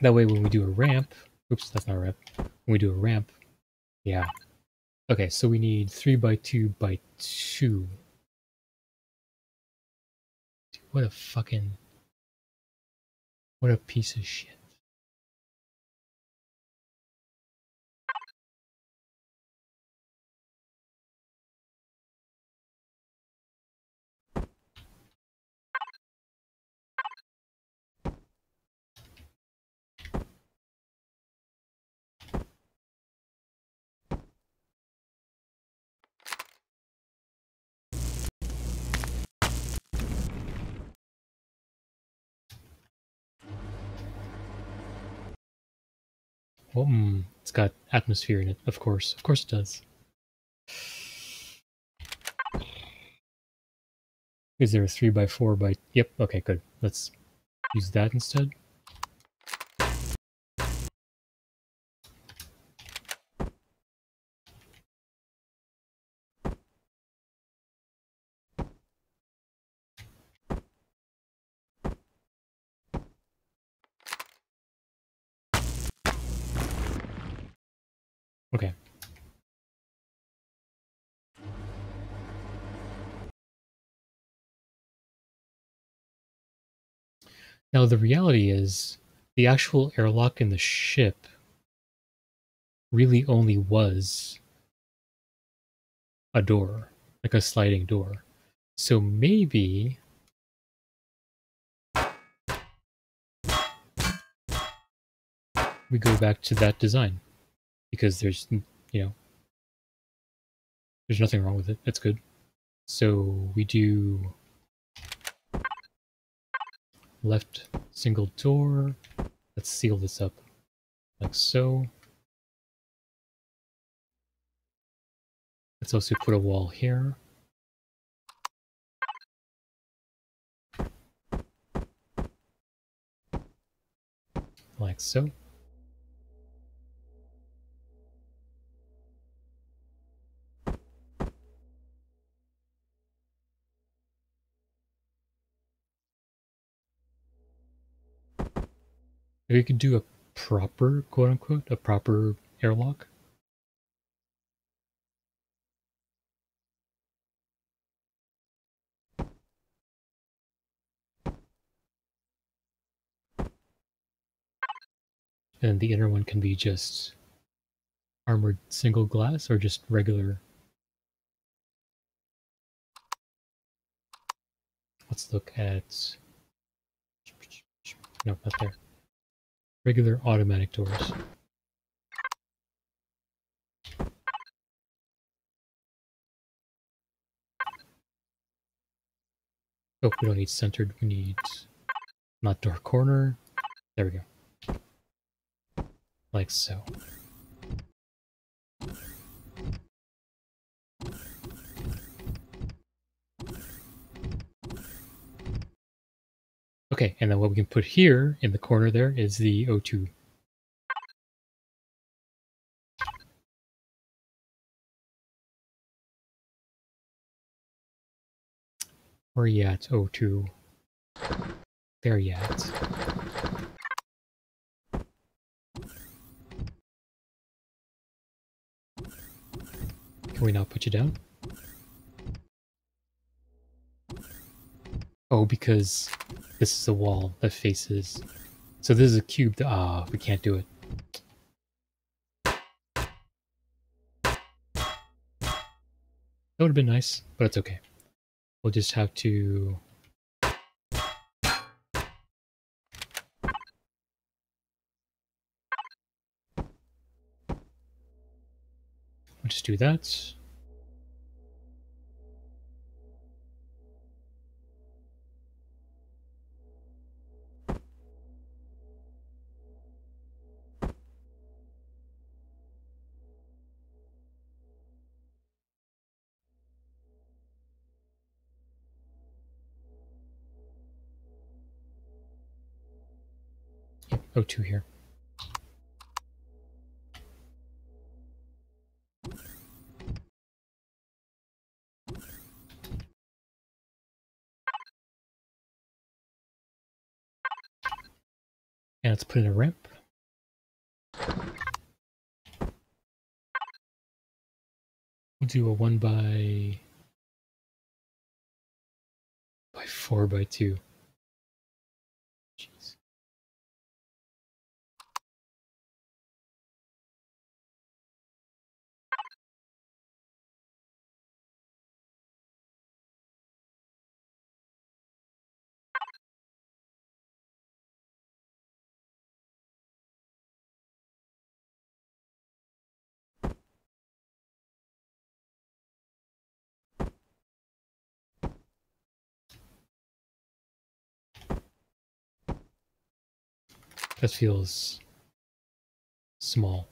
That way when we do a ramp, Oops, that's not a ramp. When we do a ramp, yeah. Okay, so we need 3 by 2 by 2. what a fucking... What a piece of shit. Well, mm, it's got atmosphere in it, of course. Of course it does. Is there a 3 by 4 by... Yep, okay, good. Let's use that instead. Okay. Now the reality is, the actual airlock in the ship really only was a door, like a sliding door. So maybe we go back to that design because there's, you know, there's nothing wrong with it. That's good. So we do left single door. Let's seal this up like so. Let's also put a wall here. Like so. We could do a proper, quote unquote, a proper airlock. And the inner one can be just armored single glass or just regular. Let's look at. No, not there. Regular automatic doors. Oh, we don't need centered. We need not door corner. There we go. Like so. Okay, and then what we can put here in the corner there is the O2. Where you at, O2? There you at. Can we now put you down? Oh, because this is a wall that faces... So this is a cube that... Ah, we can't do it. That would have been nice, but it's okay. We'll just have to... We'll just do that. O2 here. And let's put in a ramp. We'll do a one by by four by two. That feels small.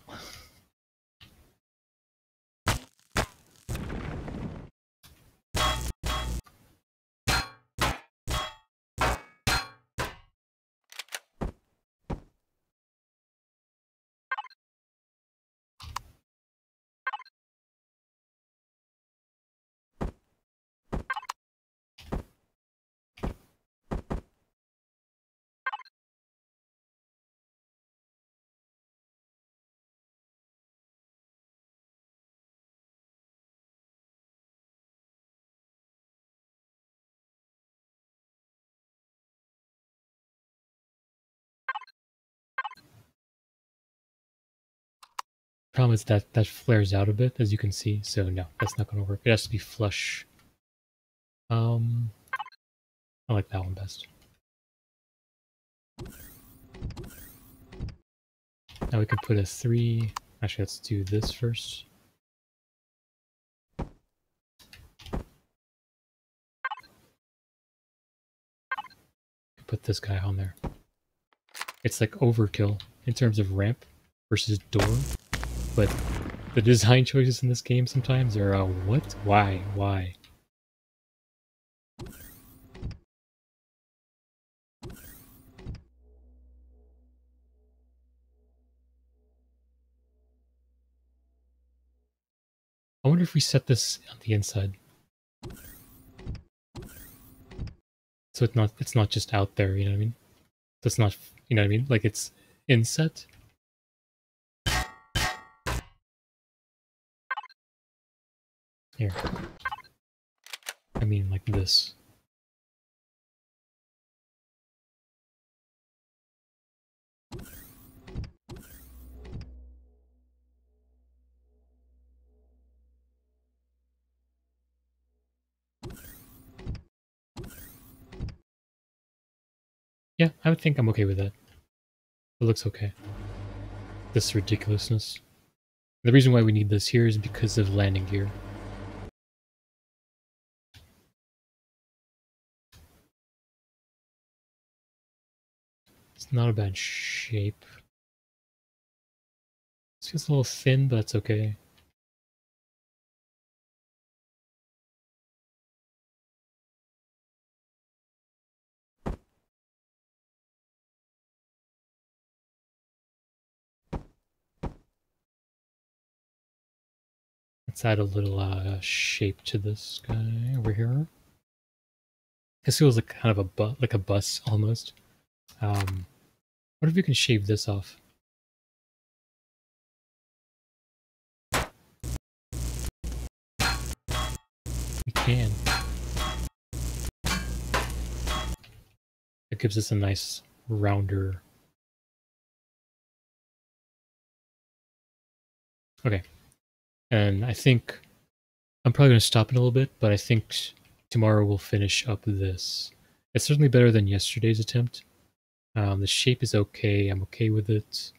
Problem is that that flares out a bit, as you can see. So no, that's not going to work. It has to be flush Um, I like that one best. Now we can put a three. Actually, let's do this first. Put this guy on there. It's like overkill in terms of ramp versus door, but the design choices in this game sometimes are uh, what? Why? Why? I wonder if we set this on the inside. So it's not it's not just out there, you know what I mean? It's not you know what I mean? Like it's inset. Here. I mean like this. Yeah, I would think I'm okay with that. It looks okay. This ridiculousness. The reason why we need this here is because of landing gear. It's not a bad shape. It's just a little thin, but it's okay. Let's add a little uh, shape to this guy over here. This feels like kind of a bu like a bus almost. Um, what if you can shave this off? We can. It gives us a nice rounder. Okay. And I think I'm probably going to stop in a little bit, but I think tomorrow we'll finish up this. It's certainly better than yesterday's attempt. Um, the shape is okay. I'm okay with it.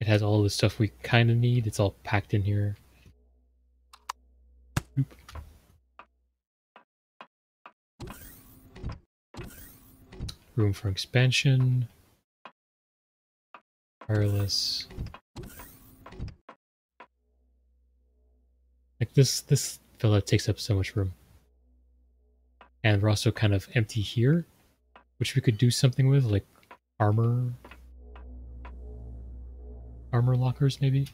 It has all the stuff we kind of need. It's all packed in here. Oop. Room for expansion. Wireless. Like this, this fella takes up so much room. And we're also kind of empty here, which we could do something with, like armor, armor lockers maybe.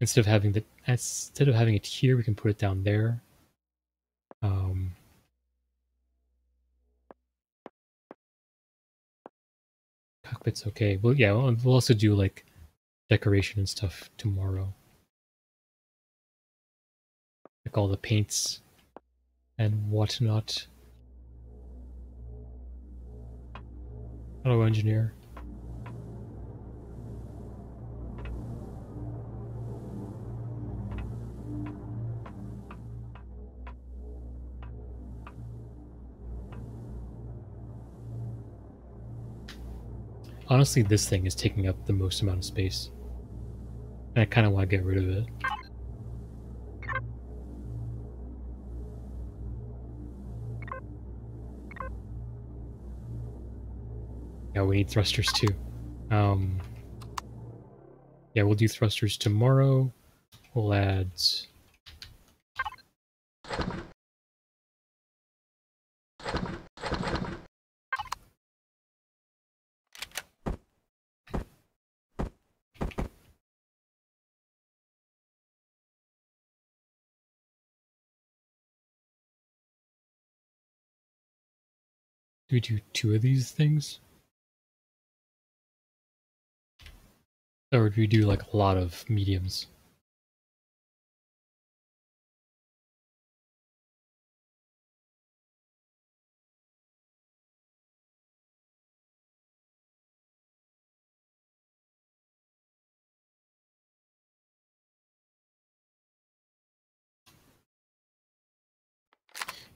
Instead of having the, instead of having it here, we can put it down there. Um, cockpit's okay. Well, yeah, we'll, we'll also do like decoration and stuff tomorrow like all the paints and whatnot. Hello, engineer. Honestly, this thing is taking up the most amount of space. And I kind of want to get rid of it. Yeah, we need thrusters too. Um, yeah, we'll do thrusters tomorrow. We'll add... Do we do two of these things? Or do we do like a lot of mediums?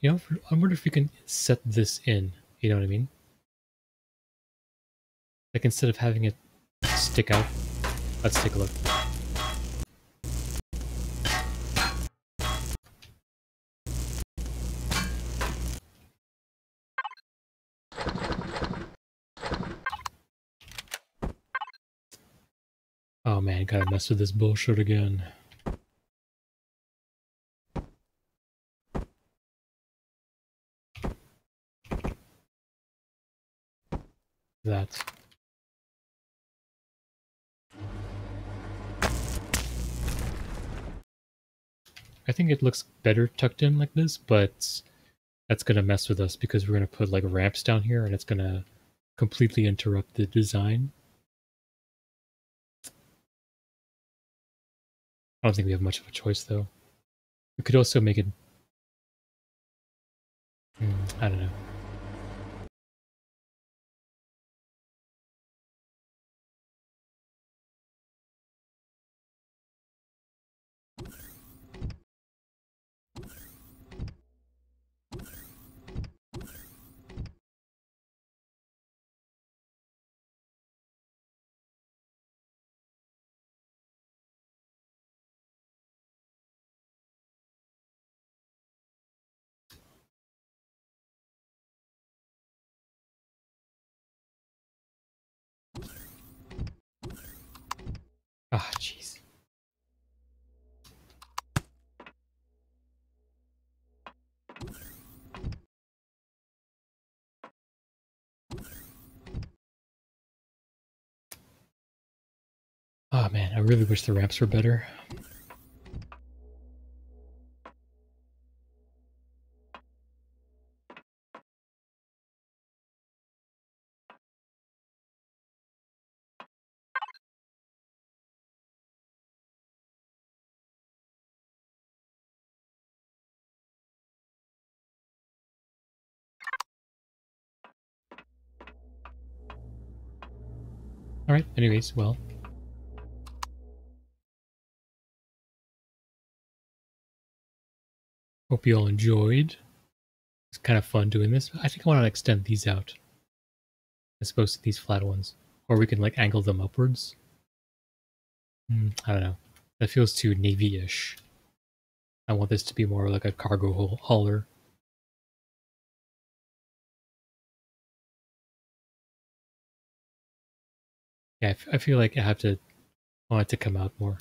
You know, I wonder if we can set this in. You know what I mean? Like instead of having it stick out. Let's take a look. Oh man, gotta mess with this bullshit again. That. I think it looks better tucked in like this, but that's going to mess with us because we're going to put like ramps down here and it's going to completely interrupt the design. I don't think we have much of a choice though. We could also make it... Hmm, I don't know. Oh man, I really wish the ramps were better. Alright, anyways, well. Hope you all enjoyed. It's kind of fun doing this. I think I want to extend these out. As opposed to these flat ones. Or we can like angle them upwards. Mm, I don't know. That feels too navy-ish. I want this to be more like a cargo hauler. Yeah, I feel like I have to I want it to come out more.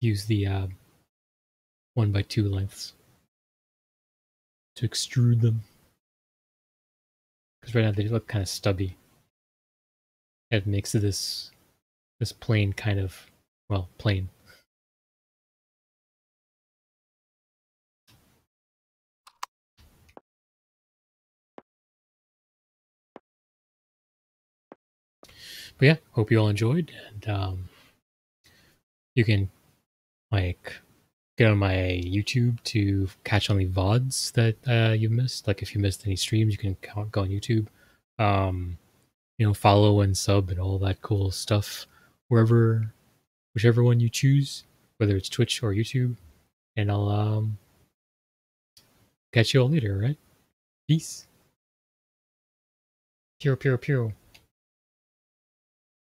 Use the uh, one by two lengths to extrude them. Because right now they look kind of stubby. It makes this this plane kind of well plain. but yeah, hope you all enjoyed, and um, you can like get on my YouTube to catch only VODs that uh, you missed. Like if you missed any streams, you can go on YouTube. Um, you know, follow and sub and all that cool stuff wherever, whichever one you choose, whether it's Twitch or YouTube. And I'll um, catch you all later, right? Peace. Pure, pure, pure.